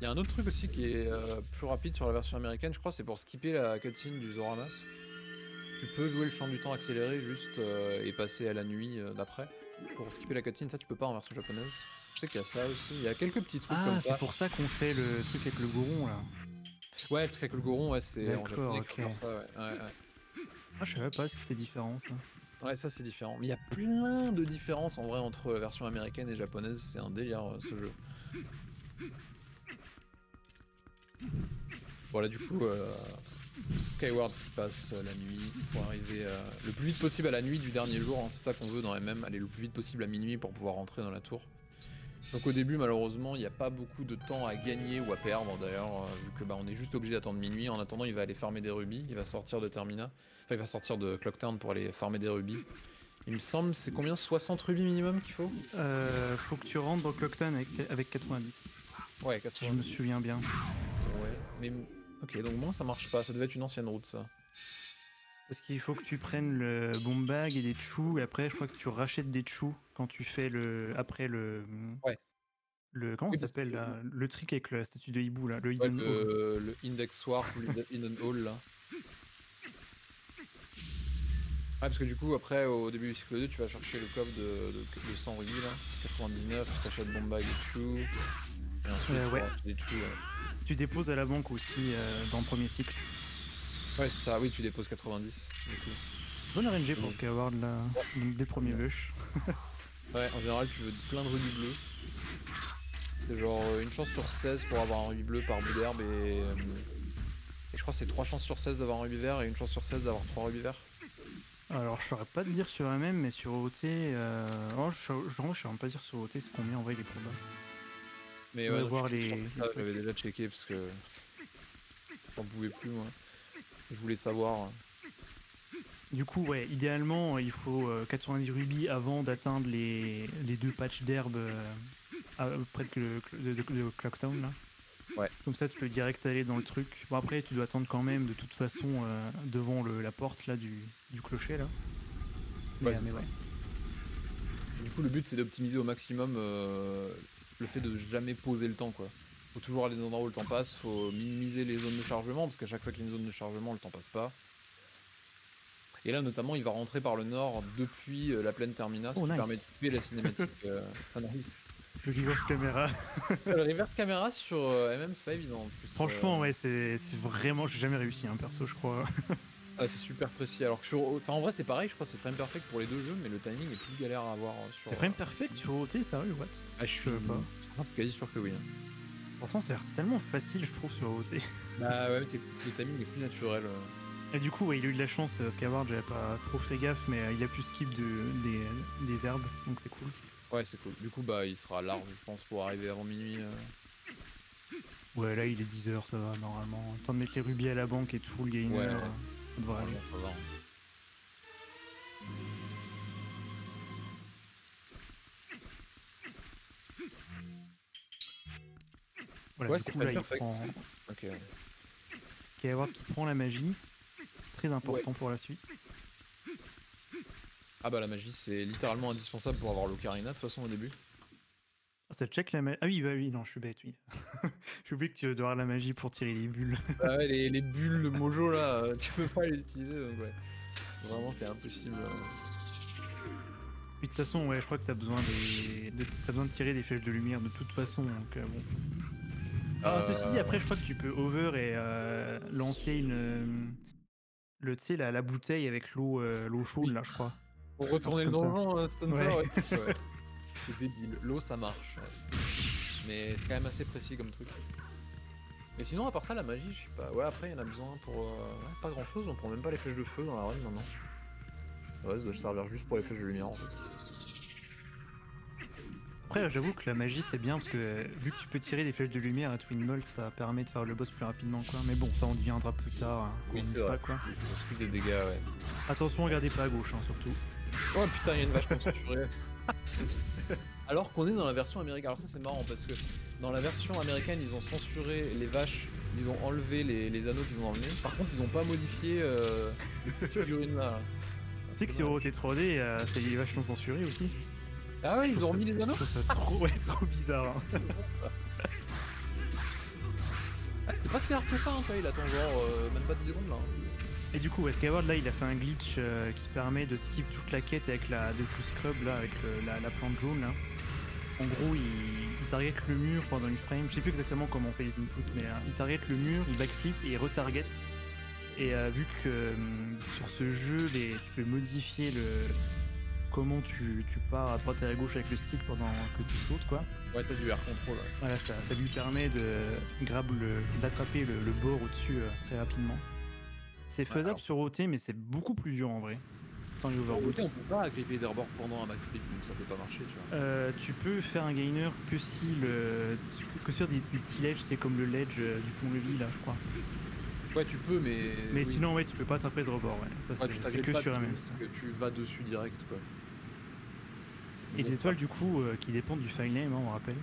Il y a un autre truc aussi qui est euh, plus rapide sur la version américaine, je crois, c'est pour skipper la cutscene du Zoramas. Tu peux jouer le champ du temps accéléré juste euh, et passer à la nuit euh, d'après. Pour skipper la cutscene, ça tu peux pas en version japonaise. Je sais qu'il y a ça aussi, il y a quelques petits trucs Ah, comme c'est ça. pour ça qu'on fait le truc avec le goron là. Ouais, le truc avec le goron, ouais, c'est en japonais qu'il faut ok. faire ça, ouais. ouais, ouais. Ah, je savais pas si c'était différent ça? Ouais, ça c'est différent. Mais il y a plein de différences en vrai entre la version américaine et japonaise, c'est un délire euh, ce jeu. Voilà, du coup, euh, Skyward qui passe euh, la nuit pour arriver le plus vite possible à la nuit du dernier jour, hein, c'est ça qu'on veut dans MM, aller le plus vite possible à minuit pour pouvoir rentrer dans la tour. Donc au début, malheureusement, il n'y a pas beaucoup de temps à gagner ou à perdre d'ailleurs, vu que bah, on est juste obligé d'attendre minuit. En attendant, il va aller farmer des rubis, il va sortir de Termina, enfin il va sortir de Clocktown pour aller farmer des rubis. Il me semble, c'est combien 60 rubis minimum qu'il faut? Euh, faut que tu rentres dans Clocktown avec, avec 90, Ouais, si je 80. me souviens bien. Ouais, mais ok, donc moi ça marche pas, ça devait être une ancienne route ça. Parce qu'il faut que tu prennes le bomb bag et des chous, et après, je crois que tu rachètes des chous quand tu fais le. Après le. Ouais. Le, comment Oui, ça s'appelle là? Le truc avec la statue de hibou là, le Ouais, Hidden Hall. le, le Index ou le Hidden Hall là. Ouais, parce que du coup, après, au début du cycle 2, tu vas chercher le coffre de, de, de 100 rubis là, 99, tu t'achètes bomb bag et chou. Et ensuite, Euh, tu ouais. ouais. Tu déposes à la banque aussi euh, dans le premier cycle. Ouais, c'est ça, oui, tu déposes 90 du coup. Bonne RNG pour. Skyward là, des premiers bush. Ouais, en général, tu veux plein de rubis bleus. C'est genre euh, une chance sur 16 pour avoir un rubis bleu par bout d'herbe et, euh, et je crois que c'est 3 chances sur 16 d'avoir un rubis vert et une chance sur 16 d'avoir 3 rubis verts. Alors je saurais pas te dire sur MM, mais sur OT, euh... oh, je, je, je saurais pas dire sur OT c'est combien en vrai les probas. Mais Ouais, voir je les- j'avais déjà checké parce que j'en pouvais plus moi. Je voulais savoir. Du coup, ouais, idéalement, il faut euh, 90 rubis avant d'atteindre les, les deux patchs d'herbe euh, près de, de, de- de Clocktown. Là. Ouais. Comme ça, tu peux direct aller dans le truc. Bon, après, tu dois attendre quand même, de toute façon, euh, devant le, la porte là du, du clocher. là. Mais, Ouais, euh, mais ouais. Du coup, le but c'est d'optimiser au maximum euh, le fait de jamais poser le temps quoi. Faut toujours aller dans endroits où le temps passe, faut minimiser les zones de chargement parce qu'à chaque fois qu'il y a une zone de chargement, le temps passe pas. Et là, notamment, il va rentrer par le nord depuis euh, la plaine Termina, ce Oh, qui nice. permet de couper la cinématique. euh, ah, nice. Le reverse caméra. le reverse caméra sur euh, MM, c'est pas évident en plus. Franchement, euh, ouais, c'est c'est vraiment. J'ai jamais réussi, hein, perso, je crois. Ah, c'est super précis. Alors que sur. Enfin, en vrai, c'est pareil, je crois que c'est frame perfect pour les deux jeux, mais le timing est plus galère à avoir euh, sur. C'est frame perfect sur OT, sérieux, ouais. Ah, je suis Je pas. Ah, quasi sûr que oui. hein. Pourtant, ça a l'air tellement facile, je trouve, sur OT. Bah ouais, le timing est plus naturel. euh. Et du coup, ouais, il a eu de la chance, euh, Skyward, j'avais pas trop fait gaffe, mais il a pu skip de, des, des herbes, donc c'est cool. Ouais, c'est cool. Du coup, bah, il sera large, je pense, pour arriver avant minuit. euh. Ouais, là, il est 10h, ça va, normalement. Temps de mettre les rubis à la banque et tout, le gainer, Ouais, ouais. Ça devrait aller. Ça va. Voilà, Ouais, du c'est coup, pas là, il perfect. prend... Ok. ouais. Skyward qui prend la magie, c'est très important pour la suite. Ah bah la magie c'est littéralement indispensable pour avoir l'ocarina de toute façon au début. Ah, ça check la magie. Ah oui, bah oui, non, je suis bête, oui. J'ai oublié que tu dois avoir la magie pour tirer les bulles. Bah ouais les, les bulles de mojo là, euh, tu peux pas les utiliser donc ouais. Vraiment c'est impossible. euh. Puis de toute façon, ouais, je crois que t'as besoin, des... de... t'as besoin de tirer des flèches de lumière de toute façon, donc euh, bon. Ah, Euh, ceci dit, après, je crois que tu peux over et euh, lancer une. euh, Le, tu sais, la, la bouteille avec l'eau euh, l'eau chaude, là, je crois. Pour retourner le donjon euh, Stunter, Ouais. ouais. C'est débile. L'eau ça marche. ouais. Mais c'est quand même assez précis comme truc. Mais sinon à part ça la magie je sais pas. Ouais après il y en a besoin pour euh, ouais, pas grand chose, on prend même pas les flèches de feu dans la run maintenant. Ouais ça doit servir juste pour les flèches de lumière en fait. Après, j'avoue que la magie, c'est bien parce que euh, vu que tu peux tirer des flèches de lumière à Twin Ball, ça permet de faire le boss plus rapidement, quoi. Mais bon, ça, on deviendra plus tard. hein, Oui, on c'est vrai. quoi. Plus des dégâts ouais. Attention, regardez pas à gauche, hein, surtout. Oh putain, il y a une vache censurée. Alors qu'on est dans la version américaine. Alors ça c'est marrant parce que dans la version américaine ils ont censuré les vaches, ils ont enlevé les, les anneaux qu'ils ont emmenés. Par contre ils ont pas modifié euh, là. Tu sais que sur OT 3D, euh, c'est les vachement censuré aussi. Ah ouais ils ont remis les anneaux Je trouve ça trop, ouais, trop bizarre. hein. Ah c'était pas si hard que ça hein, il attend genre euh, même pas 10 secondes là. Et du coup, Skyward, là, il a fait un glitch euh, qui permet de skip toute la quête avec la Deku Scrub, là, avec le- la, la plante jaune, là. En gros, il, il target le mur pendant une frame. Je sais plus exactement comment on fait les inputs, mais euh, il target le mur, il backflip et il retarget. Et euh, vu que euh, sur ce jeu, les, tu peux modifier le comment tu, tu pars à droite et à gauche avec le stick pendant que tu sautes, quoi. Ouais t'as du air control ouais. Voilà, ça, ça lui permet de grab le- d'attraper le, le bord au-dessus très rapidement. C'est faisable alors- sur OT, mais c'est beaucoup plus dur en vrai. Sans les overboots. Ok, on peut pas agripper d'airbord pendant un backflip donc ça peut pas marcher tu vois. Euh, tu peux faire un gainer que si le que sur des, des petits ledges, c'est comme le ledge euh, du pont-levis là, je crois. Ouais tu peux mais. Mais oui. sinon, ouais, tu peux pas attraper de rebord. Ouais. Ça, Ouais, c'est- que pas, sur MM. que tu vas dessus direct quoi. Et des étoiles du coup euh, qui dépendent du file name, hein, on rappelle.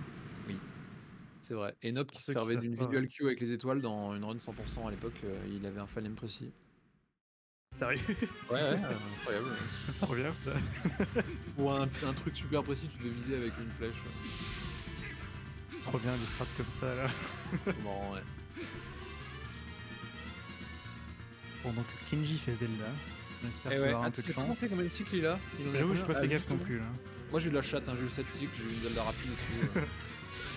C'est vrai. Et qui servait d'une visual queue avec les étoiles dans une run 100% à l'époque, euh, il avait un name précis. Sérieux? Ouais, ouais, incroyable. Trop bien ça. Pour un, un truc super précis, tu devais viser avec une flèche. C'est trop bien des frappes comme ça là. C'est marrant, ouais. Pendant que Kenji fait Zelda. J'espère Et qu'il ouais, aura un un peu de chance. combien de cycles il a? J'avoue, j'ai combien? pas Ah, gaffe non ou plus là. Moi j'ai eu de la chatte, hein, j'ai eu 7 cycles, j'ai eu une Zelda rapide et tout.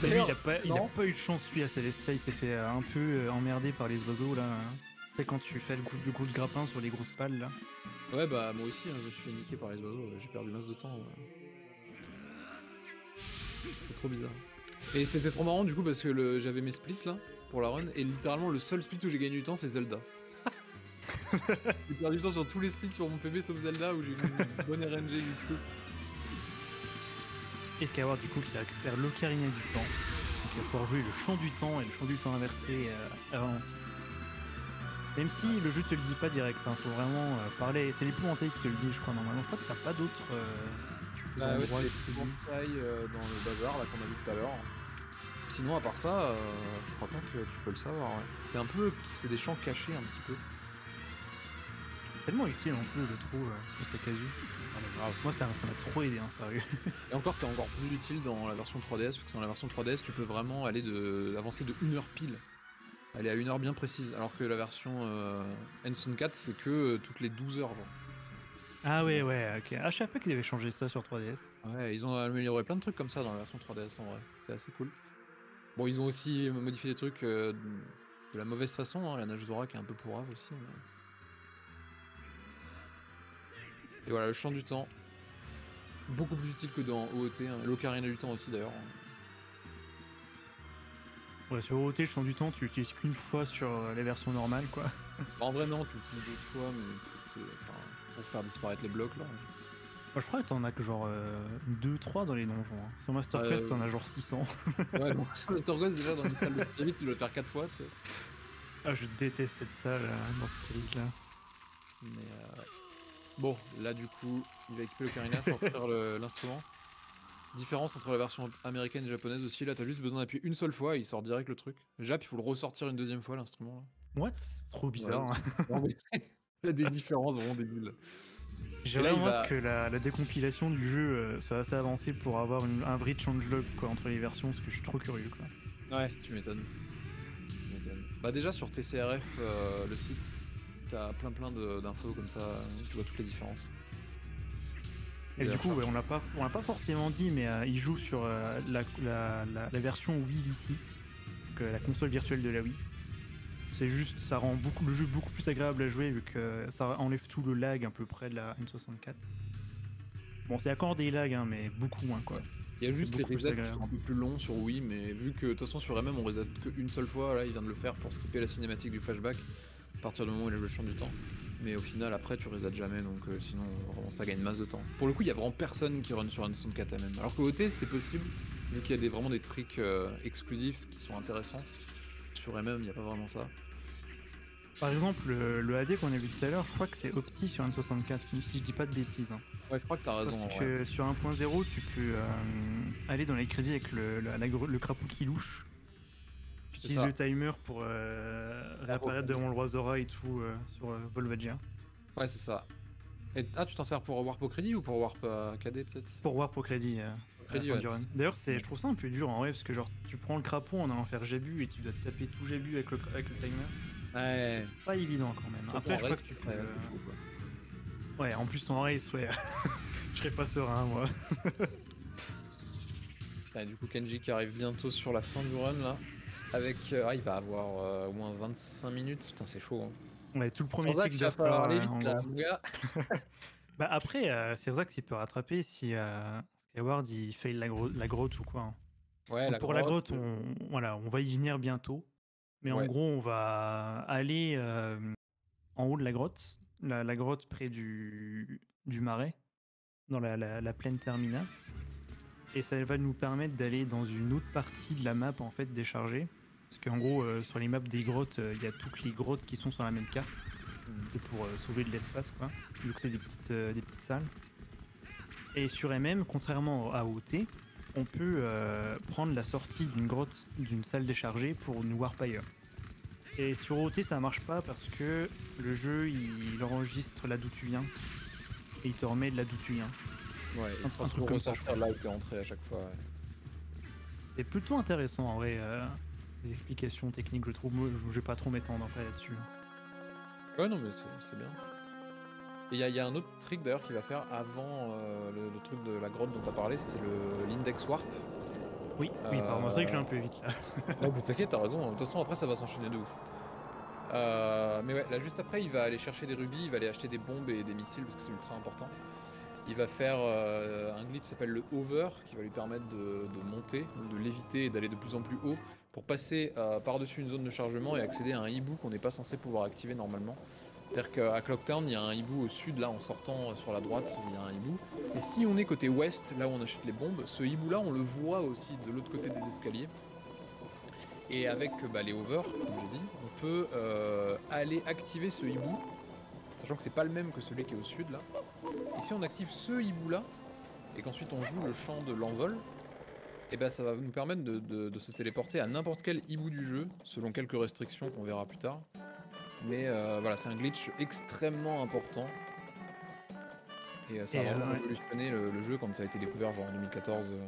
Mais lui, il a pas, il a pas eu de chance lui à Celestia, il s'est fait un peu euh, emmerder par les oiseaux là. Tu sais quand tu fais le coup, le coup de grappin sur les grosses pales là. Ouais, bah moi aussi, hein, je me suis niquer par les oiseaux, j'ai perdu masse de temps. C'était trop bizarre. Et c'était trop marrant du coup parce que le- j'avais mes splits là pour la run et littéralement le seul split où j'ai gagné du temps c'est Zelda. j'ai perdu du temps sur tous les splits sur mon PB sauf Zelda où j'ai eu une bonne RNG du Et Skyward du coup qui récupère l'ocarina du temps. Donc il va pouvoir jouer le chant du temps et le chant du temps inversé euh, à. Même si le jeu te le dit pas direct, hein, faut vraiment euh, parler. C'est l'épouvantail qui te le dit, je crois, normalement. Je crois que t'as pas d'autres euh, Bah ouais, c'est les disent. taille dans le bazar là qu'on a vu tout à l'heure. Sinon à part ça, euh, je crois pas que tu peux le savoir. ouais. C'est un peu, c'est des champs cachés un petit peu. Tellement utile en plus, je trouve, euh, avec la casu. Moi, ça m'a trop aidé, hein, sérieux. Et encore, c'est encore plus utile dans la version 3DS, parce que dans la version 3DS, tu peux vraiment aller de avancer de 1 heure pile. Aller à une heure bien précise, alors que la version euh, Ensign 4, c'est que euh, toutes les 12 heures. genre. Ah ouais, ouais, ok. Ah, je savais pas qu'ils avaient changé ça sur 3DS. Ouais, ils ont amélioré plein de trucs comme ça dans la version 3DS en vrai. C'est assez cool. Bon, ils ont aussi modifié des trucs euh, de la mauvaise façon, hein, la nage Zora qui est un peu pourrave aussi. mais- Et voilà, le champ du temps. Beaucoup plus utile que dans OOT. Hein. L'Ocarina du temps aussi d'ailleurs. Ouais, sur OOT, le champ du temps, tu l'utilises qu'une fois sur euh, les versions normales, quoi. Bah, en vrai, non, tu l'utilises d'autres fois, mais enfin, pour faire disparaître les blocs là. Moi, je crois que t'en as que genre 2-3 dans les donjons. hein. Sur Master Quest, Euh, t'en as genre 600. Ouais, donc Master Ghost, déjà dans une salle de Spirit, tu dois le faire 4 fois. tu sais. Ah, je déteste cette salle euh, dans cette là. Mais euh, ouais. Bon, là du coup, il va équiper l'Ocarina pour faire l'instrument. Différence entre la version américaine et japonaise aussi, là t'as juste besoin d'appuyer une seule fois et il sort direct le truc. Jap, il faut le ressortir une deuxième fois l'instrument. What? Trop bizarre. Ouais. hein. Non, mais il y a des différences vraiment débiles. J'ai vraiment hâte va- que la, la décompilation du jeu euh, soit assez avancée pour avoir une- un vrai changelog quoi, entre les versions, parce que je suis trop curieux. Quoi. Ouais, tu m'étonnes. Tu m'étonnes. Bah déjà sur TCRF, euh, le site, t'as plein plein d'infos comme ça, tu vois toutes les différences. Et Et du coup, ouais, on l'a pas, on l'a pas forcément dit, mais euh, il joue sur euh, la, la- la- la version Wii VC, donc euh, la console virtuelle de la Wii. C'est juste, ça rend beaucoup, le jeu beaucoup plus agréable à jouer vu que ça enlève tout le lag à peu près de la N64. Bon, c'est encore des lags, hein, mais beaucoup moins quoi. Il y a juste les resets qui sont un peu plus longs sur Wii, mais vu que de toute façon sur MM on reset qu'une seule fois, là il vient de le faire pour skipper la cinématique du flashback à partir du moment où il a le champ du temps. Mais au final après tu reset jamais donc euh, sinon vraiment ça gagne masse de temps. Pour le coup il y a vraiment personne qui run sur un 64 MM. Alors qu'au OT c'est possible, vu qu'il y a des, vraiment des tricks euh, exclusifs qui sont intéressants. Sur MM il n'y a pas vraiment ça. Par exemple, le, le AD qu'on a vu tout à l'heure, je crois que c'est Opti sur N64, si si je dis pas de bêtises. hein. Ouais je crois que t'as raison. Parce que sur 1.0, tu peux euh, aller dans les crédits avec le, la gre- le crapaud qui louche. Ça. le timer pour euh, réapparaître devant le roi Zora et tout euh, sur euh, Volvagia. Ouais c'est ça. Et, ah tu t'en sers pour Warp au crédit ou pour Warp euh, KD peut-être? Pour Warp au crédit. euh, Crédit, ouais. D'ailleurs, c'est, je trouve ça un peu dur en vrai, parce que genre, tu prends le crapaud en allant faire Jébu et tu dois te taper tout Jébu avec le, avec le timer. Ouais. Pas évident quand même. Après, je crois que tu peux. Ouais, euh, c'est chaud, quoi. Ouais, en plus en race, ouais. je serais pas serein, moi. Putain, et du coup, Kenji qui arrive bientôt sur la fin du run là. Avec. euh, ah, il va avoir euh, au moins 25 minutes. Putain, c'est chaud. Hein. Ouais, tout le premier cycle il va falloir aller euh, vite là, mon gars. Bah après, euh, c'est Zach s'il peut rattraper si euh, Skyward il fail la, gro- la grotte ou quoi. hein. Ouais, Donc, pour la grotte, on, voilà, on va y venir bientôt. Mais en gros, on va aller euh, en haut de la grotte, la, la grotte près du, du marais, dans la, la- la plaine terminale. Et ça va nous permettre d'aller dans une autre partie de la map en fait déchargée. Parce qu'en gros, euh, sur les maps des grottes, euh, il y a toutes les grottes qui sont sur la même carte. C'est pour euh, sauver de l'espace, quoi. Vu que c'est des petites, des petites salles. Et sur MM, contrairement à OT, on peut prendre la sortie d'une grotte, d'une salle déchargée pour une warp ailleurs. Et sur OT, ça marche pas parce que le jeu, il, il enregistre là d'où tu viens. Et il te remet de là d'où tu viens. Ouais, un- un truc comme ça, là où t'es entré à chaque fois. ouais. C'est plutôt intéressant en vrai, euh, les explications techniques, je trouve. Moi, je vais pas trop m'étendre après là-dessus. Ouais, non, mais c'est bien. Et il y, a- il y a un autre trick d'ailleurs qu'il va faire avant euh, le, le truc de la grotte dont t'as parlé, c'est l'index warp. Oui, oui, pardon, c'est vrai que je vais un peu vite là. Mais t'inquiète, t'as raison. De toute façon, après, ça va s'enchaîner de ouf. Euh, mais ouais, là, juste après, il va aller chercher des rubis, il va aller acheter des bombes et des missiles parce que c'est ultra important. Il va faire euh, un glitch qui s'appelle le hover qui va lui permettre de, de monter, de léviter et d'aller de plus en plus haut pour passer euh, par-dessus une zone de chargement et accéder à un hibou qu'on n'est pas censé pouvoir activer normalement. C'est-à-dire qu'à Clocktown, il y a un hibou au sud, là en sortant sur la droite, il y a un hibou. Et si on est côté ouest, là où on achète les bombes, ce hibou-là, on le voit aussi de l'autre côté des escaliers. Et avec bah, les hovers, comme j'ai dit, on peut euh, aller activer ce hibou, sachant que c'est pas le même que celui qui est au sud là. Et si on active ce hibou là, et qu'ensuite on joue le chant de l'envol, et ben ça va nous permettre de, de- de se téléporter à n'importe quel hibou du jeu, selon quelques restrictions qu'on verra plus tard. Mais euh, voilà, c'est un glitch extrêmement important. Et euh, ça a Et, euh, vraiment ouais. révolutionné le, le jeu quand ça a été découvert genre en 2014. euh.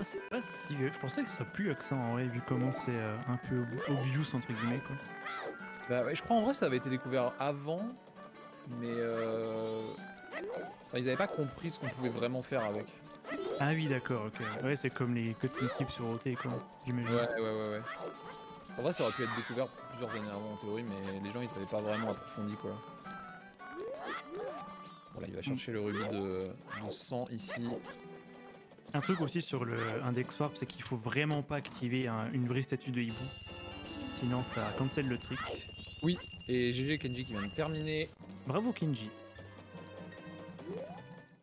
Ah, C'est pas si. Je pensais que ce serait plus accent en vrai, vu comment c'est euh, un peu ob- obvious entre guillemets quoi. Bah ouais, je crois en vrai ça avait été découvert avant, mais euh... enfin, ils avaient pas compris ce qu'on pouvait vraiment faire avec. Ah oui, d'accord, ok. Ouais, c'est comme les cutscene skips sur OT, quoi. J'imagine. Ouais, ouais, ouais, ouais. En vrai ça aurait pu être découvert plusieurs années avant en théorie, mais les gens ils avaient pas vraiment approfondi quoi. Voilà, il va chercher le rubis de, de sang ici. Un truc aussi sur le index warp, c'est qu'il faut vraiment pas activer un- une vraie statue de hibou. Sinon ça cancel le truc. Et GG Kenji qui vient de terminer. Bravo Kenji.